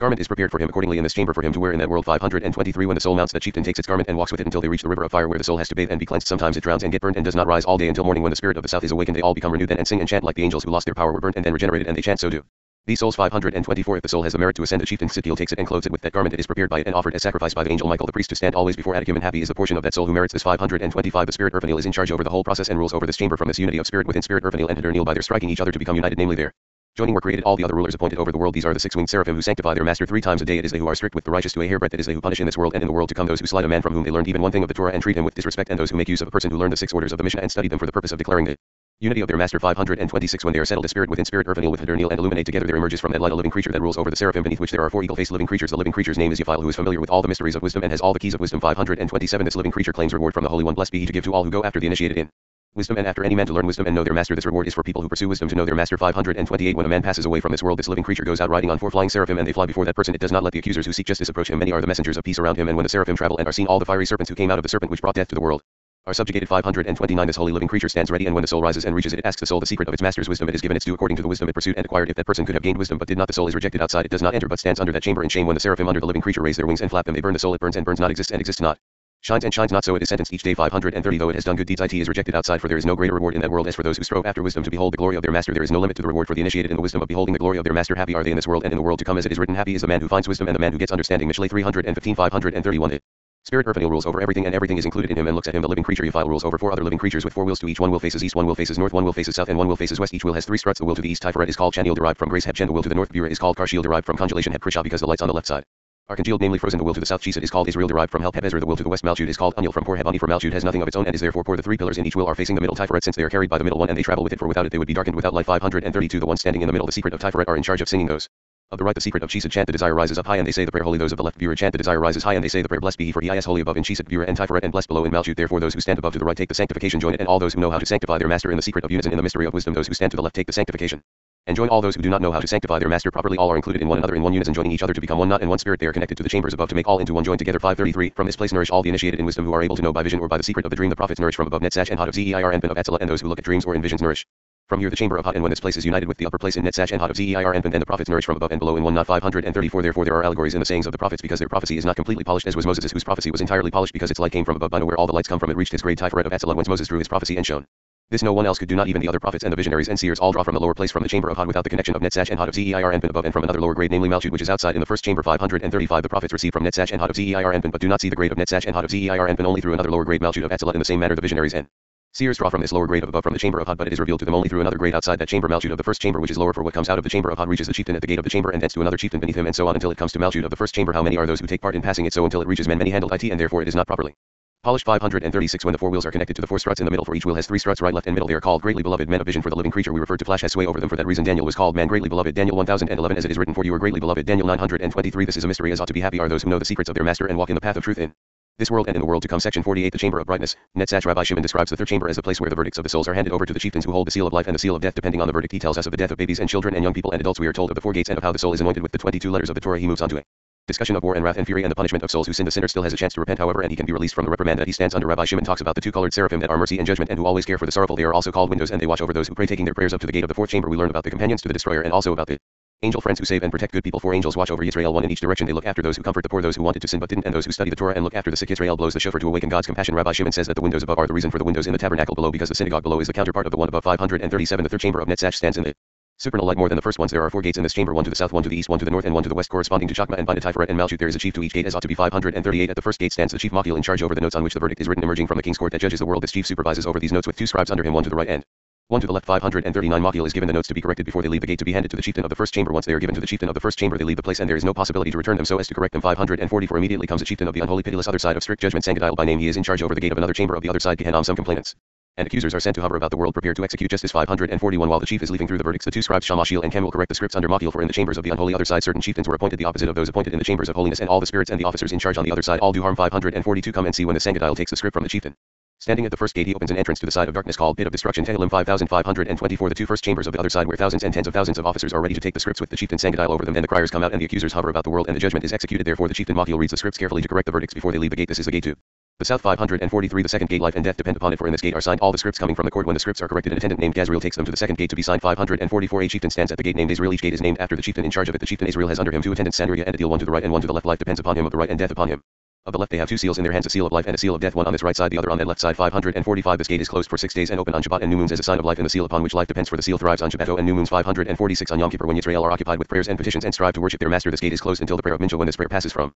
Garment is prepared for him accordingly in this chamber for him to wear in that world 523 when the soul mounts the chieftain takes its garment and walks with it until they reach the river of fire where the soul has to bathe and be cleansed. Sometimes it drowns and get burned and does not rise all day until morning when the spirit of the south is awakened. They all become renewed then and sing and chant like the angels who lost their power were burnt and then regenerated and they chant so do. These souls 524 if the soul has the merit to ascend the chieftain Sittil takes it and clothes it with that garment. It is prepared by it and offered as sacrifice by the angel Michael the priest to stand always before Adakim and happy is the portion of that soul who merits this 525 the spirit Urfanil is in charge over the whole process and rules over this chamber from this unity of spirit within spirit Urfanil and Hadernil by their striking each other to become united namely there. Joining were created all the other rulers appointed over the world. These are the six-winged seraphim who sanctify their master three times a day. It is they who are strict with the righteous to a hairbreadth. It is they who punish in this world and in the world to come. Those who slight a man from whom they learned even one thing of the Torah and treat him with disrespect and those who make use of a person who learned the six orders of the Mishnah and studied them for the purpose of declaring the Unity of their master 526 when they are settled as spirit within spirit Urfanil with Hadernil and illuminate together there emerges from that light a living creature that rules over the seraphim beneath which there are four eagle-faced living creatures. The living creature's name is Yaphil who is familiar with all the mysteries of wisdom and has all the keys of wisdom. 527 this living creature claims reward from the Holy One. Blessed be he to give to all who go after the initiated in wisdom and after any man to learn wisdom and know their master this reward is for people who pursue wisdom to know their master. 528 when a man passes away from this world this living creature goes out riding on four flying seraphim and they fly before that person. It does not let the accusers who seek justice approach him. Many are the messengers of peace around him and when the seraphim travel and are seen all the fiery serpents who came out of the serpent which brought death to the world are subjugated. 529 this holy living creature stands ready and when the soul rises and reaches it it asks the soul the secret of its master's wisdom. It is given its due according to the wisdom it pursued and acquired. If that person could have gained wisdom but did not the soul is rejected outside. It does not enter but stands under that chamber in shame. When the seraphim under the living creature raise their wings and flap them they burn the soul. It burns and burns not exists and exists not shines and shines not so it is sentenced each day 530 though it has done good deeds. It is rejected outside for there is no greater reward in that world as for those who strove after wisdom to behold the glory of their master. There is no limit to the reward for the initiated in the wisdom of beholding the glory of their master. Happy are they in this world and in the world to come. As it is written happy is the man who finds wisdom and the man who gets understanding. Mishle 315 531 it Spirit Urfanil rules over everything and everything is included in him and looks at him. The living creature Yaphil rules over four other living creatures with four wheels to each. One wheel faces east one wheel faces north one wheel faces south and one wheel faces west. Each wheel has three struts the wheel to the east. Tiferet is called Chaniel derived from Grace Hebchen the wheel to the north Gvura is called Karshiel derived from congelation Heb Krisha because the lights on the left side are congealed namely frozen the wheel to the south. Chesed is called Azriel derived from Help Heb Ezra the will to the west. Malchut is called Aniel from Por Heb Ani for Malchut has nothing of its own and is therefore poor the three pillars in each will are facing the middle. Tiferet since they are carried by the middle one and they travel with it for without it they would be darkened without light 532 the one standing in the middle the secret of Tiferet are in charge of singing those. Of the right the secret of Chesed chant the desire rises up high and they say the prayer holy those of the left Gvura chant the desire rises high and they say the prayer blessed be he for he is holy above in Chesed Gvura and Tiferet and blessed below in Malchut therefore those who stand above to the right take the sanctification join it and all those who know how to sanctify their master in the secret of unison in the mystery of wisdom those who stand to the left take the sanctification and join all those who do not know how to sanctify their master properly. All are included in one another in one unison joining each other to become one not in one spirit. They are connected to the chambers above to make all into one joined together. 533 from this place nourish all the initiated in wisdom who are able to know by vision or by the secret of the dream. The prophets nourish from above. Netzach and Hod of Zeir Anpin of Atzilut and those who look at dreams or in visions nourish from here. The chamber of Hod and when this place is united with the upper place in Netzach and Hod of Zeir Anpin and the prophets nourish from above and below in one not 534 therefore there are allegories in the sayings of the prophets because their prophecy is not completely polished as was Moses' whose prophecy was entirely polished because its light came from above. But where all the lights come from it reached his great Tiferet of Atzilut whence Moses drew his prophecy and shone. This no one else could do not even the other prophets and the visionaries and seers all draw from the lower place from the chamber of Hod without the connection of Netzach and Hod of Zeir Anpin above and from another lower grade namely Malchut which is outside in the first chamber 535 the prophets receive from Netzach and Hod of Zeir Anpin but do not see the grade of Netzach and Hod of Zeir Anpin only through another lower grade Malchut of Atzilut in the same manner the visionaries and Seers draw from this lower grade of above from the chamber of Hod but it is revealed to them only through another grade outside that chamber Malchut of the first chamber which is lower for what comes out of the chamber of Hod reaches the chieftain at the gate of the chamber and thence to another chieftain beneath him and so on until it comes to Malchut of the first chamber how many are those who take part in passing it so until it reaches men many handled it and therefore it is not properly. Polished 536 when the four wheels are connected to the four struts in the middle for each wheel has three struts right left and middle they are called greatly beloved men of vision for the living creature we refer to flash has sway over them for that reason Daniel was called man greatly beloved Daniel 1011 as it is written for you are greatly beloved Daniel 923 this is a mystery as ought to be happy are those who know the secrets of their master and walk in the path of truth in This world and in the world to come. Section 48 The Chamber of Brightness. Netzach Rabbi Shimon describes the third chamber as the place where the verdicts of the souls are handed over to the chieftains who hold the seal of life and the seal of death depending on the verdict. He tells us of the death of babies and children and young people and adults. We are told of the four gates and of how the soul is anointed with the 22 letters of the Torah. He moves on to a discussion of war and wrath and fury and the punishment of souls who sin. The sinner still has a chance to repent, however, and he can be released from the reprimand that he stands under. Rabbi Shimon talks about the two colored seraphim that are mercy and judgment and who always care for the sorrowful. They are also called windows and they watch over those who pray, taking their prayers up to the gate of the fourth chamber. We learn about the companions to the destroyer and also about the Angel friends who save and protect good people. Four angels watch over Israel, one in each direction. They look after those who comfort the poor, those who wanted to sin but didn't, and those who study the Torah and look after the sick. Israel blows the shofar to awaken God's compassion. Rabbi Shimon says that the windows above are the reason for the windows in the tabernacle below because the synagogue below is the counterpart of the one above 537. The third chamber of Netzach stands in the supernal light more than the first ones. There are four gates in this chamber, one to the south, one to the east, one to the north, and one to the west, corresponding to Chakma and Bina Tiferet and Malchut. There is a chief to each gate, as ought to be 538. At the first gate stands the chief Machil in charge over the notes on which the verdict is written, emerging from the king's court that judges the world. This chief supervises over these notes with two scribes under him, one to the right and one to the left 539 Machil is given the notes to be corrected before they leave the gate to be handed to the chieftain of the first chamber. Once they are given to the chieftain of the first chamber, they leave the place and there is no possibility to return them so as to correct them. 544 immediately comes the chieftain of the unholy pitiless other side of strict judgment, Sangadil by name. He is in charge over the gate of another chamber of the other side, Gehenna. Some complainants and accusers are sent to hover about the world prepared to execute justice 541 while the chief is leaving through the verdicts the two scribes Shamashil and will correct the scripts under Machil for in the chambers of the unholy other side certain chieftains were appointed the opposite of those appointed in the chambers of holiness and all the spirits and the officers in charge on the other side all do harm 542 come and see when the Sangadil takes the script from the chieftain. Standing at the first gate he opens an entrance to the side of darkness called Pit of Destruction Tehillim 5524 The two first chambers of the other side where thousands and tens of thousands of officers are ready to take the scripts with the chieftain Sangadil over them. And the criers come out and the accusers hover about the world and the judgment is executed. Therefore the chieftain Machil reads the scripts carefully to correct the verdicts before they leave the gate. This is the gate 2. The South 543 The second gate life and death depend upon it for in this gate are signed all the scripts coming from the court. When the scripts are corrected an attendant named Gazriel takes them to the second gate to be signed. 544 A chieftain stands at the gate named Israel. Each gate is named after the chieftain in charge of it. The chieftain Israel has under him two attendants Sanria and Adil one to the right and one to the left. Life depends upon him of the right and death upon him. Of the left they have two seals in their hands a seal of life and a seal of death one on this right side the other on that left side. 545 This gate is closed for six days and open on Shabbat and new moons as a sign of life and the seal upon which life depends for the seal thrives on Shabbat and new moons. 546 on Yom Kippur when Israel are occupied with prayers and petitions and strive to worship their master this gate is closed until the prayer of Mincha when this prayer passes from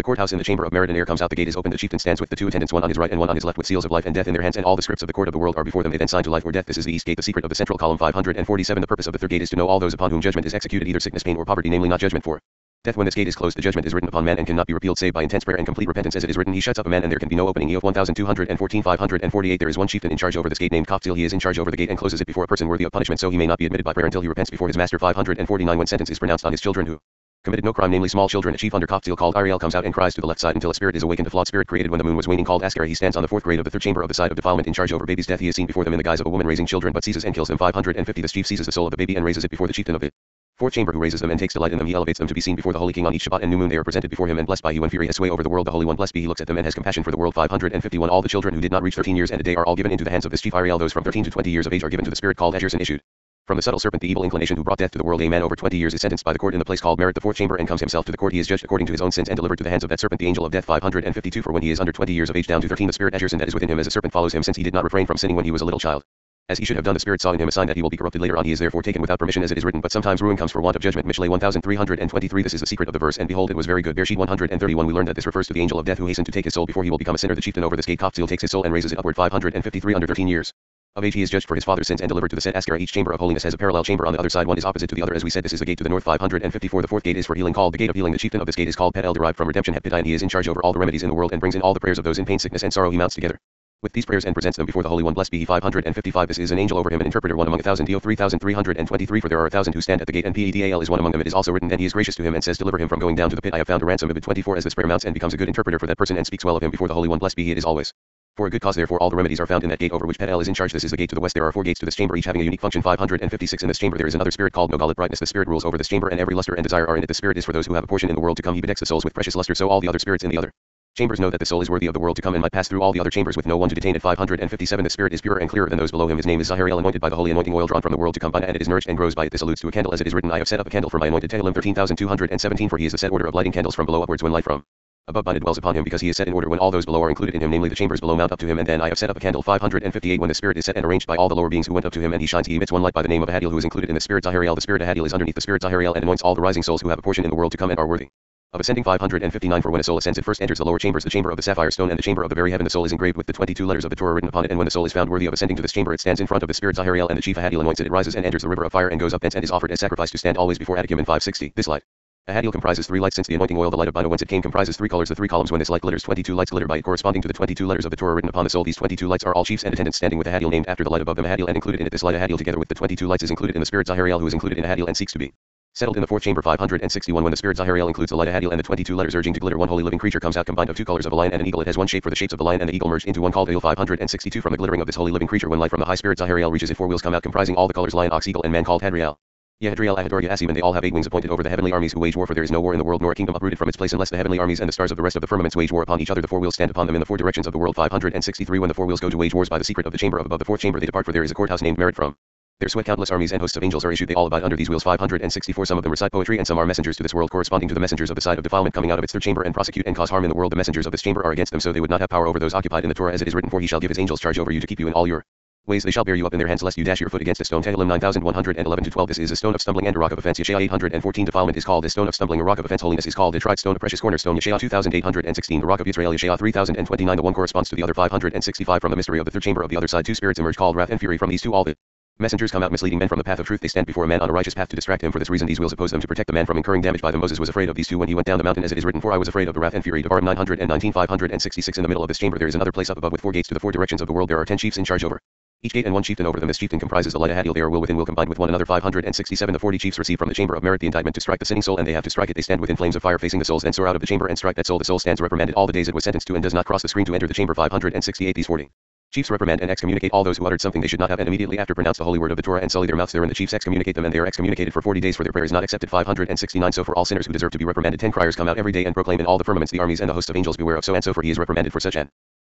the courthouse in the chamber of merit and air comes out the gate is open the chieftain stands with the two attendants one on his right and one on his left with seals of life and death in their hands and all the scripts of the court of the world are before them. They then sign to life or death. This is the east gate the secret of the central column 547 the purpose of the third gate is to know all those upon whom judgment is executed either sickness pain or poverty namely not judgment for Death when this gate is closed the judgment is written upon man and cannot be repealed save by intense prayer and complete repentance as it is written he shuts up a man and there can be no opening. Eof 1214 548 there is one chieftain in charge over this gate named Kaftil he is in charge over the gate and closes it before a person worthy of punishment so he may not be admitted by prayer until he repents before his master. 549 when sentence is pronounced on his children who committed no crime namely small children a chief under Kaftil called Ariel comes out and cries to the left side until a spirit is awakened a flawed spirit created when the moon was waning called Askara he stands on the fourth grade of the third chamber of the side of defilement in charge over baby's death. He is seen before them in the guise of a woman raising children but seizes and kills them. 550 this chief seizes the soul of the baby and raises it before the chieftain of it Fourth chamber who raises them and takes delight in them. He elevates them to be seen before the Holy King on each Shabbat and new moon they are presented before him and blessed by you when fury has sway over the world. The Holy One blessed be he looks at them and has compassion for the world. 551 all the children who did not reach 13 years and a day are all given into the hands of this chief Ariel. Those from 13 to 20 years of age are given to the spirit called Azures and issued from the subtle serpent the evil inclination who brought death to the world a man over 20 years is sentenced by the court in the place called merit. The fourth chamber and comes himself to the court. He is judged according to his own sins and delivered to the hands of that serpent the angel of death 552 for when he is under 20 years of age down to 13 the spirit Azures and that is within him as a serpent follows him since he did not refrain from sinning when he was a little child. As he should have done the spirit saw in him a sign that he will be corrupted later on. He is therefore taken without permission as it is written but sometimes ruin comes for want of judgment. Mishle 1323 this is the secret of the verse and behold it was very good. Bereshit 131 we learn that this refers to the angel of death who hastened to take his soul before he will become a sinner. The chieftain over this gate Kafzil takes his soul and raises it upward 553 under 13 years of age he is judged for his father's sins and delivered to the set Askara each chamber of holiness has a parallel chamber on the other side one is opposite to the other as we said this is the gate to the north 554 the fourth gate is for healing called the gate of healing the chieftain of this gate is called Petel derived from redemption Heptidai and he is in charge over all the remedies in the world and brings in all the prayers of those in pain sickness and sorrow he mounts together with these prayers and presents them before the Holy One. Blessed be he 555. This is an angel over him, an interpreter, one among a thousand. Dio 3323. For there are a thousand who stand at the gate, and Pedal is one among them. It is also written, and he is gracious to him and says, Deliver him from going down to the pit. I have found a ransom. Ibid 24. As this prayer mounts and becomes a good interpreter for that person and speaks well of him before the Holy One. Blessed be he. It is always. For a good cause, therefore, all the remedies are found in that gate over which Petel is in charge. This is the gate to the west. There are four gates to this chamber, each having a unique function. 556 in this chamber. There is another spirit called Nogalit Brightness. The spirit rules over this chamber, and every luster and desire are in it. The spirit is for those who have a portion in the world to come. He bedecks the souls with precious luster. So all the other spirits in the other Chambers know that the soul is worthy of the world to come and might pass through all the other chambers with no one to detain it. 557 The spirit is purer and clearer than those below him. His name is Zahariel, anointed by the holy anointing oil drawn from the world to come, and it is nourished and grows by it. This alludes to a candle as it is written, I have set up a candle for my anointed Tehillim 13217 for he is the set order of lighting candles from below upwards when light from above binded dwells upon him because he is set in order when all those below are included in him namely the chambers below mount up to him. And then I have set up a candle 558 when the spirit is set and arranged by all the lower beings who went up to him and he shines he emits one light by the name of Ahadiel who is included in the spirit. Zahariel the spirit Ahadiel is underneath the spirit. Zahariel and anoints all the rising souls who have a portion in the world to come and are worthy of ascending. 559 for when a soul ascends it first enters the lower chambers the chamber of the sapphire stone and the chamber of the very heaven. The soul is engraved with the 22 letters of the Torah written upon it and when the soul is found worthy of ascending to this chamber it stands in front of the spirit. Zahariel and the chief Ahadiel anoints it it rises and enters the river of fire and goes up thence and is offered as sacrifice to stand always before Adakim in 560 this light Ahadiel comprises three lights since the anointing oil the light of Bina whence it came comprises three colors. The three columns when this light glitters 22 lights glitter by it corresponding to the 22 letters of the Torah written upon the soul. These 22 lights are all chiefs and attendants standing with Ahadiel named after the light above them. Ahadiel and included in it this light Ahadiel together with the 22 lights is included in the spirit Zahariel who is included in Ahadiel and seeks to be Settled in the fourth chamber 561 when the spirit Zahariel includes the light Ahadiel and the 22 letters urging to glitter one holy living creature comes out combined of two colors of a lion and an eagle. It has one shape for the shapes of the lion and the eagle merged into one called Il 562 from the glittering of this holy living creature when light from the high spirit Zahariel reaches it four wheels come out comprising all the colors lion ox eagle and man called Hadriel. Yahadriel Ahador Yasim and they all have eight wings appointed over the heavenly armies who wage war for there is no war in the world nor kingdom uprooted from its place unless the heavenly armies and the stars of the rest of the firmaments wage war upon each other. The four wheels stand upon them in the four directions of the world 563 when the four wheels go to wage wars by the secret of the chamber of above the fourth chamber they depart for there is a courthouse named Merit from. Their sweat countless armies and hosts of angels are issued. They all abide under these wheels 564 some of them recite poetry and some are messengers to this world corresponding to the messengers of the side of defilement coming out of its third chamber and prosecute and cause harm in the world. The messengers of this chamber are against them so they would not have power over those occupied in the Torah as it is written for he shall give his angels charge over you to keep you in all your ways they shall bear you up in their hands lest you dash your foot against a stone. Tehillim 9111 to 12 this is a stone of stumbling and a rock of offense. Yeshaya 814 defilement is called. A stone of stumbling a rock of offense. Holiness is called. A tried stone a precious cornerstone. Yeshaya 2816 the rock of Israel. Yeshaya 3029 the one corresponds to the other. 565 from the mystery of the third chamber of the other side. Two spirits emerge called wrath and fury. From these two all the Messengers come out misleading men from the path of truth. They stand before a man on a righteous path to distract him. For this reason, these wheels oppose them to protect the man from incurring damage by them. Moses was afraid of these two when he went down the mountain, as it is written, For I was afraid of the wrath and fury. Devarim 919 566 In the middle of this chamber, there is another place up above with four gates to the four directions of the world. There are ten chiefs in charge over each gate and one chieftain over them. This chieftain comprises the light Ahadiel. They are will within will combined with one another. 567 The forty chiefs receive from the chamber of merit the indictment to strike the sinning soul, and they have to strike it. They stand within flames of fire facing the souls, and soar out of the chamber and strike that soul. The soul stands reprimanded all the days it was sentenced to, and does not cross the screen to enter the chamber. 568 These forty Chiefs reprimand and excommunicate all those who uttered something they should not have and immediately after pronounce the holy word of the Torah and sully their mouths therein the chiefs excommunicate them and they are excommunicated for 40 days for their prayers not accepted 569 so for all sinners who deserve to be reprimanded 10 criers come out every day and proclaim in all the firmaments the armies and the hosts of angels beware of so and so for he is reprimanded for such an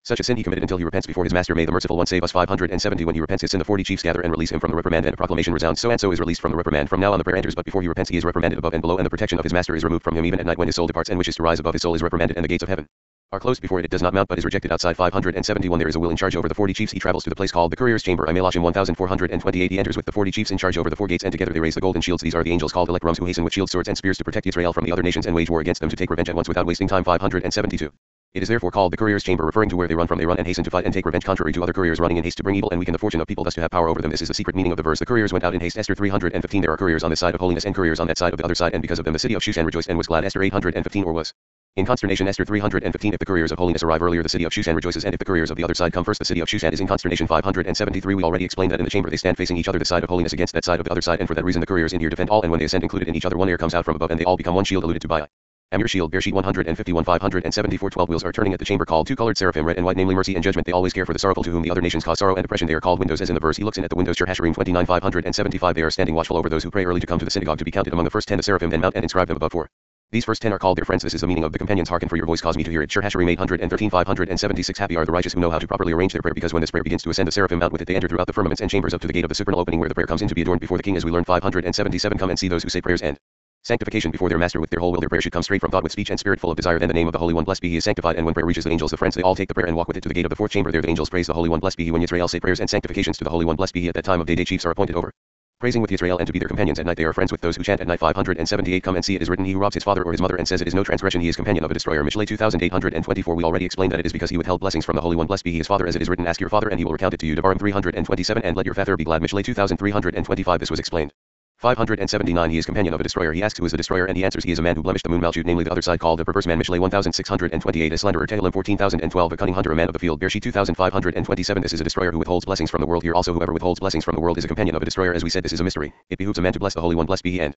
such a sin he committed until he repents before his master. May the merciful one save us 570 when he repents his sin the 40 chiefs gather and release him from the reprimand and a proclamation resounds. So and so is released from the reprimand. From now on the prayer enters but before he repents he is reprimanded above and below and the protection of his master is removed from him even at night when his soul departs and wishes to rise above. His soul is reprimanded and the gates of heaven are closed before it, it does not mount but is rejected outside 571 there is a will in charge over the 40 chiefs. He travels to the place called the courier's chamber. Imalashim 1428 he enters with the 40 chiefs in charge over the four gates and together they raise the golden shields. These are the angels called electrums who hasten with shields swords and spears to protect Israel from the other nations and wage war against them to take revenge at once without wasting time. 572 it is therefore called the courier's chamber referring to where they run from. They run and hasten to fight and take revenge contrary to other couriers running in haste to bring evil and weaken the fortune of people thus to have power over them. This is the secret meaning of the verse. The couriers went out in haste. Esther 315 there are couriers on this side of holiness and couriers on that side of the other side and because of them the city of Shushan rejoiced and was glad. Esther 815 or was. In consternation Esther 315 If the couriers of holiness arrive earlier the city of Shushan rejoices and if the couriers of the other side come first the city of Shushan is in consternation. 573 We already explained that in the chamber they stand facing each other the side of holiness against that side of the other side and for that reason the couriers in here defend all and when they ascend included in each other one air comes out from above and they all become one shield alluded to by Amir shield Bereshit 151 574 12 wheels are turning at the chamber called two colored seraphim red and white namely mercy and judgment. They always care for the sorrowful to whom the other nations cause sorrow and oppression they are called windows as in the verse he looks in at the windows Hashirim 29 575 they are standing watchful over those who pray early to come to the synagogue to be counted among the first ten the seraphim then mount and inscribe them above four these first ten are called their friends. This is the meaning of the companions. Hearken for your voice, cause me to hear it. Hashirim 813 576 Happy are the righteous who know how to properly arrange their prayer because when this prayer begins to ascend the seraphim mount with it. They enter throughout the firmaments and chambers up to the gate of the supernal opening where the prayer comes in to be adorned before the king as we learn 577 Come and see those who say prayers and sanctification before their master with their whole will their prayer should come straight from thought with speech and spirit full of desire. Then the name of the Holy One blessed be he is sanctified and when prayer reaches the angels the friends they all take the prayer and walk with it to the gate of the fourth chamber. There the angels praise the Holy One blessed be he when Israel say prayers and sanctifications to the Holy One blessed be he at that time of day day chiefs are appointed over. Praising with Israel and to be their companions at night they are friends with those who chant at night. 578 come and see it is written he who robs his father or his mother and says it is no transgression he is companion of a destroyer. Mishle 2824 we already explained that it is because he withheld blessings from the Holy One blessed be he his father as it is written ask your father and he will recount it to you. Devarim 327 and let your father be glad. Mishle 2325 this was explained 579 He is companion of a destroyer. He asks who is a destroyer and he answers he is a man who blemished the moon Malchut namely the other side called the perverse man Mishle 1628 A slanderer Tehillim 14012 A cunning hunter a man of the field Bereshit 2527 This is a destroyer who withholds blessings from the world. Here also whoever withholds blessings from the world is a companion of a destroyer. As we said this is a mystery. It behooves a man to bless the Holy One. Blessed be he and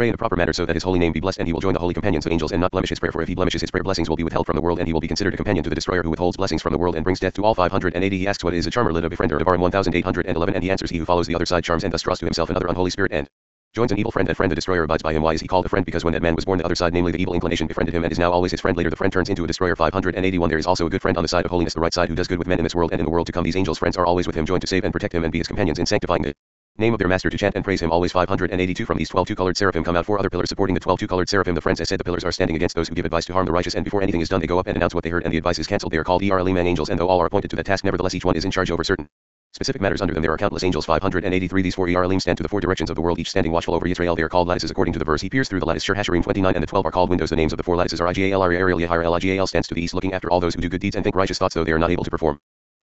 pray in a proper manner so that his holy name be blessed and he will join the holy companions of angels and not blemish his prayer. For if he blemishes his prayer blessings will be withheld from the world and he will be considered a companion to the destroyer who withholds blessings from the world and brings death to all 580 he asks what is a charmer lit a befriender Devarim 1811 and he answers he who follows the other side charms and thus draws to himself another unholy spirit and joins an evil friend. That friend the destroyer abides by him. Why is he called a friend? Because when that man was born the other side namely the evil inclination befriended him and is now always his friend. Later the friend turns into a destroyer 581 there is also a good friend on the side the the the name of their master to chant and praise him always 582 from these 12 two-colored seraphim come out four other pillars supporting the 12 two-colored seraphim. The friends as said the pillars are standing against those who give advice to harm the righteous and before anything is done they go up and announce what they heard and the advice is cancelled they are called er man angels and though all are appointed to that task nevertheless each one is in charge over certain Specific matters under them. There are countless angels 583 these four Earlim stand to the four directions of the world each standing watchful over Israel they are called lattices according to the verse he peers through the lattice Shir Hashirim 29 and the 12 are called windows. The names of the four lattices are Igal Ariel Yahir Ligal stands to the east looking after all those who do good deeds and think righteous thoughts though they are not able to perform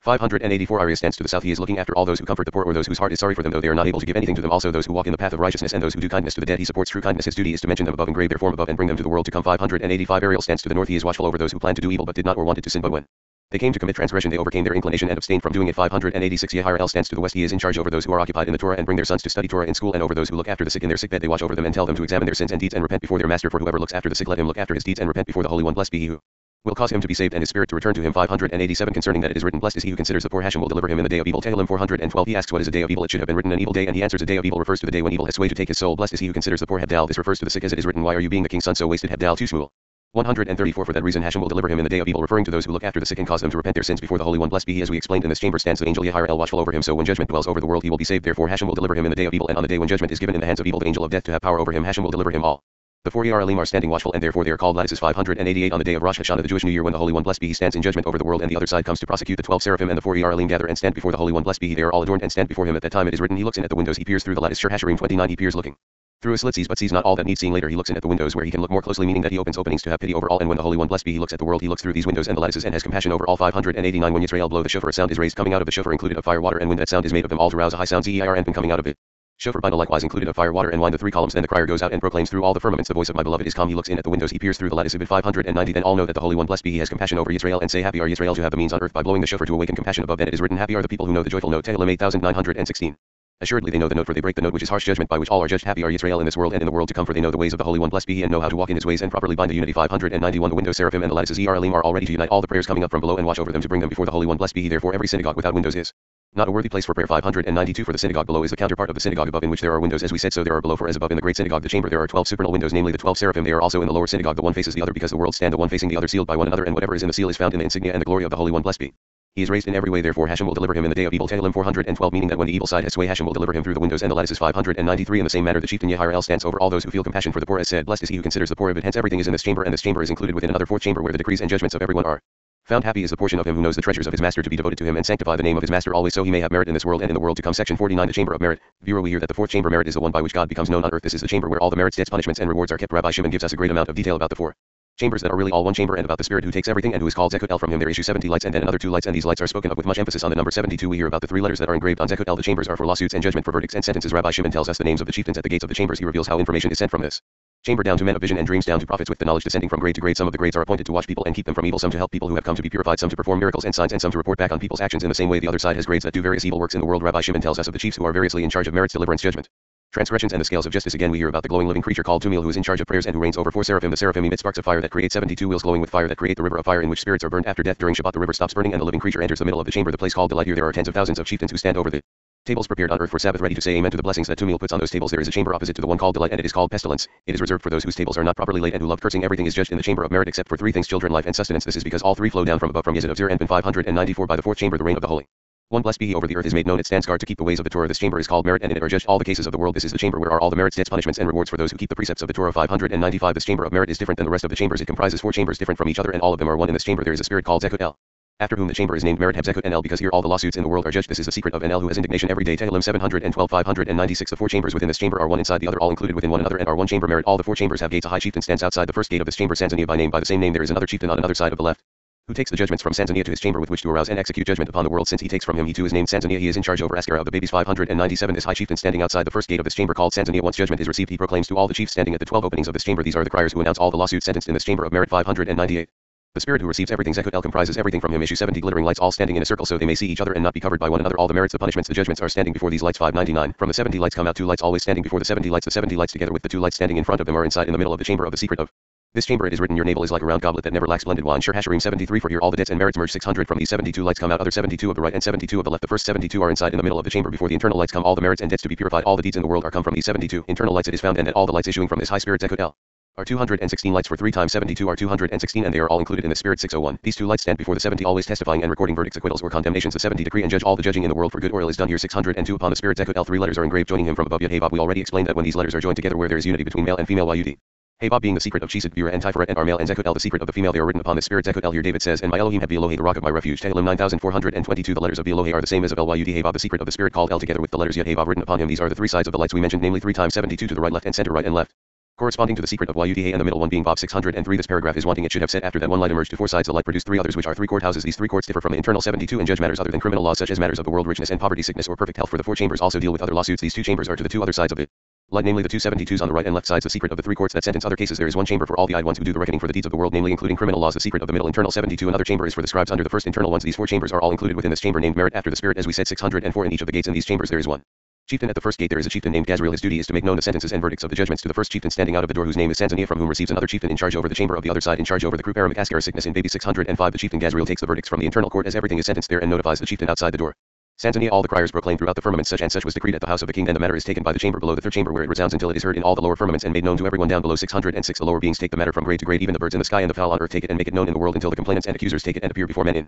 584 Arya stands to the south he is looking after all those who comfort the poor or those whose heart is sorry for them though they are not able to give anything to them also those who walk in the path of righteousness and those who do kindness to the dead he supports true kindness his duty is to mention them above engrave their form above and bring them to the world to come 585 Ariel stands to the north he is watchful over those who plan to do evil but did not or wanted to sin but when They came to commit transgression, they overcame their inclination and abstained from doing it. 586 Yahir stands to the west. He is in charge over those who are occupied in the Torah and bring their sons to study Torah in school, and over those who look after the sick in their sickbed. They watch over them and tell them to examine their sins and deeds and repent before their master. For whoever looks after the sick, let him look after his deeds and repent before the Holy One. Blessed be he who will cause him to be saved and his spirit to return to him. 587 Concerning that it is written, Blessed is he who considers the poor. Hashem will deliver him in the day of evil. Tehillim 412 He asks, What is a day of evil? It should have been written an evil day, and he answers, A day of evil refers to the day when evil has sway to take his soul. Blessed is he who considers the poor. Hebdal. This refers to the sick as it is written, Why are you being the king's son so wasted? Hebdal 2 Shmuel. 134 For that reason Hashem will deliver him in the day of evil referring to those who look after the sick and cause them to repent their sins before the Holy One. Blessed be he as we explained in this chamber stands the angel Yahir watchful over him so when judgment dwells over the world he will be saved. Therefore Hashem will deliver him in the day of evil and on the day when judgment is given in the hands of evil the angel of death to have power over him Hashem will deliver him all. The four Yaralim are standing watchful and therefore they are called lattices 588 on the day of Rosh Hashanah the Jewish New Year when the Holy One blessed be he stands in judgment over the world and the other side comes to prosecute the twelve seraphim and the four Yaralim gather and stand before the Holy One blessed be he. They are all adorned and stand before him. At that time it is written he looks in at the windows he peers through the lattice Hashirim 29 he peers looking through a slit sees but sees not all that needs seeing later he looks in at the windows where he can look more closely meaning that he opens openings to have pity over all and when the Holy One blessed be he looks at the world he looks through these windows and the lattices and has compassion over all 589 when Yisrael blow the shofar a sound is raised coming out of the shofar included of fire water and when that sound is made of them all to rouse a high sound zeir and coming out of it. Shofar bina likewise included of fire water and wine the three columns then the crier goes out and proclaims through all the firmaments the voice of my beloved is calm he looks in at the windows he peers through the lattice of 590 then all know that the Holy One blessed be he has compassion over Israel and say happy are Israel to have the means on earth by blowing the shofar to awaken compassion above then it is written happy are the people who know the joyful note Tehillim 8916. Assuredly they know the note for they break the note which is harsh judgment by which all are judged. Happy are Israel in this world and in the world to come for they know the ways of the Holy One. Blessed be he and know how to walk in his ways and properly bind the unity. 591 The window seraphim and the lattices are already to unite all the prayers coming up from below and watch over them to bring them before the Holy One. Blessed be he therefore every synagogue without windows is not a worthy place for prayer 592 for the synagogue below is the counterpart of the synagogue above in which there are windows as we said so there are below for as above in the great synagogue the chamber there are 12 supernal windows namely the 12 seraphim they are also in the lower synagogue the one faces the other because the world stand the one facing the other sealed by one another and whatever is in the seal is found in the insignia and the glory of the Holy One blessed be he is raised in every way, therefore Hashem will deliver him in the day of evil. Tehillim 412 meaning that when the evil side has sway, Hashem will deliver him through the windows and the lattices. 593 in the same manner, the chieftain Yahir stands over all those who feel compassion for the poor, as said, Blessed is he who considers the poor of it. Hence everything is in this chamber, and this chamber is included within another fourth chamber where the decrees and judgments of everyone are. Found happy is the portion of him who knows the treasures of his master to be devoted to him and sanctify the name of his master always so he may have merit in this world and in the world to come. Section 49 The Chamber of Merit. Viewer we hear that the fourth chamber merit is the one by which God becomes known on earth. This is the chamber where all the merits, debts, punishments, and rewards are kept. Rabbi Shimon gives us a great amount of detail about the four chambers that are really all one chamber and about the spirit who takes everything and who is called Zekut El from him there issue 70 lights and then another two lights and these lights are spoken of with much emphasis on the number 72 we hear about the three letters that are engraved on Zekut El the chambers are for lawsuits and judgment for verdicts and sentences Rabbi Shimon tells us the names of the chieftains at the gates of the chambers he reveals how information is sent from this chamber down to men of vision and dreams down to prophets with the knowledge descending from grade to grade. Some of the grades are appointed to watch people and keep them from evil some to help people who have come to be purified some to perform miracles and signs and some to report back on people's actions in the same way the other side has grades that do various evil works in the world. Rabbi Shimon tells us of the chiefs who are variously in charge of merits deliverance judgment transgressions and the scales of justice. Again we hear about the glowing living creature called Tumiel who is in charge of prayers and who reigns over four seraphim the seraphim emit sparks of fire that create 72 wheels glowing with fire that create the river of fire in which spirits are burned. After death during Shabbat the river stops burning and the living creature enters the middle of the chamber the place called delight. Here there are tens of thousands of chieftains who stand over the tables prepared on earth for Sabbath ready to say amen to the blessings that Tumiel puts on those tables there is a chamber opposite to the one called delight and it is called pestilence it is reserved for those whose tables are not properly laid and who love cursing everything is judged in the chamber of merit except for three things children life and sustenance this is because all three flow down from above from Yesod of Zir and 594 by the fourth chamber the reign of the holy one blessed be he over the earth is made known. It stands guard to keep the ways of the Torah. This chamber is called merit, and in it are judged all the cases of the world. This is the chamber where are all the merits, debts, punishments, and rewards for those who keep the precepts of the Torah. 595. This chamber of merit is different than the rest of the chambers. It comprises four chambers different from each other, and all of them are one in this chamber. There is a spirit called Zekut El. After whom the chamber is named Merit Hebzekut NL because here all the lawsuits in the world are judged. This is the secret of NL who has indignation every day. Tehillim 712 596 The four chambers within this chamber are one inside the other all included within one another and are one chamber merit. All the four chambers have gates. A high chieftain stands outside the first gate of this chamber Sanzania by name by the same name. There is another chieftain on another side of the left who takes the judgments from Sanzania to his chamber with which to arouse and execute judgment upon the world since he takes from him he too is named Sanzania he is in charge over Askara of the babies 597 this high chieftain standing outside the first gate of this chamber called Sanzania once judgment is received he proclaims to all the chiefs standing at the 12 openings of this chamber these are the criers who announce all the lawsuits sentenced in this chamber of merit 598 the spirit who receives everything Zekut El comprises everything from him issue 70 glittering lights all standing in a circle so they may see each other and not be covered by one another. All the merits the punishments the judgments are standing before these lights 599 from the 70 lights come out two lights always standing before the 70 lights. The 70 lights together with the two lights standing in front of them are inside in the middle of the chamber of the secret of this chamber. It is written your navel is like a round goblet that never lacks blended wine. Shir Hashirim 73 for here all the debts and merits merge 600 from these 72 lights come out. Other 72 of the right and 72 of the left. The first 72 are inside in the middle of the chamber. Before the internal lights come all the merits and debts to be purified. All the deeds in the world are come from these 72 internal lights it is found and that all the lights issuing from this high spirit Zekut El are 216 lights for 3 times 72 are 216 and they are all included in the spirit 601. These two lights stand before the 70 always testifying and recording verdicts acquittals or condemnations of 70 decree and judge all the judging in the world for good or ill is done. Here 602 upon the spirit Zekut El three letters are engraved joining him from above. Yud Hey Vav we already explained that when these letters are joined together where there is unity between male and female Yud Hey Vav being the secret of Chesed, Gvura and Tiferet and Armel and Zekut El the secret of the female they are written upon the spirit Zekut El. Here David says and my Elohim have Elohe the rock of my refuge. Tehillim 9422 the letters of Elohe are the same as of Lyud Hey Bob the secret of the spirit called El together with the letters. Yud Hey Vav written upon him these are the three sides of the lights we mentioned namely 3 times 72 to the right left and center right and left. Corresponding to the secret of Yudha and the middle one being Bob 603 this paragraph is wanting it should have said after that one light emerged to four sides the light produced three others which are three courthouses. These three courts differ from the internal 72 and judge matters other than criminal laws such as matters of the world richness and poverty sickness or perfect health for the four chambers also deal with other lawsuits. These two chambers are to the two other sides of it. Light namely the two 72s on the right and left sides the secret of the three courts that sentence other cases. There is one chamber for all the eyed ones who do the reckoning for the deeds of the world namely including criminal laws the secret of the middle internal 72 another chamber is for the scribes under the first internal ones. These four chambers are all included within this chamber named merit after the spirit as we said 604 in each of the gates in these chambers there is one. Chieftain at the first gate there is a chieftain named Gazriel. His duty is to make known the sentences and verdicts of the judgments to the first chieftain standing out of the door whose name is Sanzania from whom receives another chieftain in charge over the chamber of the other side in charge over the crew. Aramik Askar sickness in baby 605 the chieftain Gazriel takes the verdicts from the internal court as everything is sentenced there and notifies the chieftain outside the door. Sanzania all the criers proclaim throughout the firmament such and such was decreed at the house of the king and the matter is taken by the chamber below the third chamber where it resounds until it is heard in all the lower firmaments and made known to everyone down below 606 the lower beings take the matter from grade to grade. Even the birds in the sky and the fowl on earth take it and make it known in the world until the complainants and accusers take it and appear before men in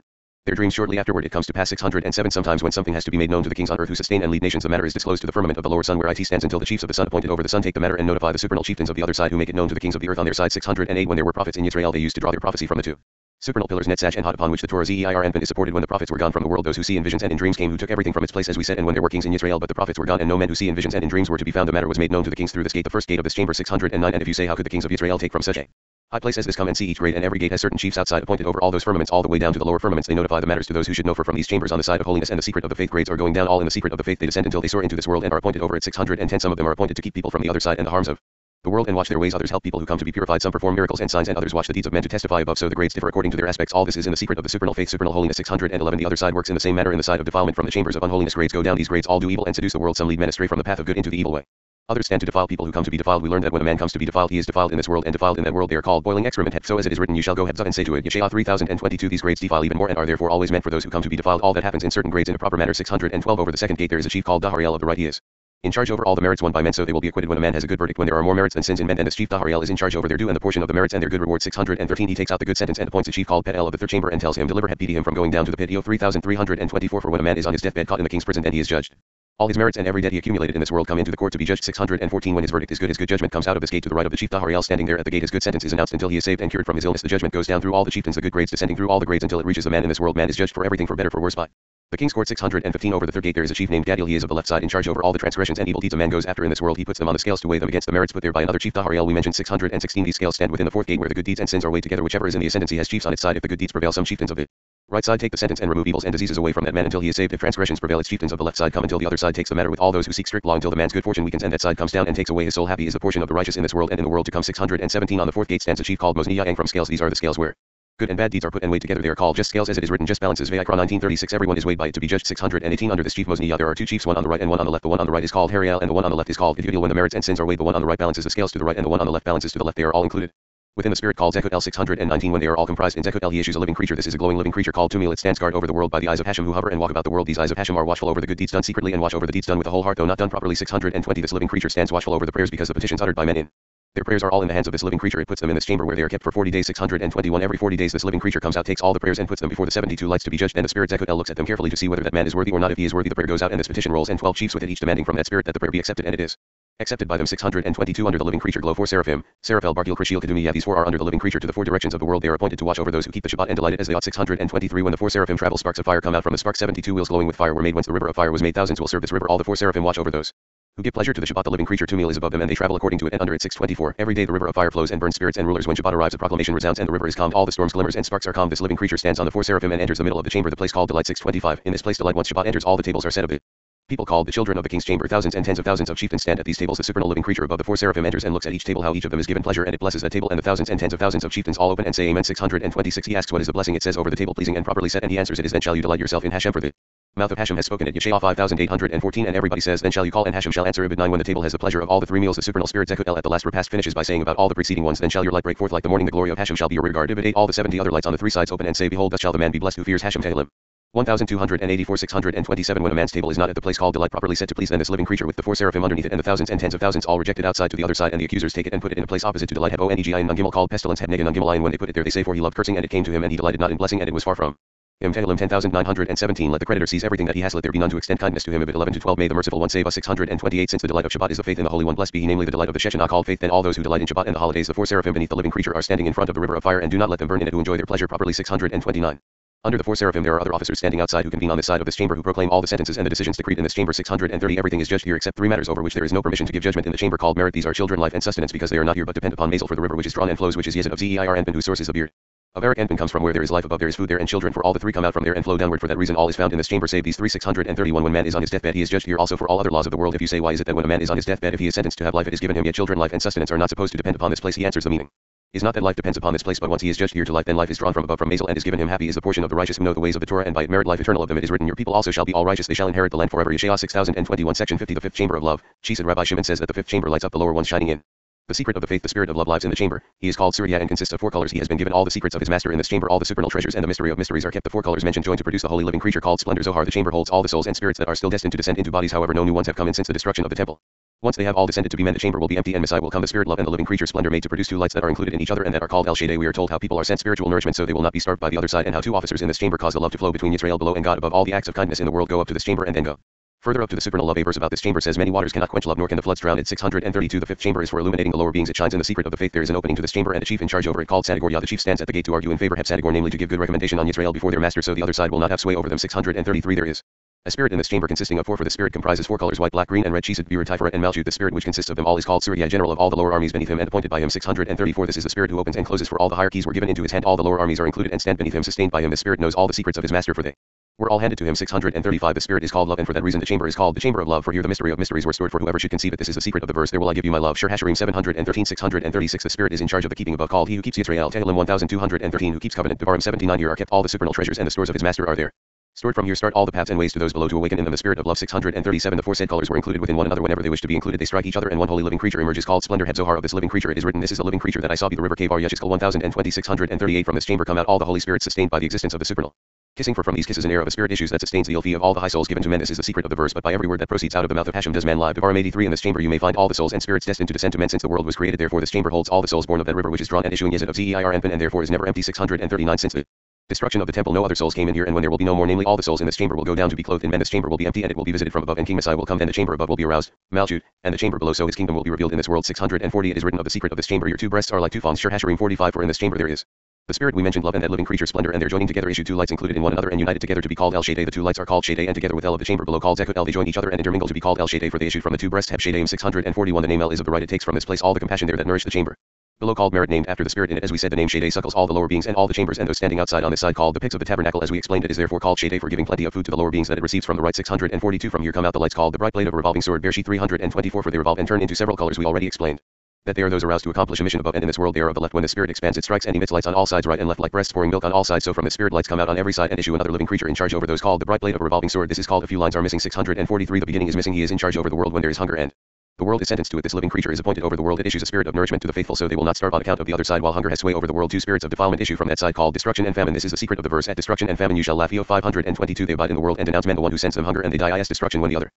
their dreams shortly afterward it comes to pass 607 sometimes when something has to be made known to the kings on earth who sustain and lead nations the matter is disclosed to the firmament of the lower sun where it stands until the chiefs of the sun appointed over the sun take the matter and notify the supernal chieftains of the other side who make it known to the kings of the earth on their side 608 when there were prophets in Israel. They used to draw their prophecy from the two Supernal pillars Netzach and Hod upon which the Torah Zeir Anpin is supported when the prophets were gone from the world those who see in visions and in dreams came who took everything from its place as we said and when there were kings in Israel but the prophets were gone and no men who see in visions and in dreams were to be found the matter was made known to the kings through this gate the first gate of this chamber 609 and if you say how could the kings of Israel take from such a high place as this? Come and see each grade and every gate has certain chiefs outside appointed over all those firmaments all the way down to the lower firmaments. They notify the matters to those who should know for from these chambers on the side of holiness and the secret of the faith grades are going down all in the secret of the faith. They descend until they soar into this world and are appointed over it 610 some of them are appointed to keep people from the other side and the harms of the world and watch their ways others help people who come to be purified some perform miracles and signs and others watch the deeds of men to testify above so the grades differ according to their aspects all this is in the secret of the supernal faith supernal holiness 611 the other side works in the same manner in the side of defilement from the chambers of unholiness grades go down these grades all do evil and seduce the world some lead men astray from the path of good into the evil way Others stand to defile people who come to be defiled. We learn that when a man comes to be defiled, he is defiled in this world and defiled in that world. They are called boiling excrement. So as it is written, you shall go heads up and say to it, Yeshayah 3022. These grades defile even more and are therefore always meant for those who come to be defiled. All that happens in certain grades in a proper manner. 612 over the second gate there is a chief called Dahariel of the right. He is in charge over all the merits won by men so they will be acquitted when a man has a good verdict when there are more merits than sins in men and this chief Dahariel is in charge over their due and the portion of the merits and their good reward 613 he takes out the good sentence and appoints a chief called Petel of the third chamber and tells him deliver Hepidi him from going down to the pit. Eo 3324 for when a man is on his deathbed caught in the king's prison and he is judged. All his merits and every debt he accumulated in this world come into the court to be judged. 614 when his verdict is good his good judgment comes out of this gate to the right of the chief Dahariel standing there at the gate his good sentence is announced until he is saved and cured from his illness. The judgment goes down through all the chieftains the good grades descending through all the grades until it reaches the man in this world. Man is judged for everything for better for worse by the King's Court 615 over the third gate. There is a chief named Gadiel he is of the left side in charge over all the transgressions and evil deeds a man goes after in this world he puts them on the scales to weigh them against the merits put there by another chief Dahariel we mentioned 616 these scales stand within the fourth gate where the good deeds and sins are weighed together. Whichever is in the ascendancy has chiefs on its side. If the good deeds prevail some chieftains of it. Right side take the sentence and remove evils and diseases away from that man until he is saved. If transgressions prevail its chieftains of the left side come until the other side takes the matter with all those who seek strict law until the man's good fortune weakens and that side comes down and takes away his soul. Happy is the portion of the righteous in this world and in the world to come. 617 on the fourth gate stands a chief called Mosniyah from scales these are the scales where Good and bad deeds are put and weighed together. They are called just scales as it is written. Just balances. Vayikra 1936. Everyone is weighed by it to be judged. 618 under this chief Mosniya. There are two chiefs, one on the right and one on the left. The one on the right is called Hariel and the one on the left is called Idil. When the merits and sins are weighed, the one on the right balances the scales to the right and the one on the left balances to the left. They are all included. Within the spirit called Zekut El 619 when they are all comprised in Zekut El he issues a living creature. This is a glowing living creature called Tumil. It stands guard over the world by the eyes of Hashem who hover and walk about the world. These eyes of Hashem are watchful over the good deeds done secretly and watch over the deeds done with the whole heart though not done properly. 620 This living creature stands watchful over the prayers because the petitions uttered by men in their prayers are all in the hands of this living creature. It puts them in this chamber where they are kept for 40 days. 621 Every 40 days this living creature comes out, takes all the prayers and puts them before the 72 lights to be judged. And the spirit Zekut looks at them carefully to see whether that man is worthy or not. If he is worthy, the prayer goes out and this petition rolls and 12 chiefs with it each demanding from that spirit that the prayer be accepted and it is. Accepted by them 622 under the living creature glow four seraphim, Seraphel Barkil Krishil Kadumiyah these four are under the living creature to the four directions of the world they are appointed to watch over those who keep the Shabbat and delighted as they ought 623 when the four seraphim travel sparks of fire come out from the sparks 72 wheels glowing with fire were made whence the river of fire was made thousands will serve this river all the four seraphim watch over those who give pleasure to the Shabbat the living creature Tumil is above them and they travel according to it and under it 624 every day the river of fire flows and burns spirits and rulers. When Shabbat arrives a proclamation resounds and the river is calmed. All the storms glimmers and sparks are calmed. This living creature stands on the four seraphim and enters the middle of the chamber the place called delight 625 in this place delight once Shabbat enters all the tables are set of it People called the children of the king's chamber. Thousands and tens of thousands of chieftains stand at these tables. The supernal living creature above the four seraphim enters and looks at each table how each of them is given pleasure and it blesses that table. And the thousands and tens of thousands of chieftains all open and say amen. 626 He asks what is the blessing? It says over the table pleasing and properly set. And he answers it is then shall you delight yourself in Hashem for the mouth of Hashem has spoken it. Yeshayah 5814 and everybody says then shall you call and Hashem shall answer Ibid 9 when the table has the pleasure of all the three meals the supernal spirit Zekut at the last repast finishes by saying about all the preceding ones then shall your light break forth like the morning the glory of Hashem shall be your regard Ibid 8 all the 70 other lights on the three sides open and say behold thus shall the man be blessed who fears Hashem Tehillim. 1284 627 When a man's table is not at the place called delight properly set to please then this living creature with the four seraphim underneath it and the thousands and tens of thousands all rejected outside to the other side and the accusers take it and put it in a place opposite to delight have onegi and Nungimel called pestilence had Negan Nungimel when they put it there they say for he loved cursing and it came to him and he delighted not in blessing and it was far from him Tehillim 10917 Let the creditor seize everything that he has. Let there be none to extend kindness to him. Ibid 11 to 12 May the merciful one save us 628 Since the delight of Shabbat is the faith in the Holy One. Blessed be he namely the delight of the Shechinah called faith. Then all those who delight in Shabbat and the holidays the four seraphim beneath the living creature are standing in front of the river of fire and do not let them burn in it to enjoy their pleasure properly. 629 under the four seraphim there are other officers standing outside who convene on this side of this chamber who proclaim all the sentences and the decisions decreed in this chamber. 630 everything is judged here except three matters over which there is no permission to give judgment in the chamber called merit. These are children life and sustenance because they are not here but depend upon Mazel for the river which is drawn and flows which is Yesod of Zeir and whose source is the beard. Of Arich Anpin comes from where there is life above there is food there and children for all the three come out from there and flow downward for that reason. All is found in this chamber save these three 631 when man is on his deathbed he is judged here also for all other laws of the world. If you say why is it that when a man is on his deathbed if he is sentenced to have life it is given him yet children life and sustenance are not supposed to depend upon this place? He answers the meaning. Is not that life depends upon this place but once he is judged here to life then life is drawn from above from Mazel and is given him. Happy is the portion of the righteous who know the ways of the Torah and by it merit life eternal. Of them it is written your people also shall be all righteous. They shall inherit the land forever. Yeshayah 6021 section 50 the fifth chamber of love. Chesed Rabbi Shimon says that the fifth chamber lights up the lower ones shining in the secret of the faith, the spirit of love lives in the chamber. He is called Surya and consists of four colors. He has been given all the secrets of his master in this chamber. All the supernal treasures and the mystery of mysteries are kept. The four colors mentioned join to produce the holy living creature called Splendor Zohar. The chamber holds all the souls and spirits that are still destined to descend into bodies. However, no new ones have come in since the destruction of the temple. Once they have all descended to be men, the chamber will be empty and Messiah will come. The spirit love and the living creature splendor made to produce two lights that are included in each other and that are called El Shaddai. We are told how people are sent spiritual nourishment so they will not be starved by the other side and how two officers in this chamber cause the love to flow between Israel below and God above. All the acts of kindness in the world go up to this chamber and then go. Further up to the supernal love verse about this chamber says many waters cannot quench love nor can the floods drown it. 632 the fifth chamber is for illuminating the lower beings it shines in the secret of the faith. There is an opening to this chamber and a chief in charge over it called Sadagor the chief stands at the gate to argue in favor of Sadagor namely to give good recommendation on Israel before their master so the other side will not have sway over them. 633 there is a spirit in this chamber consisting of four for the spirit comprises four colors white black green and red. Chesed Gvura Tiferet and Malchut the spirit which consists of them all is called Surya general of all the lower armies beneath him and appointed by him. 634 this is the spirit who opens and closes for all the higher hierarchies were given into his hand. All the lower armies are included and stand beneath him sustained by him. The spirit knows all the secrets of his master for they were all handed to him. 635 the spirit is called love and for that reason the chamber is called the chamber of love. For here the mystery of mysteries were stored for whoever should conceive it. This is the secret of the verse. There will I give you my love. Shir Hashirim 713 636 the spirit is in charge of the keeping above called. He who keeps Yisrael. Tehillim 1213 who keeps covenant. Devarim 79 here are kept all the supernal treasures and the stores of his master are there. Stored from here start all the paths and ways to those below to awaken in them the spirit of love. 637 the foresaid colors were included within one another whenever they wish to be included. They strike each other and one holy living creature emerges called splendor head Zohar. Of this living creature it is written this is the living creature that I saw be the river cave Ar Yechezkel 1020 638 from this chamber come out all the holy spirits sustained by the existence of the supernal Kissing for from these kisses an air of a spirit issues that sustains the ilfi of all the high souls given to men. This is the secret of the verse, but by every word that proceeds out of the mouth of Hashem does man live. Devarim 83 in this chamber you may find all the souls and spirits destined to descend to men since the world was created. Therefore this chamber holds all the souls born of that river which is drawn and issuing Yesod of Zeir Anpin and therefore is never empty. 639 since the destruction of the temple no other souls came in here and when there will be no more namely all the souls in this chamber will go down to be clothed in men this chamber will be empty and it will be visited from above and king Messiah will come then the chamber above will be aroused Malchut and the chamber below so his kingdom will be revealed in this world 640 it is written of the secret of this chamber your two breasts are like two fawns Shir Hashirim 45 for in this chamber there is the spirit we mentioned love and that living creature splendor and their joining together issue two lights included in one another and united together to be called El Shaddai. The two lights are called Shaddai and together with El of the chamber below called Zekut El they join each other and intermingle to be called El Shaddai for they issue from the two breasts have Shaddai 641 the name El is of the right it takes from this place all the compassion there that nourish the chamber. Below called merit named after the spirit in it as we said the name Shaddai suckles all the lower beings and all the chambers and those standing outside on this side called the pits of the tabernacle as we explained it is therefore called Shaddai for giving plenty of food to the lower beings that it receives from the right 642 from here come out the lights called the bright blade of a revolving sword Bereshit 324 for they revolve and turn into several colors we already explained that they are those aroused to accomplish a mission above and in this world. They are of the left when the spirit expands it strikes and emits lights on all sides right and left like breasts pouring milk on all sides. So from the spirit lights come out on every side and issue another living creature in charge over those called the bright blade of a revolving sword. This is called a few lines are missing 643 the beginning is missing. He is in charge over the world when there is hunger and the world is sentenced to it. This living creature is appointed over the world. It issues a spirit of nourishment to the faithful so they will not starve on account of the other side while hunger has sway over the world. Two spirits of defilement issue from that side called destruction and famine. This is the secret of the verse. At destruction and famine you shall laugh. Eo 522 they abide in the world and denounce men. The one who sends them hunger and they die. Is destruction when the other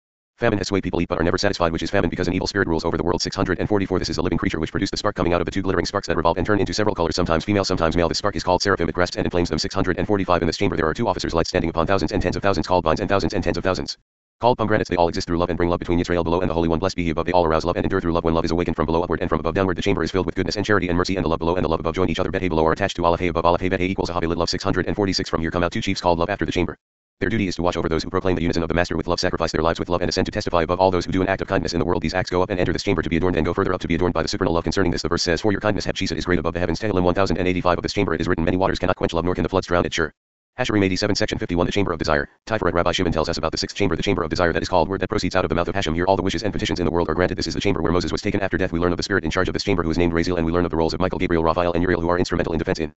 Famine has swayed people. Eat but are never satisfied which is famine because an evil spirit rules over the world. 644 this is a living creature which produced the spark coming out of the two glittering sparks that revolve and turn into several colors sometimes female sometimes male. This spark is called seraphim. It grasps and inflames them. 645 in this chamber there are two officers lights standing upon thousands and tens of thousands called vines and thousands and tens of thousands. Called pomegranates they all exist through love and bring love between Israel below and the Holy One. Blessed be he above they all arouse love and endure through love when love is awakened from below upward and from above downward. The chamber is filled with goodness and charity and mercy and the love below and the love above join each other. Bet below are attached to Aleph. Hey above Aleph Hey bet Hey equals Ahavi lit love 646 from here come out two chiefs called love after the chamber their duty is to watch over those who proclaim the unison of the Master with love, sacrifice their lives with love, and ascend to testify above all those who do an act of kindness in the world. These acts go up and enter this chamber to be adorned, and go further up to be adorned by the supernal love. Concerning this, the verse says, "For your kindness, Hepshisa is great above the heavens." Tehillim 1085 of this chamber it is written, "Many waters cannot quench love, nor can the floods drown it." Sure. Hashirim 87 section 51 The Chamber of Desire. Tiferet Rabbi Shimon tells us about the sixth chamber the chamber of desire that is called word that proceeds out of the mouth of Hashem. Here all the wishes and petitions in the world are granted. This is the chamber where Moses was taken after death. We learn of the spirit in charge of this chamber who is named Raziel and we learn of the roles of Michael, Gabriel, Raphael and Uriel who are instrumental in defense in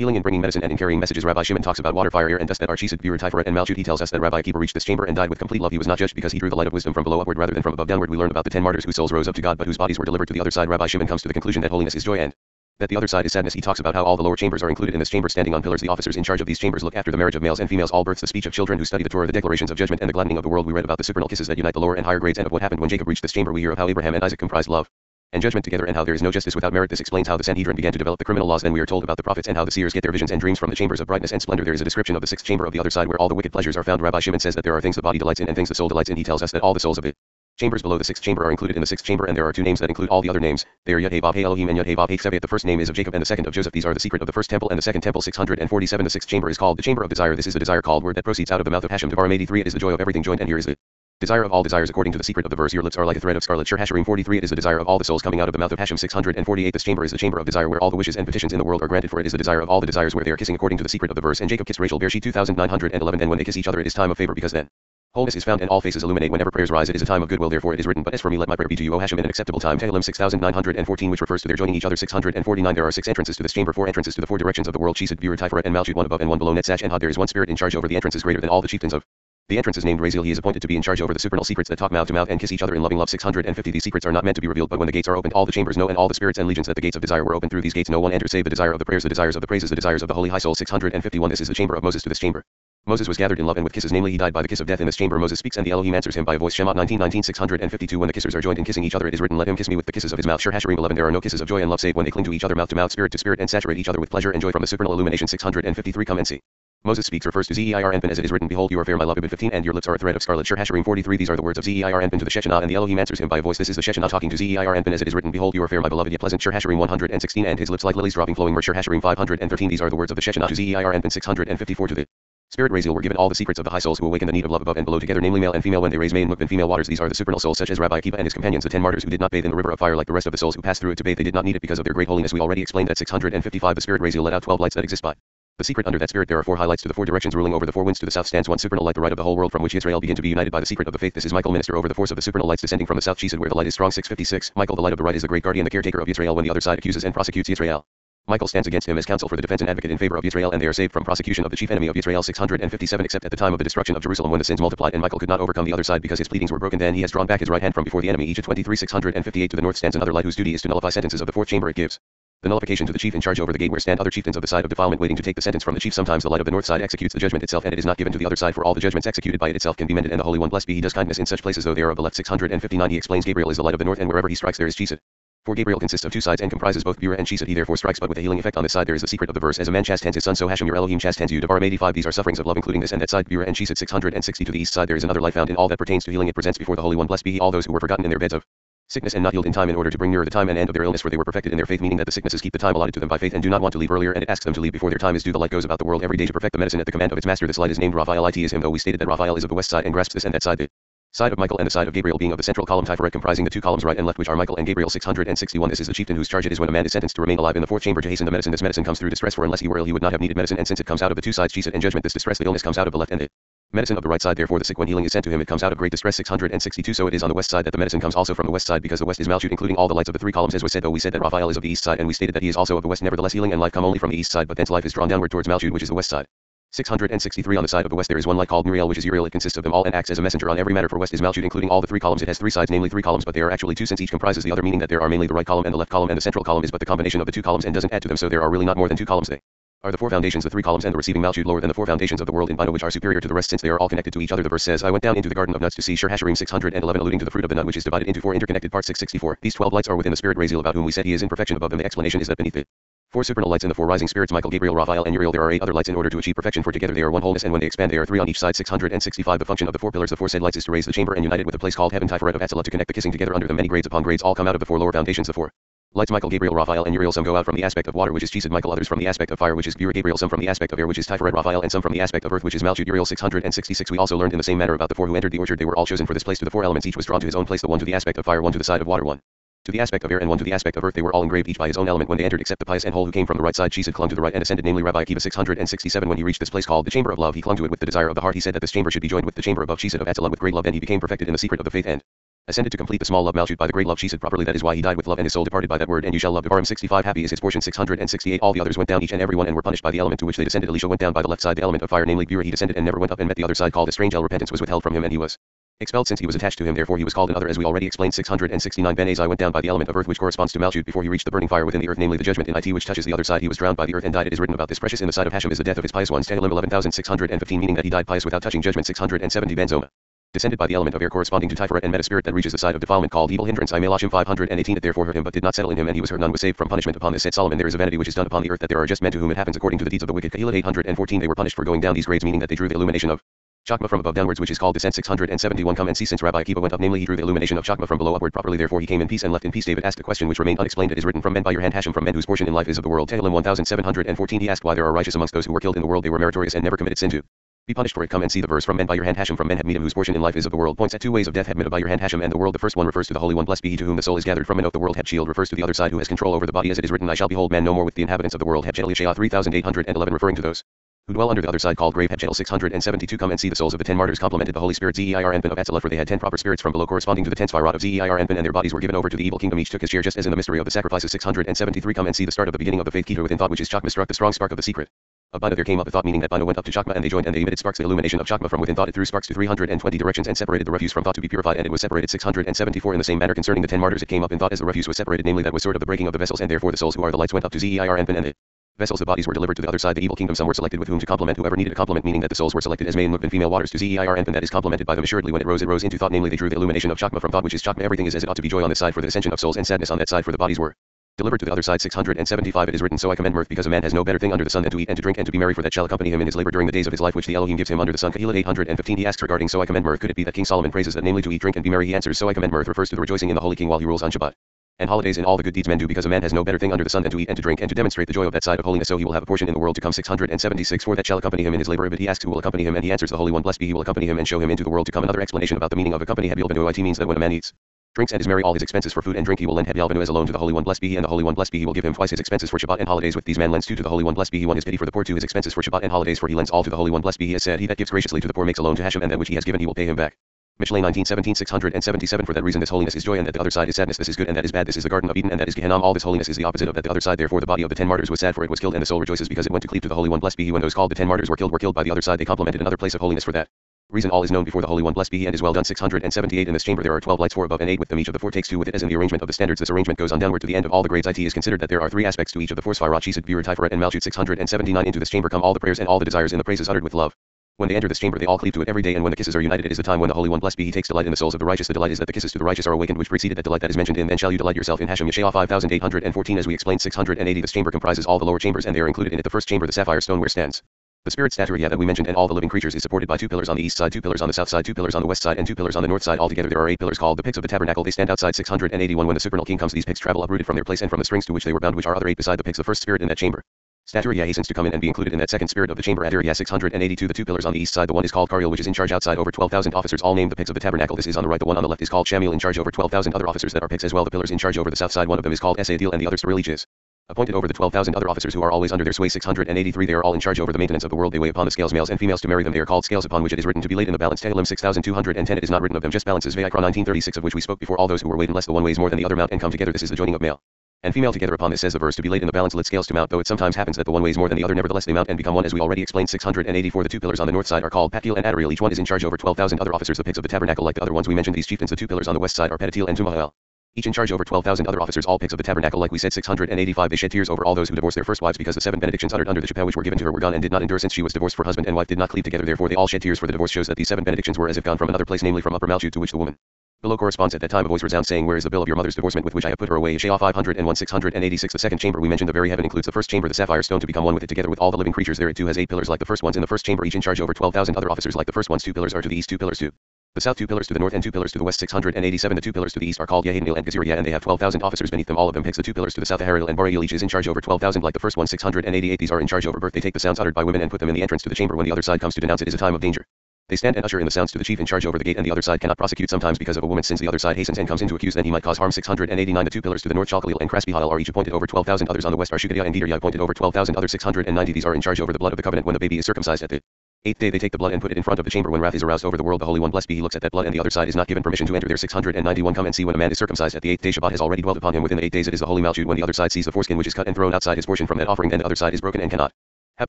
healing and bringing medicine and in carrying messages. Rabbi Shimon talks about water, fire, air, and dust that are Chesed, Gvurah, Tiferet, and Malchut. He tells us that Rabbi Akiba reached this chamber and died with complete love. He was not judged because he drew the light of wisdom from below upward rather than from above downward. We learn about the ten martyrs whose souls rose up to God but whose bodies were delivered to the other side. Rabbi Shimon comes to the conclusion that holiness is joy and that the other side is sadness. He talks about how all the lower chambers are included in this chamber standing on pillars. The officers in charge of these chambers look after the marriage of males and females, all births, the speech of children who study the Torah, the declarations of judgment, and the gladdening of the world. We read about the supernal kisses that unite the lower and higher grades and of what happened when Jacob reached this chamber. We hear of how Abraham and Isaac comprised love and judgment together and how there is no justice without merit. This explains how the Sanhedrin began to develop the criminal laws. Then we are told about the prophets and how the seers get their visions and dreams from the chambers of brightness and splendor. There is a description of the sixth chamber of the other side where all the wicked pleasures are found. Rabbi Shimon says that there are things the body delights in and things the soul delights in. He tells us that all the souls of it chambers below the sixth chamber are included in the sixth chamber and there are two names that include all the other names. They are Yud Hey Vav Hey Elohim and Yud Hey Vav Hey Tzva'ot. The first name is of Jacob and the second of Joseph. These are the secret of the first temple and the second temple 647. The sixth chamber is called the chamber of desire. This is the desire called word that proceeds out of the mouth of Hashem. Devarim 83 it is the joy of everything joined and here is the Desire of all desires according to the secret of the verse your lips are like a thread of scarlet Hashirim 43 it is the desire of all the souls coming out of the mouth of Hashem 648 this chamber is the chamber of desire where all the wishes and petitions in the world are granted for it is the desire of all the desires where they are kissing according to the secret of the verse and Jacob kissed Rachel Bereshit 2911 and when they kiss each other it is time of favor because then Wholeness is found and all faces illuminate whenever prayers rise. It is a time of goodwill, therefore it is written, But as for me, let my prayer be to you, O Hashem, in an acceptable time. Tehillim 6914, which refers to their joining each other. 649. There are six entrances to this chamber, four entrances to the four directions of the world. Chesed, Gvurah, Tiferet, and Malchut, one above and one below. Netzach and Hod. There is one spirit in charge over the entrances greater than all the chieftains of. The entrance is named Raziel. He is appointed to be in charge over the supernal secrets that talk mouth to mouth and kiss each other in loving love. 650. These secrets are not meant to be revealed, but when the gates are opened, all the chambers know, and all the spirits and legions that the gates of desire were opened through these gates. No one enters save the desire of the prayers, the desires of the praises, the desires of the holy high soul. 651. This is the chamber of Moses to this chamber. Moses was gathered in love and with kisses, namely he died by the kiss of death in this chamber. Moses speaks and the Elohim answers him by a voice. Shemot 19, 19, 652. When the kissers are joined in kissing each other, it is written, Let him kiss me with the kisses of his mouth. Shir Hashirim 11. There are no kisses of joy and love save when they cling to each other mouth to mouth, spirit to spirit, and saturate each other with pleasure and joy from the supernal illumination. 653. Come and see. Moses speaks refers to Zeir Anpin as it is written, Behold, you are fair, my love, Ibn 15, and your lips are a thread of scarlet. Hashirim 43. These are the words of Zeir Anpin to the Shechinah, and the Elohim answers him by voice. This is the Shechinah talking to Zeir Anpin as it is written, Behold, you are fair, my beloved, yet pleasant. Hashirim 116, and his lips like lilies dropping, flowing. Hashirim 513. These are the words of the Shechinah to Zeir Anpin 654 to the Spirit Raziel were given all the secrets of the high souls who awaken the need of love above and below together, namely male and female when they raise main mukh and female waters. These are the supernal souls such as Rabbi Akiva and his companions, the ten martyrs who did not bathe in the river of fire like the rest of the souls who passed through it to bathe. They did not need it because of their great holiness. We already explained that 655 the Spirit Raziel let out 12 lights that exist by. The secret under that spirit there are four highlights to the four directions ruling over the four winds to the south stands one supernal light the right of the whole world from which Israel begin to be united by the secret of the faith. This is Michael minister over the force of the supernal lights descending from the south Chesed where the light is strong 656. Michael the light of the right is the great guardian the caretaker of Israel when the other side accuses and prosecutes Israel. Michael stands against him as counsel for the defense and advocate in favor of Israel and they are saved from prosecution of the chief enemy of Israel 657 except at the time of the destruction of Jerusalem when the sins multiplied and Michael could not overcome the other side because his pleadings were broken then he has drawn back his right hand from before the enemy Eicha 23 658 to the north stands another light whose duty is to nullify sentences of the fourth chamber it gives. The nullification to the chief in charge over the gate where stand other chieftains of the side of defilement waiting to take the sentence from the chief sometimes the light of the north side executes the judgment itself and it is not given to the other side for all the judgments executed by it itself can be mended and the Holy One blessed be he does kindness in such places though they are of the left 659 he explains Gabriel is the light of the north and wherever he strikes there is Chesed. For Gabriel consists of two sides and comprises both Gvurah and Chesed. He therefore strikes but with a healing effect on this side. There is the secret of the verse. As a man chastens his son, so Hashem your Elohim chastens you. Devarim 85. These are sufferings of love, including this and that side. Gvurah and Chesed 660 to the east side. There is another light found in all that pertains to healing. It presents before the Holy One. Blessed be he all those who were forgotten in their beds of sickness and not healed in time in order to bring nearer the time and end of their illness for they were perfected in their faith meaning that the sicknesses keep the time allotted to them by faith and do not want to leave earlier and it asks them to leave before their time is due. The light goes about the world every day to perfect the medicine at the command of its master. This light is named Raphael. It is him though we stated that Raphael is of the west side and grasps this and that side. The side of Michael and the side of Gabriel being of the central column Tiferet comprising the two columns right and left which are Michael and Gabriel 661 this is the chieftain whose charge it is when a man is sentenced to remain alive in the fourth chamber to hasten the medicine. This medicine comes through distress for unless he were ill he would not have needed medicine and since it comes out of the two sides Chesed and judgment this distress the illness comes out of the left and the medicine of the right side therefore the sick when healing is sent to him it comes out of great distress 662 so it is on the west side that the medicine comes also from the west side because the west is Malchut including all the lights of the three columns as was said though we said that Raphael is of the east side and we stated that he is also of the west. Nevertheless healing and life come only from the east side but thence life is drawn downward towards Malchut which is the west side. 663 on the side of the west there is one light called Nuriel which is Uriel. It consists of them all and acts as a messenger on every matter for west is Malchut including all the three columns. It has three sides namely three columns but they are actually two since each comprises the other meaning that there are mainly the right column and the left column and the central column is but the combination of the two columns and doesn't add to them so there are really not more than two columns they are the four foundations the three columns and the receiving Malchut lower than the four foundations of the world in Bino which are superior to the rest since they are all connected to each other the verse says I went down into the garden of nuts to see Shir Hashirim 611 alluding to the fruit of the nut which is divided into four interconnected parts 664 these 12 lights are within the spirit Raziel about whom we said he is in perfection above them the explanation is that beneath it Four supernal lights in the four rising spirits Michael, Gabriel, Raphael, and Uriel. There are eight other lights in order to achieve perfection, for together they are one wholeness, and when they expand, they are three on each side. 665. The function of the four pillars, the four said lights, is to raise the chamber and unite it with a place called heaven, Tiferet of Atzilut, to connect the kissing together under them. Many grades upon grades all come out of the four lower foundations. The four lights, Michael, Gabriel, Raphael, and Uriel. Some go out from the aspect of water, which is Chesed, Michael. Others from the aspect of fire, which is Gvurah, Gabriel. Some from the aspect of air, which is Tiferet, Raphael, and some from the aspect of earth, which is Malchut, Uriel. 666. We also learned in the same manner about the four who entered the orchard. They were all chosen for this place. To the four elements, each was drawn to his own place. The one to the aspect of fire, one to the side of water, one to the aspect of air and one to the aspect of earth they were all engraved each by his own element when they entered except the pious and whole who came from the right side Chesed clung to the right and ascended namely Rabbi Akiva 667 when he reached this place called the chamber of love he clung to it with the desire of the heart he said that this chamber should be joined with the chamber above Chesed of Atzilut with great love and he became perfected in the secret of the faith and ascended to complete the small love Malchut by the great love she said properly that is why he died with love and his soul departed by that word and you shall love Devarim 65 happy is his portion 668 all the others went down each and every one and were punished by the element to which they descended. Elisha went down by the left side the element of fire namely Gvurah he descended and never went up and met the other side called a strange. Hell repentance was withheld from him and he was expelled. Since he was attached to him therefore he was called another as we already explained 669 Ben Azai went down by the element of earth which corresponds to Malchut before he reached the burning fire within the earth namely the judgment in it which touches the other side. He was drowned by the earth and died. It is written about this precious in the side of Hashem is the death of his pious ones. Tehillim 11615 meaning that he died pious without touching. Judgment 670 Ben Zoma descended by the element of air corresponding to Tiferet and met a spirit that reaches the side of defilement called evil hindrance. I Melachim 518 it therefore hurt him but did not settle in him and he was hurt none was saved from punishment upon this said Solomon. There is a vanity which is done upon the earth that there are just men to whom it happens according to the deeds of the wicked. Kohelet 814 they were punished for going down these grades meaning that they drew the illumination of Chakma from above downwards which is called descent. 671 come and see. Since Rabbi Akiva went up namely he drew the illumination of Chakma from below upward properly therefore he came in peace and left in peace. David asked a question which remained unexplained. It is written from men by your hand Hashem from men whose portion in life is of the world. Tehillim 1714 he asked why there are righteous amongst those who were killed in the world. They were meritorious and never committed sin to Be punished for it. Come and see the verse from Men by your hand Hashem from Men have Medam whose portion in life is of the world points at two ways of death Had by your hand Hashem and the world. The first one refers to the Holy One blessed be he to whom the soul is gathered from Enoch. The world had shield refers to the other side who has control over the body as it is written I shall behold man no more with the inhabitants of the world. Had 3811 referring to those who dwell under the other side called grave had 672 come and see the souls of the ten martyrs complemented the Holy Spirit Zeir Anpin of Atzilah for they had ten proper spirits from below corresponding to the ten Sphirot of Zeir Anpin and their bodies were given over to the evil kingdom each took his share just as in the mystery of the sacrifices 673 come and see the start of the beginning of the faith Keter within thought which is Chakma struck the strong spark of the secret. Bina there came up the thought meaning that Bina went up to Chakma and they joined and they emitted sparks the illumination of Chakma from within thought. It threw sparks to 320 directions and separated the refuse from thought to be purified and it was separated 674 in the same manner concerning the ten martyrs it came up in thought as the refuse was separated namely that was sort of the breaking of the vessels and therefore the souls who are the lights went up to Zeir Anpin and the vessels the bodies were delivered to the other side the evil kingdom some were selected with whom to complement whoever needed a complement meaning that the souls were selected as male and female waters to Zeir Anpin that is complemented by them. Assuredly when it rose it rose into thought namely they drew the illumination of Chakma from thought which is Chakma everything is as it ought to be joy on this side for the ascension of souls and sadness on that side for the bodies were delivered to the other side 675 it is written so I commend mirth because a man has no better thing under the sun than to eat and to drink and to be merry for that shall accompany him in his labor during the days of his life which the Elohim gives him under the sun. Kohelet 815 he asks regarding so I commend mirth. Could it be that King Solomon praises that namely to eat drink and be merry? He answers so I commend mirth refers to the rejoicing in the holy king while he rules on Shabbat and holidays in all the good deeds men do because a man has no better thing under the sun than to eat and to drink and to demonstrate the joy of that side of holiness. So he will have a portion in the world to come 676 for that shall accompany him in his labor but he asks who will accompany him and he answers the holy one blessed be he will accompany him and show him into the world to come. Another explanation about the meaning of accompany Habil Benu it means that when a man eats drinks and is merry all his expenses for food and drink he will lend Habil as alone to the holy one blessed be he and the holy one blessed be he will give him twice his expenses for Shabbat and holidays with these men lends two to the holy one blessed be he one his pity for the poor two his expenses for Shabbat and holidays for he lends all to the holy one blessed be he has said he that gives graciously to the poor makes alone to Hashem and that which he has given he will pay him back Mishlei 1917 677 For that reason this holiness is joy and that the other side is sadness. This is good and that is bad. This is the garden of Eden and that is Gehenna. All this holiness is the opposite of that. The other side therefore the body of the ten martyrs was sad for it was killed and the soul rejoices because it went to cleave to the Holy One. Blessed be he when those called the ten martyrs were killed were killed by the other side. They complemented another place of holiness for that reason. All is known before the Holy One. Blessed be he and is well done. 678 in this chamber there are 12 lights four above and eight with them. Each of the four takes two with it as in the arrangement of the standards. This arrangement goes on downward to the end of all the grades. It is considered that there are three aspects to each of the four. Sphirot Chesed Gvurah Tiferet and Malchut 679 into this chamber come all the prayers and all the desires in the praises uttered with love when they enter this chamber, they all cleave to it every day, and when the kisses are united, it is the time when the Holy One, blessed be He, takes delight in the souls of the righteous. The delight is that the kisses to the righteous are awakened, which preceded that delight that is mentioned in. Then shall you delight yourself in Hashem Yeshayah 5814, as we explained 680. This chamber comprises all the lower chambers, and they are included in it. The first chamber, the sapphire stone, where stands the spirit statue that we mentioned and all the living creatures is supported by two pillars on the east side, two pillars on the south side, two pillars on the west side, and two pillars on the north side. Altogether there are eight pillars called the picks of the tabernacle. They stand outside 681 when the supernal king comes. These picks travel uprooted from their place and from the strings to which they were bound, which are other eight beside the picks. The first spirit in that chamber. Staturia hastens to come in and be included in that second spirit of the chamber. Adaria 682 The two pillars on the east side. The one is called Cariel which is in charge outside over 12,000 officers all named the picks of the tabernacle. This is on the right. The one on the left is called Shamiel in charge over 12,000 other officers that are picks as well. The pillars in charge over the south side. One of them is called Esadil and the other Sterilic is appointed over the 12,000 other officers who are always under their sway 683 they are all in charge over the maintenance of the world they weigh upon the scales males and females to marry them they are called scales upon which it is written to be laid in the balance Tehillim 6210 it is not written of them just balances Vayikra 1936 of which we spoke before all those who were weighed unless the one weighs more than the other mount and come together this is the joining of male and female together upon this says the verse to be laid in the balance lit scales to mount though it sometimes happens that the one weighs more than the other nevertheless they mount and become one. As we already explained 684 the two pillars on the north side are called Patil and Adariel each one is in charge over 12,000 other officers the picks of the tabernacle like the other ones we mentioned. These chieftains the two pillars on the west side are Petatil and Tumael. Each in charge over 12,000 other officers all picks of the tabernacle like we said 685 they shed tears over all those who divorced their first wives because the seven benedictions uttered under the chuppah which were given to her were gone and did not endure since she was divorced for husband and wife did not cleave together. Therefore they all shed tears for the divorce shows that these seven benedictions were as if gone from another place namely from upper Malchut to which the woman below corresponds at that time a voice resounds saying where is the bill of your mother's divorcement with which I have put her away? Shayah 501 686 the second chamber? We mentioned the very heaven includes the first chamber the sapphire stone to become one with it together with all the living creatures. There it too has eight pillars like the first ones. In the first chamber each in charge over 12,000 other officers like the first ones. Two pillars are to the east two pillars to the south two pillars to the north and two pillars to the west. 687 the two pillars to the east are called Yehanil and Gezeria and they have 12,000 officers beneath them. All of them picks the two pillars to the south Ahariel and Boreal each is in charge over 12,000 like the first one. 688 these are in charge over birth. They take the sounds uttered by women and put them in the entrance to the chamber. When the other side comes to denounce it is a time of danger. They stand and usher in the sounds to the chief in charge over the gate and the other side cannot prosecute sometimes because of a woman. Since the other side hastens and comes in to accuse then he might cause harm. 689 the two pillars to the north Chalkalil and Kraspihal are each appointed over 12,000 others. On the west are Shukadia and Gederia appointed over 12,000 others. 690 these are in charge over the blood of the covenant. When the baby is circumcised at the Eighth day they take the blood and put it in front of the chamber. When wrath is aroused over the world the Holy One blessed be he looks at that blood and the other side is not given permission to enter there. 691 come and see when a man is circumcised at the eighth day. Shabbat has already dwelt upon him within the eight days. It is the Holy Malchut when the other side sees the foreskin which is cut and thrown outside his portion from that offering then the other side is broken and cannot have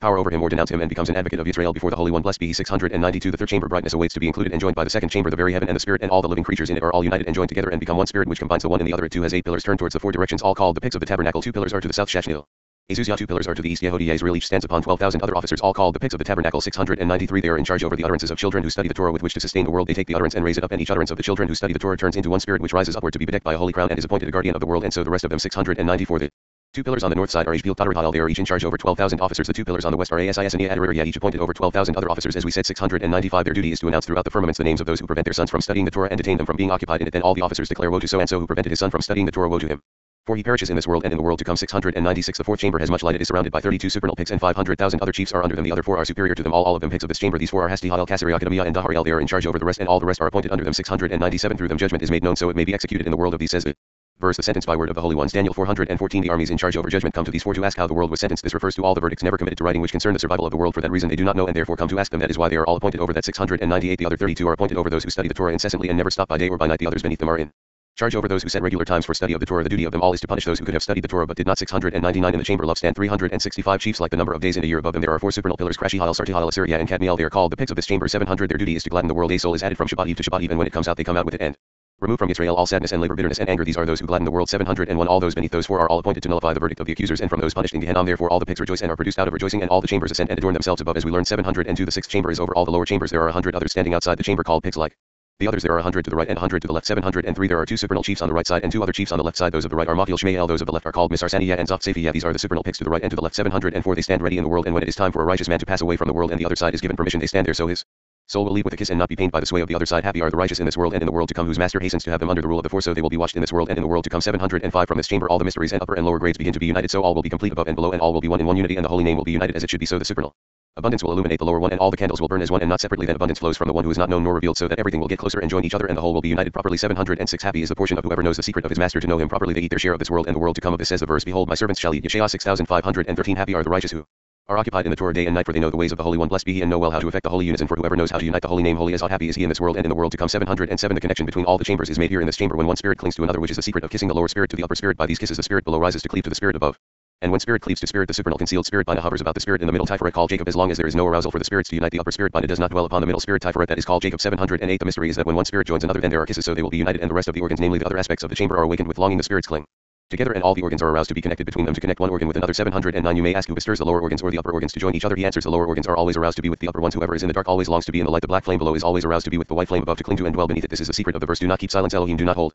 power over him or denounce him and becomes an advocate of Israel before the Holy One. Blessed be he 692 the third chamber brightness awaits to be included and joined by the second chamber. The very heaven and the spirit and all the living creatures in it are all united and joined together and become one spirit which combines the one and the other it too has eight pillars turned towards the four directions all called the picks of the tabernacle. Two pillars are to the south Shashnil. Azuzia two pillars are to the east. Yehodia Israel each stands upon 12,000 other officers all called the picks of the tabernacle. 693 they are in charge over the utterances of children who study the Torah with which to sustain the world. They take the utterance and raise it up and each utterance of the children who study the Torah turns into one spirit which rises upward to be bedecked by a holy crown and is appointed a guardian of the world and so the rest of them 694 the Two pillars on the north side are Ishbil Tadarihal they are each in charge over 12,000 officers. The two pillars on the west are ASIS and Adariria each appointed over 12,000 other officers. As we said 695 their duty is to announce throughout the firmaments the names of those who prevent their sons from studying the Torah and detain them from being occupied in it. Then all the officers declare woe to so and so who prevented his son from studying the Torah. Woe to him. For he perishes in this world and in the world to come 696 The fourth chamber has much light it is surrounded by 32 supernal pigs and 500,000 other chiefs are under them. The other four are superior to them. All all of them pigs of this chamber. These four are Hasti Hadal Kasari Akademiya and Dahariel they are in charge over the rest and all the rest are appointed under them. 697 through them judgment is made known so it may be executed in the world of these says the verse the sentence by word of the holy ones Daniel 414 the armies in charge over judgment come to these four to ask how the world was sentenced this refers to all the verdicts never committed to writing which concern the survival of the world for that reason they do not know and therefore come to ask them that is why they are all appointed over that 698 the other 32 are appointed over those who study the Torah incessantly and never stop by day or by night the others beneath them are in Charge over those who set regular times for study of the Torah. The duty of them all is to punish those who could have studied the Torah but did not. 699 in the chamber love stand 365 chiefs like the number of days in a year above them. There are four supernal pillars Krashihal, Sartihal, Assyria, and Kadmiel. They are called the pigs of this chamber. 700 Their duty is to gladden the world. A soul is added from Shabbat Eve to Shabbat eve and when it comes out, they come out with it and remove from Israel all sadness and labor, bitterness and anger. These are those who gladden the world. 701 All those beneath those four are all appointed to nullify the verdict of the accusers and from those punished in Gehenna. Therefore all the pigs rejoice and are produced out of rejoicing and all the chambers ascend and adorn themselves above as we learn, 702 The sixth chamber is over all the lower chambers. There are a hundred others standing outside the chamber called pigs like. The others there are a hundred to the right and a hundred to the left. Seven hundred and three there are two supernal chiefs on the right side and two other chiefs on the left side. Those of the right are Mathil Shmael. Those of the left are called Misarsaniya and Zophsaphia. These are the supernal pigs to the right and to the left. Seven hundred and four they stand ready in the world and when it is time for a righteous man to pass away from the world and the other side is given permission they stand there so his soul will leave with a kiss and not be pained by the sway of the other side. Happy are the righteous in this world and in the world to come whose master hastens to have them under the rule of the four so they will be watched in this world and in the world to come. Seven hundred and five from this chamber all the mysteries and upper and lower grades begin to be united so all will be complete above and below and all will be one in one unity and the holy name will be united as it should be so the supernal Abundance will illuminate the lower one and all the candles will burn as one and not separately then abundance flows from the one who is not known nor revealed so that everything will get closer and join each other and the whole will be united properly. 706 Happy is the portion of whoever knows the secret of his master to know him properly. They eat their share of this world and the world to come of this says the verse Behold my servants shall eat. Yeshayah 6513 Happy are the righteous who are occupied in the Torah day and night for they know the ways of the Holy One. Blessed be he and know well how to effect the holy unison for whoever knows how to unite the holy name holy as happy is he in this world and in the world to come. 707 The connection between all the chambers is made here in this chamber when one spirit clings to another which is the secret of kissing the lower spirit to the upper spirit. By these kisses the spirit below rises to cleave to the spirit above and when spirit cleaves to spirit, the supernal concealed spirit bina hovers about the spirit in the middle Tiferet called Jacob. As long as there is no arousal for the spirits to unite, the upper spirit bina does not dwell upon the middle spirit Tiferet that is called Jacob. 708 The mystery is that when one spirit joins another, then there are kisses, so they will be united, and the rest of the organs, namely the other aspects of the chamber, are awakened with longing. The spirits cling together, and all the organs are aroused to be connected between them to connect one organ with another. 709 You may ask who bestirs the lower organs or the upper organs to join each other. He answers the lower organs are always aroused to be with the upper ones. Whoever is in the dark always longs to be in the light. The black flame below is always aroused to be with the white flame above to cling to and dwell beneath it. This is the secret of the verse. Do not keep silence, Elohim. Do not hold.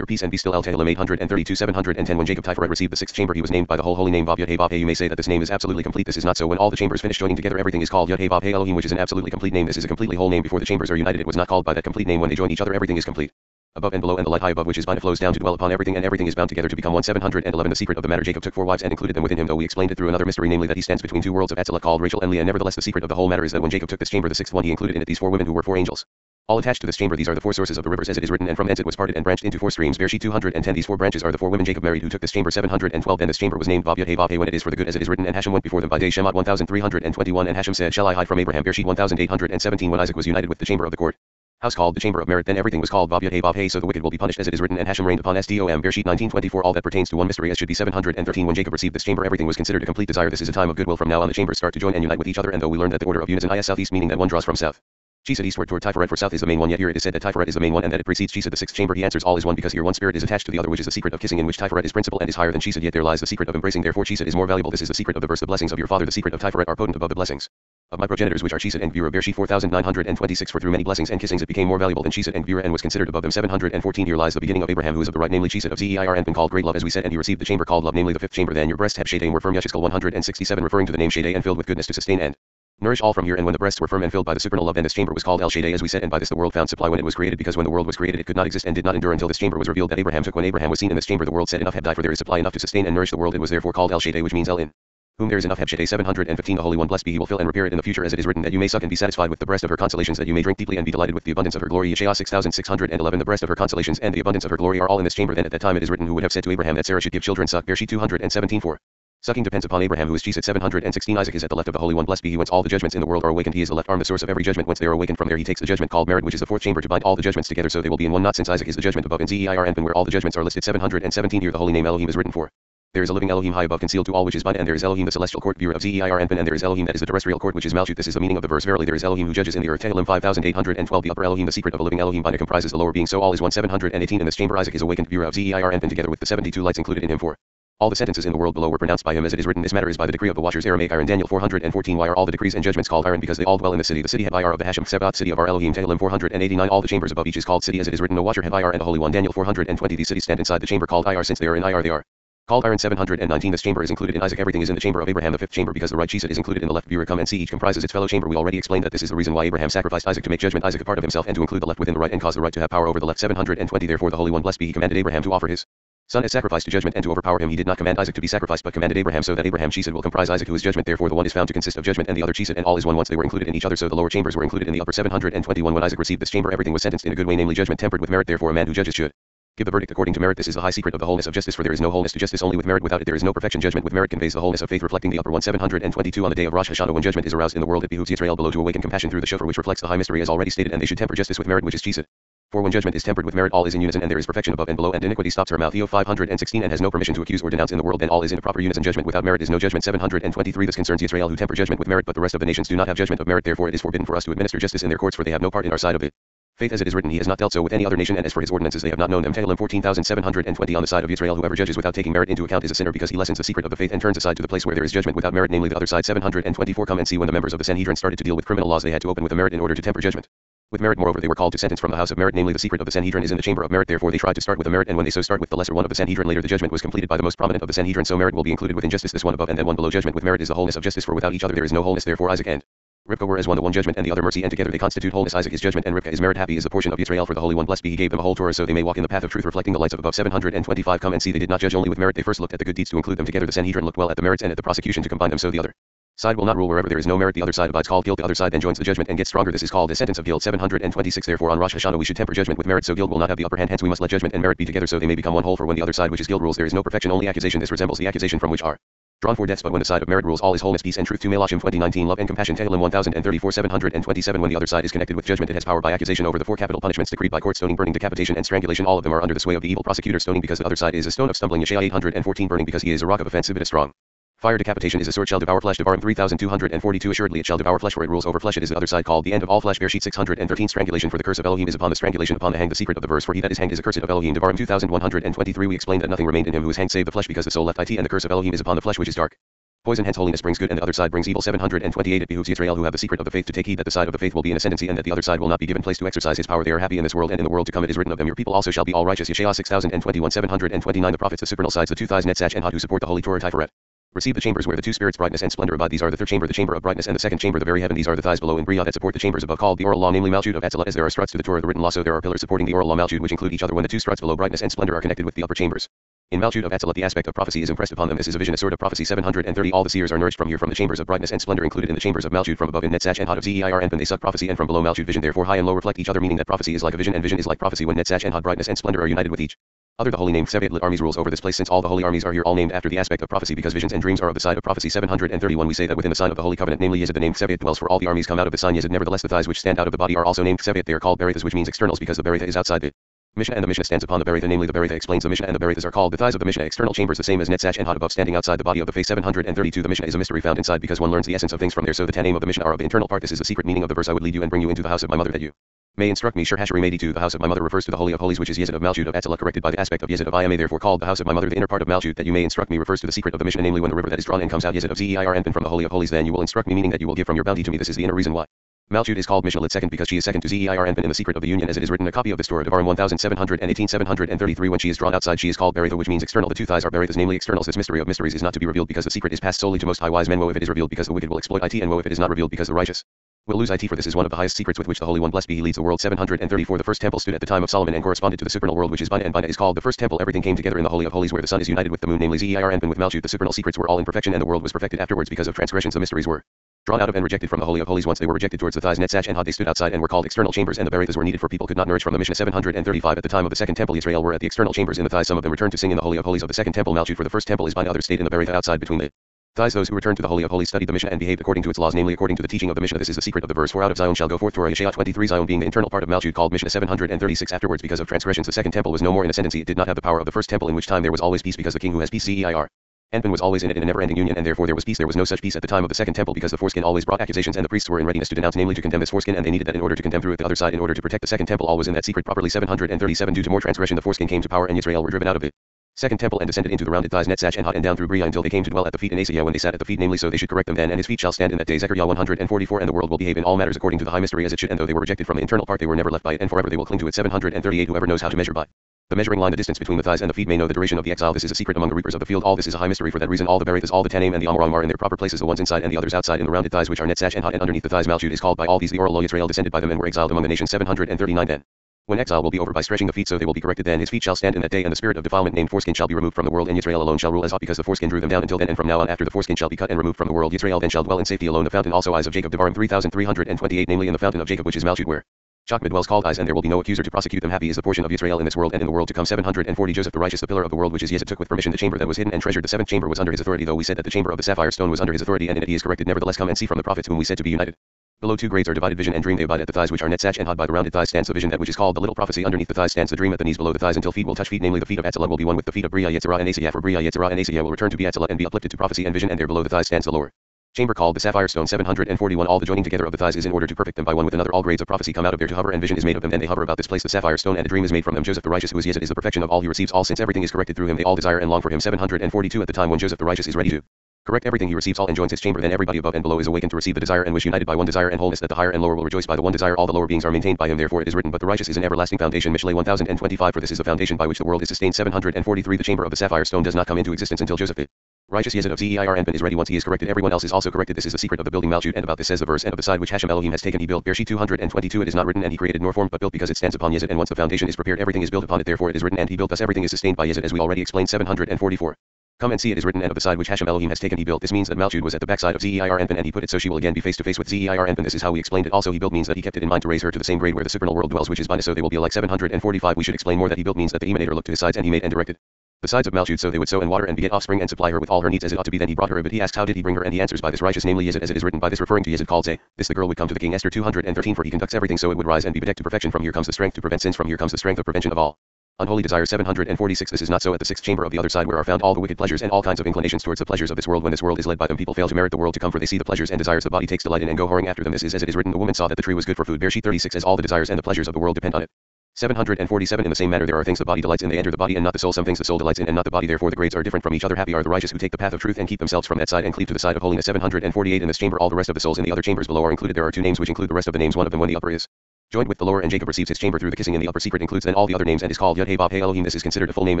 Your peace and be still El Tehillim 832 710 When Jacob Tiferet received the sixth chamber he was named by the whole holy name Vav Yud He Vav He You may say that this name is absolutely complete. This is not so. When all the chambers finish joining together everything is called Yud He Vav He Elohim which is an absolutely complete name. This is a completely whole name. Before the chambers are united it was not called by that complete name. When they join each other everything is complete. Above and below and the light high above which is Bina flows down to dwell upon everything and everything is bound together to become one 711 The secret of the matter Jacob took four wives and included them within him though we explained it through another mystery namely that he stands between two worlds of Atzilut called Rachel and Leah nevertheless the secret of the whole matter is that when Jacob took this chamber the sixth one he included in it these four women who were four angels. All attached to this chamber these are the four sources of the rivers as it is written and from thence it was parted and branched into four streams. Bereshit 210 These four branches are the four women Jacob married who took this chamber 712 and this chamber was named Vav Vav when it is for the good as it is written and Hashem went before them by day Shemot 1321 and Hashem said shall I hide from Abraham Bereshit 1817 when Isaac was united with the chamber of the court. House called the Chamber of Merit. Then everything was called Vav Yud Vav so the wicked will be punished as it is written and Hashem rained upon Sdom Bereshit 1924 all that pertains to one mystery as should be 713 when Jacob received this chamber everything was considered a complete desire. This is a time of goodwill. From now on the chambers start to join and unite with each other and though we learned that the order of unison is southeast meaning that one draws from south. Chesed eastward toward Tiferet for south is the main one yet here it is said that Tiferet is the main one and that it precedes. Chesed the sixth chamber he answers all is one because here one spirit is attached to the other which is the secret of kissing in which Tiferet is principal and is higher than Chesed yet there lies the secret of embracing. Therefore Chesed is more valuable. This is the secret of the verse the blessings of your father. The secret of Tiferet are potent above the blessings of my progenitors which are Chesed and Gvurah Bereshit 4926 for through many blessings and kissings it became more valuable than Chesed and Gvurah and was considered above them 714 here lies the beginning of Abraham who is of the right namely Chesed of Zeir Anpin called great love as we said and he received the chamber called love namely the fifth chamber. Then your breasts have Shadeh were firm Yechezkel 167 referring to the name Shadeh and filled with goodness to sustain and Nourish all from here and when the breasts were firm and filled by the supernal love then this chamber was called El Shaddai as we said and by this the world found supply when it was created because when the world was created it could not exist and did not endure until this chamber was revealed that Abraham took when Abraham was seen in this chamber the world said enough have died for there is supply enough to sustain and nourish the world. It was therefore called El Shaddai which means El in whom there is enough Hebshete 715 the Holy One blessed be he will fill and repair it in the future as it is written that you may suck and be satisfied with the breast of her consolations that you may drink deeply and be delighted with the abundance of her glory. Yeshayah 6611 the breast of her consolations and the abundance of her glory are all in this chamber then at that time it is written who would have said to Abraham that Sarah should give children suck? Bereshit 217 for Sucking depends upon Abraham who is Chesed 716 Isaac is at the left of the Holy One. Blessed be he whence all the judgments in the world are awakened. He is the left arm the source of every judgment. Whence they are awakened from there he takes the judgment called merit which is the fourth chamber to Bina all the judgments together so they will be in one. Not since Isaac is the judgment above in Zeir Anpin where all the judgments are listed 717 here the holy name Elohim is written for. There is a living Elohim high above concealed to all which is bind and there is Elohim the celestial court Gvurah of Zeir Anpin there is Elohim that is the terrestrial court which is Malchut. This is the meaning of the verse. Verily there is Elohim who judges in the earth. Tehillim 5812 the upper Elohim the secret of a living Elohim. Bina comprises the lower being so all is one. 718 in this chamber. Isaac is awakened Gvurah of Zeir Anpin together with the 72 lights included in him for. All the sentences in the world below were pronounced by him as it is written. This matter is by the decree of the watchers Aramaic Iron Daniel 414 Why are all the decrees and judgments called Iron because they all dwell in the city. The city have Ir of the Hashem Tzva'ot city of our Elohim Tehillim 489 All the chambers above each is called city as it is written. No watcher have Ir and the Holy One Daniel 420 These cities stand inside the chamber called Ir since they are in Ir they are. Called Iron 719 This chamber is included in Isaac Everything is in the chamber of Abraham the fifth chamber because the right Chesed is included in the left Gvurah come and see each comprises its fellow chamber We already explained that this is the reason why Abraham sacrificed Isaac to make judgment Isaac a part of himself and to include the left within the right and cause the right to have power over the left 720 Therefore the Holy One blessed be he commanded Abraham to offer his Son is sacrificed to judgment and to overpower him. He did not command Isaac to be sacrificed but commanded Abraham so that Abraham Chesed will comprise Isaac who is judgment. Therefore the one is found to consist of judgment and the other Chesed and all is one once they were included in each other. So the lower chambers were included in the upper 721 when Isaac received this chamber everything was sentenced in a good way namely judgment tempered with merit. Therefore a man who judges should give the verdict according to merit. This is the high secret of the wholeness of justice for there is no wholeness to justice only with merit. Without it there is no perfection. Judgment with merit conveys the wholeness of faith reflecting the upper one 722 on the day of Rosh Hashanah when judgment is aroused in the world it behooves Israel below to awaken compassion through the shofar which reflects the high mystery as already stated and they should temper justice with merit which is Chesed. For when judgment is tempered with merit all is in unison and there is perfection above and below and iniquity stops her mouth. Iyov 516 and has no permission to accuse or denounce in the world and all is in a proper unison. Judgment without merit is no judgment. 723 this concerns Israel who temper judgment with merit but the rest of the nations do not have judgment of merit. Therefore it is forbidden for us to administer justice in their courts for they have no part in our side of it. Faith as it is written he has not dealt so with any other nation and as for his ordinances they have not known them. Tehillim 14720 on the side of Israel whoever judges without taking merit into account is a sinner because he lessens the secret of the faith and turns aside to the place where there is judgment without merit namely the other side. 724 come and see when the members of the Sanhedrin started to deal with criminal laws they had to open with merit in order to temper judgment. With merit moreover they were called to sentence from the house of merit namely the secret of the Sanhedrin is in the chamber of merit. Therefore they tried to start with merit and when they so start with the lesser one of the Sanhedrin later the judgment was completed by the most prominent of the Sanhedrin. So merit will be included with injustice this one above and then one below. Judgment with merit is the wholeness of justice for without each other there is no wholeness. Therefore Isaac and Rivka were as one the one judgment and the other mercy and together they constitute wholeness. Isaac is judgment and Rivka is merit. Happy is the portion of Israel for the Holy One. Blessed be he gave them a whole Torah so they may walk in the path of truth reflecting the lights of above 725 come and see they did not judge only with merit. They first looked at the good deeds to include them together. The Sanhedrin looked well at the merits and at the prosecution to combine them. So the other side will not rule wherever there is no merit. The other side abides called guilt. The other side then joins the judgment and gets stronger. This is called a sentence of guilt. 726 therefore on Rosh Hashanah we should temper judgment with merit. So guilt will not have the upper hand. Hence we must let judgment and merit be together so they may become one whole. For when the other side which is guilt rules there is no perfection. Only accusation. This resembles the accusation from which are drawn for deaths. But when the side of merit rules all is wholeness peace and truth. To Melachim 2019 love and compassion Tehillim 1034 727 when the other side is connected with judgment it has power by accusation over the four capital punishments decreed by court. Stoning burning decapitation and strangulation. All of them are under the sway of the evil prosecutor. Stoning because the other side is a stone of stumbling. Yeshaya 814 burning because he is a rock of offense. It is strong Fire decapitation is a sword shall devour flesh Devarim 3242 assuredly. It shall devour flesh for it rules over flesh. It is the other side called the end of all flesh. Bereshit 613 strangulation for the curse of Elohim is upon the strangulation upon the hang. The secret of the verse for he that is hanged is accursed of Elohim Devarim 2123 we explained that nothing remained in him who is hanged save the flesh because the soul left it and the curse of Elohim is upon the flesh which is dark. Poison hence holiness brings good and the other side brings evil. 728 it behooves Israel who have the secret of the faith to take heed that the side of the faith will be in ascendancy and that the other side will not be given place to exercise his power. They are happy in this world and in the world to come it is written of them your people also shall be all righteous. Yeshaya 6021 729 the prophets the supernal sides the two thighs Netzach and Hod who support the holy Torah Tiferet. Receive the chambers where the two spirits brightness and splendor abide. These are the third chamber, the chamber of brightness, and the second chamber, the very heaven. These are the thighs below in Bria that support the chambers above, called the oral law, namely Malchut of Atzilut. As there are struts to the Torah, the written law, so there are pillars supporting the oral law Malchut, which include each other when the two struts below brightness and splendor are connected with the upper chambers. In Malchut of Atzilut, the aspect of prophecy is impressed upon them. This is a vision, a sort of prophecy. 730. All the seers are nourished from here, from the chambers of brightness and splendor included in the chambers of Malchut from above in Netzach and Hod of Zeir Anpin they suck prophecy, and from below Malchut vision. Therefore, high and low reflect each other, meaning that prophecy is like a vision and vision is like prophecy when Netzach and Hod brightness and splendor are united with each. Other the holy name Tzva'ot lit armies rules over this place since all the holy armies are here all named after the aspect of prophecy because visions and dreams are of the side of prophecy. 731 we say that within the sign of the holy covenant namely Yesod the name Tzva'ot dwells for all the armies come out of the sign Yesod nevertheless the thighs which stand out of the body are also named Tzva'ot they are called Berethas which means externals because the Beretha is outside the Mishnah and the Mishnah stands upon the Beretha namely the Beretha explains the Mishnah and the Berethas are called the thighs of the Mishnah external chambers the same as Netzach and Hod above standing outside the body of the face. 732 the Mishnah is a mystery found inside because one learns the essence of things from there. So the Tanaim of the Mishnah are of the internal part. This is the secret meaning of the verse I would lead you and bring you into the house of my mother that you may instruct me. Shir Hashirim 82 The house of my mother refers to the Holy of Holies which is Yesod of Malchut of Atzilut corrected by the aspect of Yesod of Ima therefore called the house of my mother the inner part of Malchut that you may instruct me refers to the secret of the Mishnah namely when the river that is drawn in comes out Yesod of Zeir Anpin from the Holy of Holies. Then you will instruct me meaning that you will give from your bounty to me. This is the inner reason why. Malchut is called Mishnah second because she is second to Zeir Anpin in the secret of the union as it is written a copy of the this Torah Devarim 1718 733 when she is drawn outside she is called Beretha which means external. The two thighs are Berethas namely externals this mystery of mysteries is not to be revealed because the secret is passed solely to most high wise men woe if it is revealed because the wicked will exploit it and woe if it is not revealed because the righteous will lose it for this is one of the highest secrets with which the Holy One blessed be he leads the world. 734 the first temple stood at the time of Solomon and corresponded to the supernal world which is Bina and Bina is called the first temple. Everything came together in the Holy of Holies where the sun is united with the moon namely Zeir Anpin with Malchut the supernal secrets were all in perfection and the world was perfected afterwards because of transgressions the mysteries were drawn out of and rejected from the Holy of Holies once they were rejected towards the thighs Netzach and Hod they stood outside and were called external chambers and the Berethas were needed for people could not nourish from the Mishnah 735 at the time of the second temple Israel were at the external chambers in the thighs. Some of them returned to sing in the Holy of Holies of the second temple Malchut for the first temple is Bina others stayed in the Beretha outside between the Thighs. Those who returned to the Holy of Holies studied the Mishnah and behaved according to its laws namely according to the teaching of the Mishnah. This is the secret of the verse for out of Zion shall go forth Torah Yeshaya 23 Zion being the internal part of Malchut called Mishnah 736 afterwards because of transgressions. The second temple was no more in ascendancy it did not have the power of the first temple in which time there was always peace because the king who has peace Zeir. Anpin was always in it in a never-ending union and therefore there was peace. There was no such peace at the time of the second temple because the foreskin always brought accusations and the priests were in readiness to denounce namely to condemn this foreskin and they needed that in order to condemn through it the other side in order to protect the second temple. All was in that secret properly 737 due to more transgression. The foreskin came to power and Israel were driven out of it. Second temple and descended into the rounded thighs Netzach and Hod and down through Bria until they came to dwell at the feet in Asiyah when they sat at the feet namely so they should correct them then and his feet shall stand in that day. Zechariah 144 and the world will behave in all matters according to the high mystery as it should and though they were rejected from the internal part they were never left by it and forever they will cling to it. 738 whoever knows how to measure by the measuring line the distance between the thighs and the feet may know the duration of the exile. This is a secret among the reapers of the field. All this is a high mystery for that reason all the Berethas all the Tanaim and the Amoram are in their proper places the ones inside and the others outside in the rounded thighs which are Netzach and Hod and underneath the thighs Malchut is called by all these the oral Israel descended by them and were exiled among the nations. 739 then. When exile will be over by stretching the feet so they will be corrected then. His feet shall stand in that day and the spirit of defilement named foreskin shall be removed from the world and Israel alone shall rule as ought because the foreskin drew them down until then and from now on after the foreskin shall be cut and removed from the world. Israel then shall dwell in safety alone. The fountain also eyes of Jacob Devarim 3328 namely in the fountain of Jacob which is Malchut where Chakmid dwells called eyes and there will be no accuser to prosecute them. Happy is the portion of Israel in this world and in the world to come. 740 Joseph the righteous the pillar of the world which is Yesod took with permission the chamber that was hidden and treasured. The seventh chamber was under his authority though we said that the chamber of the sapphire stone was under his authority and in it he is corrected. Nevertheless come and see from the prophets whom we said to be united Below two grades are divided vision and dream. They abide at the thighs, which are netzach and hod. By the rounded thighs stands the vision, that which is called the little prophecy. Underneath the thighs stands the dream. At the knees below the thighs until feet will touch feet, namely the feet of Atzilah will be one with the feet of Bria Yetzirah and Asiyah. For Bria Yetzirah and Asiyah will return to be and be uplifted to prophecy and vision. And there below the thighs stands the lower chamber called the sapphire stone 741 all the joining together of the thighs is in order to perfect them by one with another all grades of prophecy come out of there to hover and vision is made of them and they hover about this place the sapphire stone and a dream is made from them joseph the righteous who is Yesod is the perfection of all he receives all since everything is corrected through him they all desire and long for him 742 at the time when joseph the righteous is ready to correct everything he receives all and joins his chamber then everybody above and below is awakened to receive the desire and wish united by one desire and wholeness that the higher and lower will rejoice by the one desire. All the lower beings are maintained by him therefore it is written but the righteous is an everlasting foundation. Mishle 1025 for this is the foundation by which the world is sustained. 743 the chamber of the sapphire stone does not come into existence until Joseph the Righteous Yesod of Zeir Anpin is ready once he is corrected. Everyone else is also corrected. This is the secret of the building Malchut and about this says the verse and of the side which Hashem Elohim has taken he built. Bereshit 222 it is not written and he created nor formed but built because it stands upon Yesod and once the foundation is prepared everything is built upon it. Therefore it is written and he built thus everything is sustained by Yesod as we already explained. 744. Come and see it is written and of the side which Hashem Elohim has taken he built this means that Malchut was at the backside of Zeir Anpin and he put it so she will again be face to face with Zeir Anpin this is how we explained it also he built means that he kept it in mind to raise her to the same grade where the supernal world dwells which is Bina so they will be alike 745 we should explain more that he built means that the emanator looked to his sides and he made and directed the sides of Malchut so they would sow and water and beget offspring and supply her with all her needs as it ought to be. Then he brought her, but he asks how did he bring her, and he answers by this righteous, namely Yesod, as it is written by this referring to Yesod called say, this the girl would come to the king Esther 213 for he conducts everything so it would rise and be bedecked to perfection. From here comes the strength to prevent sins. From here comes the strength of prevention of all. Unholy desire 746 This is not so at the sixth chamber of the other side where are found all the wicked pleasures and all kinds of inclinations towards the pleasures of this world. When this world is led by them people fail to merit the world to come for they see the pleasures and desires the body takes delight in and go whoring after them. This is as it is written the woman saw that the tree was good for food. Bereshit 36 as all the desires and the pleasures of the world depend on it. 747 In the same manner there are things the body delights in. They enter the body and not the soul. Some things the soul delights in and not the body. Therefore the grades are different from each other. Happy are the righteous who take the path of truth and keep themselves from that side and cleave to the side of holiness. 748 In this chamber all the rest of the souls in the other chambers below are included. There are two names which include the rest of the names. One of them when the upper is joined with the lower and Jacob receives his chamber through the kissing in the upper secret includes then all the other names and is called Yud Hey Vav Hey Elohim. This is considered a full name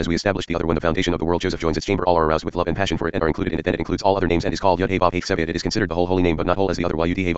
as we established the other when the foundation of the world. Joseph joins its chamber. All are aroused with love and passion for it and are included in it. Then it includes all other names and is called Yud Hey Vav Hey it is considered the whole holy name but not whole as the other Yud Hey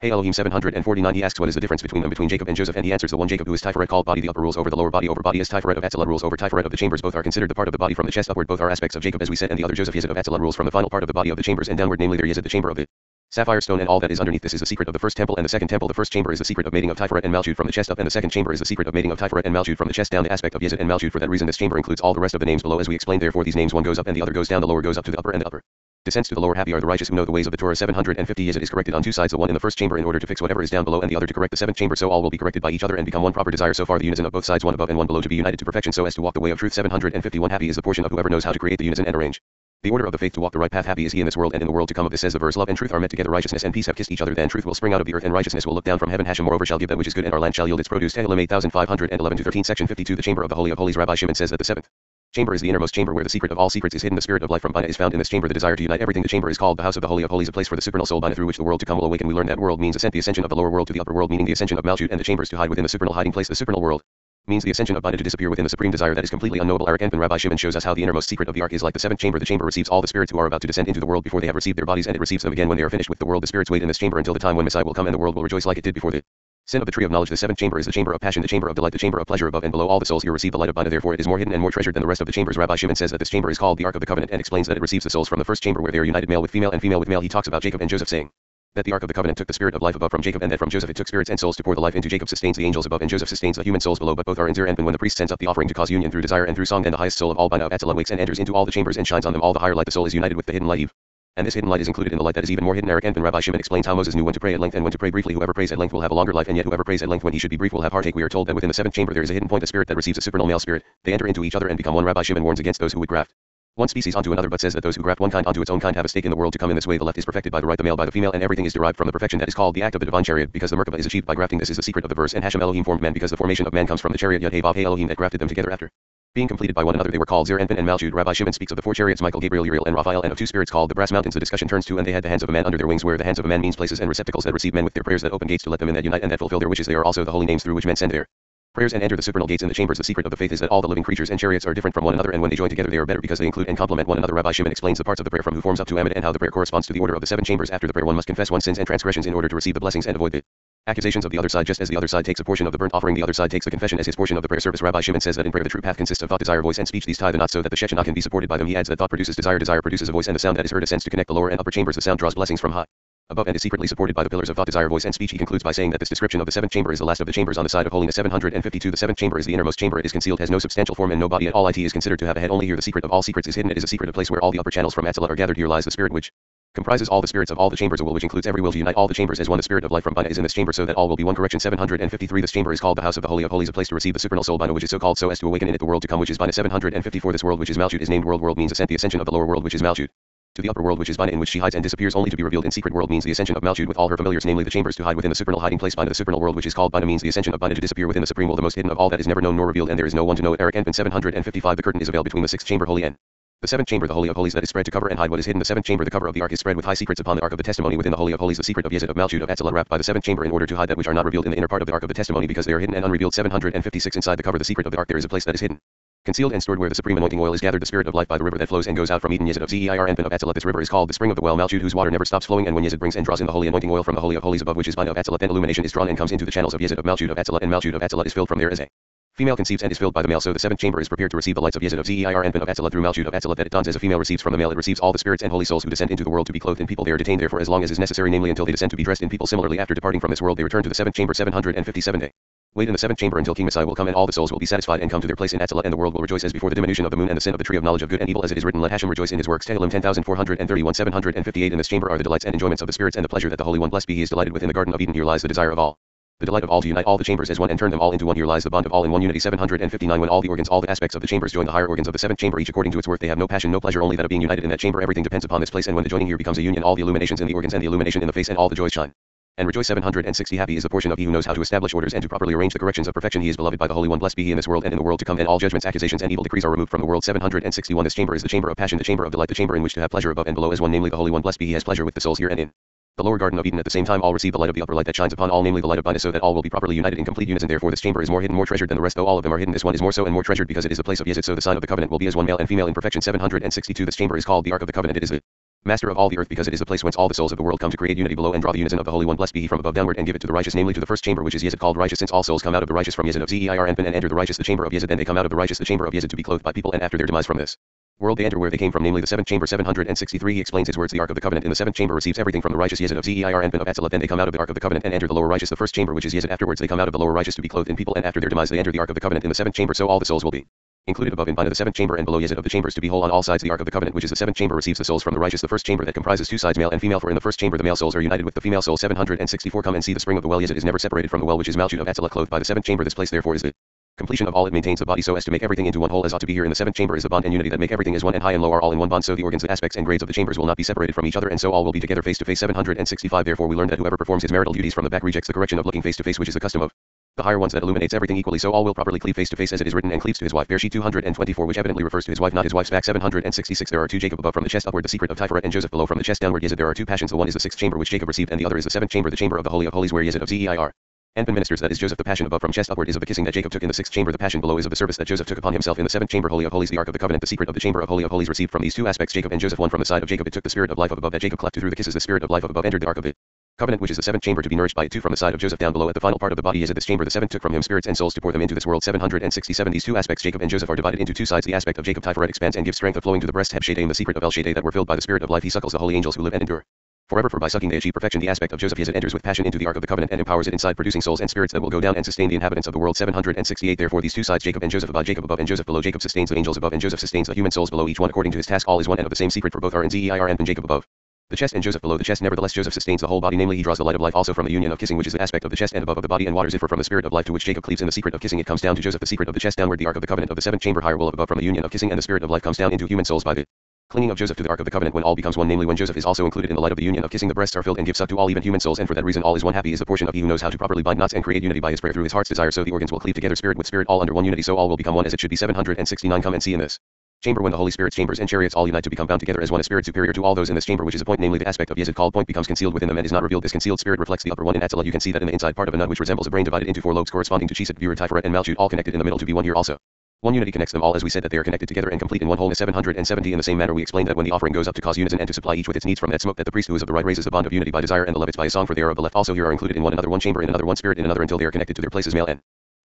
Hey Elohim. 749 He asks what is the difference between them between Jacob and Joseph? And he answers the one Jacob who is Tiferet called body the upper rules over the lower body over body is Tiferet of Atzilah rules over Tiferet of the chambers both are considered the part of the body from the chest upward. Both are aspects of Jacob as we said and the other Joseph Yesod of Atzilah rules from the final part of the body of the chambers. And downward namely there Yesod the chamber of the sapphire stone and all that is underneath this is the secret of the first temple and the second temple. The first chamber is the secret of mating of Tiferet and Malchut from the chest up and the second chamber is the secret of mating of Tiferet and Malchut from the chest down. The aspect of Yesod and Malchut for that reason this chamber includes all the rest of the names below. As we explained therefore these names one goes up and the other goes down. The lower goes up to the upper and the upper. Descends to the lower. Happy are the righteous who know the ways of the Torah. 750 as it is corrected on two sides the one in the first chamber in order to fix whatever is down below and the other to correct the seventh chamber so all will be corrected by each other and become one proper desire. So far the unison of both sides one above and one below to be united to perfection so as to walk the way of truth. 751 happy is the portion of whoever knows how to create the unison and arrange the order of the faith to walk the right path happy is he in this world and in the world to come. Of this says the verse love and truth are met together righteousness and peace. Have kissed each other then truth will spring out of the earth and righteousness will look down from heaven. Hashem moreover shall give that which is good and our land shall yield its produce. Tehillim 8511 to 13 section 52 the chamber of the holy of holies. Rabbi Shimon says that the seventh chamber is the innermost chamber where the secret of all secrets is hidden. The spirit of life from Bina is found in this chamber. The desire to unite everything the chamber is called. The house of the holy of holies a place for the supernal soul Bina through which the world to come will awaken. We learn that world means ascent the ascension of the lower world to the upper world meaning the ascension of Malchut and the chambers to hide within the supernal hiding place the supernal world means the ascension of Bina to disappear within the supreme desire that is completely unknowable. Arich Anpin Rabbi Shimon shows us how the innermost secret of the ark is like the seventh chamber. The chamber receives all the spirits who are about to descend into the world before they have received their bodies, and it receives them again when they are finished with the world. The spirits wait in this chamber until the time when Messiah will come, and the world will rejoice like it did before the sin of the tree of knowledge. The seventh chamber is the chamber of passion, the chamber of delight, the chamber of pleasure above and below all the souls here receive the light of Bina. Therefore, it is more hidden and more treasured than the rest of the chambers. Rabbi Shimon says that this chamber is called the Ark of the Covenant and explains that it receives the souls from the first chamber where they are united male with female and female with male. He talks about Jacob and Joseph saying that the Ark of the Covenant took the spirit of life above from Jacob, and that from Joseph it took spirits and souls to pour the life into Jacob sustains the angels above, and Joseph sustains the human souls below, but both are in Zeir Anpin when the priest sends up the offering to cause union through desire and through song, and the highest soul of all Bina of Atzilah wakes and enters into all the chambers and shines on them all the higher light. The soul is united with the hidden light Eve. And this hidden light is included in the light that is even more hidden. Arich Anpin Rabbi Shimon explains how Moses knew when to pray at length and when to pray briefly. Whoever prays at length will have a longer life, and yet whoever prays at length when he should be brief will have heartache. We are told that within the seventh chamber there is a hidden point, a spirit that receives a supernal male spirit. They enter into each other and become one. Rabbi Shimon warns against those who would graft one species onto another but says that those who graft one kind onto its own kind have a stake in the world to come in this way. The left is perfected by the right the male by the female and everything is derived from the perfection that is called the act of the divine chariot because the merkaba is achieved by grafting. This is the secret of the verse and Hashem Elohim formed man because the formation of man comes from the chariot Yud Vav Hey Elohim that grafted them together after being completed by one another. They were called Zeir Anpin and Malchut. Rabbi Shimon speaks of the four chariots Michael Gabriel Uriel and Raphael and of two spirits called the brass mountains. The discussion turns to and they had the hands of a man under their wings where the hands of a man means places and receptacles that receive men with their prayers that open gates to let them in that unite and that fulfill their wishes. They are also the holy names through which men send their prayers and enter the supernal gates in the chambers. The secret of the faith is that all the living creatures and chariots are different from one another, and when they join together, they are better because they include and complement one another. Rabbi Shimon explains the parts of the prayer from who forms up to Amid and how the prayer corresponds to the order of the seven chambers. After the prayer, one must confess one's sins and transgressions in order to receive the blessings and avoid the Accusations of the other side just as the other side takes a portion of the burnt offering the other side takes the confession as his portion of the prayer service Rabbi Shimon says that in prayer the true path consists of thought desire voice and speech these tie the knot so that the Shechinah can be supported by them he adds that thought produces desire desire produces a voice and the sound that is heard ascends to connect the lower and upper chambers the sound draws blessings from high above and is secretly supported by the pillars of thought desire voice and speech. He concludes by saying that this description of the seventh chamber is the last of the chambers on the side of holiness. 752 the seventh chamber is the innermost chamber. It is concealed has no substantial form and no body at all. It is considered to have a head only here. The secret of all secrets is hidden. It is a secret a place where all the upper channels from Atzilut are gathered. Here lies the spirit which comprises all the spirits of all the chambers a will which includes every will to unite all the chambers as one. The spirit of life from Bina is in this chamber so that all will be one. Correction 753 this chamber is called the house of the holy of holies a place to receive the supernal soul Bina which is so called so as to awaken in it the world to come which is Bina 754 this world which is Malchut is named world. World means ascent the ascension of the lower world which is Malchut to the upper world which is Bina in which she hides and disappears only to be revealed in secret world means the ascension of Malchut with all her familiars namely the chambers to hide within the supernal hiding place Bina the supernal world which is called Bina means the ascension of Bina to disappear within the supreme will the most hidden of all that is never known nor revealed and there is no one to know it Arich Anpin 755 the curtain is a veil between the sixth chamber holy and the seventh chamber, the Holy of Holies that is spread to cover and hide what is hidden. The seventh chamber, the cover of the ark is spread with high secrets upon the ark of the testimony within the Holy of Holies. The secret of Yesod of Malchut of Atzilut wrapped by the seventh chamber in order to hide that which are not revealed in the inner part of the ark of the testimony because they are hidden and unrevealed. 756 inside the cover, the secret of the ark there is a place that is hidden. Concealed and stored where the supreme anointing oil is gathered, the spirit of life by the river that flows and goes out from Eden Yesod of Zeir Anpin of Atzilut. This river is called the spring of the well Malchut, whose water never stops flowing. And when Yesod brings and draws in the holy anointing oil from the Holy of Holies above, which is Bina of Atzilut, then illumination is drawn and comes into the channels of Yesod of Malchut of Atzilut, and Malchut of Atzilut is filled from there as a Female conceives and is filled by the male so the seventh chamber is prepared to receive the lights of Yesod of Zeir Anpin of Atzilut through Malchut of Atzilut that it dawns as a female receives from the male it receives all the spirits and holy souls who descend into the world to be clothed in people they are detained there for as long as is necessary namely until they descend to be dressed in people similarly after departing from this world they return to the seventh chamber 757 day. Wait in the seventh chamber until King Messiah will come and all the souls will be satisfied and come to their place in Atzilut and the world will rejoice as before the diminution of the moon and the sin of the tree of knowledge of good and evil as it is written let Hashem rejoice in his works Tehillim 10431 758 in this chamber are the delights and enjoyments of the spirits and the pleasure that the Holy One blessed be he is delighted within the garden of Eden here lies the desire of all the delight of all to unite all the chambers as one and turn them all into one. Here lies the bond of all in one unity. 759 When all the organs, all the aspects of the chambers join the higher organs of the seventh chamber, each according to its worth, they have no passion, no pleasure, only that of being united in that chamber. Everything depends upon this place, and when the joining here becomes a union, all the illuminations in the organs and the illumination in the face and all the joys shine. And rejoice 760 happy is the portion of he who knows how to establish orders and to properly arrange the corrections of perfection. He is beloved by the Holy One. Blessed be he in this world and in the world to come. And all judgments, accusations, and evil decrees are removed from the world. 761 This chamber is the chamber of passion, the chamber of delight, the chamber in which to have pleasure above and below as one, namely the Holy One. Blessed be he has pleasure with the souls here and in the lower garden of Eden at the same time all receive the light of the upper light that shines upon all namely the light of Bina so that all will be properly united in complete unison therefore this chamber is more hidden more treasured than the rest though all of them are hidden this one is more so and more treasured because it is the place of Yesod so the sign of the covenant will be as one male and female in perfection 762 this chamber is called the ark of the covenant it is the master of all the earth because it is the place whence all the souls of the world come to create unity below and draw the unison of the Holy One. Blessed be he from above downward and give it to the righteous namely to the first chamber which is Yesod called righteous since all souls come out of the righteous from Yesod of Zeir Anpin enter the righteous the chamber of Yesod and they come out of the righteous the chamber of Yesod to be clothed by people and after their demise from this world they enter where they came from namely the seventh chamber 763 he explains his words the ark of the covenant. In the seventh chamber receives everything from the righteous Yesod of Zeir Anpin of Atzilut then they come out of the ark of the covenant and enter the lower righteous the first chamber which is Yesod afterwards they come out of the lower righteous to be clothed in people and after their demise they enter the ark of the covenant. In the seventh chamber so all the souls will be included above in Bina the seventh chamber and below Yesod of the chambers to be whole on all sides the ark of the covenant which is the seventh chamber receives the souls from the righteous. The first chamber that comprises two sides male and female for in the first chamber the male souls are united with the female soul 764 come and see the spring of the well. Yesod is never separated from the well which is Malchut of Atzilut clothed by the seventh chamber. This place therefore is the completion of all. It maintains the body so as to make everything into one whole as ought to be here in the seventh chamber is the bond and unity that make everything as one and high and low are all in one bond. So the organs the aspects and grades of the chambers will not be separated from each other and so all will be together face to face. 765 therefore we learn that whoever performs his marital duties from the back rejects the correction of looking face to face which is the custom of the higher ones that illuminates everything equally so all will properly cleave face to face as it is written and cleaves to his wife. Bereshit 224 which evidently refers to his wife not his wife's back 766 there are two Jacob above from the chest upward the secret of Tiferet and Joseph below from the chest downward Yesod there are two passions the one is the sixth chamber which Jacob received and the other is the seventh chamber the chamber of the holy of holies where Yesod of Zeir. Anpin ministers that is Joseph the passion above from chest upward is of the kissing that Jacob took in the sixth chamber the passion below is of the service that Joseph took upon himself in the seventh chamber holy of holies the ark of the covenant the secret of the chamber of holy of holies received from these two aspects Jacob and Joseph one from the side of Jacob it took the spirit of life of above that Jacob cleft to through the kisses the spirit of life of above entered the ark of the covenant which is the seventh chamber to be nourished by it two from the side of Joseph down below at the final part of the body is at this chamber the seventh took from him spirits and souls to pour them into this world. 767 these two aspects Jacob and Joseph are divided into two sides. The aspect of Jacob Tiferet expands and gives strength of flowing to the breast Heb Shaddai the secret of El Shaddai that were filled by the spirit of life. He suckles the holy angels who live and endure forever for by sucking they achieve perfection. The aspect of Joseph Yesod enters with passion into the ark of the covenant and empowers it inside producing souls and spirits that will go down and sustain the inhabitants of the world. 768 therefore these two sides Jacob and Joseph above Jacob above and Joseph below Jacob sustains the angels above and Joseph sustains the human souls below each one according to his task. All is one and of the same secret for both are in Zeir Anpin Jacob above the chest and Joseph below the chest nevertheless Joseph sustains the whole body. Namely he draws the light of life also from the union of kissing which is the aspect of the chest and above of the body and waters it from the spirit of life to which Jacob cleaves in the secret of kissing it comes down to Joseph the secret of the chest downward the ark of the covenant of the seventh chamber higher will above from the union of kissing and the spirit of life comes down into human souls by the clinging of Joseph to the ark of the covenant when all becomes one. Namely when Joseph is also included in the light of the union of kissing the breasts are filled and give suck to all even human souls and for that reason all is one. Happy is the portion of he who knows how to properly bind knots and create unity by his prayer through his heart's desire so the organs will cleave together spirit with spirit all under one unity so all will become one as it should be. 769 come and see in this chamber when the Holy Spirit's chambers and chariots all unite to become bound together as one a spirit superior to all those in this chamber which is a point namely the aspect of Yesod called point becomes concealed within them and is not revealed. This concealed spirit reflects the upper one in Atzilut you can see that in the inside part of a nut which resembles a brain divided into four lobes corresponding to Chesed, Viewer, Tiferet and Malchut all connected in the middle to be one here also. One unity connects them all. As we said that they are connected together and complete in one wholeness 770 in the same manner we explained that when the offering goes up to cause unison and to supply each with its needs from that smoke that the priest who is of the right raises the bond of unity by desire and the Levites by a song for they are of the left also here are included in one another one chamber in another one spirit in another until they are connected to their places male and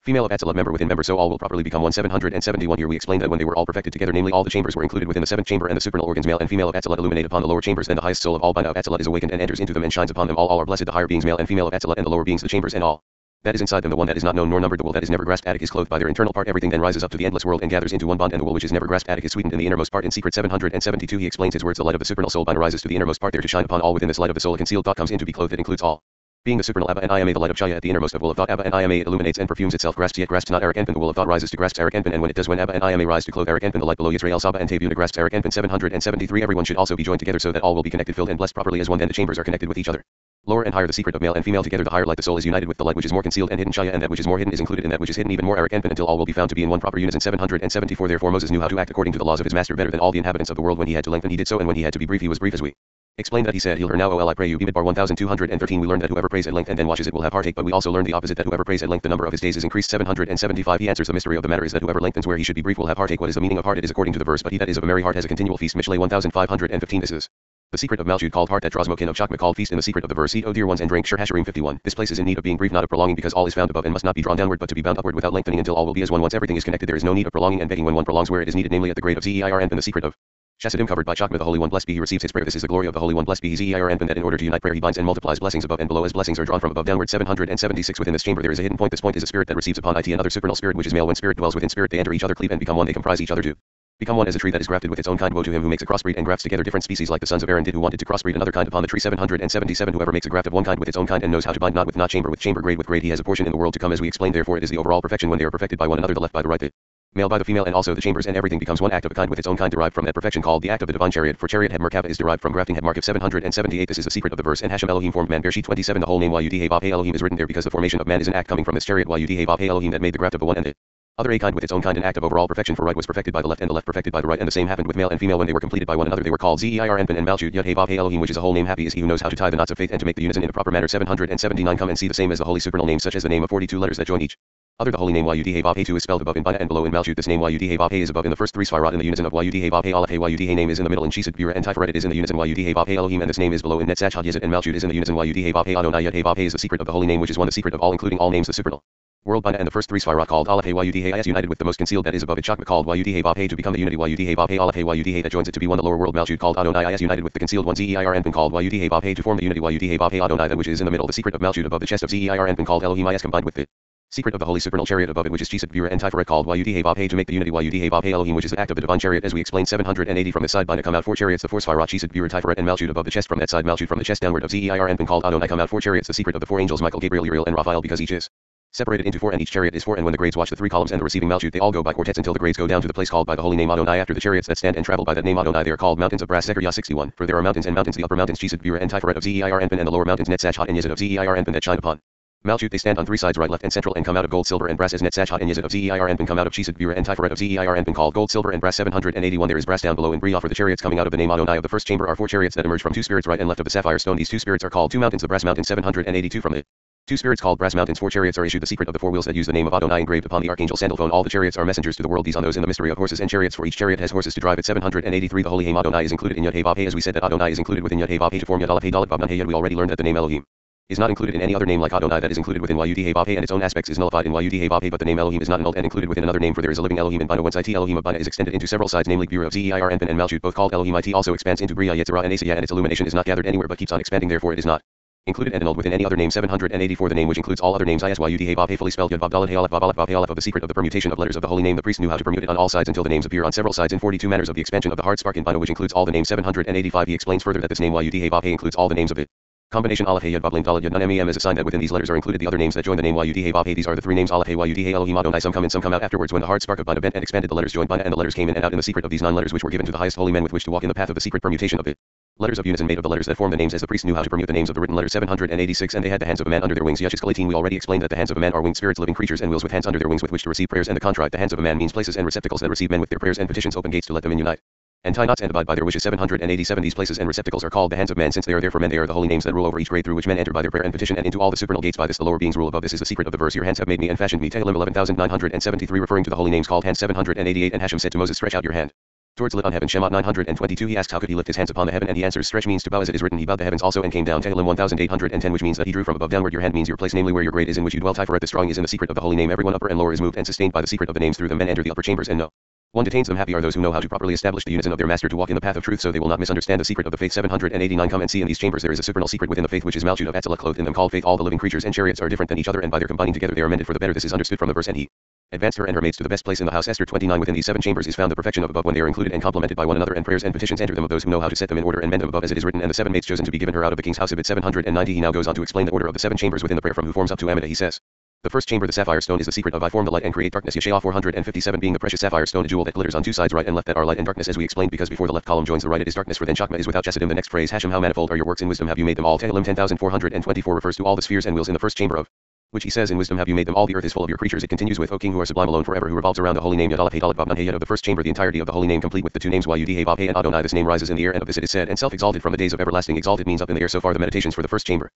female of Atzilut member within member so all will properly become one. 771 here we explained that when they were all perfected together namely all the chambers were included within the seventh chamber and the supernal organs male and female of Atzilut illuminate upon the lower chambers then the highest soul of all Bina of Atzilut is awakened and enters into them and shines upon them. All all are blessed the higher beings male and female of Atzilut and the lower beings the chambers and all that is inside them the one that is not known nor numbered the wool that is never grasped. Atik is clothed by their internal part everything then rises up to the endless world and gathers into one bond and the wool which is never grasped. Atik is sweetened in the innermost part in secret. 772 he explains his words the light of the supernal soul bind rises to the innermost part there to shine upon all within this light of the soul. A concealed thought comes in to be clothed it includes all being the supernal Abba and Ima the light of Chaya at the innermost of wool of thought Abba and Ima illuminates and perfumes itself grasps yet grasps not Arich Anpin the wool of thought rises to grasp Arich Anpin and when it does when Abba and Ima rise to clothe Arich Anpin the light below Yisrael Saba and Tabuna grasps Arich Anpin 773 everyone should also be joined together so that all will be connected filled and blessed properly as one then the chambers are connected with each other. Lower and higher the secret of male and female together the higher light the soul is united with the light which is more concealed and hidden Shaya and that which is more hidden is included in that which is hidden even more Arich Anpin until all will be found to be in one proper unison 774 therefore Moses knew how to act according to the laws of his master better than all the inhabitants of the world when he had to lengthen he did so and when he had to be brief he was brief as we. Explain that he said heal her now O I pray you Bamidbar 1213 we learned that whoever prays at length and then watches it will have heartache but we also learned the opposite that whoever prays at length the number of his days is increased 775 he answers the mystery of the matter is that whoever lengthens where he should be brief will have heartache. What is the meaning of heart? It is according to the verse but he that is of a merry heart has a continual feast Mishle 1515 this is the secret of Malchut called heart that draws Mokin of Chakma called feast in the secret of the verse. Eat O dear ones and drink Hashirim 51 this place is in need of being brief not of prolonging because all is found above and must not be drawn downward but to be bound upward without lengthening until all will be as one. Once everything is connected there is no need of prolonging and begging when one prolongs where it is needed namely at the grade of Zeir and the secret of Chassidim covered by Chakma the Holy One. Blessed be he receives his prayer. This is the glory of the Holy One. Blessed be he Zeir and that in order to unite prayer he binds and multiplies blessings above and below. As blessings are drawn from above downward 776 within this chamber. There is a hidden point. This point is a spirit that receives upon it another supernal spirit which is male. When spirit dwells within spirit they enter each other cleave and become one. They comprise each other too. Become one as a tree that is grafted with its own kind. Woe to him who makes a crossbreed and grafts together different species like the sons of Aaron did who wanted to crossbreed another kind upon the tree. 777 Whoever makes a graft of one kind with its own kind and knows how to bind not with not chamber with chamber grade with grade he has a portion in the world to come as we explained therefore it is the overall perfection when they are perfected by one another the left by the right. the male by the female and also the chambers and everything becomes one act of a kind with its own kind derived from that perfection called the act of the divine chariot for chariot head Merkava is derived from grafting head mark of 778 this is the secret of the verse and Hashem Elohim formed man Bereshit 27 the whole name Yud Hey Elohim is written there because the formation of man is an act coming from this chariot Yud Hey Elohim that made the graft of the one and the other a kind with its own kind and act of overall perfection for right was perfected by the left and the left perfected by the right and the same happened with male and female when they were completed by one another. They were called Zeir and Malchut Yud Hey Vav Hey Elohim which is a whole name happy is he who knows how to tie the knots of faith and to make the unison in a proper manner. 779 come and see the same as the holy supernal name such as the name of 42 letters that join each other the holy name Yud Hey Vav Hey 2 is spelled above in Bina and below in Malchut this name Yud Hey Vav is above in the first three Sfirot in the unison of Yud Hey Vav Hey Aleph name is in the middle in Chesed Gvura and Tiferet is in the unison Yud Hey Vav Hey Elohim and this name is below in Netzach Hod Yesod and Malchut is in the unison Yud Hey Vav Hey Adonai Yud Vav is the secret of the holy name which is one the secret of all including all names the supernal world Bina and the first three Sfirot called Aleph Hey Yud Hey is united with the most concealed that is above it Chakma called Hey Vav Hey to become the unity Yud Hey Vav Hey Aleph that joins it to be one the lower world Malchut called Adonai is united with the concealed one Zeir Anpin called Yud Hey Vav to form the unity Yud Hey Vav Hey Adonai that which is in the middle the secret of Malchut above the chest of Zeir Anpin called Elohim is combined with it. Secret of the Holy Supernal Chariot above it which is Chesed Gvura and Tiferet called Yud Hey Vav Hey to make the unity Yud Hey Elohim which is the act of the divine chariot as we explained 780 from the side Bina come out four chariots. The four Sfirot Chesed Gvura Tiferet and Malchut above the chest from that side Malchut from the chest downward of Zeir Anpin called Adonai. Come out four chariots the secret of the four angels Michael Gabriel Uriel and Raphael because each is separated into four and each chariot is four. And when the grades watch the three columns and the receiving Malchut they all go by quartets until the grades go down to the place called by the holy name Adonai. After the chariots that stand and travel by that name Adonai they are called mountains of brass Zechariah 61 for there are mountains and mountains the upper mountains Chesed Gvura and Tiferet of Zeir and the lower mountains Netzach and Yesod of Zeir Anpin that shine upon Malchut they stand on three sides right left and central and come out of gold silver and brass as Netzach Hod and Yesod of Zeir Anpin come out of Chesed Gvura and Tiferet of Zeir Anpin called gold silver and brass 781 there is brass down below in Bria for the chariots coming out of the name Adonai of the first chamber are four chariots that emerge from two spirits right and left of the sapphire stone. These two spirits are called two mountains the brass mountain 782 from it. Two spirits called brass mountains four chariots are issued the secret of the four wheels that use the name of Adonai engraved upon the archangel Sandalphon all the chariots are messengers to the world. These on those in the mystery of horses and chariots for each chariot has horses to drive it 783 the holy name Adonai is included in Yud Hey Vav Hey as we said that Adonai is included within Yud Hey Vav Hey to form Yud Aleph Hey we already learned that the name Elohim is not included in any other name like Adonai that is included within Yud Hey Vav Hey and its own aspects is nullified in Yud Hey Vav Hey but the name Elohim is not annulled and included within another name for there is a living Elohim in Bina whence it Elohim of Bina is extended into several sides namely Gvura of Zeir and Malchut both called Elohim it also expands into Bria Yetzirah and Asiyah and its illumination is not gathered anywhere but keeps on expanding therefore it is not included and annulled within any other name. 784 the name which includes all other names ISYUD Hey Vav fully spelled Yud Vav Dalet Vav Aleph Vav Aleph of the secret of the permutation of letters of the holy name. The priest knew how to permute it on all sides until the names appear on several sides in 42 manners of the expansion of the heart spark in Bina which includes all the names. 785 he explains further that this name Yud Hey Vav includes all the names of it. Combination Aleph Hey Yud Vav Lin Yud Mem is a sign that within these letters are included the other names that join the name Yud Hey Vav Hey these are the three names Aleph Hey Yud Hey Elohim Adonai some come in some come out afterwards when the heart spark of Bina bent and expanded the letters joined Bina and the letters came in and out in the secret of these nine letters which were given to the highest holy men with which to walk in the path of the secret permutation of it. Letters of unison made of the letters that form the names as the priest knew how to permute the names of the written letters 786 and they had the hands of a man under their wings Yashis Kalatin we already explained that the hands of a man are winged spirits living creatures and wills with hands under their wings with which to receive prayers and the contrite the hands of a man means places and receptacles that receive men with their prayers and petitions open gates to let them in unite. And tie knots and abide by their wishes. 787 These places and receptacles are called the hands of men, since they are there for men. They are the holy names that rule over each grade through which men enter by their prayer and petition, and into all the supernal gates by this the lower beings rule above. This is the secret of the verse. Your hands have made me and fashioned me. Tehillim 11973 referring to the holy names called hands. 788 And Hashem said to Moses, Stretch out your hand towards lit on heaven. Shemot 922 He asked how could he lift his hands upon the heaven and he answers stretch means to bow as it is written he bowed the heavens also and came down. Tehillim 1810 which means that he drew from above downward your hand means your place namely where your grade is in which you dwell. Tiferet the strong is in the secret of the holy name. Everyone upper and lower is moved and sustained by the secret of the names through them men enter the upper chambers and know. One detains them happy are those who know how to properly establish the unison of their master to walk in the path of truth so they will not misunderstand the secret of the faith. 789 come and see in these chambers. There is a supernal secret within the faith which is Malchut of Atzilut clothed in them called faith. All the living creatures and chariots are different than each other and by their combining together they are mended for the better. This is understood from the verse and he advanced her and her maids to the best place in the house. Esther 29 within these seven chambers is found the perfection of above when they are included and complemented by one another and prayers and petitions enter them of those who know how to set them in order and mend them above as it is written and the seven maids chosen to be given her out of the king's house. Of it 790 he now goes on to explain the order of the seven chambers within the prayer from who forms up to Amida he says the first chamber, the sapphire stone, is the secret of I form the light and create darkness. Yeshayah 457 being the precious sapphire stone, a jewel that glitters on two sides, right and left, that are light and darkness, as we explained, because before the left column joins the right, it is darkness. For then Chakma is without Chesedim. The next phrase, Hashem, how manifold are your works in wisdom? Have you made them all? Tehillim 10424 refers to all the spheres and wheels in the first chamber of which he says in wisdom have you made them all the earth is full of your creatures it continues with O king who are sublime alone forever who revolves around the holy name Yadalat Hadalat Vav Yet of the first chamber the entirety of the holy name complete with the two names Yud He Vav and Adonai this name rises in the air and of this it is said and self-exalted from the days of everlasting exalted means up in the air so far the meditations for the first chamber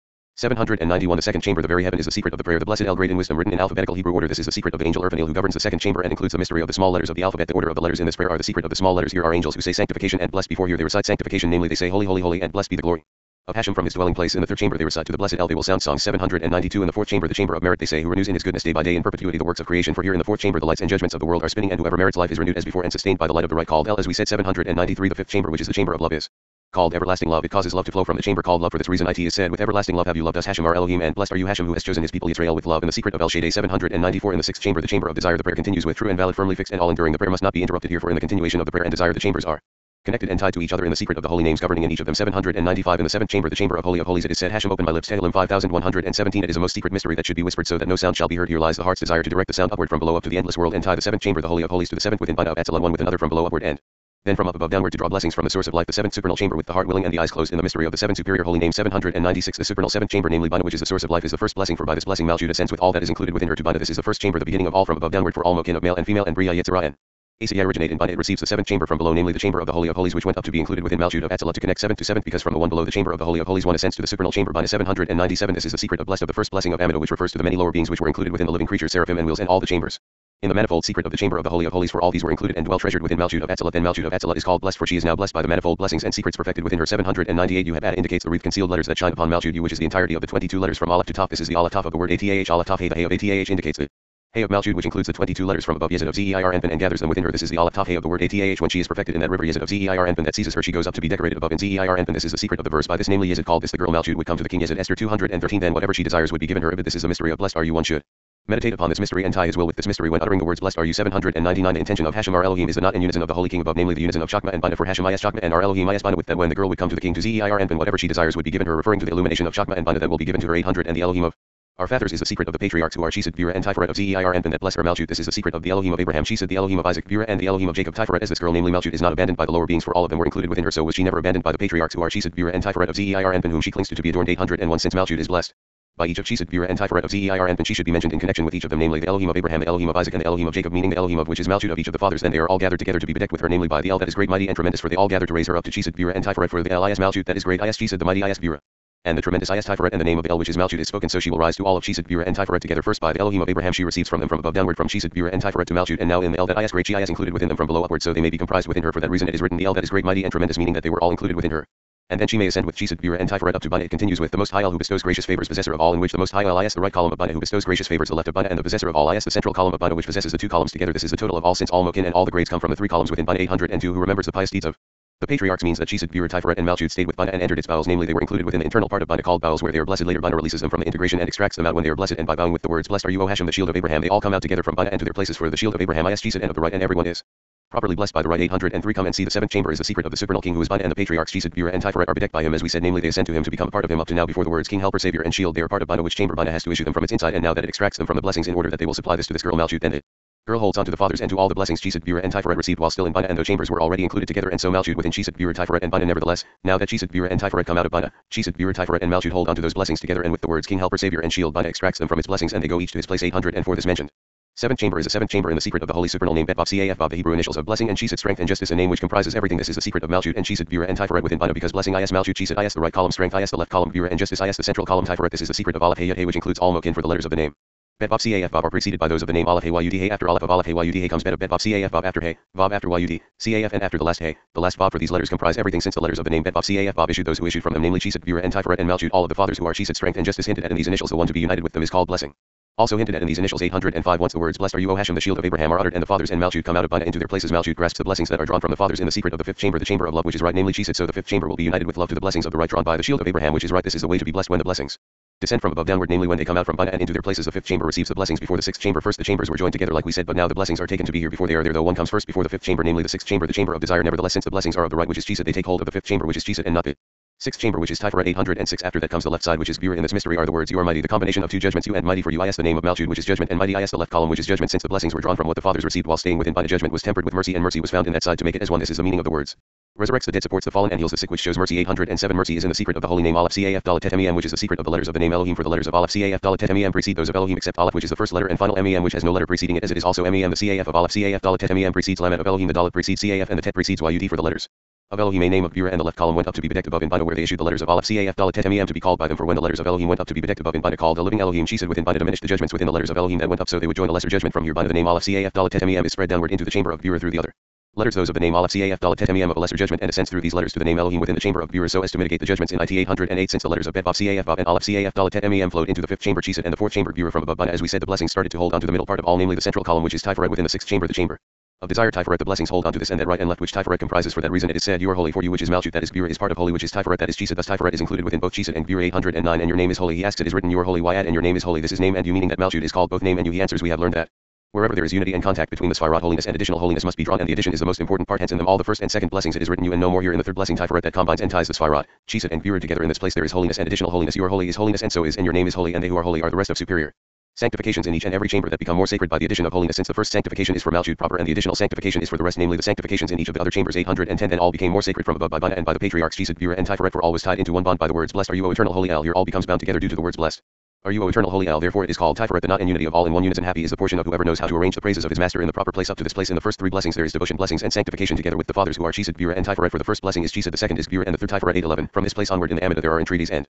791 The second chamber the very heaven is the secret of the prayer the blessed El great in wisdom written in alphabetical Hebrew order. This is the secret of the angel Erfanil who governs the second chamber and includes the mystery of the small letters of the alphabet. The order of the letters in this prayer are the secret of the small letters. Here are angels who say sanctification and blessed before here they recite sanctification namely they say holy holy holy and blessed be the glory of Hashem from his dwelling place in the third chamber. They recite to the blessed El they will sound song 792 in the fourth chamber the chamber of merit. They say who renews in his goodness day by day in perpetuity the works of creation. For here in the fourth chamber the lights and judgments of the world are spinning and whoever merits life is renewed as before and sustained by the light of the right called. El as we said 793 the fifth chamber which is the chamber of love is called everlasting love. It causes love to flow from the chamber called love. For this reason, it is said, with everlasting love have you loved us, Hashem our Elohim, and blessed are you, Hashem, who has chosen his people Israel with love. In the secret of El Shaddai 794 in the sixth chamber, the chamber of desire, the prayer continues with true and valid, firmly fixed and all enduring. The prayer must not be interrupted here, for in the continuation of the prayer and desire, the chambers are connected and tied to each other in the secret of the holy names governing in each of them 795 in the seventh chamber the chamber of holy of holies it is said Hashem open my lips Tehillim 5117 it is a most secret mystery that should be whispered so that no sound shall be heard here lies the heart's desire to direct the sound upward from below up to the endless world and tie the seventh chamber the holy of holies to the seventh within Bina Atzilah one with another from below upward and then from up above downward to draw blessings from the source of life, the seventh supernal chamber with the heart willing and the eyes closed in the mystery of the seven superior holy name 796. The supernal seventh chamber, namely Bina, which is the source of life, is the first blessing. For by this blessing Malchut ascends with all that is included within her to Bina. This is the first chamber, the beginning of all from above downward for all Mokin of male and female and Bria Yetzirah and Asiyah originate in Bina. It receives the seventh chamber from below, namely the chamber of the holy of holies, which went up to be included within Malchut of Atzilah to connect seventh to seventh, because from the one below the chamber of the holy of holies one ascends to the supernal chamber Bina 797. This is the secret of blessed of the first blessing of Amida, which refers to the many lower beings which were included within the living creatures, seraphim and wheels, and all the chambers. In the manifold secret of the chamber of the Holy of Holies for all these were included and well treasured within Malchut of Atzilah. Then Malchut of Atzilah is called blessed for she is now blessed by the manifold blessings and secrets perfected within her 798 you have added indicates the wreath concealed letters that shine upon Malchut you which is the entirety of the 22 letters from Aleph to Taf. This is the Aleph Taf of the word Atah Aleph Taf Hey the Hey of Atah indicates the Hey of Malchut which includes the 22 letters from above Yesod of Zeir Anpin and gathers them within her. This is the Aleph Hey of the word Atah when she is perfected in that river Yesod of Zeir Anpin that seizes her she goes up to be decorated above in Zeir Anpin. This is the secret of the verse by this namely Yesod called this the girl Malchut would come to the king Yesod Esther 213 then whatever she desires would be given her. But this is the mystery of blessed are you one should. Meditate upon this mystery and tie his will with this mystery when uttering the words blessed are you 799 the intention of Hashem our Elohim is the not in unison of the Holy King above namely the unison of Chakma and Bina for Hashem is Chakma and our Elohim is Bina with that when the girl would come to the king to Zeir and whatever she desires would be given her referring to the illumination of Chakma and Bina that will be given to her 800 and the Elohim of our fathers is the secret of the patriarchs who are Chesed, Gvura, and Tiferet of Zeir and that bless her Malchut. This is the secret of the Elohim of Abraham, Chesed, the Elohim of Isaac, Gvura, and the Elohim of Jacob. Tiferet as this girl, namely Malchut, is not abandoned by the lower beings, for all of them were included within her. So was she never abandoned by the patriarchs who are Chesed, Gvura, and Tiferet of Zeir and whom she clings to to be adorned 801 since Malchut is blessed. By each of Chesed, Gvura, and Tiferet of Zeir and she should be mentioned in connection with each of them, namely the Elohim of Abraham, the Elohim of Isaac, and the Elohim of Jacob, meaning the Elohim of which is Malchut of each of the fathers. Then they are all gathered together to be bedecked with her, namely by the El that is great, mighty, and tremendous, for they all gather to raise her up to Chesed, Gvura, and Tiferet, for the El is Malchut that is great, is Chesed, the mighty is Gvura and the tremendous Is Tiferet and the name of El which is Malchut is spoken so she will rise to all of Chesed, Gvura and Tiferet together first by the Elohim of Abraham she receives from them from above downward from Chesed, Gvura and Tiferet to Malchut and now in the El that Is great she is included within them from below upward so they may be comprised within her for that reason it is written the El that is great mighty and tremendous meaning that they were all included within her. And then she may ascend with Chesed, Gvura and Tiferet up to Bina. It continues with the Most High El who bestows gracious favors, possessor of all, in which the Most High El is the right column of Bina, who bestows gracious favors, the left of Bina, and the possessor of all is the central column of Bina, which possesses the two columns together. This is the total of all, since all Mokin and all the grades come from the three columns within Bina. 802 who remembers the pious deeds of the patriarchs means that Chesed, Gvura, Tiferet, and Malchut stayed with Bina and entered its bowels, namely they were included within the internal part of Bina called bowels, where they are blessed. Later Bina releases them from the integration and extracts them out when they are blessed, and by bowing with the words, Blessed are you, O Hashem, the shield of Abraham, they all come out together from Bina and to their places, for the shield of Abraham. Is Chesed and of the right, and everyone is properly blessed by the right. 803 come and see. The seventh chamber is the secret of the supernal king who is Bina and the patriarchs Chesed, Gvura, and Tiferet are bedecked by him. As we said namely they ascend to him to become a part of him up to now before the words king helper savior and shield they are part of Bina which chamber Bina has to issue them from its inside and now that it extracts them from the blessings in order that they will supply this to this girl Malchut and it Girl holds on to the fathers and to all the blessings Chesed, Gvura, and Tiferet received while still in Bina and the chambers were already included together and so Malchut within Chesed, Gvura, Tiferet, and Bina nevertheless, now that Chesed, Gvura, and Tiferet come out of Bina, Chesed, Gvura, Tiferet, and Malchut hold on to those blessings together and with the words King Helper Savior and Shield Bina extracts them from its blessings and they go each to his place 804 this mentioned. Seventh chamber is a seventh chamber in the secret of the holy supernal name Bet Vav Caf Vav the Hebrew initials of blessing and Chesed strength and justice a name which comprises everything this is the secret of Malchut and Chesed Gvura and Tiferet within Bina because blessing is Malchut Chesed is the right column strength is the left column Gvura and justice is the central column Tiferet this is the secret of Aleph Hey which includes all Mokin for the letters of the name. Bet Caf Vav are preceded by those of the name Aleph Hey Yud after Aleph of Aleph Hey comes Bet of Caf Vav after Hey Vav after Yud Caf and after the last Hey the last Vav for these letters comprise everything since the letters of the name Bet Caf Vav issued those who issued from them namely Chesed Gvura and Tiferet and Malchut all of the fathers who are Chesed strength and justice hinted at in these initials the one to be united with them is called blessing. Also hinted at in these initials 805 once the words blessed are you O Hashem the shield of Abraham are uttered and the fathers and Malchut come out of Bina into their places. Malchut grasps the blessings that are drawn from the fathers in the secret of the fifth chamber the chamber of love which is right namely Chesed so the fifth chamber will be united with love to the blessings of the right drawn by the shield of Abraham which is right. This is the way to be blessed when the blessings descend from above downward namely when they come out from Bina and into their places the fifth chamber receives the blessings before the sixth chamber. First the chambers were joined together like we said but now the blessings are taken to be here before they are there though one comes first before the fifth chamber namely the sixth chamber the chamber of desire. Nevertheless since the blessings are of the right which is Chesed they take hold of the fifth chamber which is Chesed and not the Sixth chamber which is Tiferet 806 after that comes the left side which is Gvura in this mystery are the words you are mighty the combination of two judgments you and mighty for you is the name of Malchut which is judgment and mighty is the left column which is judgment since the blessings were drawn from what the fathers received while staying within by the judgment was tempered with mercy and mercy was found in that side to make it as one. This is the meaning of the words. Resurrects the dead supports the fallen and heals the sick which shows mercy. 807 mercy is in the secret of the holy name Aleph Caf Dalet Mem which is the secret of the letters of the name Elohim for the letters of Aleph Caf Dalet Mem precede those of Elohim except Aleph which is the first letter and final Mem which has no letter preceding it as it is also Mem the Caf of Aleph Caf Dalet Mem precedes Lamet of Elohim the Dalet precedes Caf and the Tet precedes Yud for the letters of Elohim a name of Gvura and the left column went up to be bedecked above in Bina where they issued the letters of Aleph Caf Dalet to be called by them for when the letters of Elohim went up to be bedecked above in Bina called the living Elohim she said within Bina diminished the judgments within the letters of Elohim that went up so they would join a lesser judgment from here Bina the name Aleph Caf Dalet is spread downward into the chamber of Gvura through the other. Letters those of the name Aleph Caf Dalet of a lesser judgment and ascends through these letters to the name Elohim within the chamber of Gvura so as to mitigate the judgments in IT 808 since the letters of Bet Caf and Aleph Caf Dalet flowed into the fifth chamber Chesed and the fourth chamber Gvura from above Bina as we said the blessing started to hold onto the middle part of all namely the central column which is Tiferet within the sixth chamber the chamber of desire Tiferet the blessings hold onto this and that right and left which Tiferet comprises for that reason it is said you are holy for you which is Malchut that is Gvura is part of holy which is Tiferet that is Chesed thus Tiferet is included within both Chesed and Gvura 809 and your name is holy. He asks it is written you are holy. Why add and your name is holy? This is name and you meaning that Malchut is called both name and you. He answers we have learned that Wherever there is unity and contact between the Sphirot holiness and additional holiness must be drawn and the addition is the most important part hence in them all the first and second blessings it is written you and no more here in the third blessing Tiferet that combines and ties the Sphirot, Chesed and Gvura together in this place. There is holiness and additional holiness. You are holy is holiness and so is and your name is holy and they who are holy are the rest of superior. Sanctifications in each and every chamber that become more sacred by the addition of holiness since the first sanctification is for Malchut proper and the additional sanctification is for the rest namely the sanctifications in each of the other chambers 810 and all became more sacred from above by Bina and by the patriarchs Chesed, Gvura and Tiferet for all was tied into one bond by the words blessed. Are you O eternal holy El here all becomes bound together due to the words blessed. Are you O eternal holy El therefore it is called Tiferet the not in unity of all in one unison happy is the portion of whoever knows how to arrange the praises of his master in the proper place up to this place. In the first three blessings there is devotion blessings and sanctification together with the fathers who are Chesed, Gvura and Tiferet for the first blessing is Chesed the second is Gvura and the third Tiferet 811 from this place onward in the Amida there are entreaties and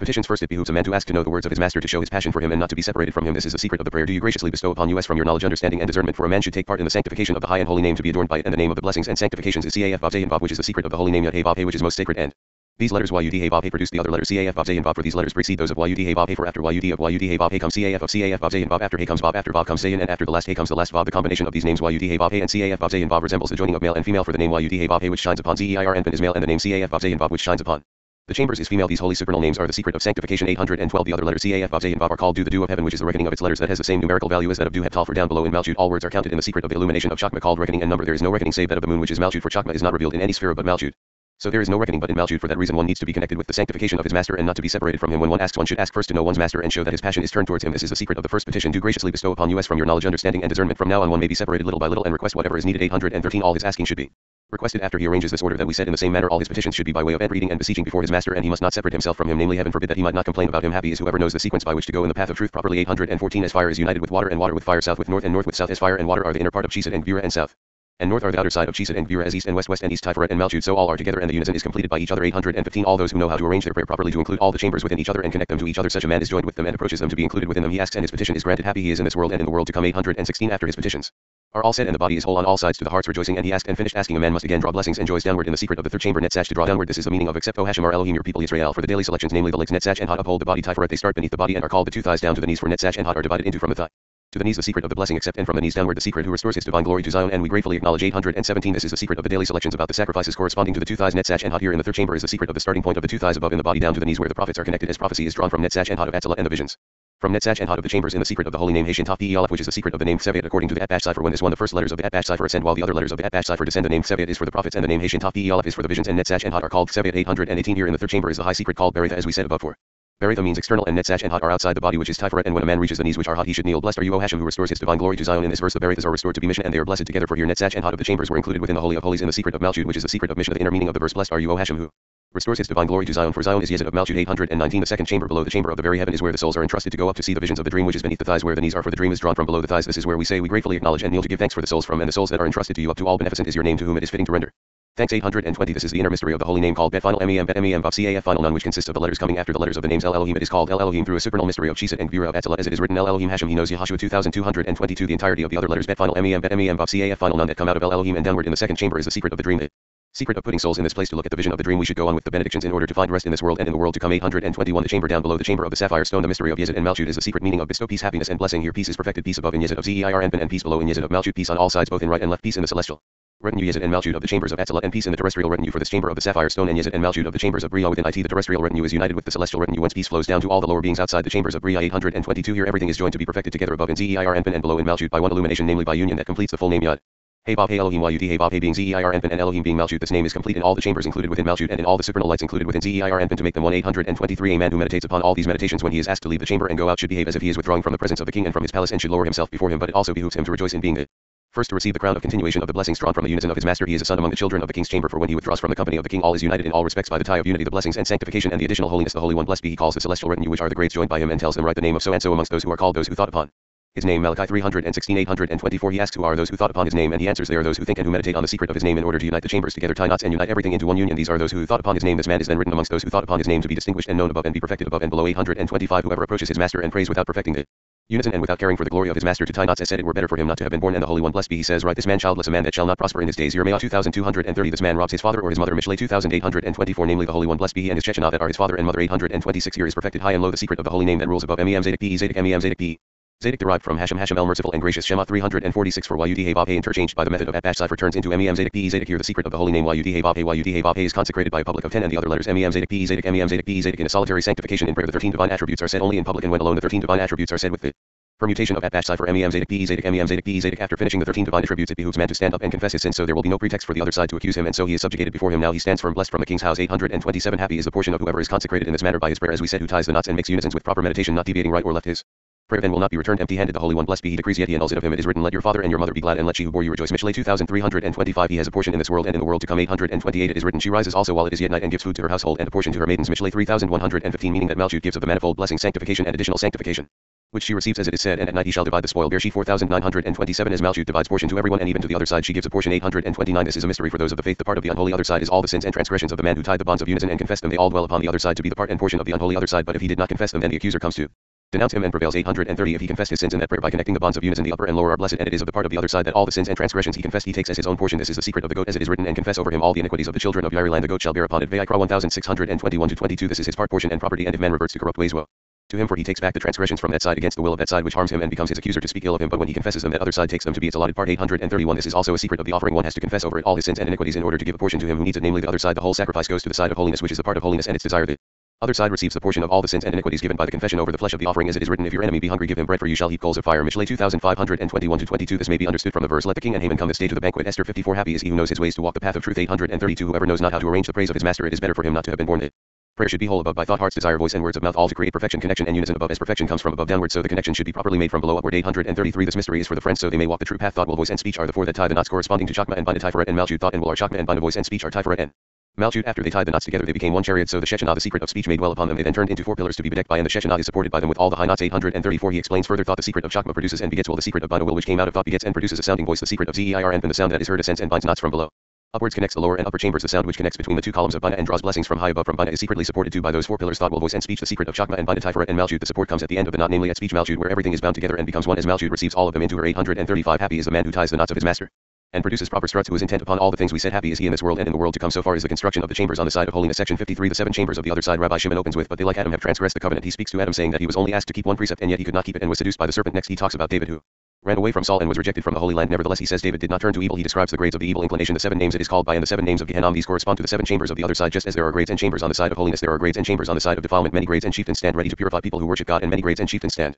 Petitions first it behooves a man to ask to know the words of his master to show his passion for him and not to be separated from him. This is the secret of the prayer. Do you graciously bestow upon us from your knowledge understanding and discernment for a man should take part in the sanctification of the high and holy name to be adorned by it and the name of the blessings and sanctifications is Caf Vav which is the secret of the holy name Yud Hey Vav Hey which is most sacred and these letters Yud Hey produce the other letters. Caf Zayin for these letters precede those of Yud Vav Hey for after Yud of Yud Vav Hey comes Caf of Caf Vav Zayin Vav after Hey comes Vav after Vav comes Zayin and after the last Hey comes the last Vav the combination of these names Yud Vav Hey and Caf Vav Zayin Vav resembles the joining of male and female for the name Yud Vav Hey which shines upon Zeir and is male and the name Caf Vav Zayin Vav which shines upon the chambers is female. These holy supernal names are the secret of sanctification. 812. The other letters Caf, and Vav are called Du. The dew of heaven, which is the reckoning of its letters that has the same numerical value as that of Du, Hebtal. For down below in Malchut, all words are counted in the secret of the illumination of Chakma called reckoning and number. There is no reckoning save that of the moon, which is Malchut. For Chakma is not revealed in any sphere but Malchut. So there is no reckoning but in Malchut. For that reason, one needs to be connected with the sanctification of his master and not to be separated from him. When one asks, one should ask first to know one's master and show that his passion is turned towards him. This is the secret of the first petition. Do graciously bestow upon us from your knowledge, understanding, and discernment. From now on, one may be separated little by little and request whatever is needed. 813. All his asking should be requested after he arranges this order that we said in the same manner all his petitions should be by way of entreating and beseeching before his master and he must not separate himself from him namely heaven forbid that he might not complain about him happy is whoever knows the sequence by which to go in the path of truth properly. 814 as fire is united with water and water with fire south with north and north with south as fire and water are the inner part of Chesed and Gvura and south and north are the outer side of Chesed and Gvura as east and west west and east Tiferet and Malchut so all are together and the unison is completed by each other 815 all those who know how to arrange their prayer properly to include all the chambers within each other and connect them to each other. Such a man is joined with them and approaches them to be included within them. He asks and his petition is granted. Happy he is in this world and in the world to come 816 after his petitions are all said and the body is whole on all sides to the heart's rejoicing. And he asked and finished asking a man must again draw blessings and joys downward in the secret of the third chamber Netzach to draw downward. This is the meaning of except O Hashem or Elohim your people Israel for the daily selections namely the legs Netzach and Hod uphold the body Tiferet they start beneath the body and are called the two thighs down to the knees for Netzach and Hod are divided into from the thigh to the knees the secret of the blessing except and from the knees downward the secret who restores his divine glory to Zion and we gratefully acknowledge 817 this is the secret of the daily selections about the sacrifices corresponding to the two thighs Netzach and Hod here in the third chamber is the secret of the starting point of the two thighs above in the body down to the knees where the prophets are connected as prophecy is drawn from Netzach and Hod of Atzilah and the visions from Netzach and Hod of the chambers in the secret of the holy name Hashin Taf Elef which is the secret of the name Tzva'ot according to the Atbash cipher when this one the first letters of the Atbash cipher ascend while the other letters of the Atbash cipher descend the name Tzva'ot is for the prophets and the name Hashin Taf Elef is for the visions and Netzach and Hod are called Tzva'ot 818 here in the third chamber is the high secret called Beritha as we said above for. Beritha means external and Netzach and Hod are outside the body which is Tiferet and when a man reaches the knees which are hot he should kneel blessed are you O Hashem who restores his divine glory to Zion in this verse the Berithas are restored to be mission and they are blessed together for here Netzach and Hot of the chambers were included within the holy of holies in the secret of Malchut which is the secret of mission the inner meaning of the verse blessed are you O Hashem who restores his divine glory to Zion, for Zion is Yesod of Malchut 819. The second chamber below the chamber of the very heaven is where the souls are entrusted to go up to see the visions of the dream which is beneath the thighs where the knees are for the dream is drawn from below the thighs. This is where we say we gratefully acknowledge and kneel to give thanks for the souls from and the souls that are entrusted to you up to all beneficent is your name to whom it is fitting to render. Thanks 820 This is the inner mystery of the holy name called Bet Final Mem Bet Mem Vav Caf Final Nun which consists of the letters coming after the letters of the names El Elohim. It is called El Elohim through a supernal mystery of Chesed and Gvura of as it is written El Elohim Hashem He knows Yehoshua 2222 The entirety of the other letters Bet Final Mem Bet Mem Vav Caf Final Nun that come out of El Elohim and downward in the second chamber is the secret of the dream. The secret of putting souls in this place to look at the vision of the dream we should go on with the benedictions in order to find rest in this world and in the world to come 821 The chamber down below the chamber of the sapphire stone the mystery of Yesod and Malchut is the secret meaning of bestow peace happiness and blessing here peace is perfected peace above in Yesod of Zeir and peace below in Yesod of Malchut peace on all sides both in right and left peace in the celestial retinue Yesod and Malchut of the chambers of Atzilut and peace in the terrestrial retinue for this chamber of the sapphire stone and Yesod and Malchut of the chambers of Bria within it the terrestrial retinue is united with the celestial retinue whence peace flows down to all the lower beings outside the chambers of Bria 822 here everything is joined to be perfected together above in Zeir Anpin and below in Malchut by one illumination namely by union that completes the full name Yod. Hey Vav Hey Elohim Yut Hey Vav Hey being Zeir Anpin and Elohim being Malchut this name is complete in all the chambers included within Malchut and in all the supernal lights included within Zeir Anpin to make them 1 823 a man who meditates upon all these meditations when he is asked to leave the chamber and go out should behave as if he is withdrawing from the presence of the king and from his palace and should lower himself before him but it also behooves him to rejoice in being the First to receive the crown of continuation of the blessings drawn from the unison of his master he is a son among the children of the king's chamber for when he withdraws from the company of the king all is united in all respects by the tie of unity the blessings and sanctification and the additional holiness the holy one. Blessed be he calls the celestial retinue which are the grades joined by him and tells them write the name of so and so amongst those who are called those who thought upon his name. Malachi 316 824 he asks who are those who thought upon his name? And he answers they are those who think and who meditate on the secret of his name in order to unite the chambers together tie knots and unite everything into one union. These are those who thought upon his name. This man is then written amongst those who thought upon his name to be distinguished and known above and be perfected above and below 825 whoever approaches his master and prays without perfecting it unison and without caring for the glory of his master to tie knots as said it were better for him not to have been born and the holy one. Blessed be he says right this man childless a man that shall not prosper in his days. Yeremiah 2230 this man robs his father or his mother Mishle 2824 namely the holy one. Blessed be he and his Shechinah that are his father and mother 826 here is perfected high and low the secret of the holy name that rules above Mem Zadok P Zadok Mem Zadok P Zadok derived from Hashem Hashem El merciful and gracious Shemot 346 for Yud Hey Vav interchanged by the method of Atbash cipher turns into Mem Zadok P Zadok here the secret of the holy name Yud Hey Vav Hey Yud Hey Vav is consecrated by a public of 10 and the other letters Mem Zadok P Zadok Mem Zadok P Zadok in a solitary sanctification in prayer. The 13 divine attributes are said only in public and when alone the 13 divine attributes are said with the permutation of Atbash cipher. Mem Zadok P Zadok Mem Zadok P Zadok after finishing the 13 divine attributes it behooves man to stand up and confess his sins so there will be no pretext for the other side to accuse him and so he is subjugated before him. Now he stands firm blessed from the king's house. 827 happy is the portion of whoever is consecrated in this manner by his prayer as we said who ties the knots and makes unisons with proper meditation not deviating right or left his prayer then will not be returned empty-handed the holy one blessed be he decrees yet he annuls it of him it is written let your father and your mother be glad and let she who bore you rejoice Mishle 2325 he has a portion in this world and in the world to come 828 it is written she rises also while it is yet night and gives food to her household and a portion to her maidens Mishle 3115 meaning that Malchut gives of the manifold blessing sanctification and additional sanctification which she receives as it is said, and at night he shall divide the spoil. She 4927 as Malchut divides portion to everyone, and even to the other side she gives a portion 829. This is a mystery for those of the faith. The part of the unholy other side is all the sins and transgressions of the man who tied the bonds of unison and confessed them. They all dwell upon the other side to be the part and portion of the unholy other side. But if he did not confess them, then the accuser comes to denounce him and prevails 830 if he confessed his sins in that prayer by connecting the bonds of unison the upper and lower are blessed and it is of the part of the other side that all the sins and transgressions he confessed he takes as his own portion. This is the secret of the goat as it is written and confess over him all the iniquities of the children of Yair the goat shall bear upon it. Vayikra 1621 to 22 this is his part portion and property and if man reverts to corrupt ways woe to him for he takes back the transgressions from that side against the will of that side which harms him and becomes his accuser to speak ill of him. But when he confesses them that other side takes them to be its allotted part. 831 this is also a secret of the offering. One has to confess over it all his sins and iniquities in order to give a portion to him who needs it namely the other side. The whole sacrifice goes to the side of holiness which is the part of holiness and its desire the other side receives the portion of all the sins and iniquities given by the confession over the flesh of the offering as it is written if your enemy be hungry give him bread for you shall heap coals of fire Mishle 2521 to 22 this may be understood from the verse let the king and Haman come this day to the banquet Esther 54 happy is he who knows his ways to walk the path of truth 832 whoever knows not how to arrange the praise of his master it is better for him not to have been born it Prayer should be whole above by thought, heart's desire, voice, and words of mouth, all to create perfection, connection, and unison above as perfection comes from above downward, so the connection should be properly made from below upward. 833 This mystery is for the friends, so they may walk the true path. Thought, will, voice, and speech are the four that tie the knots corresponding to Chakma and Binah Tiferet and Malchut. Thought and will are Chakma and Binah, voice and speech are Tiferet and Malchut. After they tied the knots together, they became one chariot, so the Shechinah, the secret of speech, made well upon them. They then turned into four pillars to be bedecked by, and the Shechinah is supported by them with all the high knots. 834 He explains further. Thought the secret of Chakma produces and begets will. The secret of Binah will, which came out of thought, begets and produces a sounding voice. The secret of Zeir and the sound that is heard ascends and binds knots from below. Upwards connects the lower and upper chambers. The sound which connects between the two columns of Binah and draws blessings from high above from Binah is secretly supported too by those four pillars thought, will, voice, and speech. The secret of Chakma and Binah Tiferet and Malchut. The support comes at the end of the knot, namely at speech Malchut, where everything is bound together and becomes one as Malchut receives all of them into her. 835 Happy is the man who ties the knots of his master and produces proper struts who is intent upon all the things we said happy is he in this world and in the world to come so far as the construction of the chambers on the side of holiness section 53 the seven chambers of the other side Rabbi Shimon opens with but they like Adam have transgressed the covenant he speaks to Adam saying that he was only asked to keep one precept and yet he could not keep it and was seduced by the serpent next he talks about David who ran away from Saul and was rejected from the Holy Land. Nevertheless, he says David did not turn to evil. He describes the grades of the evil inclination, the seven names it is called by, and the seven names of Gehenna. These correspond to the seven chambers of the other side. Just as there are grades and chambers on the side of holiness, there are grades and chambers on the side of defilement. Many grades and chieftains stand ready to purify people who worship God, and many grades and chieftains stand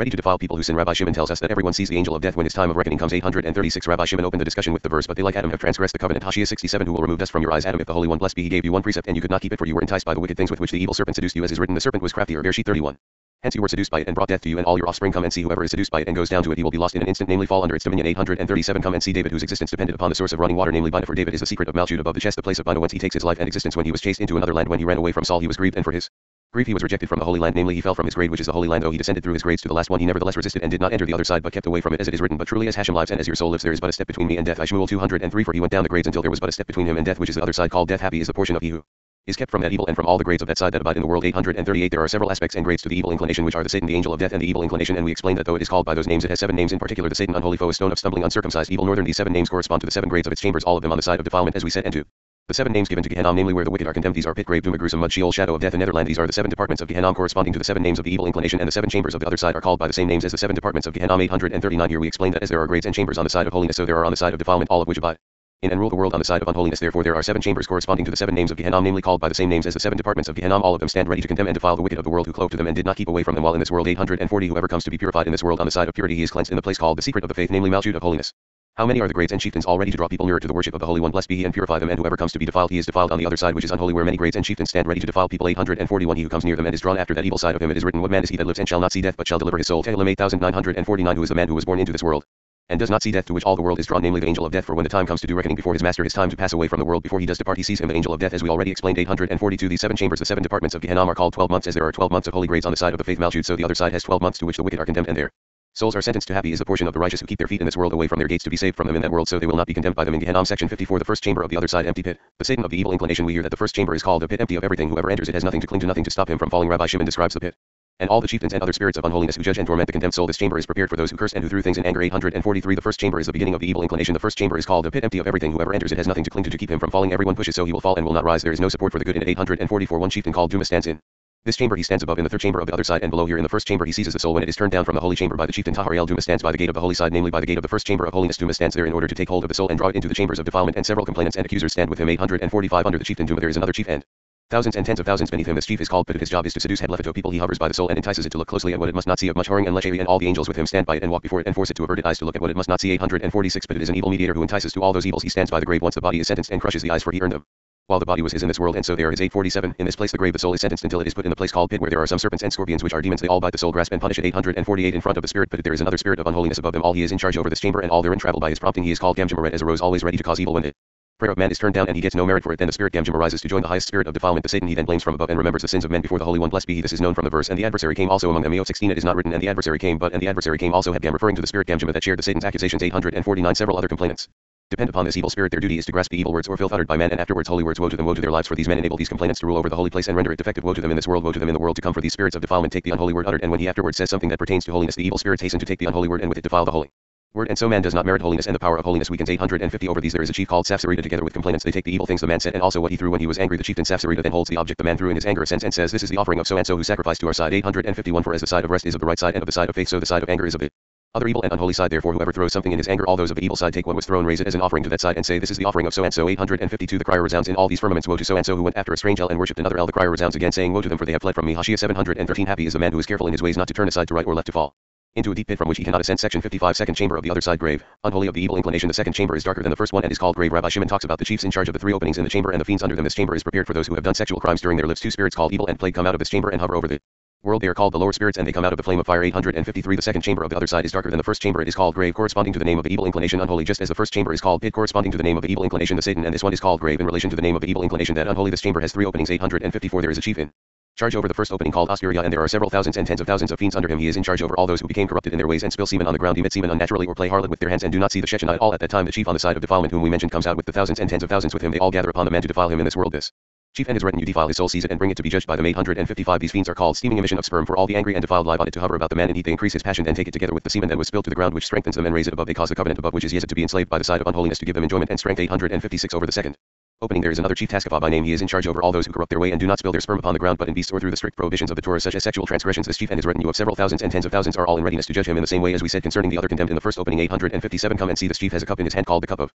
ready to defile people who sin. Rabbi Shimon tells us that everyone sees the angel of death when his time of reckoning comes. 836 Rabbi Shimon opened the discussion with the verse, but they like Adam have transgressed the covenant. Hoshea 67 Who will remove dust from your eyes? Adam, if the Holy One blessed be, he gave you one precept and you could not keep it, for you were enticed by the wicked things with which the evil serpent seduced you, as is written. The serpent was craftier. Bereshit 31. Hence you were seduced by it and brought death to you and all your offspring come and see whoever is seduced by it and goes down to it he will be lost in an instant namely fall under its dominion 837 come and see David whose existence depended upon the source of running water namely Bina for David is the secret of Malchut above the chest the place of Bina whence he takes his life and existence when he was chased into another land when he ran away from Saul he was grieved and for his grief he was rejected from the holy land. Namely he fell from his grade which is the holy land. Though he descended through his grades to the last one. He nevertheless resisted and did not enter the other side but kept away from it as it is written but truly as Hashem lives and as your soul lives there is but a step between me and death. I Shmuel 203 for he went down the grades until there was but a step between him and death which is the other side called death. Happy is the portion of he who is kept from that evil and from all the grades of that side that abide in the world. 838 there are several aspects and grades to the evil inclination which are the Satan the angel of death and the evil inclination and we explained that though it is called by those names it has seven names in particular the Satan unholy foe a stone of stumbling uncircumcised evil northern these seven names correspond to the seven grades of its chambers all of them on the side of defilement as we said and to the seven names given to Gehenna namely where the wicked are condemned these are pit grave doom gruesome mud sheol shadow of death and netherland these are the seven departments of Gehenna corresponding to the seven names of the evil inclination and the seven chambers of the other side are called by the same names as the seven departments of Gehenna 839 here we explain that as there are grades and chambers on the side of holiness so there are on the side of defilement all of which abide in and rule the world on the side of unholiness. Therefore there are seven chambers corresponding to the seven names of Gehenna, namely called by the same names as the seven departments of Gehenna. All of them stand ready to condemn and defile the wicked of the world who clove to them and did not keep away from them while in this world 840 whoever comes to be purified in this world on the side of purity he is cleansed in the place called the secret of the faith, namely Malchut of holiness. How many are the grades and chieftains already to draw people nearer to the worship of the Holy One? Blessed be he and purify them, and whoever comes to be defiled, he is defiled on the other side, which is unholy, where many grades and chieftains stand ready to defile people. 841 He who comes near them and is drawn after that evil side of him, it is written, What man is he that lives and shall not see death, but shall deliver his soul? Tehillim 8949 Who is the man who was born into this world? and does not see death to which all the world is drawn, namely the angel of death. For when the time comes to do reckoning before his master, his time to pass away from the world before he does depart, he sees him, the angel of death, as we already explained. 842 These seven chambers, the seven departments of Gehenna are called 12 months, as there are 12 months of holy grades on the side of the faith Malchut, so the other side has 12 months to which the wicked are condemned, and their souls are sentenced to happy is the portion of the righteous who keep their feet in this world away from their gates to be saved from them in that world, so they will not be condemned by them. In Gehenna, section 54, the first chamber of the other side, empty pit. The Satan of the evil inclination. We hear that the first chamber is called a pit, empty of everything. Whoever enters it has nothing to cling to, nothing to stop him from falling. Rabbi Shimon describes the pit and all the chieftains and other spirits of unholiness who judge and torment the condemned soul. This chamber is prepared for those who curse and who threw things in anger. 843 The first chamber is the beginning of the evil inclination. The first chamber is called the pit empty of everything. Whoever enters it has nothing to cling to to keep him from falling. Everyone pushes so he will fall and will not rise. There is no support for the good in it. 844 One chieftain called Duma stands in. This chamber he stands above in the third chamber of the other side and below here in the first chamber he seizes the soul when it is turned down from the holy chamber by the chieftain Tahariel Duma stands by the gate of the holy side namely by the gate of the first chamber of holiness. Duma stands there in order to take hold of the soul and draw it into the chambers of defilement and several complainants and accusers stand with him 845 under the chieftain Duma. There is another chief and Thousands and tens of thousands beneath him. This chief is called but his job is to seduce Hedlefito people. He hovers by the soul and entices it to look closely at what it must not see of much whoring and lechery and all the angels with him stand by it and walk before it and force it to avert its eyes to look at what it must not see. 846 but it is an evil mediator who entices to all those evils. He stands by the grave once the body is sentenced and crushes the eyes for he earned them. While the body was his in this world and so there is 847 in this place the grave the soul is sentenced until it is put in the place called pit where there are some serpents and scorpions which are demons. They all bite the soul grasp and punish it. 848 in front of the spirit but there is another spirit of unholiness above them. All he is in charge over this chamber and all therein travel by his prompting he is called Gamjamaret as a rose always ready to cause evil when it prayer of man is turned down and he gets no merit for it. Then the spirit Gamjam arises to join the highest spirit of defilement the Satan he then blames from above and remembers the sins of men before the Holy One. Blessed be he this is known from the verse and the adversary came also among them. Iyov 16 it is not written and the adversary came but and the adversary came also had Gam referring to the spirit Gamjam that shared the Satan's accusations. 849 several other complainants depend upon this evil spirit their duty is to grasp the evil words or filth uttered by men and afterwards holy words woe to them woe to their lives for these men enable these complainants to rule over the holy place and render it defective. Woe to them in this world woe to them in the world to come for these spirits of defilement take the unholy word uttered. And when he afterwards says something that pertains to holiness the evil spirits hasten to take the unholy word and with it defile the holy word. And so man does not merit holiness and the power of holiness weakens 850 over these. There is a chief called Safsarita together with complainants. They take the evil things the man said and also what he threw when he was angry. The chieftain Safsarita then holds the object the man threw in his anger ascends and says this is the offering of so and so who sacrificed to our side 851 for as the side of rest is of the right side and of the side of faith so the side of anger is of the other evil and unholy side therefore whoever throws something in his anger all those of the evil side take what was thrown raise it as an offering to that side and say this is the offering of so and so 852 the crier resounds in all these firmaments woe to so and so who went after a strange el and worshipped another el the crier resounds again saying woe to them for they have fled from me Hoshea 713 happy is the man who is careful in his ways not to turn aside to right or left to fall into a deep pit from which he cannot ascend. Section 55 Second chamber of the other side grave. Unholy of the evil inclination. The second chamber is darker than the first one and is called grave. Rabbi Shimon talks about the chiefs in charge of the three openings in the chamber and the fiends under them. This chamber is prepared for those who have done sexual crimes during their lives. Two spirits called evil and plague come out of this chamber and hover over the world. They are called the lower spirits and they come out of the flame of fire. 853 The second chamber of the other side is darker than the first chamber. It is called grave corresponding to the name of the evil inclination. Unholy just as the first chamber is called pit corresponding to the name of the evil inclination. The Satan and this one is called grave in relation to the name of the evil inclination. That unholy this chamber has three openings. 854 There is a chief in charge over the first opening called Oscuria and there are several thousands and tens of thousands of fiends under him. He is in charge over all those who became corrupted in their ways and spill semen on the ground, emit semen unnaturally or play harlot with their hands and do not see the Shechinah at all. At that time the chief on the side of defilement whom we mentioned comes out with the thousands and tens of thousands with him. They all gather upon the man to defile him in this world. This chief and his retinue defile his soul, seize it and bring it to be judged by them. 855 These fiends are called steaming emission of sperm for all the angry and defiled live on it to hover about the man and eat. They increase his passion and take it together with the semen that was spilled to the ground which strengthens them and raise it above. They cause the covenant above which is yet to be enslaved by the side of unholiness to give them enjoyment and strength. 856 over the second. Opening there is another chief Taskava by name he is in charge over all those who corrupt their way and do not spill their sperm upon the ground but in beasts or through the strict prohibitions of the Torah such as sexual transgressions this chief and his retinue of several thousands and tens of thousands are all in readiness to judge him in the same way as we said concerning the other condemned in the first opening 857 come and see this chief has a cup in his hand called the cup of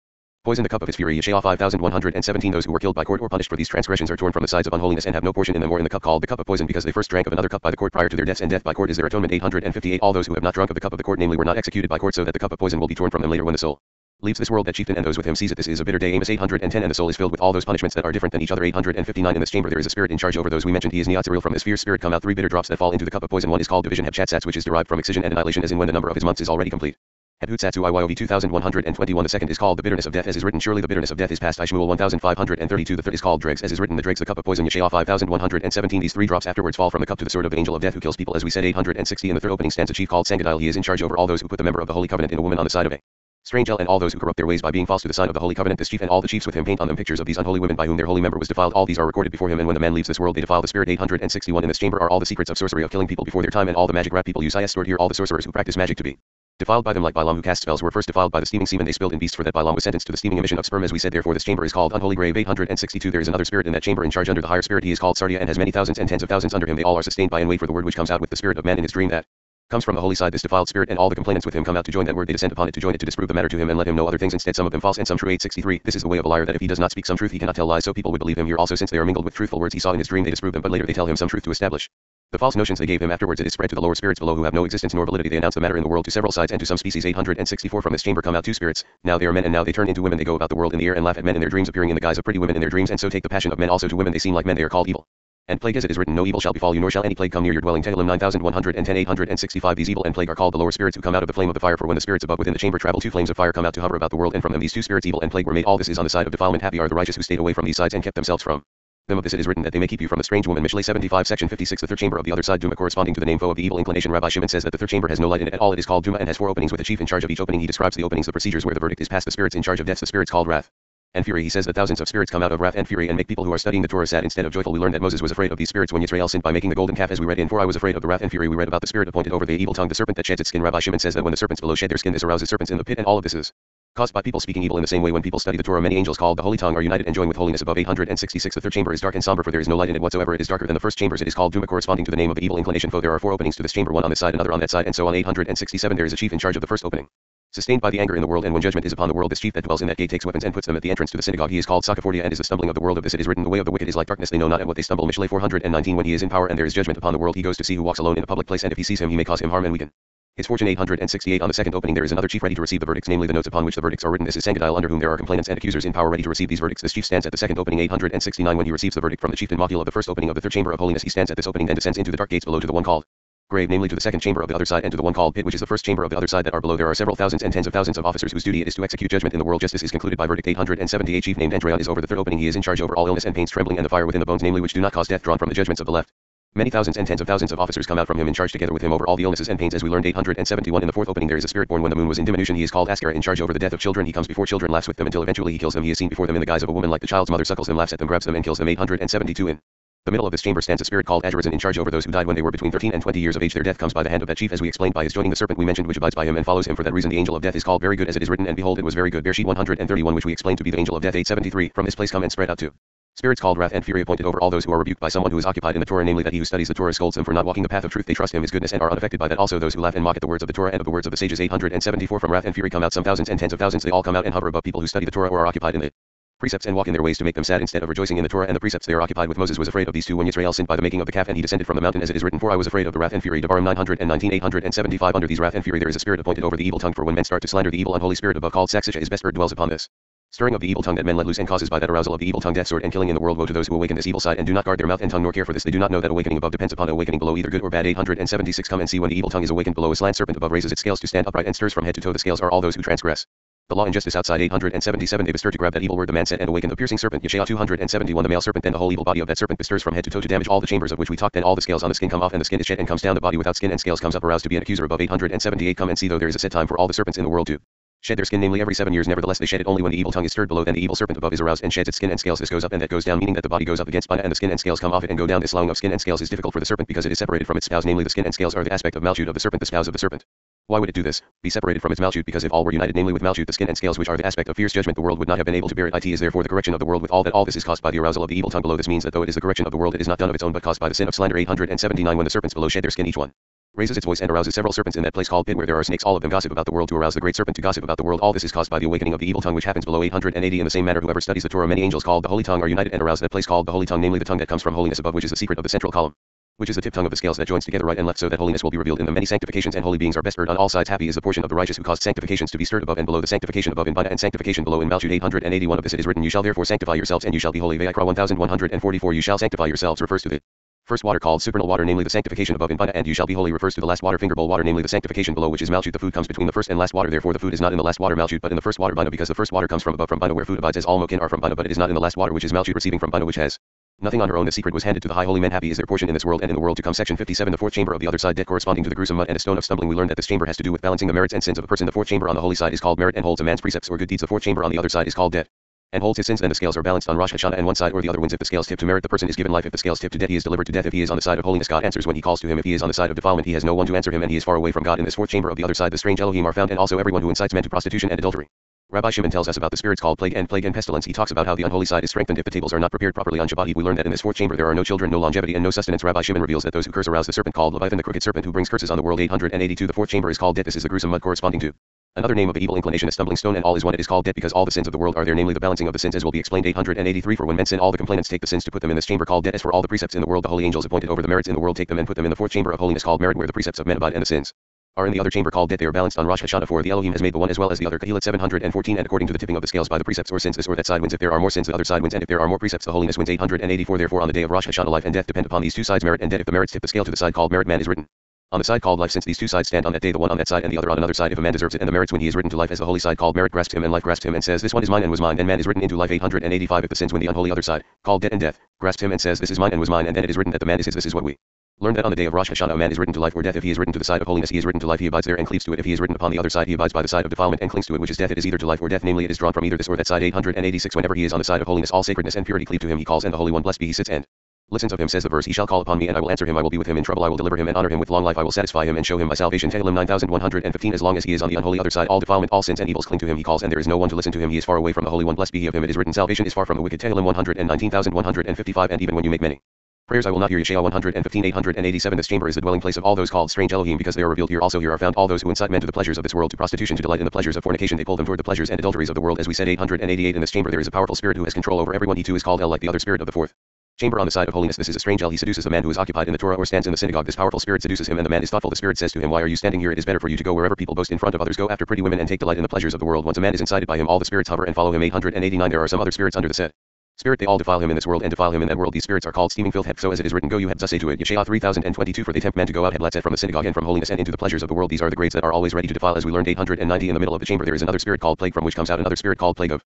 poison the cup of his fury Yeshayah 5117 those who were killed by court or punished for these transgressions are torn from the sides of unholiness and have no portion in them or in the cup called the cup of poison because they first drank of another cup by the court prior to their deaths and death by court is their atonement 858 all those who have not drunk of the cup of the court namely were not executed by court so that the cup of poison will be torn from them later when the soul Leaves this world that chieftain and those with him sees it. This is a bitter day. Amos 810 and the soul is filled with all those punishments that are different than each other. 859 in this chamber there is a spirit in charge over those we mentioned. He is Neotzeril from this fierce spirit come out three bitter drops that fall into the cup of poison. One is called division Hebchatsats which is derived from excision and annihilation as in when the number of his months is already complete. Hebhutsatsu IYOV 2121 The second is called the bitterness of death as is written. Surely the bitterness of death is past. Ishmuel 1532 The third is called dregs as is written. The dregs the cup of poison. Yeshayah 5117 These three drops afterwards fall from the cup to the sword of the angel of death who kills people as we said 860 in the third opening stands a chief called Sangadile. He is in charge over all those who put the member of the holy covenant in a woman on the side of a Strange and all those who corrupt their ways by being false to the sign of the holy covenant. This chief and all the chiefs with him paint on them pictures of these unholy women by whom their holy member was defiled. All these are recorded before him, and when the man leaves this world, they defile the spirit. 861 in this chamber are all the secrets of sorcery of killing people before their time, and all the magic rat people use. I have stored here all the sorcerers who practice magic to be defiled by them like Balaam who cast spells were first defiled by the steaming semen they spilled in beasts for that Balaam was sentenced to the steaming emission of sperm. As we said therefore this chamber is called unholy grave 862 there is another spirit in that chamber in charge under the higher spirit. He is called Sardia and has many thousands and tens of thousands under him. They all are sustained by and wait for the word which comes out with the spirit of man in his dream that comes from the holy side. This defiled spirit and all the complainants with him come out to join that word. They descend upon it to join it to disprove the matter to him and let him know other things. Instead some of them false and some true. 863 this is the way of a liar that if he does not speak some truth he cannot tell lies. So people would believe him. Here also since they are mingled with truthful words he saw in his dream they disprove them. But later they tell him some truth to establish the false notions they gave him afterwards it is spread to the lower spirits below who have no existence nor validity. They announce the matter in the world to several sides and to some species 864 from this chamber come out two spirits. Now they are men and now they turn into women. They go about the world in the air and laugh at men in their dreams appearing in the guise of pretty women in their dreams and so take the passion of men also to women. They seem like men they are called evil. And plague as it is written, no evil shall befall you, nor shall any plague come near your dwelling. Tehillim 9110 865 These evil and plague are called the lower spirits who come out of the flame of the fire, for when the spirits above within the chamber travel, two flames of fire come out to hover about the world, and from them these two spirits, evil and plague, were made. All this is on the side of defilement. Happy are the righteous who stayed away from these sides and kept themselves from them of this it is written that they may keep you from the strange woman. Mishle 75 section 56 The third chamber of the other side Duma corresponding to the name foe of the evil inclination Rabbi Shimon says that the third chamber has no light in it at all. It is called Duma and has four openings with a chief in charge of each opening. He describes the openings the procedures where the verdict is passed the spirits in charge of death the spirits called wrath and fury. He says that thousands of spirits come out of wrath and fury and make people who are studying the Torah sad instead of joyful. We learn that Moses was afraid of these spirits when Yisrael sinned by making the golden calf as we read in For I was afraid of the wrath and fury. We read about the spirit appointed over the evil tongue, the serpent that sheds its skin. Rabbi Shimon says that when the serpents below shed their skin, this arouses serpents in the pit, and all of this is caused by people speaking evil in the same way when people study the Torah. Many angels called the holy tongue are united and join with holiness above 866. The third chamber is dark and somber, for there is no light in it whatsoever. It is darker than the first chambers. It is called Duma, corresponding to the name of the evil inclination. For there are four openings to this chamber, one on this side, another on that side, and so on. 867. There is a chief in charge of the first opening. Sustained by the anger in the world and when judgment is upon the world this chief that dwells in that gate takes weapons and puts them at the entrance to the synagogue he is called Sakafordia and is the stumbling of the world of this it is written the way of the wicked is like darkness they know not at what they stumble Mishle 419 when he is in power and there is judgment upon the world he goes to see who walks alone in a public place and if he sees him he may cause him harm and weaken. His fortune 868 on the second opening there is another chief ready to receive the verdicts namely the notes upon which the verdicts are written. This is Sangadile under whom there are complainants and accusers in power ready to receive these verdicts. This chief stands at the second opening 869 when he receives the verdict from the chieftain Machil of the first opening of the third chamber of holiness. He stands at this opening and descends into the dark gates below to the one called grave namely to the second chamber of the other side and to the one called pit which is the first chamber of the other side that are below. There are several thousands and tens of thousands of officers whose duty it is to execute judgment in the world. Justice is concluded by verdict 878 chief named Andreon is over the third opening. He is in charge over all illness and pains trembling and the fire within the bones namely which do not cause death drawn from the judgments of the left Many thousands and tens of thousands of officers come out from him in charge together with him over all the illnesses and pains as we learned 871 in the fourth opening there is a spirit born when the moon was in diminution he is called Askara in charge over the death of children he comes before children laughs with them until eventually he kills them he is seen before them in the guise of a woman like the child's mother suckles them laughs at them grabs them and kills them 872 in the middle of this chamber stands a spirit called Ajurazin in charge over those who died when they were between 13 and 20 years of age. Their death comes by the hand of that chief as we explained by his joining the serpent we mentioned which abides by him and follows him. For that reason the angel of death is called very good as it is written and behold it was very good. Bereshit 131 which we explained to be the angel of death 873. From this place come and spread out to Spirits called wrath and fury appointed over all those who are rebuked by someone who is occupied in the Torah, namely that he who studies the Torah scolds them for not walking the path of truth. They trust him his goodness and are unaffected by that. Also those who laugh and mock at the words of the Torah and of the words of the sages. 874 from wrath and fury come out some thousands and tens of thousands. They all come out and hover above people who study the Torah or are occupied in it precepts and walk in their ways to make them sad instead of rejoicing in the Torah and the precepts they are occupied with. Moses was afraid of these two when Israel sinned by the making of the calf and he descended from the mountain as it is written for I was afraid of the wrath and fury. Devarim 919 875 Under these wrath and fury there is a spirit appointed over the evil tongue for when men start to slander the evil unholy spirit above called Saxisha his best bird dwells upon this. Stirring of the evil tongue that men let loose and causes by that arousal of the evil tongue death sword and killing in the world woe to those who awaken this evil side and do not guard their mouth and tongue nor care for this. They do not know that awakening above depends upon awakening below either good or bad. 876 come and see when the evil tongue is awakened below. A slant serpent above raises its scales to stand upright and stirs from head to toe. The scales are all those who transgress. The law and justice outside 877 they bestir to grab that evil word the man said and awaken the piercing serpent. Yeshayah 271 the male serpent then the whole evil body of that serpent bestirs from head to toe to damage all the chambers of which we talked. Then all the scales on the skin come off and the skin is shed and comes down. The body without skin and scales comes up aroused to be an accuser above 878 come and see though there is a set time for all the serpents in the world to shed their skin namely every seven years. Nevertheless they shed it only when the evil tongue is stirred below then the evil serpent above is aroused and sheds its skin and scales this goes up and that goes down meaning that the body goes up against spine and the skin and scales come off it and go down. This long of skin and scales is difficult for the serpent because it is separated from its spouse namely the skin and scales are the aspect of malchut of the serpent the spouse of the serpent. Why would it do this? Be separated from its malchut because if all were united namely with malchut the skin and scales which are the aspect of fierce judgment the world would not have been able to bear it. It is therefore the correction of the world with all that all this is caused by the arousal of the evil tongue below. This means that though it is the correction of the world it is not done of its own but caused by the sin of slander. 879 when the serpents below shed their skin each one raises its voice and arouses several serpents in that place called pit where there are snakes all of them gossip about the world to arouse the great serpent to gossip about the world all this is caused by the awakening of the evil tongue which happens below 880 in the same manner whoever studies the Torah many angels called the holy tongue are united and arouse that place called the holy tongue namely the tongue that comes from holiness above which is the secret of the central column which is the tip tongue of the scales that joins together right and left so that holiness will be revealed in them. Many sanctifications and holy beings are best heard on all sides. Happy is the portion of the righteous who caused sanctifications to be stirred above and below the sanctification above in Bina and sanctification below in Malchut 881 of this it is written you shall therefore sanctify yourselves and you shall be holy. Vayikra 1144 you shall sanctify yourselves refers to the First water called supernal water namely the sanctification above in Bina and you shall be holy refers to the last water finger bowl water namely the sanctification below which is Malchut. The food comes between the first and last water. Therefore the food is not in the last water Malchut but in the first water Bina because the first water comes from above from Bina where food abides as all mokin are from Bina but it is not in the last water which is Malchut receiving from Bina which has Nothing on her own. The secret was handed to the high holy men happy is their portion in this world and in the world to come. Section 57 the fourth chamber of the other side debt corresponding to the gruesome mud and a stone of stumbling. We learned that this chamber has to do with balancing the merits and sins of a person. The fourth chamber on the holy side is called merit and holds a man's precepts or good deeds. The fourth chamber on the other side is called debt and holds his sins then the scales are balanced on Rosh Hashanah and one side or the other wins if the scales tip to merit the person is given life if the scales tip to death he is delivered to death if he is on the side of holiness God answers when he calls to him if he is on the side of defilement he has no one to answer him and he is far away from God in this fourth chamber of the other side the strange Elohim are found and also everyone who incites men to prostitution and adultery Rabbi Shimon tells us about the spirits called plague and plague and pestilence. He talks about how the unholy side is strengthened if the tables are not prepared properly on Shabbat. We learn that in this fourth chamber there are no children, no longevity, and no sustenance. Rabbi Shimon reveals that those who curse arouse the serpent called Leviathan, the crooked serpent who brings curses on the world. 882. The fourth chamber is called death. This is the gruesome mud corresponding to Another name of the evil inclination, is stumbling stone, and all is one. It is called debt because all the sins of the world are there, namely the balancing of the sins, as will be explained. 883. For when men sin, all the complainants take the sins to put them in this chamber called debt. As for all the precepts in the world, the holy angels appointed over the merits in the world take them and put them in the fourth chamber of holiness called merit, where the precepts of men abide and the sins are in the other chamber called debt. They are balanced on Rosh Hashanah, for the Elohim has made the one as well as the other. Kohelet 714. And according to the tipping of the scales by the precepts or sins, this or that side wins. If there are more sins, the other side wins. And if there are more precepts, the holiness wins. 884. Therefore, on the day of Rosh Hashanah, life and death depend upon these two sides, merit and debt. If the merits tip the scale to the side called merit, man is written. On the side called life, since these two sides stand on that day, the one on that side and the other on another side, if a man deserves it, and the merits when he is written to life, as the holy side called merit grasped him, and life grasped him, and says, This one is mine and was mine, and man is written into life. 885. If the sins when the unholy other side, called debt and death, grasped him and says, This is mine and was mine, and then it is written that the man is his. This is what we learn that on the day of Rosh Hashanah, a man is written to life or death. If he is written to the side of holiness, he is written to life. He abides there and cleaves to it. If he is written upon the other side, he abides by the side of defilement and clings to it, which is death. It is either to life or death. Namely, it is drawn from either this or that side. 886. Whenever he is on the side of holiness, all sacredness and purity cleave to him. He calls, and the Holy One blessed be he sits and listens of him says the verse he shall call upon me and I will answer him. I will be with him in trouble. I will deliver him and honor him with long life. I will satisfy him and show him my salvation. Tehillim 9115 as long as he is on the unholy other side. All defilement all sins and evils cling to him. He calls and there is no one to listen to him. He is far away from the Holy One. Blessed be he of him. It is written salvation is far from the wicked. Tehillim 119155 and even when you make many Prayers I will not hear Yeshaya 115 887 This chamber is the dwelling place of all those called strange Elohim because they are revealed here. Also here are found all those who incite men to the pleasures of this world to prostitution to delight in the pleasures of fornication. They pull them toward the pleasures and adulteries of the world. As we said 888 in this chamber there is a powerful spirit who has control over everyone. He too is called El like the other spirit of the fourth chamber on the side of holiness. This is a strange El. He seduces the man who is occupied in the Torah or stands in the synagogue. This powerful spirit seduces him, and the man is thoughtful. The spirit says to him, Why are you standing here? It is better for you to go wherever people boast in front of others. Go after pretty women and take delight in the pleasures of the world. Once a man is incited by him, all the spirits hover and follow him. 889 There are some other spirits under the set. Spirit they all defile him in this world and defile him in that world. These spirits are called steaming filth. So as it is written, Go you have say to it. Yeshaya 3022 For they tempt men to go out headlatzet from the synagogue and from holiness and into the pleasures of the world. These are the grades that are always ready to defile. As we learned 890 in the middle of the chamber, there is another spirit called plague from which comes out another spirit called plague of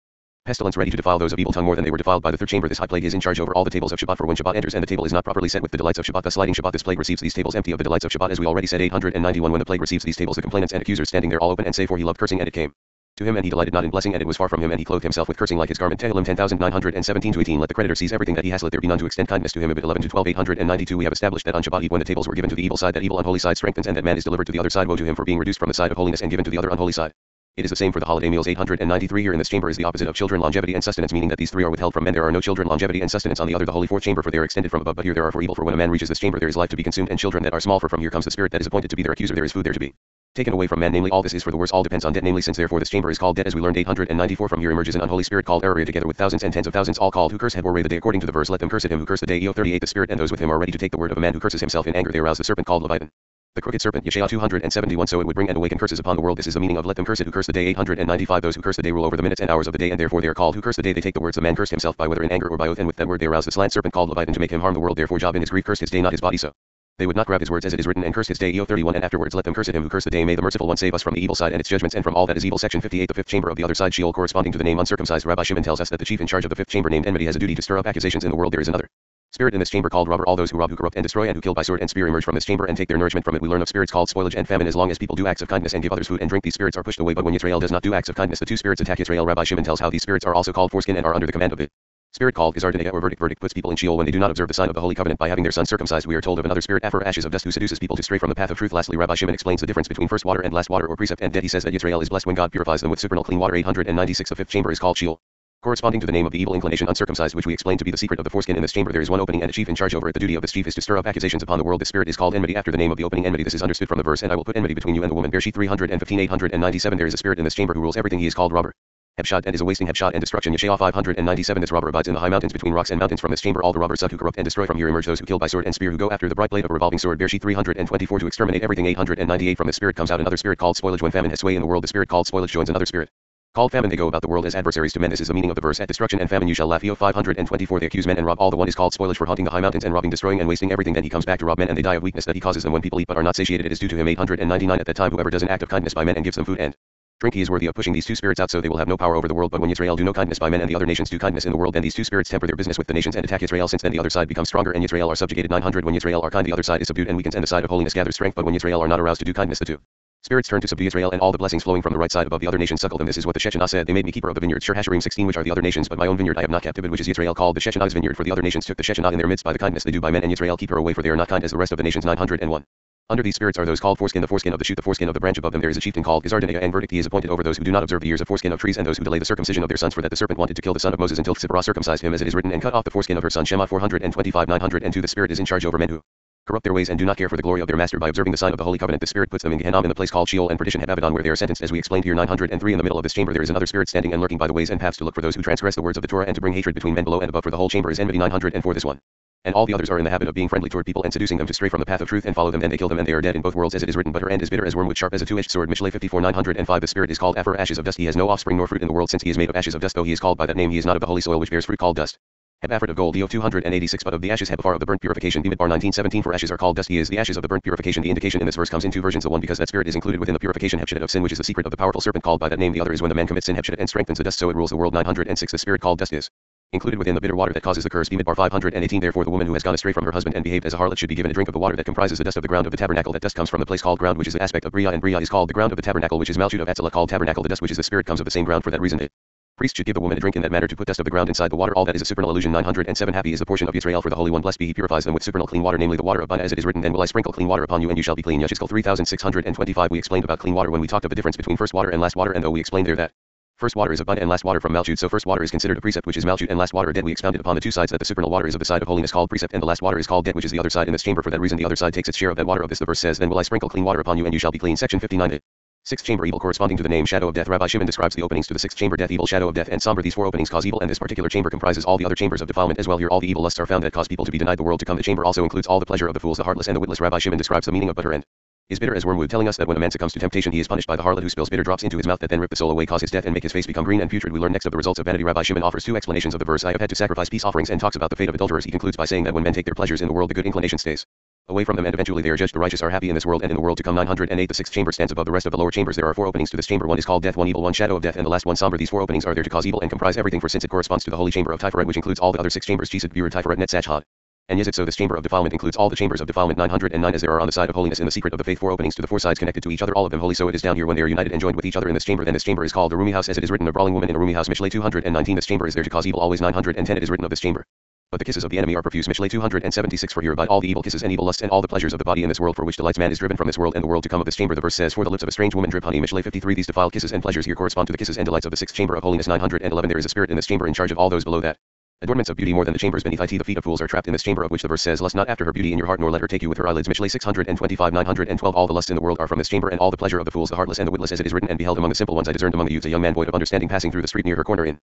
pestilence ready to defile those of evil tongue more than they were defiled by the third chamber. This high plague is in charge over all the tables of Shabbat. For when Shabbat enters and the table is not properly set with the delights of Shabbat, thus sliding Shabbat, this plague receives these tables empty of the delights of Shabbat. As we already said, 891 when the plague receives these tables, the complainants and accusers standing there all open and say, For he loved cursing and it came to him and he delighted not in blessing and it was far from him and he clothed himself with cursing like his garment. Tehillim 10917 to 18 Let the creditor seize everything that he has let there be none to extend kindness to him. A bit 11 to 12 892 We have established that on Shabbat when the tables were given to the evil side that evil unholy side strengthens and that man is delivered to the other side. Woe to him for being reduced from the side of holiness and given to the other unholy side. It is the same for the holiday meals. 893 here in this chamber is the opposite of children longevity and sustenance meaning that these three are withheld from men. There are no children longevity and sustenance on the other. The holy fourth chamber for they are extended from above but here there are for evil. For when a man reaches this chamber there is life to be consumed and children that are small for from here comes the spirit that is appointed to be their accuser. There is food there to be taken away from man namely all this is for the worse. All depends on debt. Namely since therefore this chamber is called debt as we learned 894 from here emerges an unholy spirit called Araria together with thousands and tens of thousands all called who curse Hedbore the day according to the verse let them curse at him who curse the day. Iyov 38 the spirit and those with him are ready to take the word of a man who curses himself in anger. They arouse the serpent called Leviathan the crooked serpent Yeshaya 271 so it would bring and awaken curses upon the world. This is the meaning of let them curse it who curse the day 895 those who curse the day rule over the minutes and hours of the day and therefore they are called who curse the day. They take the words the man cursed himself by whether in anger or by oath and with that word they arouse the slant serpent called Leviathan to make him harm the world. Therefore Job in his grief cursed his day not his body. So they would not grab his words as it is written and curse his day. Iyov 31 and afterwards let them curse at him who curse the day. May the merciful one save us from the evil side and its judgments and from all that is evil. Section 58 the fifth chamber of the other side Sheol corresponding to the name uncircumcised. Rabbi Shimon tells us that the chief in charge of the fifth chamber named enmity has a duty to stir up accusations in the world. There is another Spirit in this chamber called robber all those who rob who corrupt and destroy and who kill by sword and spear emerge from this chamber and take their nourishment from it we learn of spirits called spoilage and famine as long as people do acts of kindness and give others food and drink these spirits are pushed away but when Israel does not do acts of kindness the two spirits attack Israel Rabbi Shimon tells how these spirits are also called foreskin and are under the command of it Spirit called Gizardanega or verdict verdict puts people in Sheol when they do not observe the sign of the Holy Covenant by having their sons circumcised. We are told of another spirit Aphor ashes of dust who seduces people to stray from the path of truth. Lastly, Rabbi Shimon explains the difference between first water and last water or precept and debt. He says that Israel is blessed when God purifies them with supernal clean water. 896 The fifth chamber is called Sheol. Corresponding to the name of the evil inclination uncircumcised which we explained to be the secret of the foreskin in this chamber there is one opening and a chief in charge over it. The duty of this chief is to stir up accusations upon the world. This spirit is called enmity after the name of the opening enmity. This is understood from the verse and I will put enmity between you and the woman. Bereshit 315 897 There is a spirit in this chamber who rules everything he is called robber. Hebshot and is a wasting Hebshot and destruction. Yeshaya 597 This robber abides in the high mountains between rocks and mountains from this chamber. All the robbers of who corrupt and destroy from here emerge those who kill by sword and spear who go after the bright blade of a revolving sword. Bereshit 324 to exterminate everything. 898 From the spirit comes out another spirit called spoilage. When famine has sway in the world, the spirit called spoilage joins another spirit. Called famine, they go about the world as adversaries to men. This is the meaning of the verse. At destruction and famine you shall laugh. Iyov 524 They accuse men and rob. All the one is called spoilage for hunting the high mountains and robbing, destroying and wasting everything. Then he comes back to rob men and they die of weakness that he causes them when people eat but are not satiated. It is due to him. 899 At that time, whoever does an act of kindness by men and gives them food and drink he is worthy of pushing these two spirits out so they will have no power over the world but when Israel do no kindness by men and the other nations do kindness in the world then these two spirits temper their business with the nations and attack Israel since then the other side becomes stronger and Israel are subjugated 900 when Israel are kind the other side is subdued and weakens and the side of holiness gathers strength but when Israel are not aroused to do kindness the two spirits turn to subdue Israel and all the blessings flowing from the right side above the other nations suckle them this is what the Shechinah said. They made me keeper of the vineyard. Shir Hashirim 16 which are the other nations but my own vineyard I have not kept. Which is Israel called the Shechinah's vineyard for the other nations took the Shechinah in their midst by the kindness they do by men and Israel keep her away for they are not kind as the rest of the nations. 901 under these spirits are those called foreskin, the foreskin of the shoot, the foreskin of the branch above them. There is a chieftain called Gizardanea, and verdict he is appointed over those who do not observe the years of foreskin of trees, and those who delay the circumcision of their sons, for that the serpent wanted to kill the son of Moses until Tzipporah circumcised him, as it is written, and cut off the foreskin of her son. Shemot 425 902. The spirit is in charge over men who corrupt their ways and do not care for the glory of their master by observing the sign of the holy covenant. The spirit puts them in Gehenna in the place called Sheol and perdition at Abaddon, where they are sentenced, as we explained here. 903 in the middle of this chamber there is another spirit standing and lurking by the ways and paths to look for those who transgress the words of the Torah and to bring hatred between men below and above. For the whole chamber is enmity 904 this one and all the others are in the habit of being friendly toward people and seducing them to stray from the path of truth and follow them and they kill them and they are dead in both worlds as it is written but her end is bitter as wormwood sharp as a two-edged sword Mishle 54 905 the spirit is called Aphor ashes of dust he has no offspring nor fruit in the world since he is made of ashes of dust though he is called by that name he is not of the holy soil which bears fruit called dust Heb of gold Iyov 286 but of the ashes Hebafar of the burnt purification. Bamidbar 1917 for ashes are called dust. He is the ashes of the burnt purification. The indication in this verse comes in two versions. The one because that spirit is included within the purification Hebshedet of sin which is the secret of the powerful serpent called by that name. The other is when the man commits sin Hebshedet and strengthens the dust. So it rules the world. 906 the spirit called dust is included within the bitter water that causes the curse. Bamidbar 518 Therefore the woman who has gone astray from her husband and behaved as a harlot should be given a drink of the water that comprises the dust of the ground of the tabernacle. That dust comes from the place called ground which is the aspect of Bria and Bria is called the ground of the tabernacle which is Malchut of Atzilut called tabernacle. The dust which is the spirit comes of the same ground for that reason. the priest should give the woman a drink in that manner to put dust of the ground inside the water. All that is a supernal illusion. 907 Happy is the portion of Israel for the Holy One. Blessed be he purifies them with supernal clean water, namely the water of Bina as it is written, Then will I sprinkle clean water upon you and you shall be clean. Yechezkel 3625 We explained about clean water when we talked of the difference between first water and last water and though we explained there that First water is of Bun and last water from Malchut. So first water is considered a precept which is Malchut and last water dead. We expounded upon the two sides that the supernal water is of the side of holiness called precept and the last water is called dead which is the other side in this chamber. For that reason the other side takes its share of that water of this. The verse says then will I sprinkle clean water upon you and you shall be clean. Section 59 The Sixth chamber evil corresponding to the name shadow of death. Rabbi Shimon describes the openings to the sixth chamber death evil shadow of death and somber. These four openings cause evil and this particular chamber comprises all the other chambers of defilement as well. Here all the evil lusts are found that cause people to be denied the world to come. The chamber also includes all the pleasure of the fools, the heartless and the witless. Rabbi Shimon describes the meaning of butter and is bitter as wormwood, telling us that when a man succumbs to temptation, he is punished by the harlot who spills bitter drops into his mouth that then rip the soul away, cause his death, and make his face become green and putrid. We learn next of the results of vanity. Rabbi Shimon offers two explanations of the verse. I have had to sacrifice peace offerings and talks about the fate of adulterers. He concludes by saying that when men take their pleasures in the world, the good inclination stays away from them, and eventually they are judged. The righteous are happy in this world and in the world to come. 908. The sixth chamber stands above the rest of the lower chambers. There are four openings to this chamber. One is called death, one evil, one shadow of death, and the last one somber. These four openings are there to cause evil and comprise everything. For since it corresponds to the holy chamber of Tiferet, which includes all the other six chambers, Chesed, Beer, Tiferet, Netzach, Hod and Yesod so this chamber of defilement includes all the chambers of defilement 909 as there are on the side of holiness in the secret of the faith four openings to the four sides connected to each other all of them holy so it is down here when they are united and joined with each other in this chamber then this chamber is called the roomy house as it is written a brawling woman in a roomy house Mishle 219 this chamber is there to cause evil always 910 it is written of this chamber but the kisses of the enemy are profuse. Mishle 276 for here abide all the evil kisses and evil lusts and all the pleasures of the body in this world for which delights man is driven from this world and the world to come of this chamber the verse says for the lips of a strange woman drip honey. Mishle 53 these defiled kisses and pleasures here correspond to the kisses and delights of the sixth chamber of holiness. 911 there is a spirit in this chamber in charge of all those below that. Adornments of beauty more than the chambers beneath. It. The feet of fools are trapped in this chamber of which the verse says, Lust not after her beauty in your heart, nor let her take you with her eyelids. Mishle 625 912 All the lust in the world are from this chamber, and all the pleasure of the fools, the heartless and the witless, as it is written, and beheld among the simple ones. I discerned among the youths a young man void of understanding passing through the street near her corner in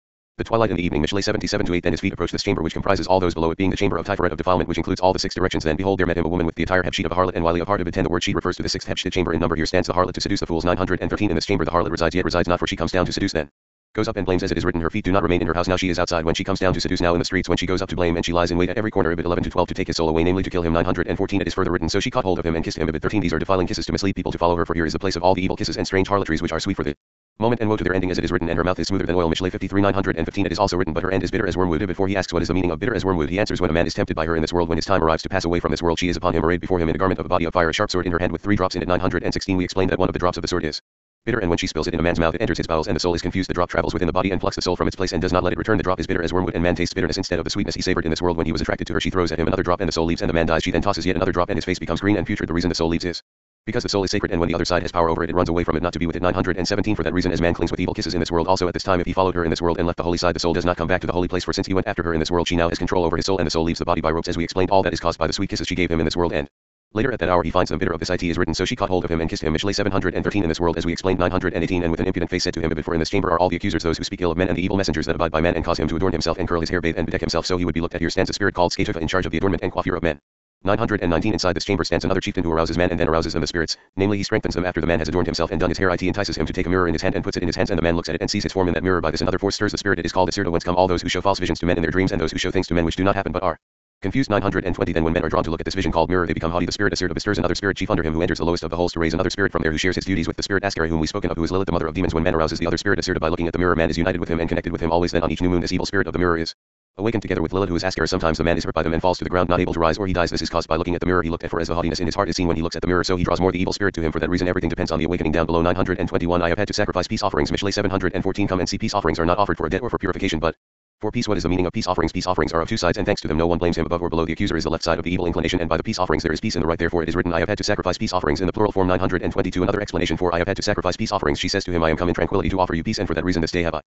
the twilight in the evening. Mishle 77 to 8 Then his feet approached this chamber which comprises all those below it, being the chamber of Tiferet of defilement, which includes all the six directions. Then behold, there met him a woman with the attire heb sheet of a harlot and wily of heart of 10. The word sheet refers to the sixth heb chamber in number. Here stands the harlot to seduce the fools. 913 In this chamber the harlot resides, yet resides not, for she comes down to seduce then goes up and blames as it is written her feet do not remain in her house now she is outside when she comes down to seduce now in the streets when she goes up to blame and she lies in wait at every corner Ibid 11 to 12 to take his soul away namely to kill him 914 it is further written so she caught hold of him and kissed him Ibid 13 these are defiling kisses to mislead people to follow her for here is the place of all the evil kisses and strange harlotries which are sweet for the moment and woe to their ending as it is written and her mouth is smoother than oil. Mishle 53 915 it is also written but her end is bitter as wormwood before he asks what is the meaning of bitter as wormwood he answers when a man is tempted by her in this world when his time arrives to pass away from this world she is upon him arrayed before him in a garment of a body of fire a sharp sword in her hand with three drops in it. 916 we explained that one of the drops of the sword is bitter and when she spills it in a man's mouth it enters his bowels and the soul is confused. The drop travels within the body and plucks the soul from its place and does not let it return. The drop is bitter as wormwood and man tastes bitterness instead of the sweetness he savored in this world. When he was attracted to her she throws at him another drop and the soul leaves and the man dies. She then tosses yet another drop and his face becomes green and putrid. The reason the soul leaves is because the soul is sacred and when the other side has power over it it runs away from it not to be with it. 917 for that reason as man clings with evil kisses in this world. Also at this time if he followed her in this world and left the holy side the soul does not come back to the holy place for since he went after her in this world she now has control over his soul and the soul leaves the body by ropes as we explained all that is caused by the sweet kisses she gave him in this world. And Later at that hour he finds them bitter of this it is written so she caught hold of him and kissed him Mishle 713 in this world as we explained 918 and with an impudent face said to him but for in this chamber are all the accusers those who speak ill of men and the evil messengers that abide by man and cause him to adorn himself and curl his hair bathe and bedeck himself. So he would be looked at. Here stands a spirit called Skatufa in charge of the adornment and coiffure of men. 919 Inside this chamber stands another chieftain who arouses men and then arouses them the spirits, namely he strengthens them after the man has adorned himself and done his hair. It entices him to take a mirror in his hand and puts it in his hands and the man looks at it and sees his form in that mirror. By this another force stirs the spirit. It is called Asirta whence come all those who show false visions to men in their dreams and those who show things to men which do not happen but are. Confused. 920 Then when men are drawn to look at this vision called mirror they become haughty. The spirit Asirta bestirs another spirit chief under him who enters the lowest of the holes to raise another spirit from there who shares his duties with the spirit. Askari whom we spoken of who is Lilith the mother of demons. When man arouses the other spirit Asirta by looking at the mirror man is united with him and connected with him always. Then on each new moon this evil spirit of the mirror is Awakened together with Lilith who is Askar sometimes the man is hurt by them and falls to the ground not able to rise or he dies. This is caused by looking at the mirror. He looked at for as the haughtiness in his heart. Is seen when he looks at the mirror so he draws more the evil spirit to him. For that reason everything depends on the awakening. Down below 921 I have had to sacrifice peace offerings. Mishle 714 come and see. Peace offerings are not offered for a debt or for purification but for peace. What is the meaning of peace offerings? Peace offerings are of two sides and thanks to them no one blames him. Above or below the accuser is the left side of the evil inclination and by the peace offerings there is peace in the right. Therefore it is written I have had to sacrifice peace offerings. In the plural form 922 another explanation for I have had to sacrifice peace offerings. She says to him I am come in tranquility to offer you peace and for that reason this day have I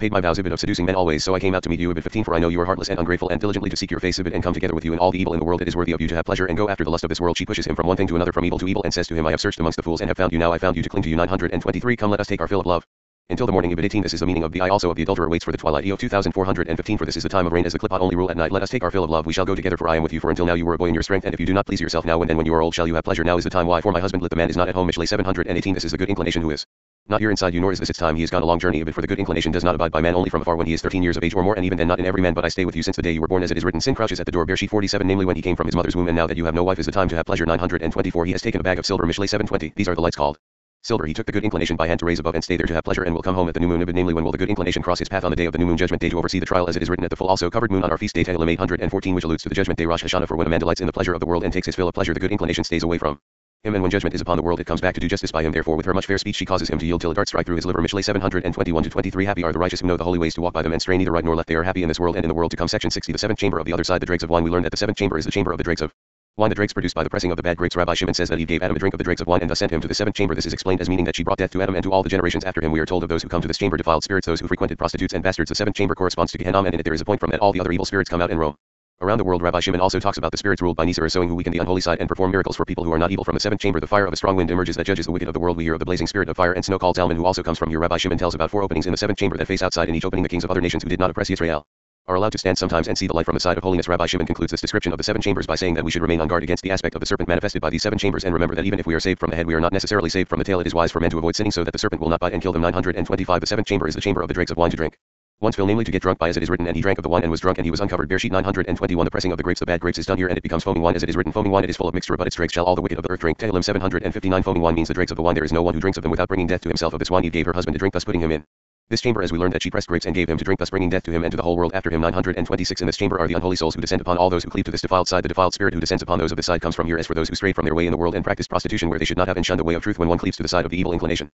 paid my vows a bit of seducing men always so I came out to meet you Ibid 15 for I know you are heartless and ungrateful and diligently to seek your face Ibid and come together with you in all the evil in the world it is worthy of you to have pleasure and go after the lust of this world. She pushes him from one thing to another from evil to evil and says to him I have searched amongst the fools and have found you. Now I found you to cling to you. 923 come let us take our fill of love. Until the morning Ibid 18 this is the meaning of the eye also of the adulterer waits for the twilight. Iyov 2415 for this is the time of rain as the clipot only rule at night. Let us take our fill of love. We shall go together for I am with you for until now you were a boy in your strength and if you do not please yourself now and then when you are old shall you have pleasure? Now is the time. Why? For my husband lit the man is not at home. Mishle 718 this is the good inclination. Who is not here inside you nor is this its time. He has gone a long journey but for the good inclination does not abide by man. Only from afar when he is 13 years of age or more and even then not in every man but I stay with you since the day you were born. As it is written sin crouches at the door. She 47 namely when he came from his mother's womb and now that you have no wife is the time to have pleasure. 924 he has taken a bag of silver. Mishle 720 these are the lights called. Silver. He took the good inclination by hand to raise above and stay there to have pleasure and will come home at the new moon. Ibid namely when will the good inclination cross his path on the day of the new moon? Judgment day to oversee the trial. As it is written at the full also covered moon on our feast day Tehillim 814 which alludes to the judgment day. Rosh Hashanah for when a man delights in the pleasure of the world and takes his fill of pleasure the good inclination stays away from him and when judgment is upon the world it comes back to do justice by him. Therefore with her much fair speech she causes him to yield till a dart strike through his liver. Mishle 721 to 23 happy are the righteous who know the holy ways to walk by them and stray neither right nor left. They are happy in this world and in the world to come. Section 60 the seventh chamber of the other side the dregs of wine. We learn that the seventh chamber is the chamber of the dregs of wine. The dregs produced by the pressing of the bad grapes. Rabbi Shimon says that Eve gave Adam a drink of the dregs of wine and thus sent him to the seventh chamber. This is explained as meaning that she brought death to Adam and to all the generations after him. We are told of those who come to this chamber defiled spirits those who frequented prostitutes and bastards. The seventh chamber corresponds to Gehenna and in it there is a point from that all the other evil spirits come out and roam Around the world Rabbi Shimon also talks about the spirits ruled by Nisra sowing who weaken the unholy side and perform miracles for people who are not evil. From the seventh chamber the fire of a strong wind emerges that judges the wicked of the world. We hear of the blazing spirit of fire and snow called Zalman who also comes from here. Rabbi Shimon tells about four openings in the seventh chamber that face outside in each opening the kings of other nations who did not oppress Israel are allowed to stand sometimes and see the light from the side of holiness. Rabbi Shimon concludes this description of the seven chambers by saying that we should remain on guard against the aspect of the serpent manifested by these seven chambers and remember that even if we are saved from the head we are not necessarily saved from the tail. It is wise for men to avoid sinning so that the serpent will not bite and kill them. 925 the seventh chamber is the chamber of the dregs of wine to drink once fill namely to get drunk by as it is written and he drank of the wine and was drunk and he was uncovered. Bereshit 921 the pressing of the grapes the bad grapes is done here and it becomes foaming wine. As it is written foaming wine it is full of mixture but its dregs shall all the wicked of the earth drink. Tehillim 759 foaming wine means the dregs of the wine. There is no one who drinks of them without bringing death to himself. Of this wine Eve gave her husband to drink thus putting him in this chamber as we learned that she pressed grapes and gave him to drink thus bringing death to him and to the whole world after him. 926 in this chamber are the unholy souls who descend upon all those who cleave to this defiled side. The defiled spirit who descends upon those of this side comes from here. As for those who strayed from their way in the world and practiced prostitution where they should not have and shunned the way of truth when one cleaves to the side of the evil inclination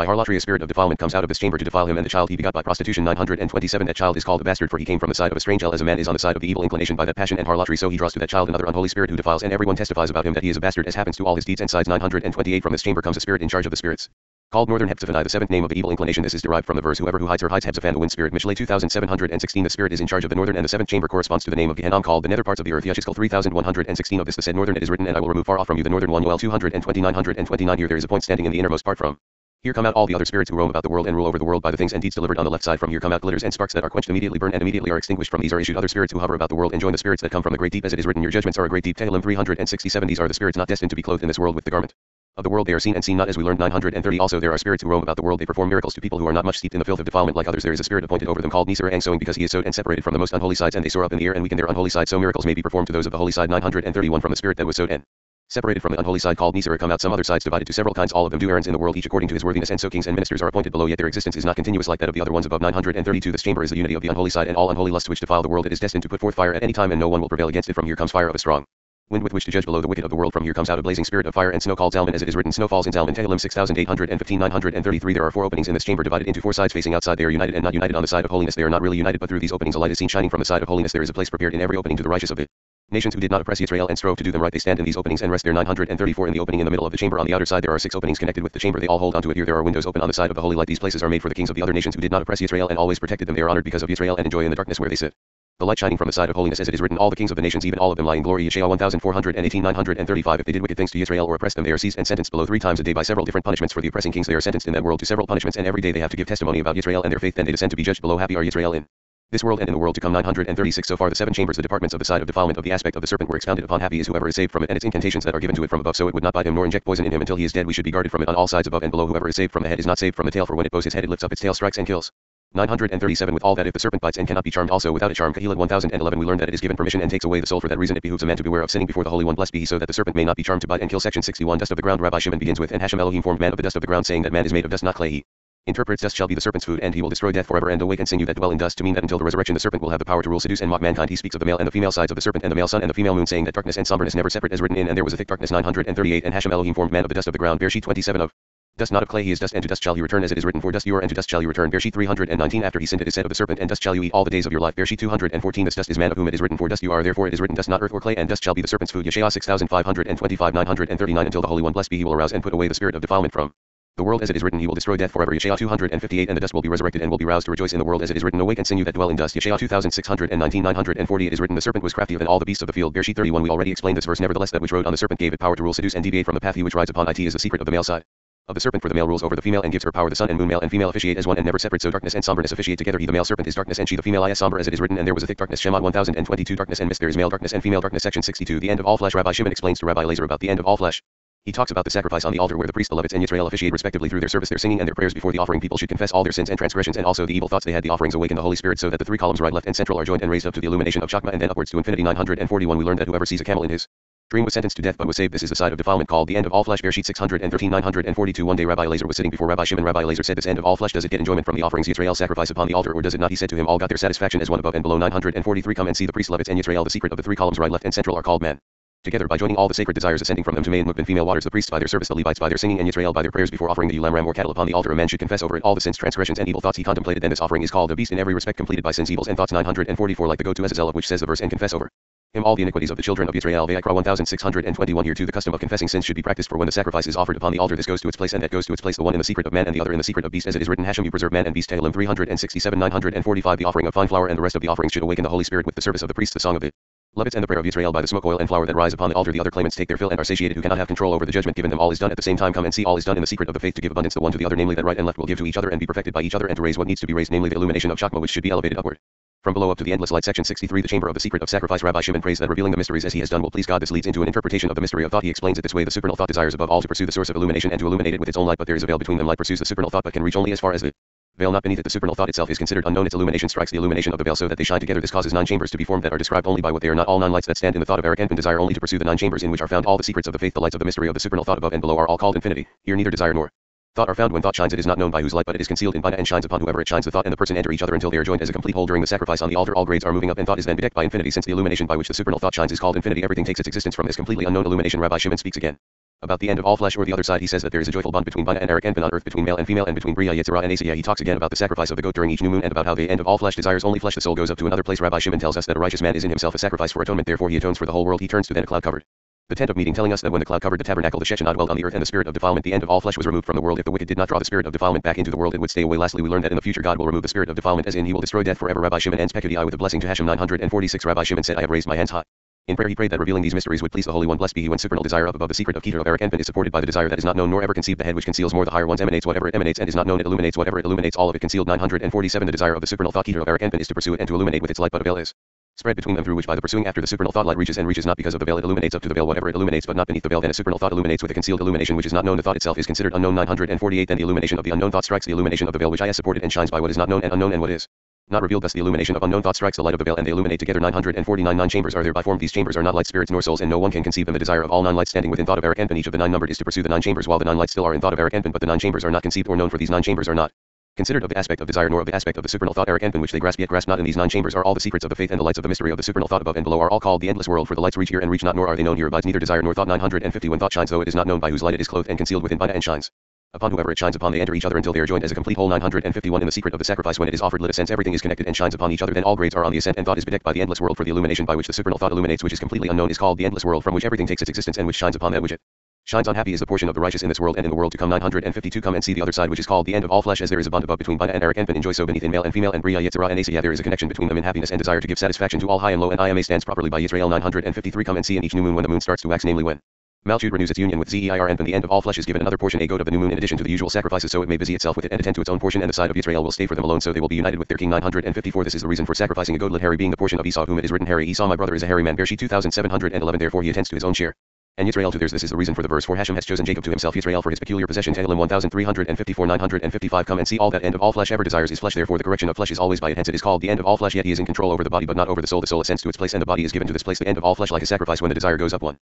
by harlotry a spirit of defilement comes out of this chamber to defile him and the child he begot by prostitution 927 that child is called a bastard for he came from the side of a strange hell as a man is on the side of the evil inclination by that passion and harlotry so he draws to that child another unholy spirit who defiles and everyone testifies about him that he is a bastard as happens to all his deeds and sides 928 from this chamber comes a spirit in charge of the spirits called Northern Hepzephani the seventh name of the evil inclination. This is derived from the verse whoever who hides her hides Hepzephan the wind spirit Mishle 2716 the spirit is in charge of the northern and the seventh chamber corresponds to the name of Gehenna called the nether parts of the earth. Yechezkel 3116 of this the said northern it is written and I will remove far off from you. The northern one well 220 929 here there is a point standing in the innermost part from here come out all the other spirits who roam about the world and rule over the world by the things and deeds delivered on the left side from here. Come out glitters and sparks that are quenched immediately burn and immediately are extinguished from these are issued other spirits who hover about the world. And join the spirits that come from the great deep as it is written your judgments are a great deep Tehillim 367 these are the spirits not destined to be clothed in this world with the garment of the world. They are seen and seen not as we learned. 930 also there are spirits who roam about the world. They perform miracles to people who are not much steeped in the filth of defilement like others. There is a spirit appointed over them called Ang sowing because he is sowed and separated from the most unholy sides and they soar up in the air and weaken their unholy side so miracles may be performed to those of the holy side. 931 from the spirit that was sowed and separated from the unholy side called Nisra come out some other sides divided to several kinds all of them do errands in the world each according to his worthiness and so kings and ministers are appointed below yet their existence is not continuous like that of the other ones above 932 this chamber is the unity of the unholy side and all unholy lusts which defile the world. It is destined to put forth fire at any time and no one will prevail against it. From here comes fire of a strong wind with which to judge below the wicked of the world. From here comes out a blazing spirit of fire and snow called Zalman as it is written snow falls in Zalman Tehillim 6815 933 there are four openings in this chamber divided into four sides facing outside. They are united and not united on the side of holiness. They are not really united but through these openings a light is seen shining from the side of holiness. There is a place prepared in every opening to the righteous of it Nations who did not oppress Israel and strove to do them right they stand in these openings and rest there 934 in the opening in the middle of the chamber on the outer side there are six openings connected with the chamber they all hold onto it here there are windows open on the side of the holy light these places are made for the kings of the other nations who did not oppress Israel and always protected them they are honored because of Israel and enjoy in the darkness where they sit The light shining from the side of holiness as it is written, all the kings of the nations, even all of them lie in glory. Yeshaya 1418 935. If they did wicked things to Israel or oppressed them, they are seized and sentenced below three times a day by several different punishments. For the oppressing kings, they are sentenced in that world to several punishments, and every day they have to give testimony about Israel and their faith. Then they descend to be judged below. Happy are Israel in this world and in the world to come 936 so far the seven chambers the departments of the side of defilement of the aspect of the serpent were expounded upon. Happy is whoever is saved from it and its incantations that are given to it from above so it would not bite him nor inject poison in him. Until he is dead we should be guarded from it on all sides above and below. Whoever is saved from the head is not saved from the tail for when it bows its head it lifts up its tail strikes and kills. 937 With all that if the serpent bites and cannot be charmed also without a charm. Kohelet 1011 We learn that it is given permission and takes away the soul for that reason. It behooves a man to beware of sinning before the Holy One blessed be he so that the serpent may not be charmed to bite and kill. Section 61 Dust of the ground Rabbi Shimon begins with and Hashem Elohim formed man of the dust of the ground saying that man is made of dust not clay he interprets dust shall be the serpent's food and he will destroy death forever and awaken sinew that dwell in dust to mean that until the resurrection the serpent will have the power to rule seduce and mock mankind. He speaks of the male and the female sides of the serpent and the male sun and the female moon saying that darkness and somberness never separate as written in and there was a thick darkness 938 and Hashem Elohim formed man of the dust of the ground. Bereshit 27 of Dust not of clay he is dust and to dust shall he return as it is written for dust you are and to dust shall you return. Bereshit 319 after he sinned it is said of the serpent and dust shall you eat all the days of your life. Bereshit 214 this dust is man of whom it is written for dust you are therefore it is written dust not earth or clay and dust shall be the serpent's food. Yeshaya 6525 939 until the Holy One blessed be he will arouse and put away the spirit of defilement from the world as it is written he will destroy death forever. Yeshaya 258 and the dust will be resurrected and will be roused to rejoice in the world as it is written. Awake and sin you that dwell in dust. Yeshaya 2619 940 it is written the serpent was craftier than all the beasts of the field. Bereshit 31 we already explained this verse. Nevertheless that which rode on the serpent gave it power to rule seduce and deviate from the path he which rides upon. It is the secret of the male side of the serpent for the male rules over the female and gives her power. The sun and moon male and female officiate as one and never separate so darkness and somberness officiate together. He the male serpent is darkness and she the female is somber as it is written. And there was a thick darkness Shemot 1022 darkness and mist there is male darkness and female darkness section 62 the end of all flesh. Rabbi Shimon explains to Rabbi Lazar about the end of all flesh he talks about the sacrifice on the altar where the priest, Levites, and Yisrael officiate respectively through their service, their singing, and their prayers before the offering. People should confess all their sins and transgressions, and also the evil thoughts they had. The offerings awaken the Holy Spirit, so that the three columns right, left, and central are joined and raised up to the illumination of Chakma, and then upwards to infinity. 941. We learned that whoever sees a camel in his dream was sentenced to death but was saved. This is the side of defilement called the end of all flesh. Bereshit 613 942. One day Rabbi Lazar was sitting before Rabbi Shimon. Rabbi Lazar said, "This end of all flesh does it get enjoyment from the offerings Yisrael sacrifice upon the altar, or does it not?" He said to him, "All got their satisfaction as one above and below." 943. Come and see the priest, Levites, and Yisrael. The secret of the three columns right, left, and central are called men. Together by joining all the sacred desires ascending from them to Mayin Nukvin female waters. The priests by their service the Levites by their singing and Yisrael by their prayers before offering the ulam ram or cattle upon the altar. A man should confess over it all the sins transgressions and evil thoughts he contemplated. Then this offering is called a beast in every respect completed by sins evils. And thoughts 944 like the go to Azazel of which says the verse and confess over him all the iniquities of the children of Israel. Vayikra 1621 Here too the custom of confessing sins should be practiced. For when the sacrifice is offered upon the altar this goes to its place and that goes to its place the one in the secret of man and the other in the secret of beast. As it is written Hashem you preserve man and beast. Tehillim 367 945 The offering of fine flour and the rest of the offerings should awaken the Holy Spirit with the service of the priest the song of the Levites and the prayer of Israel by the smoke oil and flour that rise upon the altar the other claimants take their fill and are satiated who cannot have control over the judgment given them. All is done at the same time. Come and see. All is done in the secret of the faith to give abundance the one to the other namely that right and left will give to each other and be perfected by each other and to raise what needs to be raised namely the illumination of Chakma which should be elevated upward. From below up to the endless light section 63 the chamber of the secret of sacrifice Rabbi Shimon prays that revealing the mysteries as he has done will please God. This leads into an interpretation of the mystery of thought. He explains it this way. The supernal thought desires above all to pursue the source of illumination and to illuminate it with its own light but there is a veil between them. Light pursues the supernal thought but can reach only as far as the veil not beneath it the supernal thought itself is considered unknown. Its illumination strikes the illumination of the veil so that they shine together. This causes nine chambers to be formed that are described only by what they are not. All nine lights that stand in the thought of Arich and desire only to pursue the nine chambers in which are found all the secrets of the faith. The lights of the mystery of the supernal thought above and below are all called infinity. Here neither desire nor Thought are found. When thought shines it is not known by whose light but it is concealed in Bina and shines upon whoever it shines. The thought and the person enter each other until they are joined as a complete whole. During the sacrifice on the altar all grades are moving up and thought is then bedecked by infinity. Since the illumination by which the supernal thought shines is called infinity everything takes its existence from this completely unknown illumination. Rabbi Shimon speaks again. About the end of all flesh or the other side he says that there is a joyful bond between Bina and Arich and on earth between male and female and between Bria Yetzirah and Asiyah he talks again about the sacrifice of the goat during each new moon and about how the end of all flesh desires only flesh. The soul goes up to another place. Rabbi Shimon tells us that a righteous man is in himself a sacrifice for atonement. Therefore he atones for the whole world. He turns to then a cloud covered. The tent of meeting telling us that when the cloud covered the tabernacle the Shechinah dwelled on the earth and the spirit of defilement the end of all flesh was removed from the world. If the wicked did not draw the spirit of defilement back into the world it would stay away. Lastly we learned that in the future God will remove the spirit of defilement as in he will destroy death forever. Rabbi Shimon ends Pekudei with a blessing to Hashem 946 Rabbi Shimon said I have raised my hands high. In prayer he prayed that revealing these mysteries would please the Holy One blessed be he when supernal desire up above the secret of Keter of Arich Anpin is supported by the desire that is not known nor ever conceived the head which conceals more the higher ones emanates whatever it emanates and is not known it illuminates whatever it illuminates all of it concealed 947 the desire of the supernal thought Keter of Arich Anpin is to pursue it and to illuminate with its light but a veil is. Spread between them through which by the pursuing after the supernal thought light reaches and reaches not because of the veil it illuminates up to the veil whatever it illuminates but not beneath the veil then a supernal thought illuminates with a concealed illumination which is not known the thought itself is considered unknown 948 then the illumination of the unknown thought strikes the illumination of the veil which is supported and shines by what is not known and unknown and what is not revealed thus the illumination of unknown thought strikes the light of the veil and they illuminate together. 949 nine chambers are thereby formed. These chambers are not light spirits nor souls and no one can conceive them the desire of all nine lights standing within thought of Arich Anpin each of the nine numbered is to pursue the nine chambers while the nine lights still are in thought of Arich Anpin but the nine chambers are not conceived or known for these nine chambers are not considered of the aspect of desire nor of the aspect of the supernal thought. Arich Anpin which they grasp yet grasp not in these nine chambers are all the secrets of the faith and the lights of the mystery of the supernal thought above and below are all called the endless world for the lights reach here and reach not nor are they known here. Abides neither desire nor thought 950 when thought shines though it is not known by whose light it is clothed and concealed within Bina and shines upon whoever it shines upon they enter each other until they are joined as a complete whole. 951 in the secret of the sacrifice when it is offered lit ascends everything is connected and shines upon each other then all grades are on the ascent and thought is bedecked by the endless world for the illumination by which the supernal thought illuminates which is completely unknown is called the endless world from which everything takes its existence and which shines upon that which it Shines on. Happy is the portion of the righteous in this world and in the world to come. 952 come and see the other side which is called the end of all flesh as there is a bond above between Bina and Arich and enjoy so beneath in male and female and Bria Yetzirah and Asiyah there is a connection between them in happiness and desire to give satisfaction to all high and low and Ima stands properly by Israel 953 come and see in each new moon when the moon starts to wax namely when Malchut renews its union with Zeir and the end of all flesh is given another portion a goat of the new moon in addition to the usual sacrifices so it may busy itself with it and attend to its own portion and the side of Israel will stay for them alone so they will be united with their king 954 this is the reason for sacrificing a goat let Harry being the portion of Esau whom it is written Harry Esau my brother is a hairy man Bereshit 2711 therefore he attends to his own share and Yisrael to theirs. This is the reason for the verse. For Hashem has chosen Jacob to himself, Yisrael for his peculiar possession. Tehillim 1354 955 Come and see all that end of all flesh ever desires is flesh. Therefore the correction of flesh is always by it. Hence it is called the end of all flesh. Yet he is in control over the body, but not over the soul. The soul ascends to its place, and the body is given to this place. The end of all flesh, like a sacrifice, when the desire goes up one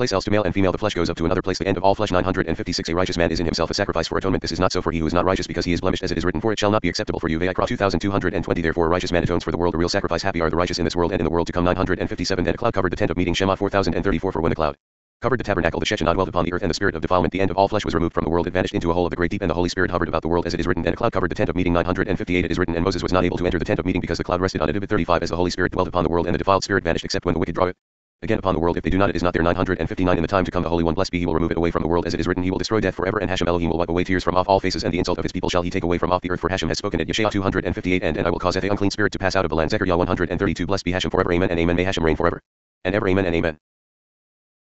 place else to male and female the flesh goes up to another place the end of all flesh 956 a righteous man is in himself a sacrifice for atonement. This is not so for he who is not righteous because he is blemished as it is written for it shall not be acceptable for you. Vayikra 2220 therefore a righteous man atones for the world. A real sacrifice happy are the righteous in this world and in the world to come 957 then a cloud covered the tent of meeting. Shemot 4034 for when the cloud covered the tabernacle the Shechinah dwelt upon the earth and the spirit of defilement the end of all flesh was removed from the world. It vanished into a hole of the great deep and the Holy Spirit hovered about the world as it is written. And a cloud covered the tent of meeting. 958 it is written and Moses was not able to enter the tent of meeting because the cloud rested on it 35 as the Holy Spirit dwelt upon the world and the defiled spirit vanished except when the wicked draw it again upon the world if they do not it is not there 959 in the time to come. The Holy One blessed be he will remove it away from the world as it is written. He will destroy death forever and Hashem Elohim will wipe away tears from off all faces and the insult of his people shall he take away from off the earth for Hashem has spoken it. Yeshaya 258 and and I will cause a unclean spirit to pass out of the land. Zechariah 132 blessed be Hashem forever. Amen and amen. May Hashem reign forever and ever. Amen and amen